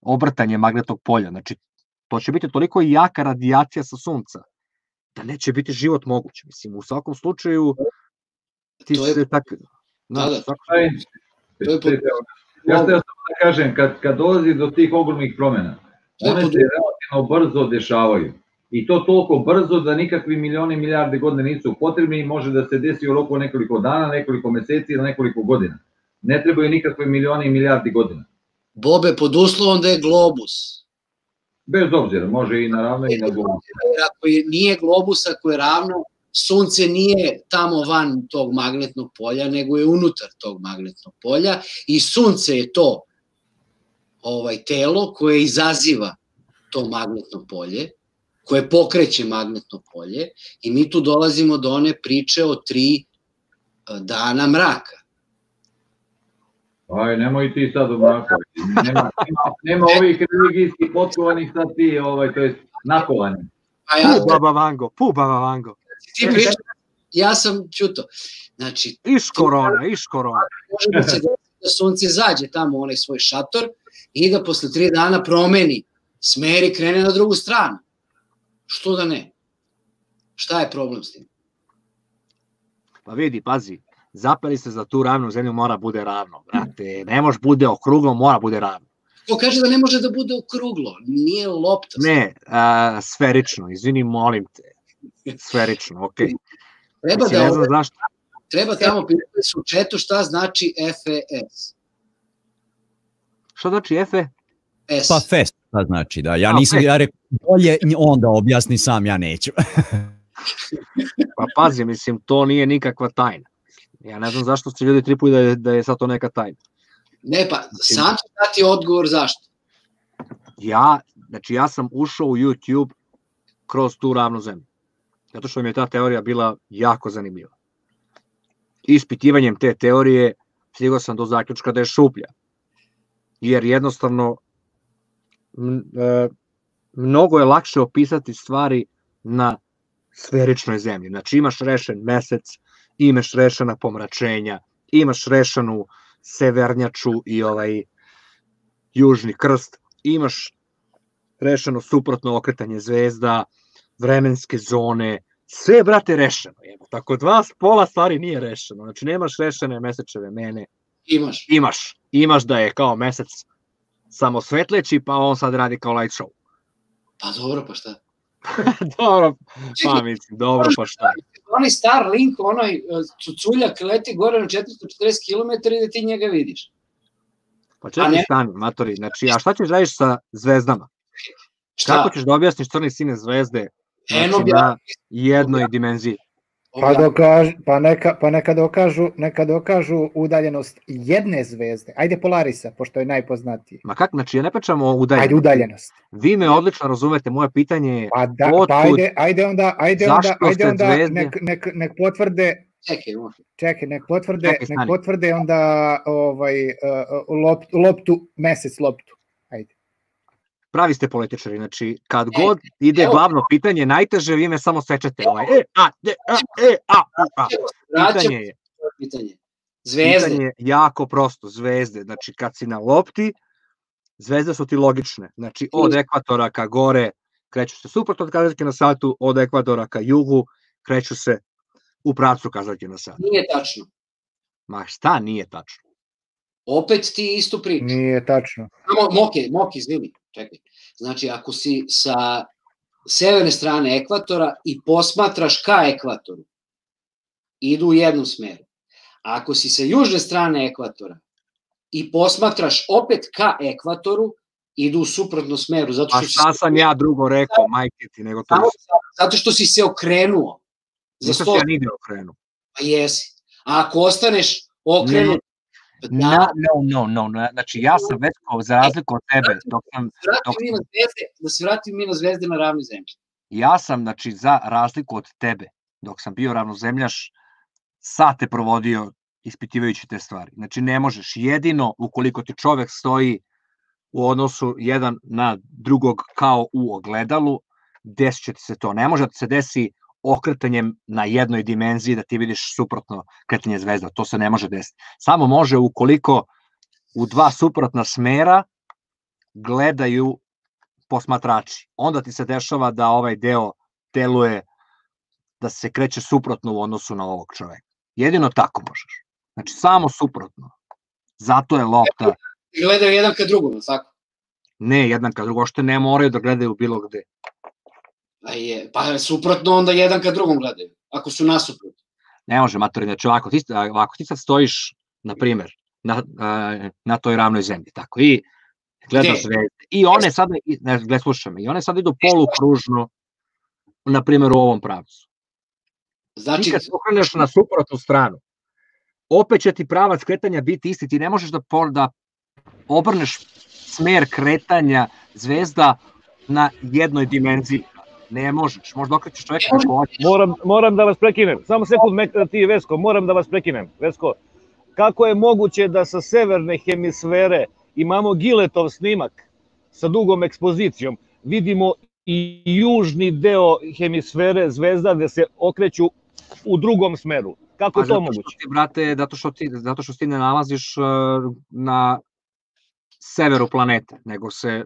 obrtanje magnetnog polja. Znači, to će biti toliko jaka radijacija sa sunca da neće biti život moguć. Mislim, u svakom slučaju ti To je- se tak... Da, da. svako- Aj, To je po- Ja ste samo da kažem, kad, kad dolazi do tih ogromnih promena, To je one se relativno brzo dešavaju. I to toliko brzo da nikakvi milioni, milijarde godine nisu potrebni i može da se desi u roku nekoliko dana, nekoliko meseci ili nekoliko godina. Ne trebaju nikakve milioni i milijardi godina. Bobe, pod uslovom da je globus. Bez obzira, može i na ravno i na globu. Jer ako je, nije globus, ako je ravno, sunce nije tamo van tog magnetnog polja, nego je unutar tog magnetnog polja i sunce je to ovaj telo koje izaziva to magnetno polje, koje pokreće magnetno polje i mi tu dolazimo do one priče o tri e, dana mraka. Aj, nemoj ti sad u mraku. Nema, nema, nema ovih religijskih potkovanih sad ti, ovaj, to je nakovani. A ja, Pu baba vango, pu baba vango. ti pričaš, ja sam čuto. Znači, Iš korona, iš korona. može da se da sunce zađe tamo u onaj svoj šator i da posle tri dana promeni smer i krene na drugu stranu. Što da ne? Šta je problem s tim? Pa vidi, pazi, zapeli se za tu ravnu zemlju, mora bude ravno, brate. Ne može bude okruglo, mora bude ravno. Ko kaže da ne može da bude okruglo? Nije lopta. Ne, a, sferično, izvini, molim te. Sferično, okej. Treba Mislim, da ne znam zašto. Treba tamo pitati su u četu šta znači FES. Šta znači Efe? S. Pa fest, šta znači, da. Ja nisam, fest. ja rekao, bolje onda objasni sam, ja neću. (laughs) Pa pazi, mislim, to nije nikakva tajna. Ja ne znam zašto se ljudi tripuju da je, da je sad to neka tajna. Ne, pa sam ću dati odgovor zašto. Ja, znači ja sam ušao u YouTube kroz tu ravnu zemlju. Zato što mi je ta teorija bila jako zanimljiva. Ispitivanjem te teorije stigao sam do zaključka da je šuplja. Jer jednostavno m, e, mnogo je lakše opisati stvari na sferičnoj zemlji. Znači imaš rešen mesec, imaš rešena pomračenja, imaš rešenu severnjaču i ovaj južni krst, imaš rešeno suprotno okretanje zvezda, vremenske zone, sve je, brate, rešeno. Evo, tako od vas pola stvari nije rešeno. Znači, nemaš rešene mesečeve mene. Imaš. Imaš. Imaš da je kao mesec samo svetleći, pa on sad radi kao light show. Pa dobro, pa šta? (laughs) dobro, pa mislim, dobro, pa šta. Onaj star link, onaj e, cuculjak leti gore na 440 km i da ti njega vidiš. Pa čekaj, ne- stani, matori. Znači, a šta ćeš da radiš sa zvezdama? Šta? Kako ćeš da objasniš crne i sine zvezde Eno znači, bi- na jednoj dimenziji? Pa, dokaž, pa, neka, pa neka, dokažu, neka dokažu udaljenost jedne zvezde. Ajde Polarisa, pošto je najpoznatiji. Ma kak, znači ja ne pričam o udaljenosti. Ajde udaljenost. Vi me odlično razumete, moje pitanje je Pa, da, pa ajde, ajde onda, ajde onda, ajde onda zvezde? nek, nek, nek potvrde Čekaj, Čekaj, nek potvrde, Čekaj, nek potvrde onda ovaj uh, lop, loptu, mesec loptu. Pravi ste političari, znači kad E, god ide evo. glavno pitanje, najteže vi me samo sečete. Ovaj, e, a, de, a, e, a, a. vraćamo Pitanje je, pitanje. Zvezde. pitanje je jako prosto, zvezde. Znači kad si na lopti, zvezde su ti logične. Znači od ekvatora ka gore kreću se suprotno od kazaljke na satu, od ekvatora ka jugu kreću se u pravcu kazaljke na sat. Nije tačno. Ma šta nije tačno? Opet ti istu priču. Nije tačno. Samo, Moke, Moke, izvini, čekaj. Znači, ako si sa severne strane ekvatora i posmatraš ka ekvatoru, idu u jednom smeru. A ako si sa južne strane ekvatora i posmatraš opet ka ekvatoru, idu u suprotnom smeru. Zato A što, si, šta sam ja drugo rekao, majke ti, nego to zato što si se okrenuo. Za Nisam sto, se ja nigde okrenuo. pa jesi. A ako ostaneš okrenut, Na, no, no, no, no. Znači, ja sam već kao za razliku od tebe, dok sam... Dok, mi na zvezde, da se vratimo mi na zvezde na ravni zemlji. ja sam, znači, za razliku od tebe, dok sam bio ravnozemljaš, sate provodio ispitivajući te stvari. Znači, ne možeš. Jedino ukoliko ti čovek stoji u odnosu jedan na drugog kao u ogledalu, desit će ti se to. Ne može da se desi okretanjem na jednoj dimenziji da ti vidiš suprotno kretanje zvezda. To se ne može desiti. Samo može ukoliko u dva suprotna smera gledaju posmatrači. Onda ti se dešava da ovaj deo deluje da se kreće suprotno u odnosu na ovog čoveka. Jedino tako možeš. Znači, samo suprotno. Zato je lopta... Gledaju jedan ka drugom, tako? Ne, jedan ka drugom, što ne moraju da gledaju bilo gde. Pa je, pa suprotno onda jedan ka drugom gledaju, ako su nasuprot. Ne može, matori, znači ovako ti, ovako ti sad stojiš, na primer, na, na toj ravnoj zemlji, tako, i gledaš zvezde. I one sada, ne, gled, slušaj me, i one sada idu polukružno, na primjer, u ovom pravcu. Znači, ti kad se okreneš na suprotnu stranu, opet će ti pravac kretanja biti isti, ti ne možeš da, da obrneš smer kretanja zvezda na jednoj dimenziji. Ne možeš, možda okrećeš čovjeka kako hoćeš. Moram, moram da vas prekinem, samo sekund, ti Vesko, moram da vas prekinem. Vesko, kako je moguće da sa severne hemisfere imamo Giletov snimak sa dugom ekspozicijom, vidimo i južni deo hemisfere zvezda gde se okreću u drugom smeru. Kako je to moguće? Ti, brate, zato što ti, zato što ti ne nalaziš uh, na severu planete, nego se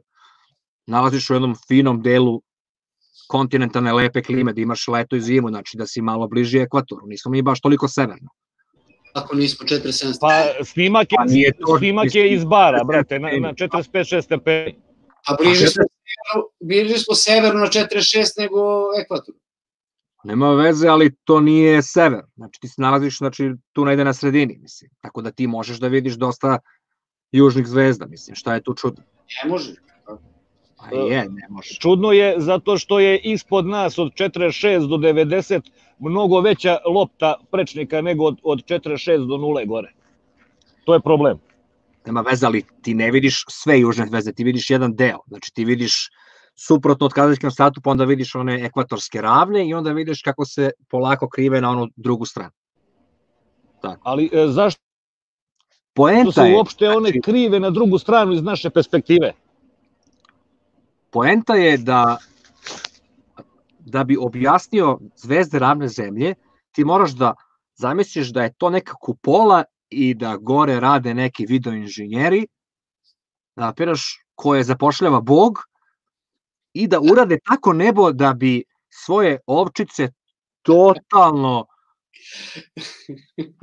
nalaziš u jednom finom delu kontinentalne lepe klime, da imaš leto i zimu, znači da si malo bliži ekvatoru, nismo mi baš toliko severno. Ako nismo 47 Pa snimak je, pa nije to, snimak je iz bara, brate, na, na (laughs) 45-6 stepeni. A bliže smo, severu, bliže smo severno na 46 nego ekvatoru. Nema veze, ali to nije sever. Znači ti se nalaziš znači, tu najde na sredini, mislim. Tako da ti možeš da vidiš dosta južnih zvezda, mislim. Šta je tu čudno? Ne može. A je, ne može. Čudno je zato što je ispod nas od 46 do 90 mnogo veća lopta prečnika nego od, od 46 do 0 gore. To je problem. Nema veze, ali ti ne vidiš sve južne zvezde, ti vidiš jedan deo. Znači ti vidiš suprotno od kazaljskom satu, pa onda vidiš one ekvatorske ravne i onda vidiš kako se polako krive na onu drugu stranu. Tako. Ali e, zašto Poenta su uopšte one znači, krive na drugu stranu iz naše perspektive? Poenta je da da bi objasnio zvezde ravne zemlje, ti moraš da zamisliš da je to neka kupola i da gore rade neki videoinženjeri, napiraš koje zapošljava Bog i da urade tako nebo da bi svoje ovčice totalno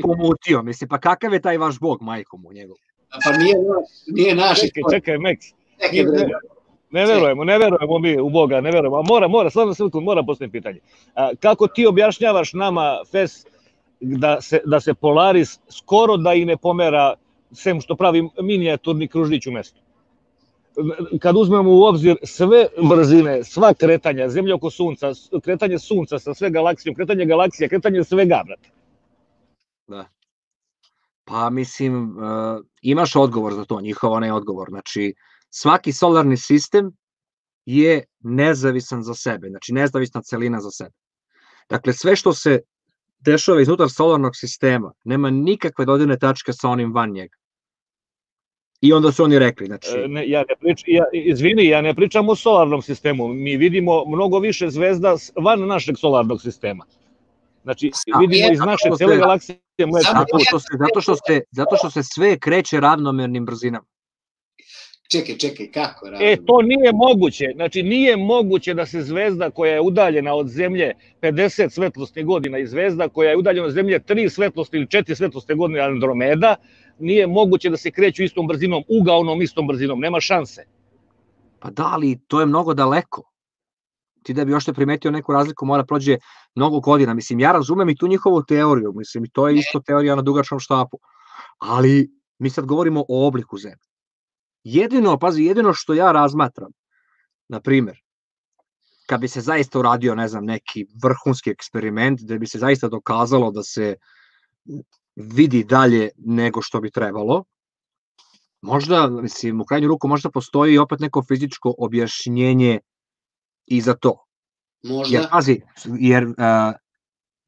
pomutio. Mislim, pa kakav je taj vaš Bog, majko mu njegov? Pa nije, nije naš. Čekaj, čekaj, Meks. Ne, ne verujemo, ne verujemo mi u Boga, ne verujemo. A mora, mora, stvarno se mora postaviti pitanje. A, kako ti objašnjavaš nama, FES, da se, da se Polaris skoro da i ne pomera, sem što pravi minijaturni kružnić u mestu? kad uzmemo u obzir sve brzine, sva kretanja, zemlja oko sunca, kretanje sunca sa sve galaksijom, kretanje galaksija, kretanje svega, brate. Da. Pa mislim, uh, imaš odgovor za to, njihova ne odgovor. Znači, svaki solarni sistem je nezavisan za sebe, znači nezavisna celina za sebe. Dakle, sve što se dešava iznutar solarnog sistema, nema nikakve dodirne tačke sa onim van njega. I onda su oni rekli, znači... E, ne, ja ne pričam, ja, izvini, ja ne pričam o solarnom sistemu, mi vidimo mnogo više zvezda van našeg solarnog sistema. Znači, A, vidimo je, iz naše cele galaksije... Zato što, se, zato, što se, zato što se sve kreće ravnomernim brzinama. Čekaj, čekaj, kako? Ravnomernim? E, to nije moguće. Znači, nije moguće da se zvezda koja je udaljena od Zemlje 50 svetlosnih godina i zvezda koja je udaljena od Zemlje 3 svetlosne ili 4 svetlosne godine Andromeda, nije moguće da se kreću istom brzinom, ugaonom istom brzinom, nema šanse. Pa da, ali to je mnogo daleko. Ti da bi još te primetio neku razliku mora prođe mnogo godina. Mislim, ja razumem i tu njihovu teoriju, mislim, i to je isto teorija na dugačnom štapu. Ali mi sad govorimo o obliku zemlje. Jedino, pazi, jedino što ja razmatram, na primer, kad bi se zaista uradio, ne znam, neki vrhunski eksperiment, da bi se zaista dokazalo da se vidi dalje nego što bi trebalo. Možda, mislim, u krajnju ruku možda postoji opet neko fizičko objašnjenje i za to. Možda. Jer, pazi, jer uh,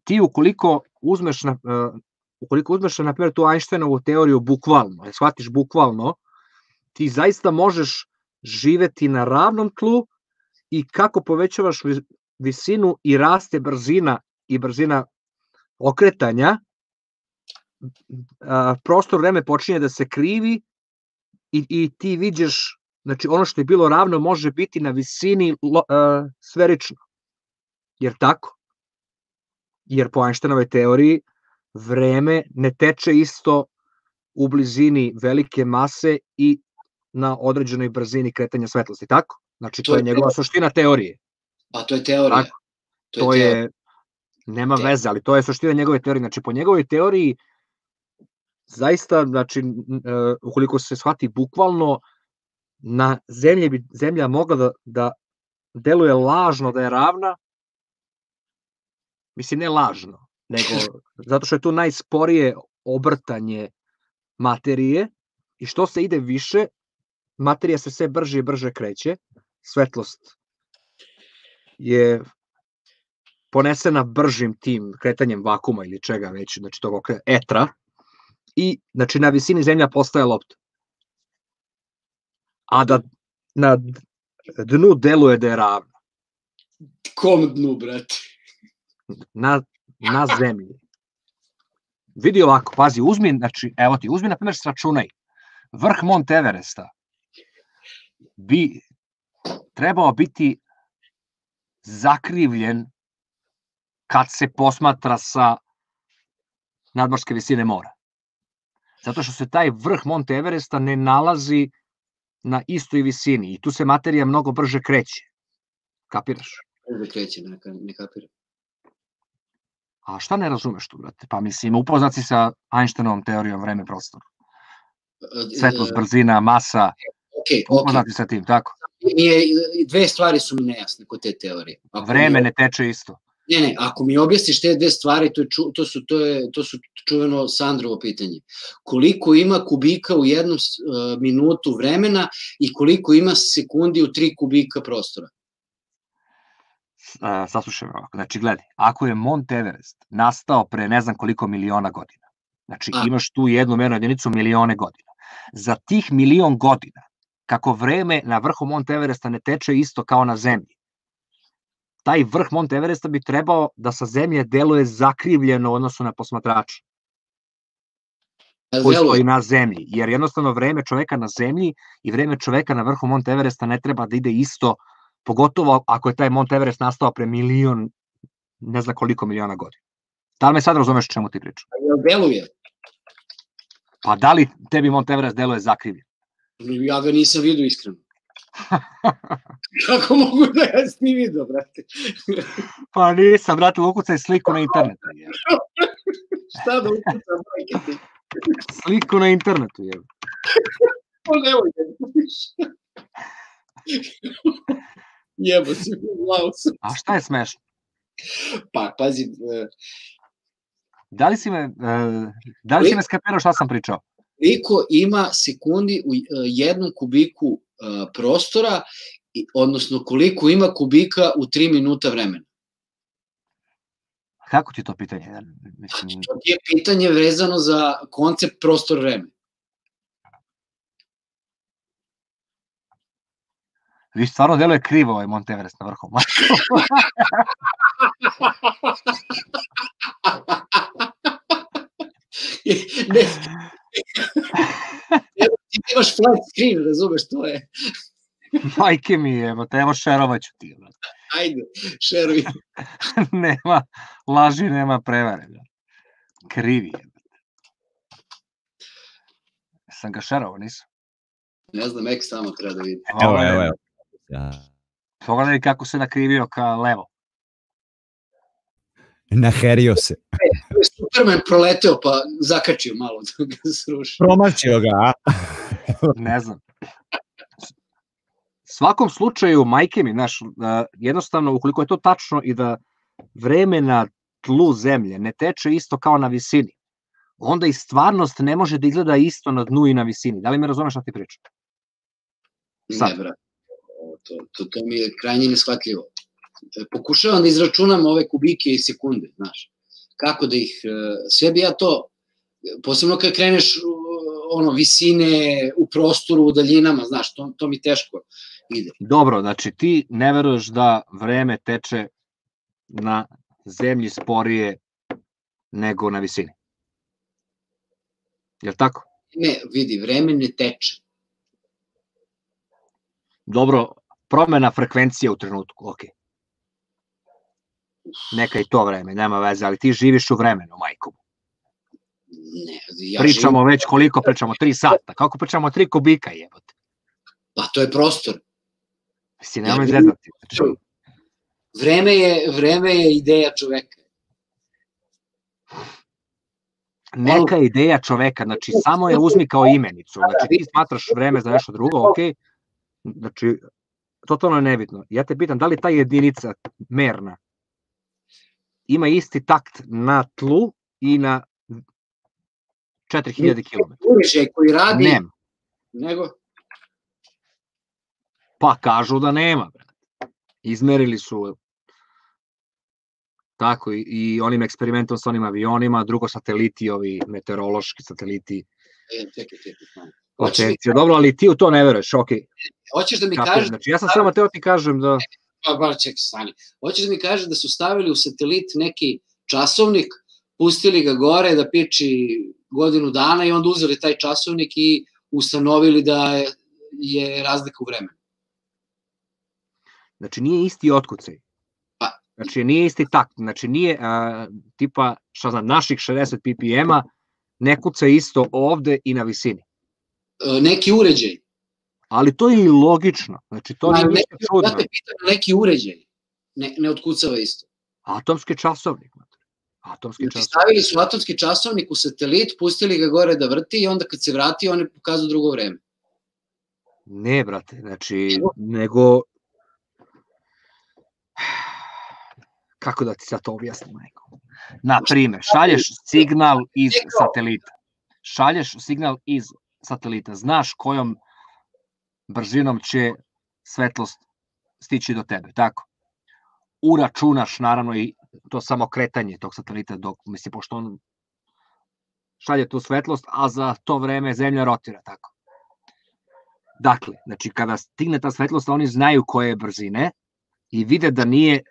ti ukoliko uzmeš na, uh, ukoliko uzmeš na primjer tu Einsteinovu teoriju bukvalno, je shvatiš bukvalno, ti zaista možeš živeti na ravnom tlu i kako povećavaš visinu i raste brzina i brzina okretanja, prostor vreme počinje da se krivi i, i ti viđeš, znači ono što je bilo ravno može biti na visini lo, uh, sferično. Jer tako? Jer po Einsteinovoj teoriji vreme ne teče isto u blizini velike mase i na određenoj brzini kretanja svetlosti, tako? Znači, to, to je, je njegova suština teorije. Pa to je teorija. Tako? To, to je, je nema teorija. veze, ali to je suština njegove teorije. Znači, po njegovoj teoriji, zaista, znači, uh, ukoliko se shvati bukvalno, na zemlji bi zemlja mogla da, da deluje lažno da je ravna, mislim ne lažno, nego (laughs) zato što je tu najsporije obrtanje materije i što se ide više, materija se sve brže i brže kreće, svetlost je ponesena bržim tim kretanjem vakuma ili čega već, znači tog etra, i znači na visini zemlja postaje lopta. A da na dnu deluje da je ravna. Kom dnu, brate? Na, na zemlji. Vidi ovako, pazi, uzmi, znači, evo ti, uzmi, na primjer, sračunaj. Vrh Mont Everesta bi trebao biti zakrivljen kad se posmatra sa nadmorske visine mora. Zato što se taj vrh Monte Everesta ne nalazi na istoj visini i tu se materija mnogo brže kreće. Kapiraš? Brže kreće, ne, ne kapiram. A šta ne razumeš tu, brate? Pa mislim, upoznat si sa Einsteinovom teorijom vreme prostora. Svetlost, brzina, masa. Okay, okay. tim, tako? Nije, dve stvari su mi nejasne kod te teorije. Ako vreme ne teče isto. Ne, ne, ako mi objasniš te dve stvari, to, je, ču, to, su, to, je, to su čuveno Sandrovo pitanje. Koliko ima kubika u jednom uh, minutu vremena i koliko ima sekundi u tri kubika prostora? Uh, saslušaj ovako, znači gledaj, ako je Mont Everest nastao pre ne znam koliko miliona godina, znači A. imaš tu jednu mernu jedinicu milione godina, za tih milion godina, kako vreme na vrhu Mont Everesta ne teče isto kao na zemlji, taj vrh Mont Everesta bi trebao da sa zemlje deluje zakrivljeno u odnosu na posmatrača koji stoji na zemlji, jer jednostavno vreme čoveka na zemlji i vreme čoveka na vrhu Mont Everesta ne treba da ide isto, pogotovo ako je taj Mont Everest nastao pre milion, ne zna koliko miliona godina. Da li me sad razumeš čemu ti pričam? Jel deluje? Pa da li tebi Mont Everest deluje zakrivljen? Ja ga nisam vidio iskreno. (laughs) Kako mogu da ja s njim vidio, brate? (laughs) pa nisam, brate, ukucaj sliku na internetu. Je. (laughs) Šta da ukucam, ti? Sliku na internetu, je. Pa nemoj da Jebo si u glavu A šta je smešno? Pa, pazi... Uh... Da li si me, uh, da li si me skapirao šta sam pričao? Koliko ima sekundi u uh, jednom kubiku prostora, odnosno koliko ima kubika u 3 minuta vremena. Kako ti to pitanje? Mislim... To je pitanje vezano za koncept prostor vreme. Vi stvarno deluje krivo ovaj Monteverest na vrhu. (laughs) ne, (laughs) ti imaš flat screen, razumeš, to je. (laughs) Majke mi je, evo te, evo šerovaću ti. Bro. Ajde, šeruj. (laughs) nema laži, nema prevare. Bro. Krivi je. Sam ga šerovao, nisam? Ne znam, ek samo treba da vidi. Evo, evo, evo. Ja. Pogledaj kako se nakrivio ka levo. Naherio se. E, Superman proleteo pa zakačio malo da ga sruši. Promačio ga, a? ne znam. Svakom slučaju, majke mi, znaš, jednostavno, ukoliko je to tačno i da vreme na tlu zemlje ne teče isto kao na visini, onda i stvarnost ne može da izgleda isto na dnu i na visini. Da li me razumeš šta ti pričam? Sad. Ne, brate. To, to, to mi je krajnje neshvatljivo. E, Pokušavam da izračunam ove kubike i sekunde, znaš. Kako da ih, e, sve bi ja to, posebno kad kreneš u, ono, visine u prostoru, u daljinama, znaš, to, to mi teško ide. Dobro, znači ti ne veruješ da vreme teče na zemlji sporije nego na visini. Je li tako? Ne, vidi, vreme ne teče. Dobro, promena frekvencije u trenutku, ok. Neka i to vreme, nema veze, ali ti živiš u vremenu, majko. Ne, ja pričamo živim- već koliko pričamo, 3 sata. Kako pričamo 3 kubika jebote? Pa to je prostor. Mislim, nema Ja zezati. Vreme je, vreme je ideja čoveka. neka ideja čoveka, znači samo je uzmi kao imenicu. Znači ti smatraš vreme za nešto drugo, ok, znači totalno je nebitno. Ja te pitam, da li ta jedinica merna ima isti takt na tlu i na 4000 km? Uređaj koji radi, Nema. nego, Pa kažu da nema. brate. Izmerili su tako i, i onim eksperimentom sa onim avionima, drugo sateliti, ovi meteorološki sateliti, e, čekaj, čekaj, ocencije. Dobro, ali ti u to ne veruješ, ok. hoćeš da mi Kako, kažeš, znači, ja sam samo teo ti kažem da... pa bar čekaj, stani. Hoćeš da mi kažeš da su stavili u satelit neki časovnik, pustili ga gore da piči godinu dana i onda uzeli taj časovnik i ustanovili da je, je razlika u vremenu. Znači, nije isti otkucaj. Pa. Znači, nije isti takt. Znači, nije a, tipa, šta znam, naših 60 ppm-a ne kuca isto ovde i na visini. E, Neki uređaj. Ali to je i logično. Znači, to nije ne, ništa čudno. Ja te pitam, neki uređaj ne, ne otkucava isto. Atomski časovnik. Atomski Znači, časovnik. stavili su atomski časovnik u satelit, pustili ga gore da vrti i onda kad se vrati, on je pokazao drugo vreme. Ne, brate, znači, nego... Kako da ti sad to objasnim, majko? Na primer, šalješ signal iz satelita. Šalješ signal iz satelita. Znaš kojom brzinom će svetlost stići do tebe, tako? Uračunaš, naravno, i to samo kretanje tog satelita, dok, mislim, pošto on šalje tu svetlost, a za to vreme Zemlja rotira, tako? Dakle, znači kada stigne ta svetlost, oni znaju koje je brzine i vide da nije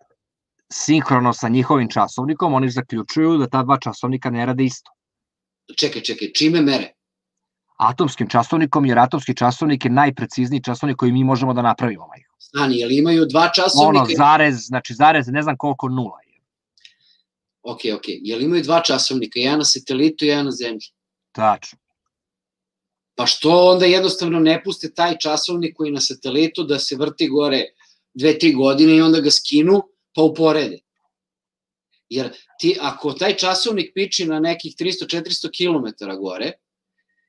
sinhrono sa njihovim časovnikom, oni zaključuju da ta dva časovnika ne rade isto. Čekaj, čekaj, čime mere? Atomskim časovnikom, jer atomski časovnik je najprecizniji časovnik koji mi možemo da napravimo. Stani, jel imaju dva časovnika? Ono, zarez, znači zarez, ne znam koliko nula je. Ok, ok. Jel imaju dva časovnika? Jedan na satelitu i jedan na zemlji? Tačno. Pa što onda jednostavno ne puste taj časovnik koji na satelitu da se vrti gore dve, tri godine i onda ga skinu pa uporede. Jer ti, ako taj časovnik piči na nekih 300-400 km gore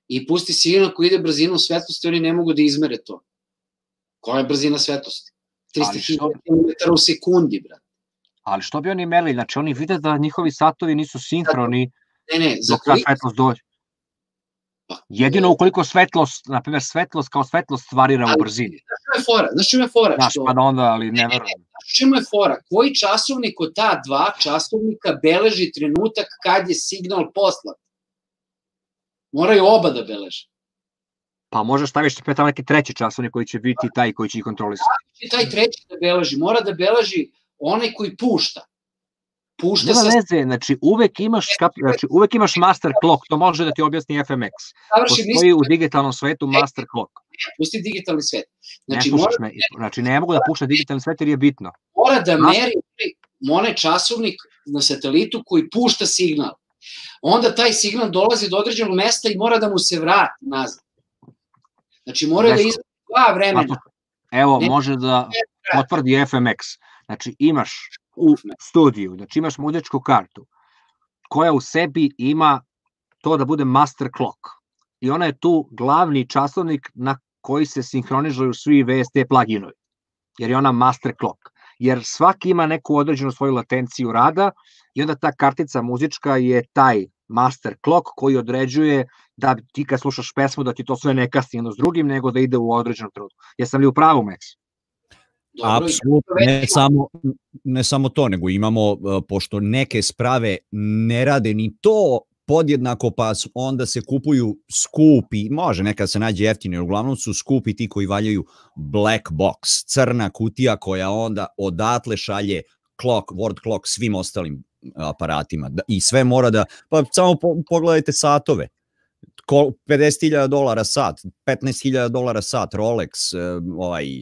i pusti signal koji ide brzinom svetlosti, oni ne mogu da izmere to. Koja je brzina svetlosti? Ali 300 što- km u sekundi, brat. Ali što bi oni merili? Znači oni vide da njihovi satovi nisu sinhroni Ne, ne, za dok ta svetlost dođe. Pa, Jedino ukoliko svetlost, na primjer svetlost kao svetlost varira u Ali- brzini. Znaš čemu je fora? Znaš čemu je fora? Znaš, Što- pa da onda, ali ne verujem. Znaš čemu je fora? Koji časovnik od ta dva časovnika beleži trenutak kad je signal poslat? Moraju oba da beleže. Pa možeš staviš pe tamo neki treći časovnik koji će biti taj koji će ih kontrolisati. I taj treći da beleži, mora da beleži onaj koji pušta. Pušta Nema sa veze, znači uvek imaš, kap, znači uvek imaš master clock, to može da ti objasni FMX. Savrši, Postoji u digitalnom svetu master clock. pusti digitalni svet. Ne Znači, mora, slušaš me, znači ne mogu da pušta digitalni svet jer je bitno. mora da meri onaj časovnik na satelitu koji pušta signal. Onda taj signal dolazi do određenog mesta i mora da mu se vrati nazad. Znači, mora da Nešto. izgleda dva vremena. Evo, Ne- može da potvrdi FMX. Znači imaš u studiju, znači imaš muzičku kartu koja u sebi ima to da bude master clock. I ona je tu glavni časovnik na koji se sinhronizuju svi VST pluginovi. Jer je ona master clock. Jer svaki ima neku određenu svoju latenciju rada i onda ta kartica muzička je taj master clock koji određuje da ti kad slušaš pesmu da ti to sve ne kasni jedno s drugim, nego da ide u određenom trenutku. Jesam li u pravu, Max? Apsolutno, ne samo, ne samo to, nego imamo, uh, pošto neke sprave ne rade ni to podjednako, pa onda se kupuju skupi, može neka se nađe jeftini, uglavnom su skupi ti koji valjaju black box, crna kutija koja onda odatle šalje clock, word clock svim ostalim aparatima i sve mora da, pa samo pogledajte satove, 50.000 dolara sat, 15.000 dolara sat, Rolex, ovaj,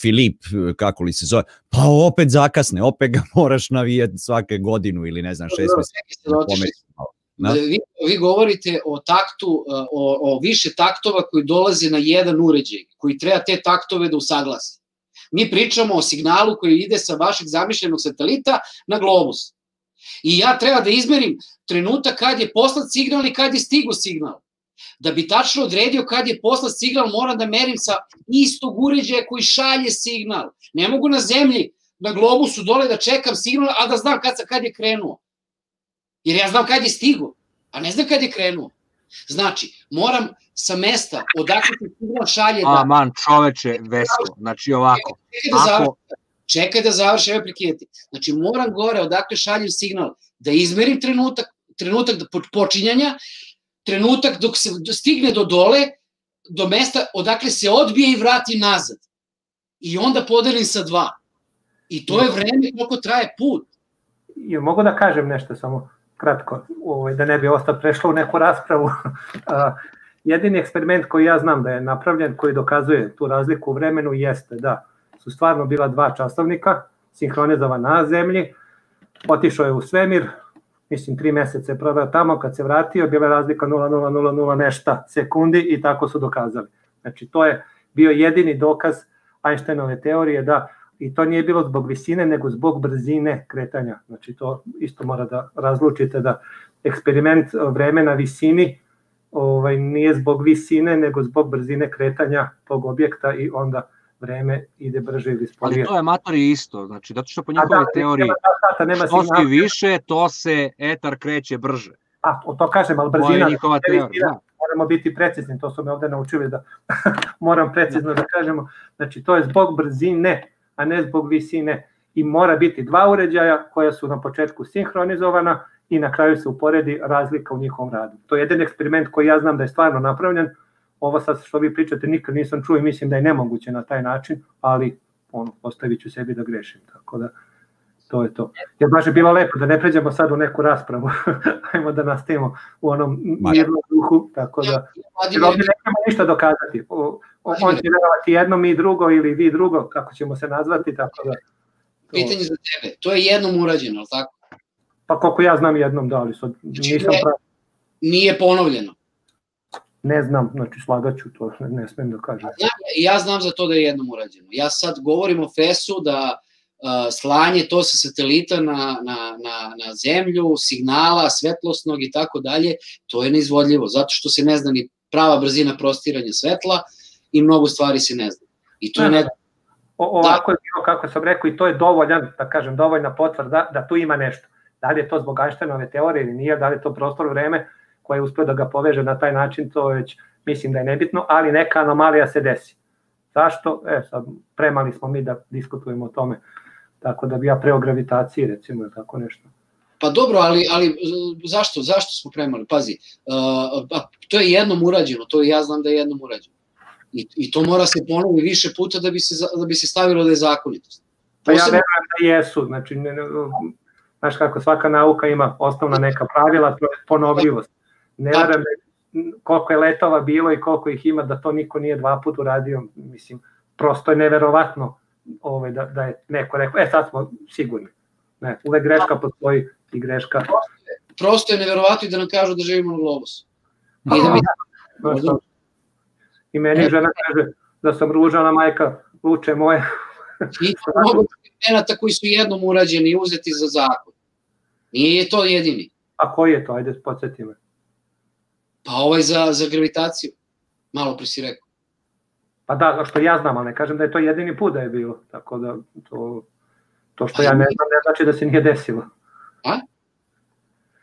Filip, kako li se zove, pa opet zakasne, opet ga (laughs) moraš navijati svake godinu ili ne znam šest meseci. Da. Vi, vi govorite o taktu, o, o više taktova koji dolaze na jedan uređaj, koji treba te taktove da usaglasi. Mi pričamo o signalu koji ide sa vašeg zamišljenog satelita na globus. I ja treba da izmerim trenutak kad je poslat signal i kad je stigo signal. Da bi tačno odredio kad je poslat signal, moram da merim sa istog uređaja koji šalje signal. Ne mogu na zemlji, na globusu dole da čekam signal, a da znam kad, kad je krenuo. Jer ja znam kad je stigo, a ne znam kad je krenuo. Znači, moram sa mesta odakle se signal šalje da... A, man, čoveče, Vesko, znači ovako. Čekaj da Ako... čekaj da završi, evo prikijeti. Znači, moram gore odakle šaljem signal, da izmerim trenutak, trenutak počinjanja, trenutak dok se stigne do dole, do mesta odakle se odbije i vrati nazad. I onda podelim sa dva. I to je vreme koliko traje put. I mogu da kažem nešto samo kratko, ovaj, da ne bi ostao prešlo u neku raspravu. (laughs) Jedini eksperiment koji ja znam da je napravljen, koji dokazuje tu razliku u vremenu, jeste da su stvarno bila dva časovnika, sinhronizovan na zemlji, otišao je u svemir, mislim tri meseca je tamo, kad se vratio, bila je razlika 0,000 nešta sekundi i tako su dokazali. Znači to je bio jedini dokaz Einsteinove teorije da i to nije bilo zbog visine, nego zbog brzine kretanja. Znači to isto mora da razlučite da eksperiment vreme na visini ovaj, nije zbog visine, nego zbog brzine kretanja tog objekta i onda vreme ide brže ili sporije. Ali to je matori isto, znači, zato što po njihovoj da, teoriji, sata, nema što si više, to se etar kreće brže. A, o to kažem, ali brzina, to je njihova teorija, da. moramo biti precizni, to su me ovde naučili da (laughs) moram precizno da kažemo, znači to je zbog brzine, a ne zbog visine i mora biti dva uređaja koja su na početku sinhronizovana i na kraju se uporedi razlika u njihovom radu. To je jedan eksperiment koji ja znam da je stvarno napravljen, ovo sad što vi pričate nikad nisam čuo i mislim da je nemoguće na taj način, ali ono, ostavit ću sebi da grešim, tako da to je to. Jer baš je bilo lepo da ne pređemo sad u neku raspravu, (laughs) ajmo da nastavimo u onom mirnom duhu, tako da jer ovdje nećemo ništa dokazati. O, on će verovati jedno, mi drugo ili vi drugo, kako ćemo se nazvati, tako da... To... Pitanje za tebe, to je jednom urađeno, ali tako? Pa koliko ja znam jednom, da, ali sad znači, nisam ne, pravi. Nije ponovljeno. Ne znam, znači slagaću to, ne, ne smem da kažem. Ja, ja znam za to da je jednom urađeno. Ja sad govorim o FES-u da slanje to sa satelita na, na, na, na zemlju, signala, svetlosnog i tako dalje, to je neizvodljivo, zato što se ne zna ni prava brzina prostiranja svetla i mnogo stvari se ne zna. I to je ne... O, ovako je bilo, kako sam rekao, i to je dovoljan, da kažem, dovoljna potvrda da tu ima nešto. Da li je to zbog Einsteinove teorije ili nije, da li je to prostor vreme, koje je uspio da ga poveže na taj način, to već mislim da je nebitno, ali neka anomalija se desi. Zašto? E, sad, premali smo mi da diskutujemo o tome. Tako da bi ja preo gravitaciji, recimo, ili tako nešto. Pa dobro, ali, ali zašto, zašto smo premali? Pazi, uh, to je jednom urađeno, to ja znam da je jednom urađeno. I, I to mora se ponovi više puta da bi se, da bi se stavilo da je zakonitost. Pa ja verujem da jesu, znači, ne, ne, znaš kako svaka nauka ima osnovna neka pravila, to je ponovljivost. Ne verujem da koliko je letova bilo i koliko ih ima, da to niko nije dva puta uradio, mislim, prosto je neverovatno ovaj, da, da je neko rekao, e sad smo sigurni. Ne, uvek greška postoji i greška. Prosto je neverovatno da nam kažu da živimo na globusu. I da mi... Da, I meni žena kaže da sam ružana majka, luče moje. (laughs) I mnogo eksperimenata koji su jednom urađeni i uzeti za zakon. Nije to jedini. A koji je to? Ajde, podsjeti me. Pa ovaj za, za gravitaciju. Malo pre si rekao. Pa da, što ja znam, ali ne kažem da je to jedini put da je bilo. Tako da to, to što ja ne znam ne znači da se nije desilo. A?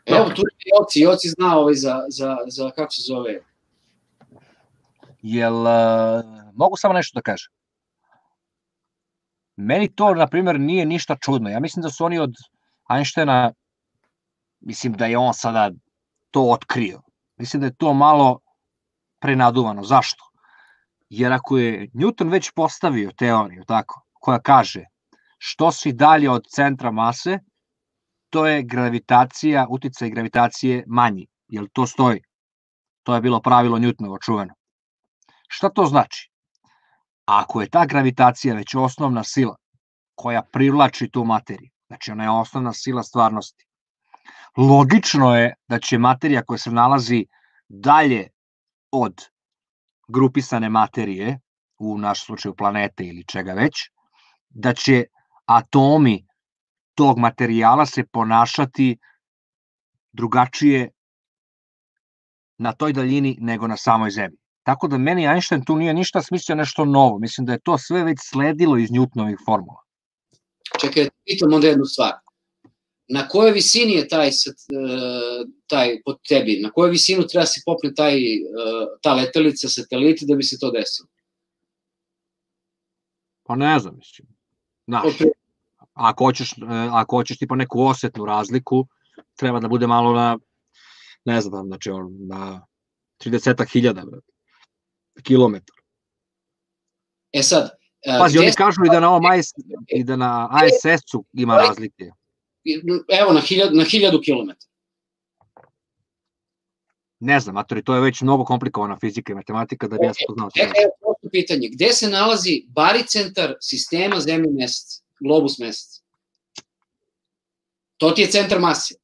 Evo, tu je Joci, Joci zna ovaj za, za, za kako se zove. Jel, uh, mogu samo nešto da kažem? Meni to, na primjer, nije ništa čudno. Ja mislim da su oni od Einsteina, mislim da je on sada to otkrio. Mislim da je to malo prenaduvano. Zašto? Jer ako je Newton već postavio teoriju, tako, koja kaže što si dalje od centra mase, to je gravitacija, uticaj gravitacije manji. Jel to stoji? To je bilo pravilo Newtonovo čuveno. Šta to znači? Ako je ta gravitacija već osnovna sila koja privlači tu materiju, znači ona je osnovna sila stvarnosti, logično je da će materija koja se nalazi dalje od grupisane materije, u naš slučaju planete ili čega već, da će atomi tog materijala se ponašati drugačije na toj daljini nego na samoj zemlji. Tako da meni Einstein tu nije ništa smislio nešto novo. Mislim da je to sve već sledilo iz Newtonovih formula. Čekaj, pitam onda jednu stvar. Na kojoj visini je taj, taj pod tebi? Na kojoj visinu treba se popne taj, ta letelica, satelit da bi se to desilo? Pa ne znam, mislim. Znaš, ako hoćeš, ako hoćeš tipa neku osetnu razliku, treba da bude malo na, ne znam, znači on, na 30.000 kilometar. E sad, Pazi, oni kažu i da na ovom AS, i da na ASS-u ima razlike. Evo, na 1000, na 1000 kilometara. Ne znam, Matori, to je već mnogo komplikovana fizika i matematika da bi ja to znao. E, evo, prosto pitanje. Gde se nalazi baricentar sistema Zemlje meseca, globus meseca? To ti je centar mase.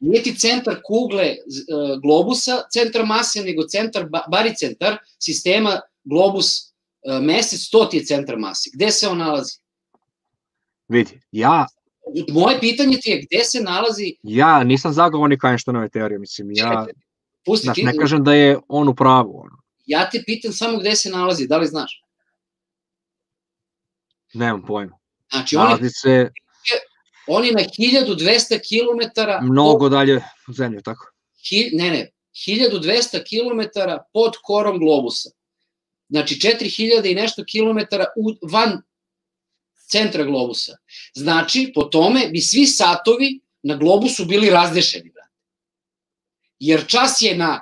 Nije ti centar kugle uh, globusa, centar mase, nego centar, baricentar sistema globus uh, mesec, to ti je centar mase. Gde se on nalazi? Vidi, ja Moje pitanje ti je gde se nalazi... Ja nisam zagovornik Einsteinove teorije, mislim, ja... Pusti, znaš, ne kažem da je on u pravu. Ono. Ja te pitam samo gde se nalazi, da li znaš? Nemam pojma. Znači, nalazi on se... On je na 1200 km... Mnogo pod... dalje u zemlju, tako? Hi, ne, ne, 1200 km pod korom globusa. Znači 4000 i nešto kilometara van centra globusa. Znači, po tome bi svi satovi na globusu bili razdešeni, brate. Jer čas je na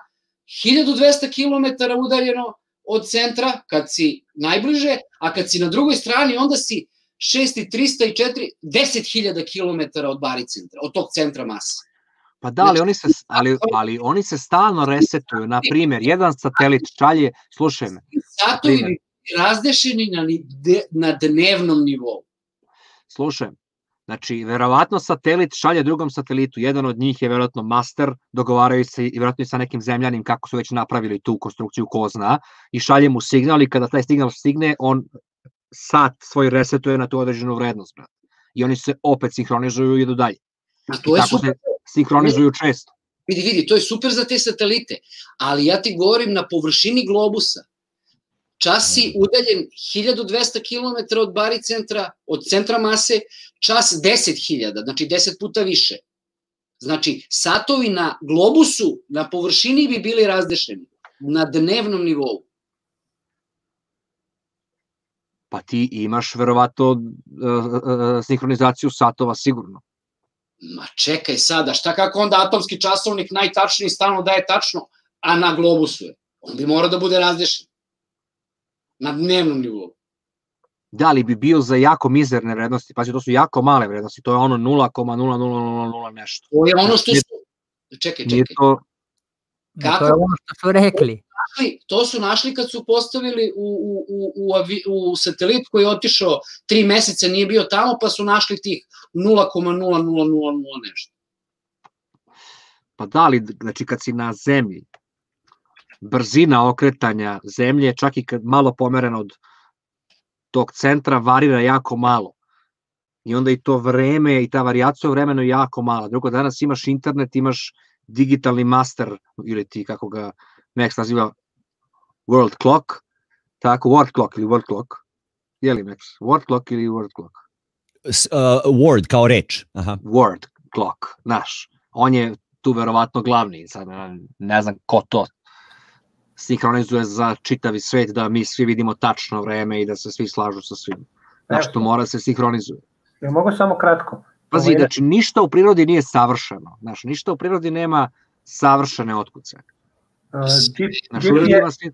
1200 km udaljeno od centra, kad si najbliže, a kad si na drugoj strani, onda si 6 i 300 i 4, 10.000 km od bari centra, od tog centra mase. Pa da, ali oni se, ali, ali oni se stalno resetuju. Na primjer, jedan satelit šalje, slušaj me. Satovi bi razdešeni na, na dnevnom nivou. Slušaj, znači, verovatno satelit šalje drugom satelitu, jedan od njih je verovatno master, dogovaraju se i verovatno i sa nekim zemljanim kako su već napravili tu konstrukciju, ko zna, i šalje mu signal i kada taj signal stigne, on sat svoj resetuje na tu određenu vrednost, brat. I oni se opet sinhronizuju i idu dalje. A to je tako super. se sinhronizuju često. Vidi, vidi, to je super za te satelite, ali ja ti govorim na površini globusa. Čas si udaljen 1200 km od bari centra, od centra mase, čas 10.000, znači 10 puta više. Znači, satovi na globusu, na površini bi bili razdešeni, na dnevnom nivou. Pa ti imaš verovato uh, uh, sinhronizaciju satova sigurno. Ma čekaj sada, šta kako onda atomski časovnik najtačniji stalno daje tačno, a na globusu je? On bi morao da bude razdešen. Na dnevnom nivou. Da, li bi bio za jako mizerne vrednosti, pazi, to su jako male vrednosti, to je ono 0,0000 nešto. To je ono što su... Čekaj, čekaj. Nije to... Kako? To je ono što su rekli. Našli, to su našli kad su postavili u, u, u, u, avi, u satelit koji je otišao tri meseca, nije bio tamo, pa su našli tih 0,0000 nešto. Pa da li, znači kad si na zemlji, brzina okretanja zemlje, čak i kad malo pomerena od tog centra, varira jako malo. I onda i to vreme i ta variacija vremena je jako mala. Drugo, danas imaš internet, imaš digitalni master, ili ti kako ga Max naziva world clock, tako, word clock ili word clock. Je li Max? Word clock ili word clock? S, uh, word kao reč. Aha. Word clock, naš. On je tu verovatno glavni. Sad, ne znam ko to sinhronizuje za čitavi svet, da mi svi vidimo tačno vreme i da se svi slažu sa svim. Znaš, to mora da se sinhronizuje. Ja mogu samo kratko. Pazi, Ovaj, znači ništa u prirodi nije savršeno. Znaš, ništa u prirodi nema savršene otkuce. Uh, Znači, ima svi-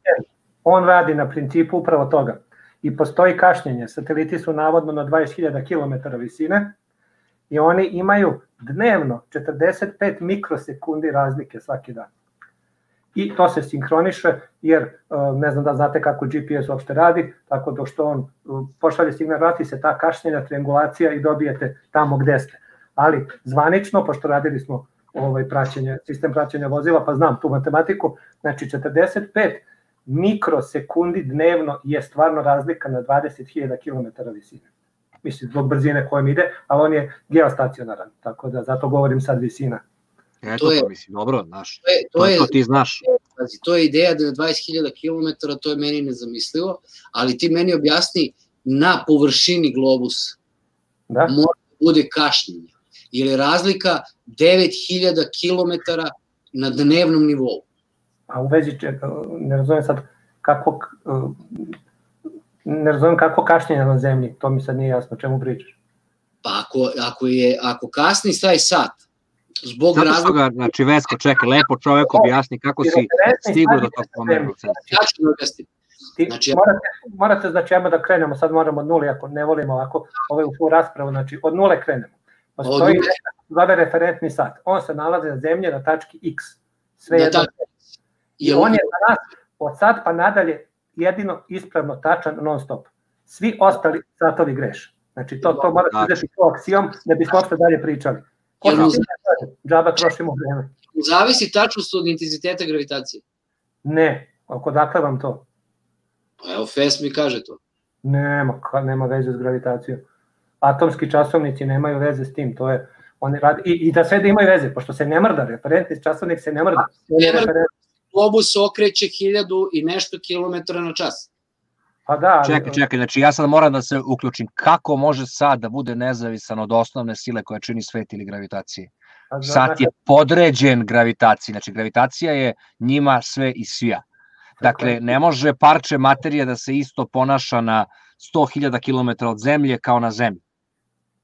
on radi na principu upravo toga. I postoji kašnjenje. Sateliti su navodno na 20.000 km visine i oni imaju dnevno 45 mikrosekundi razlike svaki dan. I to se sinhroniše jer uh, ne znam da znate kako GPS uopšte radi, tako da što on uh, pošalje signal, vrati se ta kašnjenja, triangulacija i dobijete tamo gde ste. Ali zvanično, pošto radili smo ovaj praćenje, sistem praćenja vozila, pa znam tu matematiku, znači 45 mikrosekundi dnevno je stvarno razlika na 20.000 km visine. Mislim, zbog brzine kojom ide, ali on je geostacionaran, tako da zato govorim sad visina. Eto, To je- to mislim, dobro, znaš, To je, to, je, to ti znaš. Pazi, to je ideja da je 20.000 km, to je meni nezamislivo, ali ti meni objasni na površini globusa Da? mora da bude kašnjenje, jer je razlika 9000 km na dnevnom nivou. A u vezi, če- ne razumem sad kako, ne razumem kako kašnjenja na zemlji, to mi sad nije jasno, o čemu pričaš. Pa ako, ako, je, ako kasni taj sat, zbog Zato što razlika, ga, znači Vesko, čekaj, lepo čovek objasni kako si stigao do tog pomernog zemlje. centra. ja ću da objasnim. Ti Znači, morate, morate, znači, ajmo da krenemo, sad moramo od nule, ako ne volimo ovako ovaj u raspravu, znači od nule krenemo. Postoji zove referentni sat. On se nalazi na zemlji na tački X. Sve Na jedno. tački I on je za nas od sad pa nadalje jedino ispravno tačan non stop. Svi ostali satovi greše. Znači to, to morate Znači. uzeti kao aksijom da bismo uopšte dalje pričali. Se mu- slaže? Džaba trošimo vreme. zavisi tačnost od intenziteta gravitacije. Ne, oko dakle vam to? Pa evo, FES mi kaže to. Nema, nema veze s gravitacijom. Atomski časovnici nemaju veze s tim, to je oni radi i, i da sve da imaju veze, pošto se ne mrda, referentni časovnik se ne mrda. Ne mrda. Globus okreće hiljadu i nešto kilometara na čas. Pa da, ali- Čekaj, čekaj, znači ja sad moram da se uključim. Kako može sad da bude nezavisan od osnovne sile koja čini svet ili gravitacije? pa Sat je podređen gravitaciji, znači gravitacija je njima sve i svija. Dakle, ne može parče materije da se isto ponaša na 100.000 km od zemlje kao na zemlji.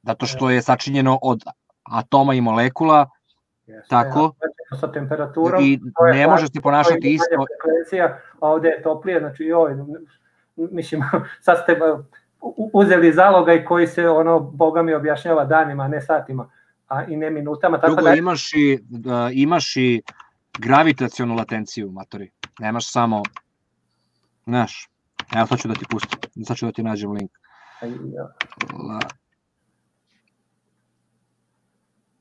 Zato što je sačinjeno od atoma i molekula, Jeste, tako, sa temperaturom. i ne može se ponašati isto. Frekvencija, a ovde je toplije, znači joj, mislim, (laughs) sad ste uh, uzeli zalogaj koji se, ono, Boga mi objašnjava danima, a ne satima, a i ne minutama, tako Drugo, da imaš i, da, imaš i gravitacionu latenciju, matori. Nemaš samo, znaš, evo sad ću da ti pustim, sad ću da ti nađem link. La...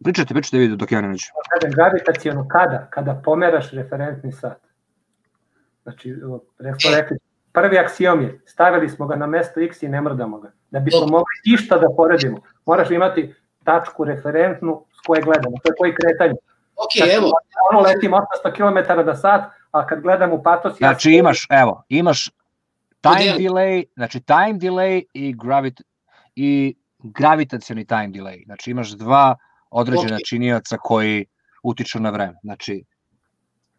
Pričajte, pričajte vidio dok ja ne nađem. kažem gravitacijono kada? Kada pomeraš referentni sat. Znači, o, rekli, smo rekli, prvi aksijom je, stavili smo ga na mesto x i ne mrdamo ga. Da bismo mogli išta da poredimo, moraš imati tačku referentnu s koje gledamo, to je koji kretanje. Ok, Znači, evo. Ono letimo 800 km da sat, a kad gledam u patos... ja Znači imaš, evo, imaš time delay, znači time delay i, gravit, i gravitacioni time delay. Znači imaš dva određena Ok. činioca koji utiču na vreme. Znači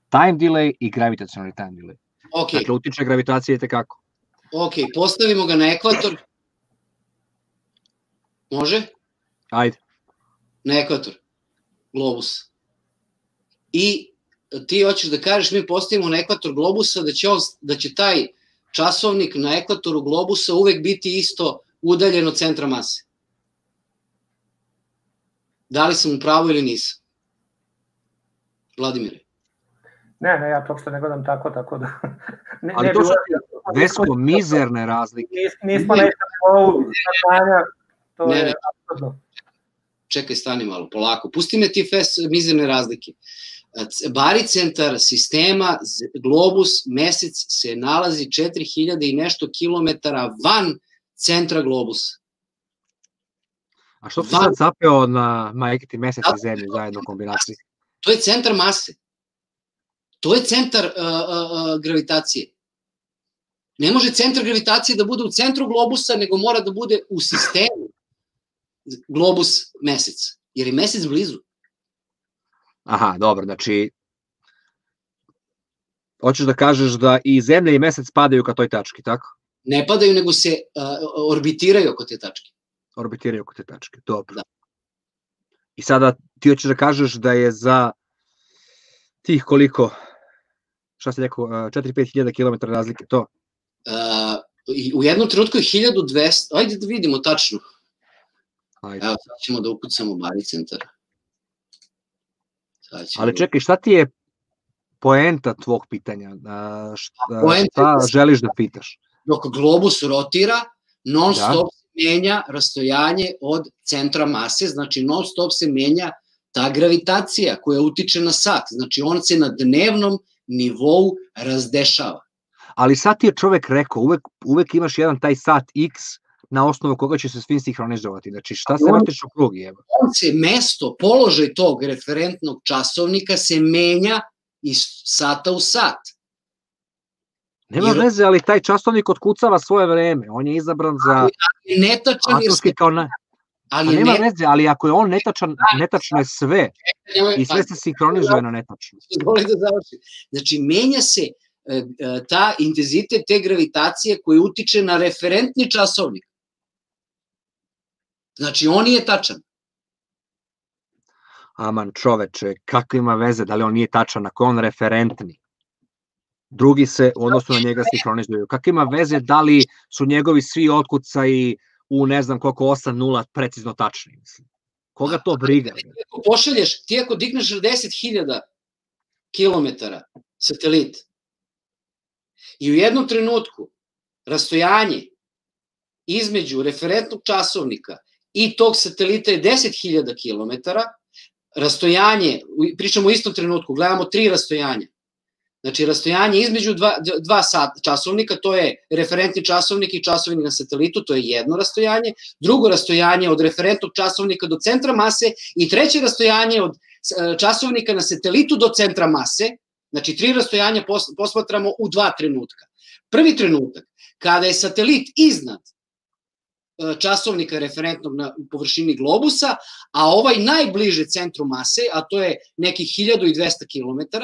time delay i gravitacioni time delay. Ok, Dakle, utiče gravitacija i tekako. ok, postavimo ga na ekvator. Može? Ajde. Na ekvator. Globus. I ti hoćeš da kažeš mi postavimo na ekvator globusa da će, on, da će taj časovnik na ekvatoru globusa uvek biti isto udaljen od centra mase. Da li sam u pravu ili nisam? Vladimire. Ne, ne, ja to uopšte ne gledam tako, tako da... (laughs) Ne, Ali ne to su Vesko, mizerne razlike. Nis- Nismo na istom nivou saznanja, to Ne, je ne. apsurdno. čekaj, stani malo, polako. Pusti me ti fes mizerne razlike. Bari centar sistema, globus, mesec se nalazi 4000 i nešto kilometara van centra globusa. A što si Van- sad zapeo na majke ti mesec i zemlju zajedno u kombinaciji? To je centar mase. To je centar uh, uh, uh, gravitacije. Ne može centar gravitacije da bude u centru globusa, nego mora da bude u sistemu globus mesec. Jer je mesec blizu. Aha, dobro, znači hoćeš da kažeš da i zemlja i mesec padaju ka toj tački, tako? Ne padaju, nego se uh, orbitiraju oko te tačke. Orbitiraju oko te tačke, dobro. Da. I sada ti hoćeš da kažeš da je za tih koliko, šta se rekao, 4-5 hiljada km razlike, to? Uh, u jednom trenutku je 1200, ajde da vidimo tačno. Ajde. Evo, sad ćemo da ukucamo Bari centar. Ćemo... Ali čekaj, šta ti je poenta tvog pitanja? Šta, šta želiš da pitaš? Dok globus rotira, non stop da. se menja rastojanje od centra mase, znači non stop se menja ta gravitacija koja utiče na sat. Znači on se na dnevnom nivou razdešava. Ali sad ti je čovek rekao, uvek, uvek imaš jedan taj sat x na osnovu koga će se svim sinhronizovati. Znači šta se vrtiš u krug je? On se mesto, položaj tog referentnog časovnika se menja iz sata u sat. Nema Jer... veze, ali taj časovnik otkucava svoje vreme. On je izabran za... Ali, ali netačan je sve. Kao na... Ali pa nema ne... veze, ali ako je on netačan, da, netačno je sve. I sve se sinhronizuje na netačno. (laughs) da završim. Znači, menja se e, e, ta intenzitet te gravitacije koji utiče na referentni časovnik. Znači, on nije tačan. Aman čoveče, kako ima veze da li on nije tačan, ako on referentni? Drugi se u odnosu na njega sinhronizuju. Kako ima veze da li su njegovi svi otkucaji u ne znam koliko 8-0 precizno tačni? Mislim. Koga to briga? Ako pošalješ, ti ako digneš 10.000 km satelit i u jednom trenutku rastojanje između referentnog časovnika i tog satelita je 10.000 km, rastojanje, pričamo u istom trenutku, gledamo tri rastojanja. Znači, rastojanje između dva, dva sat, časovnika, to je referentni časovnik i časovnik na satelitu, to je jedno rastojanje. Drugo rastojanje od referentnog časovnika do centra mase i treće rastojanje od e, časovnika na satelitu do centra mase. Znači, tri rastojanja posmatramo u dva trenutka. Prvi trenutak, kada je satelit iznad E, časovnika referentnog na površini globusa, a ovaj najbliže centru mase, a to je nekih 1200 km.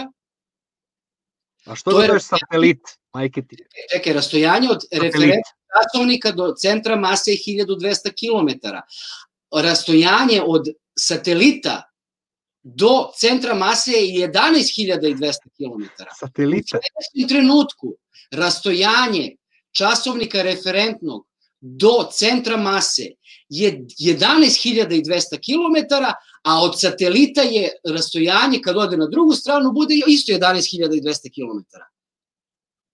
A što to je satelit, majke ti? Čekaj, rastojanje od referentnog časovnika do centra mase je 1200 km. Rastojanje od satelita do centra mase je 11.200 km. Satelita? U trenutku rastojanje časovnika referentnog do centra mase je 11.200 km, a od satelita je rastojanje kad ode na drugu stranu bude isto 11.200 km.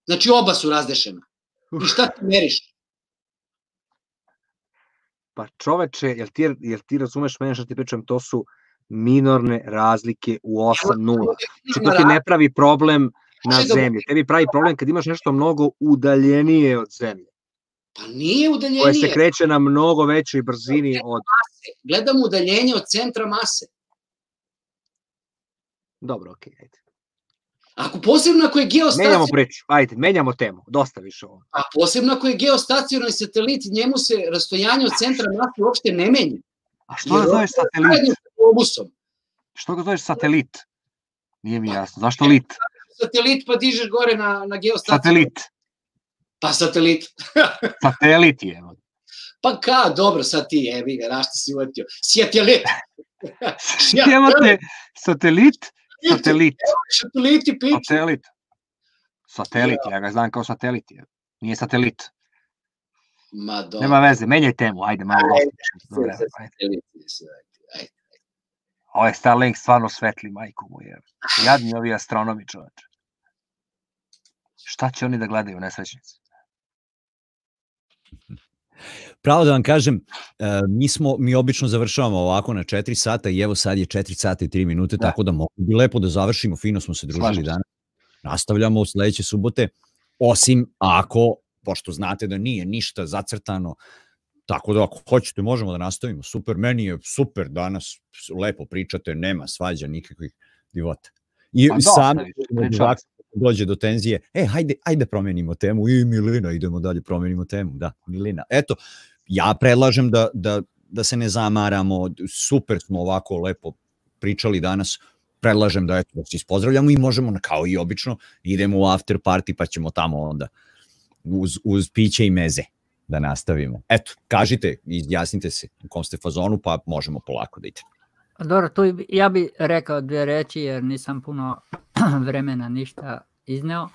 Znači oba su razdešena. I šta ti meriš? Pa čoveče, jel ti, jel ti razumeš mene što ti pričam, to su minorne razlike u 8.0. Znači to ti ne pravi problem na zemlji. Tebi pravi problem kad imaš nešto mnogo udaljenije od zemlje. Pa nije udaljenije. Koje se kreće na mnogo većoj brzini od... Mase. Gledam udaljenje od centra mase. Dobro, okej, okay, ajde. Ako posebno ako je geostacionarni... Menjamo priču, ajde, menjamo temu, dosta više ovo. A posebno ako je geostacionarni satelit, njemu se rastojanje od centra mase uopšte ne menja. A što ga zoveš satelit? Globusom. Što ga zoveš satelit? Nije mi jasno. Zašto lit? Satelit pa dižeš gore na, na geostacionarni. Satelit. Pa satelit. (laughs) satelit je. Pa ka, dobro, sad ti jebi ga, rašta si uvetio. Sjatelit. (laughs) Imate satelit, satelit. Satelit i pić. Satelit. Satelit, ja ga znam kao satelit. Nije satelit. Ma dobro. Nema veze, menjaj temu, ajde malo. Ajde, ajde, ajde. ajde. Ovaj Starlink stvarno svetli, majku mu je. Jadni ovi astronomi, čoveče. Šta će oni da gledaju, nesrećnici? Pravo da vam kažem, e, mi, smo, mi obično završavamo ovako na 4 sata i evo sad je 4 sata i 3 minute, da. tako da mogu bi lepo da završimo, fino smo se družili danas. Nastavljamo u sledeće subote, osim ako, pošto znate da nije ništa zacrtano, tako da ako hoćete možemo da nastavimo. Super, meni je super danas, lepo pričate, nema svađa nikakvih divota. I pa sam dođe do tenzije, e, hajde, hajde promenimo temu, i Milina, idemo dalje, promenimo temu, da, Milina. Eto, ja predlažem da, da, da se ne zamaramo, super smo ovako lepo pričali danas, predlažem da eto, da se ispozdravljamo i možemo, kao i obično, idemo u after party pa ćemo tamo onda uz, uz piće i meze da nastavimo. Eto, kažite, izjasnite se u kom ste fazonu, pa možemo polako da idemo. Dobro, tu ja bi rekao dvije reči jer nisam puno (clears throat) vremena ništa izneo.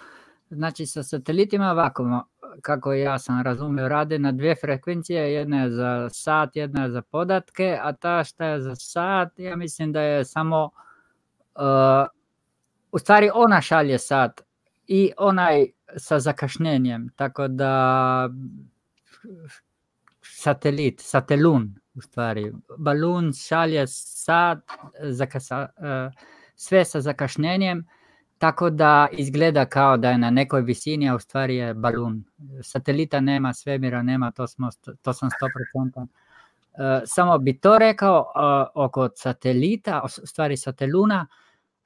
Znači sa satelitima ovako, kako ja sam razumio, rade na dvije frekvencije, jedna je za sat, jedna je za podatke, a ta šta je za sat, ja mislim da je samo, uh, u stvari ona šalje sat i onaj sa zakašnjenjem, tako da satelit, satelun u stvari. Balun šalje sat, zakasa, eh, sve sa zakašnjenjem, tako da izgleda kao da je na nekoj visini, a u stvari je balun. Satelita nema, svemira nema, to, smo, to sam 100%. Eh, Samo bi to rekao eh, oko satelita, u stvari sateluna,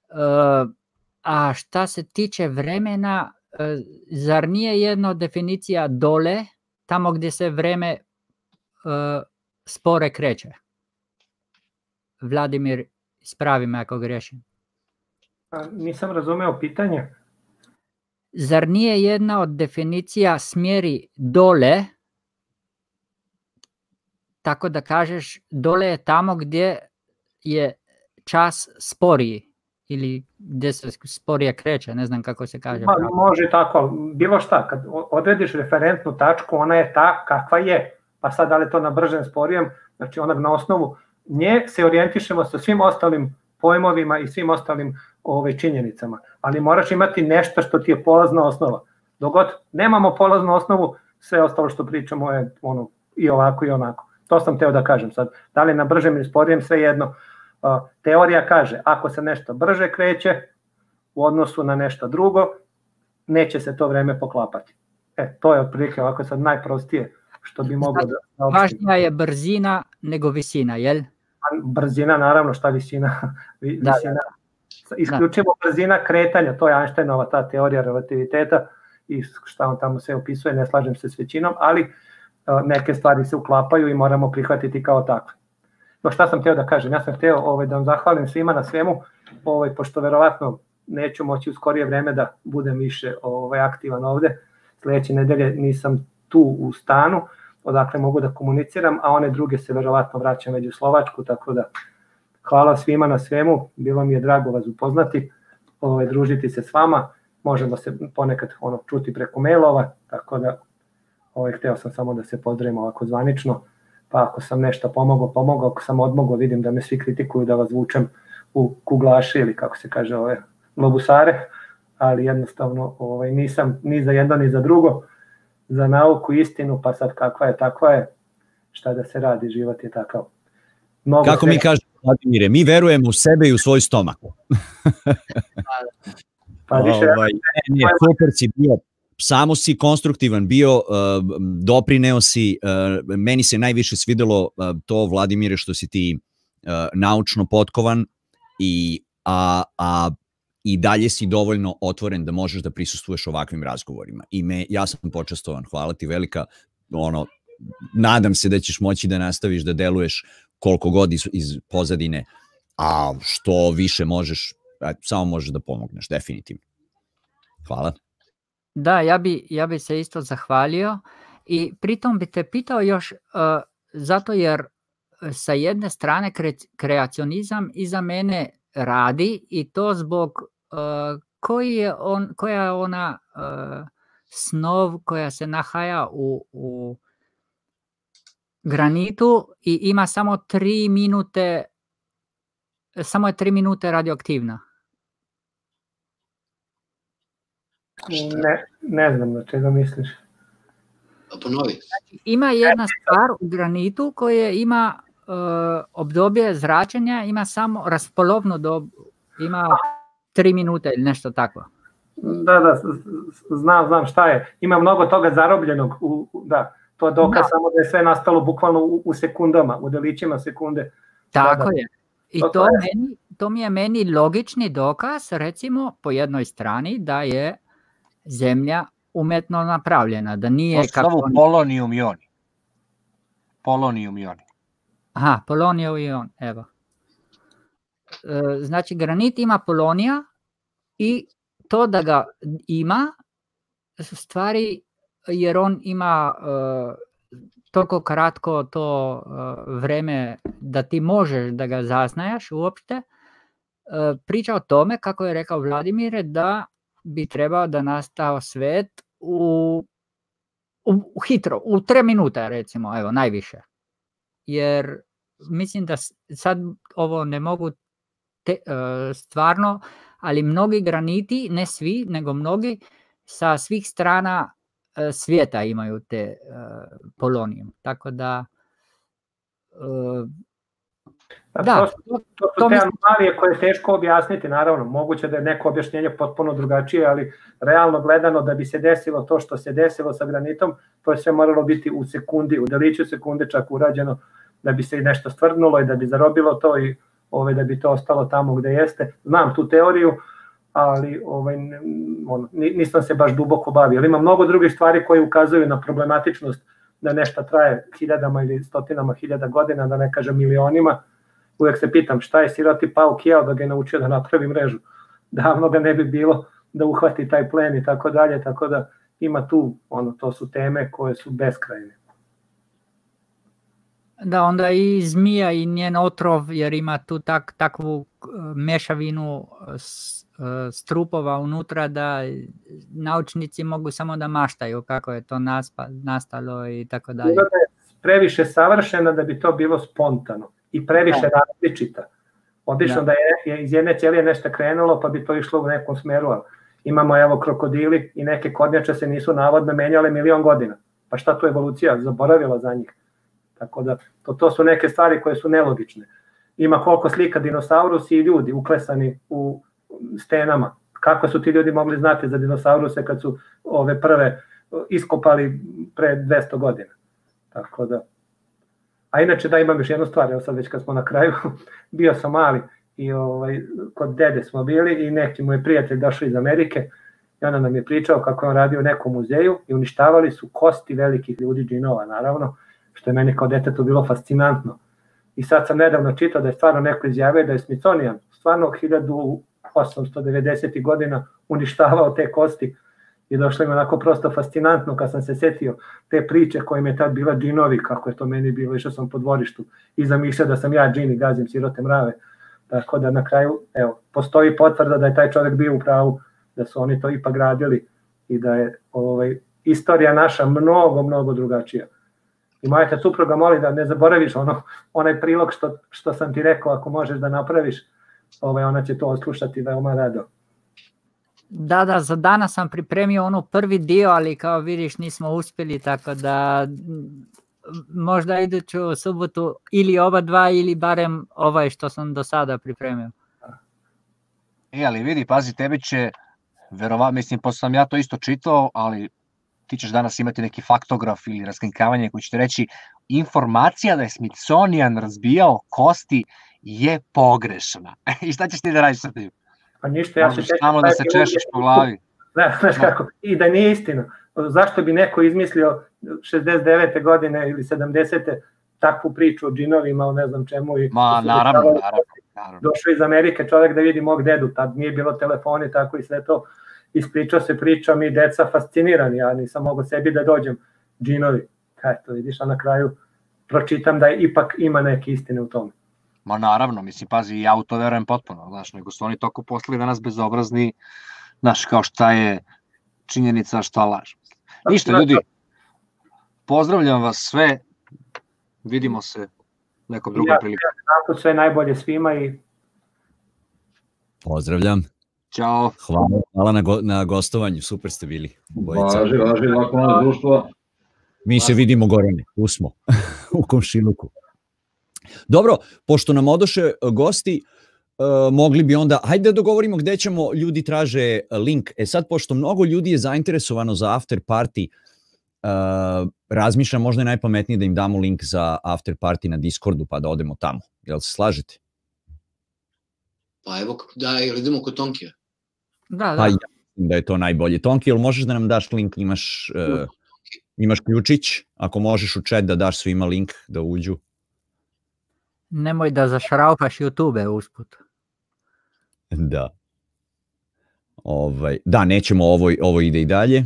eh, a šta se tiče vremena, zar nije jedna definicija dole, tamo gdje se vreme spore kreće? Vladimir, ispravi me ako grešim. A, Nisam razumeo pitanje. Zar nije jedna od definicija smjeri dole, tako da kažeš dole je tamo gdje je čas sporiji ili gdje se sporije kreće, ne znam kako se kaže. Pa, može tako, bilo šta, kad odrediš referentnu tačku, ona je ta kakva je. Pa sad da li to na bržem, sporijem, znači onak na osnovu nje se orijentišemo sa svim ostalim pojmovima i svim ostalim ove, činjenicama. Ali moraš imati nešto što ti je polazna osnova. Dogod nemamo polaznu osnovu, sve ostalo što pričamo je ono, i ovako i onako. To sam teo da kažem sad. Da li na bržem ili sporijem, sve jedno. Teorija kaže, ako se nešto brže kreće u odnosu na nešto drugo, neće se to vreme poklapati. E, to je otprilike ovako sad najprostije što bi moglo da, da. Važnija je brzina nego visina, jel? Brzina, naravno, šta visina? (laughs) Vi- Da, da, visina. Isključivo brzina kretanja, to je Einsteinova ta teorija relativiteta i šta on tamo sve opisuje, ne slažem se s većinom, ali e, neke stvari se uklapaju i moramo prihvatiti kao takve. No šta sam hteo da kažem? Ja sam hteo ovaj, da vam zahvalim svima na svemu, ovaj, pošto verovatno neću moći u skorije vreme da budem više ovaj, aktivan ovde. Sledeće nedelje nisam tu u stanu, odakle mogu da komuniciram, a one druge se verovatno vraćam već u Slovačku, tako da hvala svima na svemu, bilo mi je drago vas upoznati, ovaj, družiti se s vama, možemo se ponekad ono, čuti preko mailova, tako da ovaj, hteo sam samo da se pozdravim ovako zvanično, pa ako sam nešto pomogao, pomogao, ako sam odmogao, vidim da me svi kritikuju da vas vučem u kuglaše ili kako se kaže ove globusare, ali jednostavno ovaj, nisam ni za jedno ni za drugo, za nauku, istinu, pa sad kakva je, takva je, šta da se radi, život je takav. Mnogo Kako mi sreće. kažemo, Vladimire, mi verujemo u sebe i u svoj stomak. (laughs) Pa više, Ovaj, ne, ne, super si bio, samo si konstruktivan bio, uh, doprineo si, uh, meni se najviše svidelo uh, to, Vladimire, što si ti naučno potkovan i, a, a i dalje si dovoljno otvoren da možeš da prisustvuješ ovakvim razgovorima. I me, ja sam počastovan, hvala ti velika, ono, nadam se da ćeš moći da nastaviš da deluješ koliko god iz, iz pozadine, a što više možeš, samo možeš da pomogneš, definitivno. Hvala. Da, ja bi, ja bi se isto zahvalio i pritom bi te pitao još, uh, zato jer uh, sa jedne strane kre, kreacionizam iza mene radi i to zbog koji je on, koja je ona uh, snov koja se nahaja u, u granitu i ima samo tri minute samo je tri minute radioaktivna. ne, ne znam na čega misliš. Ponovi. Ima jedna stvar u granitu koje ima uh, obdobje zračenja, ima samo raspolovno dob, ima tri minute ili nešto tako. Da, da, znam, znam šta je. Ima mnogo toga zarobljenog, u, da, to je dokaz Da. samo da je sve nastalo bukvalno u, u sekundama, u delićima sekunde. Tako da. je. I To- to, je- meni, to mi je meni logični dokaz, recimo, po jednoj strani, da je zemlja umetno napravljena, da nije To zovu oni- polonijum ioni. Polonijum ioni. Aha, polonijov ion, evo. znači granit ima polonija i to da ga ima stvari jer on ima uh, toliko kratko to uh, vreme da ti možeš da ga zaznajaš uopšte, uh, priča o tome, kako je rekao Vladimire, da bi trebao da nastao svet u, u, u hitro, u tre minuta recimo, evo, najviše. Jer mislim da sad ovo ne mogu te, stvarno, ali mnogi graniti, ne svi, nego mnogi, sa svih strana uh, svijeta imaju te uh, polonijum. Tako da uh, Da, da, to, to, to su to te anomalije koje je teško objasniti, naravno, moguće da je neko objašnjenje potpuno drugačije, ali realno gledano da bi se desilo to što se desilo sa granitom, to je sve moralo biti u sekundi, u deliću sekunde čak urađeno, da bi se i nešto stvrdnulo i da bi zarobilo to i ovaj, da bi to ostalo tamo gde jeste. Znam tu teoriju, ali ovaj, on, nisam se baš duboko bavio. Ima mnogo drugih stvari koje ukazuju na problematičnost da nešto traje hiljadama ili stotinama hiljada godina, da ne kažem milionima, uvek se pitam šta je siroti Pau Kijao da ga je naučio da napravi mrežu. Davno ga ne bi bilo da uhvati taj plen i tako dalje, tako da ima tu, ono, to su teme koje su beskrajne. Da, onda i zmija i njen otrov, jer ima tu tak, takvu e, mešavinu e, e, strupova unutra da naučnici mogu samo da maštaju kako je to naspa, nastalo i tako dalje. Da je previše savršena da bi to bilo spontano i previše da. različita. Obično da. da je iz jedne ćelije nešto krenulo pa bi to išlo u nekom smeru, imamo evo krokodili i neke kornjače se nisu navodno menjale milion godina. Pa šta tu evolucija zaboravila za njih? Tako da to, to su neke stvari koje su nelogične. Ima koliko slika dinosaurusi i ljudi uklesani u stenama. Kako su ti ljudi mogli znati za dinosauruse kad su ove prve iskopali pre 200 godina? Tako da A inače da imam još jednu stvar, evo sad već kad smo na kraju, (laughs) bio sam mali i ovaj, kod dede smo bili i neki mu je prijatelj došao iz Amerike i ona nam je pričao kako je on radio u nekom muzeju i uništavali su kosti velikih ljudi džinova naravno, što je meni kao detetu bilo fascinantno. I sad sam nedavno čitao da je stvarno neko izjavio da je Smithsonian stvarno 1890. godina uništavao te kosti i došlo mi onako prosto fascinantno kad sam se setio te priče koje je tad bila džinovi, kako je to meni bilo, išao sam po dvorištu i zamišljao da sam ja džin i gazim sirote mrave. Tako da na kraju, evo, postoji potvrda da je taj čovek bio u pravu, da su oni to ipak gradili i da je ovaj, istorija naša mnogo, mnogo drugačija. I moja te supruga moli da ne zaboraviš ono, onaj prilog što, što sam ti rekao, ako možeš da napraviš, ovaj, ona će to oslušati veoma rado. Da, da, za danas sam pripremio ono prvi dio, ali kao vidiš nismo uspjeli, tako da možda iduću subotu ili oba dva ili barem ovaj što sam do sada pripremio. E, ali vidi, pazi, tebe će, verova, mislim, posle sam ja to isto čitao, ali ti ćeš danas imati neki faktograf ili raskrinkavanje koji će reći informacija da je Smithsonian razbijao kosti je pogrešna. (laughs) I šta ćeš ti da radiš sa tim? Pa ništa, ja se češam. Samo da se češeš po glavi. Da, znaš da. kako, i da nije istina. Zašto bi neko izmislio 69. godine ili 70. takvu priču o džinovima, o ne znam čemu. I Ma, naravno, naravno, naravno. Došao iz Amerike čovek da vidi mog dedu, tad nije bilo telefoni, tako i sve to. Ispričao se priča, mi deca fascinirani, ja nisam mogao sebi da dođem džinovi. Kaj to vidiš, a na kraju pročitam da je ipak ima neke istine u tome. Ma naravno, mislim, pazi, ja u to verujem potpuno, znaš, nego su oni toko poslali danas bezobrazni, znaš, kao šta je činjenica, šta laž. Ništa, ljudi, pozdravljam vas sve, vidimo se nekom drugom ja, prilikom. Ja, sve najbolje svima i... Pozdravljam. Ćao. Hvala, hvala na, go, na gostovanju, super ste bili. Obojica. Važi, važi, lako na društvo. Mi se vidimo Gorane, tu smo, (laughs) u komšiluku. Dobro, pošto nam odoše e, gosti, Uh, mogli bi onda, hajde da dogovorimo gde ćemo, ljudi traže link. E sad, pošto mnogo ljudi je zainteresovano za after party, uh, razmišljam možda je najpametnije da im damo link za after party na Discordu pa da odemo tamo. Jel se slažete? Pa evo, da, ili idemo kod Tonkija. Da, da. Pa ja da je to najbolje. Tonki, jel možeš da nam daš link, imaš, uh, imaš ključić, ako možeš u chat da daš svima link da uđu. Nemoj da zašraupaš YouTube usput. Da. Ovaj, da, nećemo, ovo, ovo ide i dalje.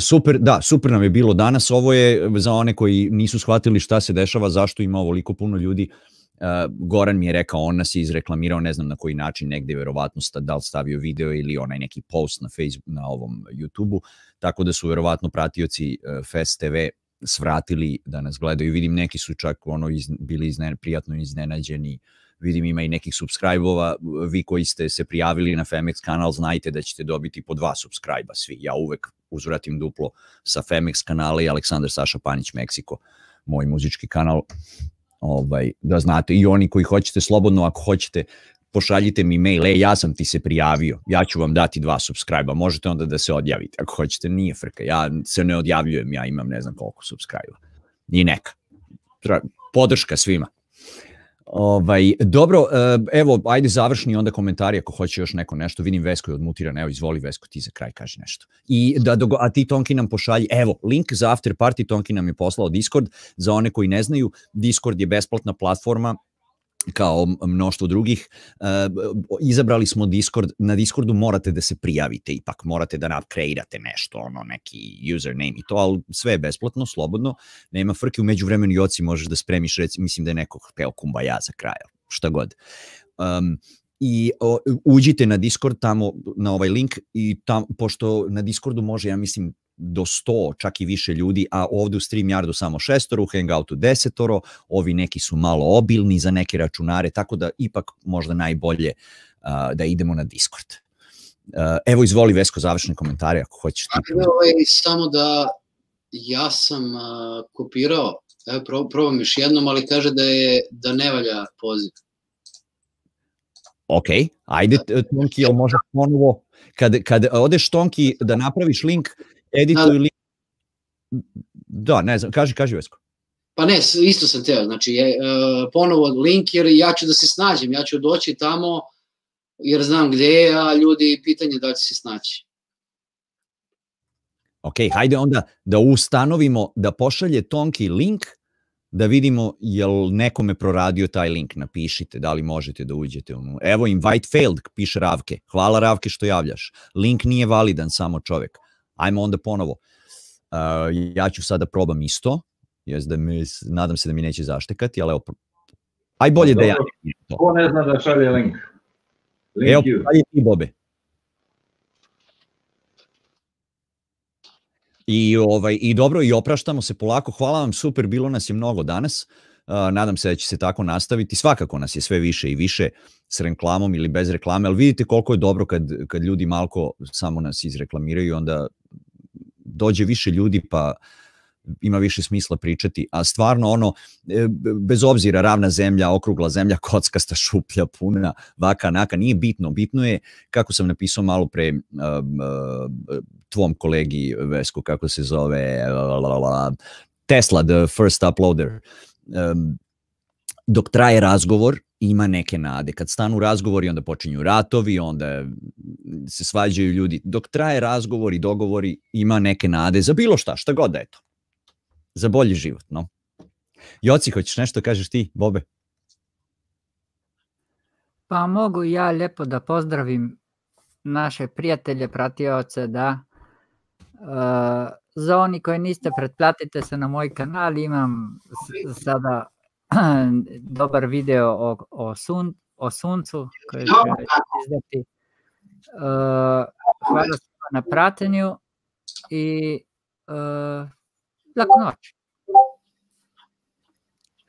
Super, da, super nam je bilo danas. Ovo je za one koji nisu shvatili šta se dešava, zašto ima ovoliko puno ljudi. Uh, Goran mi je rekao, on nas je izreklamirao, ne znam na koji način, negde verovatno sta, da li stavio video ili onaj neki post na Facebook, na ovom YouTubeu, tako da su verovatno pratioci uh, Fest TV svratili da nas gledaju. Vidim neki su čak ono iz, bili izne, prijatno iznenađeni. Uh, vidim ima i nekih subscribe-ova, vi koji ste se prijavili na Femex kanal znajte da ćete dobiti po dva subscribe-a svi, ja uvek uzvratim duplo sa Femex kanala i Aleksandar Saša Panić Meksiko, moj muzički kanal, ovaj, da znate, i oni koji hoćete slobodno, ako hoćete, pošaljite mi mail, e, ja sam ti se prijavio, ja ću vam dati dva subscribe-a, možete onda da se odjavite, ako hoćete, nije frka, ja se ne odjavljujem, ja imam ne znam koliko subscribe-a, i neka, podrška svima. Ovaj, dobro, eh, evo, ajde završni onda komentari ako hoće još neko nešto. Vidim Vesko je odmutiran, evo izvoli Vesko, ti za kraj kaži nešto. I da, a ti Tonki nam pošalji, evo, link za after party Tonki nam je poslao Discord. Za one koji ne znaju, Discord je besplatna platforma kao mnoštvo drugih, uh, izabrali smo Discord, na Discordu morate da se prijavite, ipak morate da kreirate nešto, ono, neki username i to, ali sve je besplatno, slobodno, nema frke, umeđu vremenu i oci možeš da spremiš, reci, mislim da je nekog peo kumbaja za kraj, šta god. Um, i o, uđite na Discord tamo na ovaj link i tam pošto na Discordu može ja mislim do 100, čak i više ljudi, a ovde u StreamYardu samo šestoro, u Hangoutu desetoro, ovi neki su malo obilni za neke računare, tako da ipak možda najbolje uh, da idemo na Discord. Uh, evo izvoli Vesko završne komentare ako hoćeš. Ti. Ovaj, samo da ja sam uh, kopirao, evo pro, probam još jednom, ali kaže da je da ne valja poziv. Ok, ajde Tonki, jel možeš ponovo, kad, kad odeš Tonki da napraviš link, edituju li... Da, ne znam, kaži, kaži Vesko. Pa ne, isto sam teo, znači je, uh, ponovo link jer ja ću da se snađem, ja ću doći tamo jer znam gde je, a ljudi pitanje da će se snaći. Ok, hajde onda da ustanovimo da pošalje Tonki link da vidimo jel nekome proradio taj link, napišite da li možete da uđete. U... Evo invite failed, piše Ravke. Hvala Ravke što javljaš. Link nije validan, samo čovek ajmo onda ponovo. Uh, ja ću sada probam isto, jes da mi, nadam se da mi neće zaštekati, ali evo, aj bolje da ja. Ko ne zna da šalje link? link evo, aj ti Bobe. I, ovaj, I dobro, i opraštamo se polako. Hvala vam, super, bilo nas je mnogo danas. Nadam se da će se tako nastaviti. Svakako nas je sve više i više s reklamom ili bez reklame, ali vidite koliko je dobro kad, kad ljudi malko samo nas izreklamiraju, onda dođe više ljudi pa ima više smisla pričati, a stvarno ono, e, bez obzira ravna zemlja, okrugla zemlja, (laughs) kockasta šuplja, puna, vaka, naka, nije bitno, bitno je, kako sam napisao malo pre tvom kolegi Vesku, kako se zove, Tesla, the first uploader, dok traje razgovor, ima neke nade. Kad stanu razgovori, onda počinju ratovi, onda se svađaju ljudi. Dok traje razgovor i dogovori, ima neke nade za bilo šta, šta god da je to. Za bolji život, no. Joci, hoćeš nešto kažeš ti, Bobe? Pa mogu ja lepo da pozdravim naše prijatelje, pratioce, da uh, za oni koji niste pretplatite se na moj kanal, imam sada (clears throat) dobar video o, o, sun, o suncu koji će izdati. Uh, hvala na pratenju i uh, lak noć.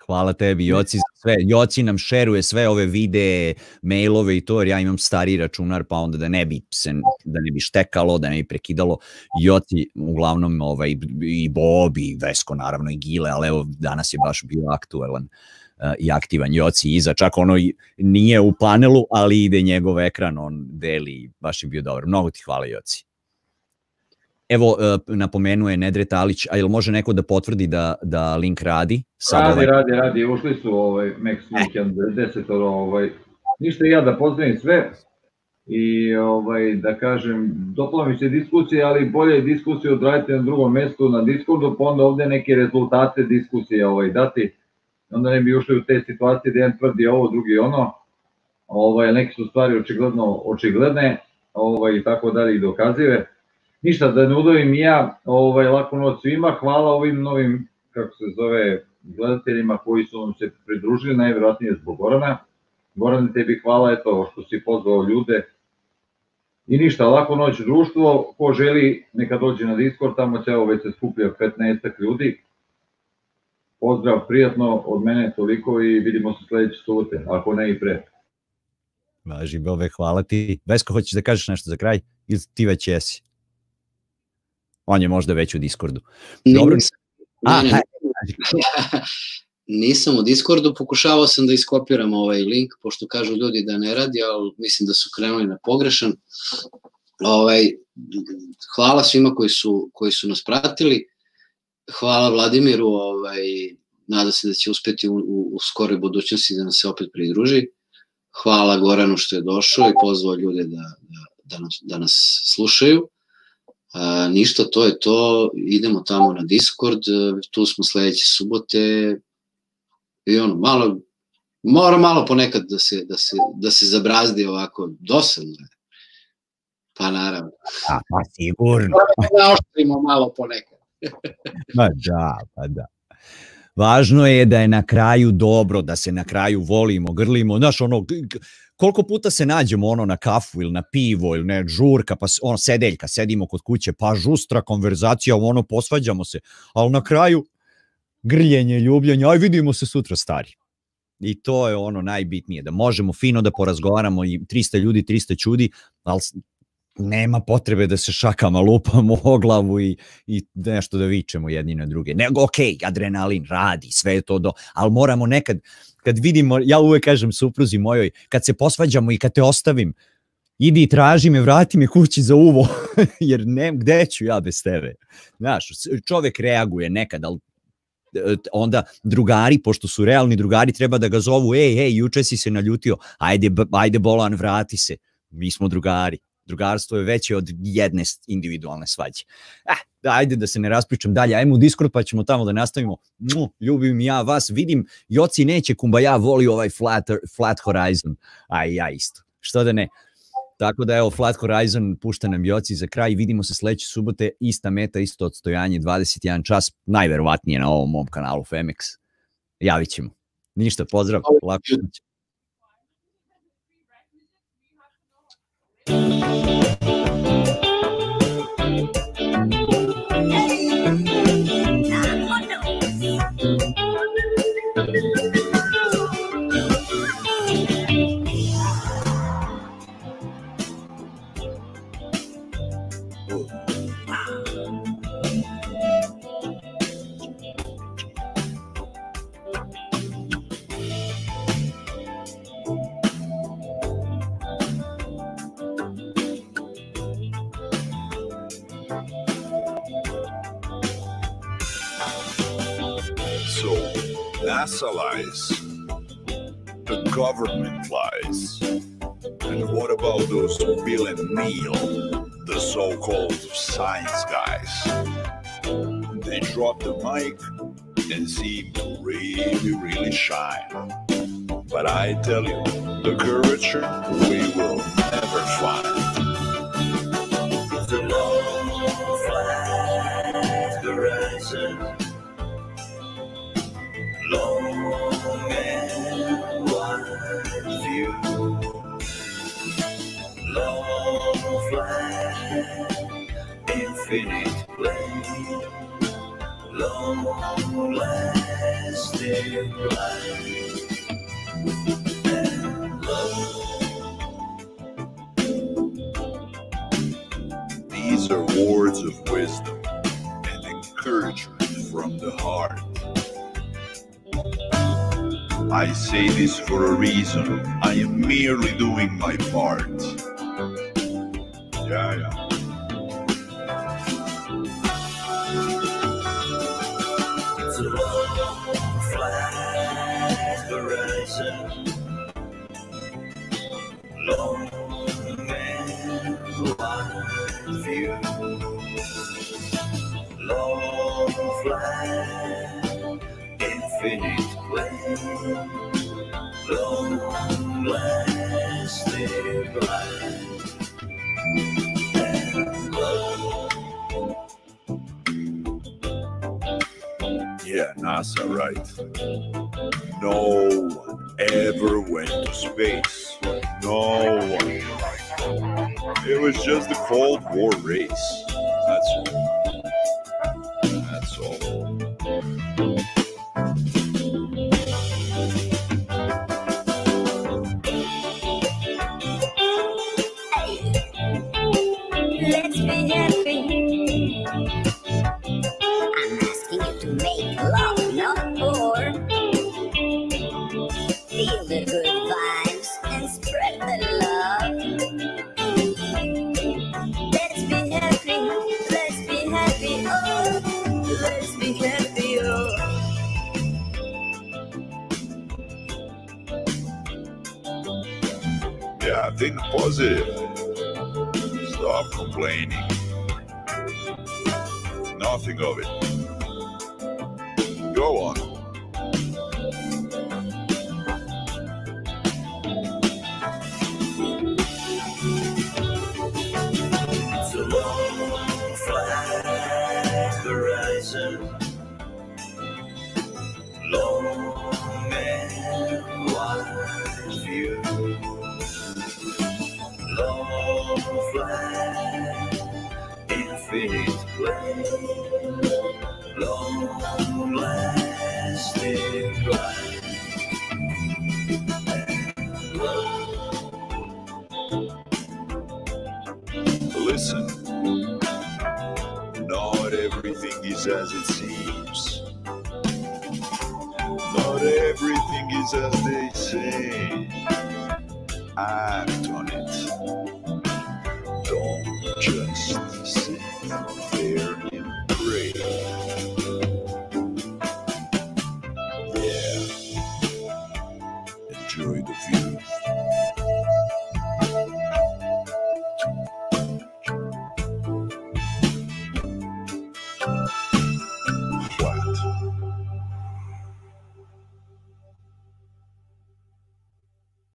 Hvala tebi, Joci, za sve. Joci nam šeruje sve ove videe, mailove i to, jer ja imam stari računar, pa onda da ne bi se, da ne bi štekalo, da ne bi prekidalo. Joci, uglavnom, ovaj, i Bob, i Vesko, naravno, i Gile, ali evo, danas je baš bio aktuelan uh, i aktivan Joci iza, čak ono nije u panelu, ali ide njegov ekran, on deli, baš je bio dobar. Mnogo ti hvala, Joci. Evo, uh, napomenuje Nedret Alić, a jel može neko da potvrdi da, da link radi? Sad radi, ovaj... radi, radi, ušli su ovaj, Max Weekend, eh. 10, ovaj, ništa ja da pozdravim sve i ovaj, da kažem, dopala mi se diskusije, ali bolje je diskusiju odraditi na drugom mestu na Discordu, pa onda ovde neke rezultate diskusije ovaj, dati, onda ne bi ušli u te situacije da jedan tvrdi ovo, drugi ono, ovaj, neke su stvari očigledno očigledne, ovaj, tako dalje i dokazive. Ništa, da ne udovim ja, ovaj, laku noć svima, hvala ovim novim, kako se zove, gledateljima koji su nam se pridružili, najvjerojatnije zbog Gorana. Goran, tebi hvala eto što si pozvao ljude. I ništa, lako noć društvo, ko želi neka dođe na Discord, tamo će već se skuplja 15 ljudi. Pozdrav, prijatno od mene toliko i vidimo se sledeće subote, ako ne i pre. Važi, Bove, hvala ti. Vesko, hoćeš da kažeš nešto za kraj? Ili ti već jesi? On je možda već u Discordu. Dobro. Nisam, A, ne, (laughs) nisam u Discordu, pokušavao sam da iskopiram ovaj link, pošto kažu ljudi da ne radi, ali mislim da su krenuli na pogrešan. Ovaj, hvala svima koji su, koji su nas pratili. Hvala Vladimiru, ovaj, nada se da će uspeti u, u, u skoroj budućnosti da nas se opet pridruži. Hvala Goranu što je došao i pozvao ljude da, da, da, nas, da nas slušaju. A, ništa, to je to, idemo tamo na Discord, tu smo sledeće subote i ono, malo, mora malo ponekad da se, da se, da se zabrazdi ovako, dosadno je. Pa naravno. A, pa sigurno. Da oštrimo malo ponekad. (laughs) Ma da, pa da. Važno je da je na kraju dobro, da se na kraju volimo, grlimo, znaš, ono, koliko puta se nađemo ono na kafu ili na pivo ili ne, žurka, pa ono sedeljka, sedimo kod kuće, pa žustra konverzacija, ono posvađamo se, ali na kraju grljenje, ljubljenje, aj vidimo se sutra stari. I to je ono najbitnije, da možemo fino da porazgovaramo i 300 ljudi, 300 čudi, ali nema potrebe da se šakama lupamo o glavu i, i nešto da vičemo jedni na druge. Nego, ok, adrenalin radi, sve je to do, ali moramo nekad, kad vidimo, ja uvek kažem supruzi mojoj, kad se posvađamo i kad te ostavim, idi i traži me, vrati me kući za uvo, (laughs) jer ne, gde ću ja bez tebe? Znaš, čovek reaguje nekad, ali e, onda drugari, pošto su realni drugari, treba da ga zovu, ej, ej, juče si se naljutio, ajde, ajde bolan, vrati se, mi smo drugari drugarstvo je veće od jedne individualne svađe. Eh, da, ajde da se ne raspričam dalje, ajmo u Discord pa ćemo tamo da nastavimo. Mu, ljubim ja vas, vidim, Joci neće kumba, ja voli ovaj flat, flat Horizon, a ja isto. Što da ne? Tako da evo, Flat Horizon pušta nam Joci za kraj, vidimo se sledeće subote, ista meta, isto odstojanje, 21 čas, najverovatnije na ovom mom kanalu Femex. Javit ćemo. Ništa, pozdrav, lako noć. NASA lies, the government lies, and what about those Bill and Neil, the so-called science guys? They drop the mic and seem to really, really shine. But I tell you, the curvature we will never find. Long flight, infinite long lasting light, and love. These are words of wisdom and encouragement from the heart. I say this for a reason. I am merely doing my part. Yeah, yeah. Long and wide view, long flat, infinite way, long lasting life, and love. Yeah, NASA, right. No one ever went to space. No one. It was just the Cold War race. That's Happy. I'm asking you to make love, not war. Feel the good vibes and spread the love. Let's be happy. Let's be happy. Oh, let's be happy. Oh. Yeah, think positive. Stop complaining. Nothing of it. Go on. As it seems. Not everything is as they say. Act on it.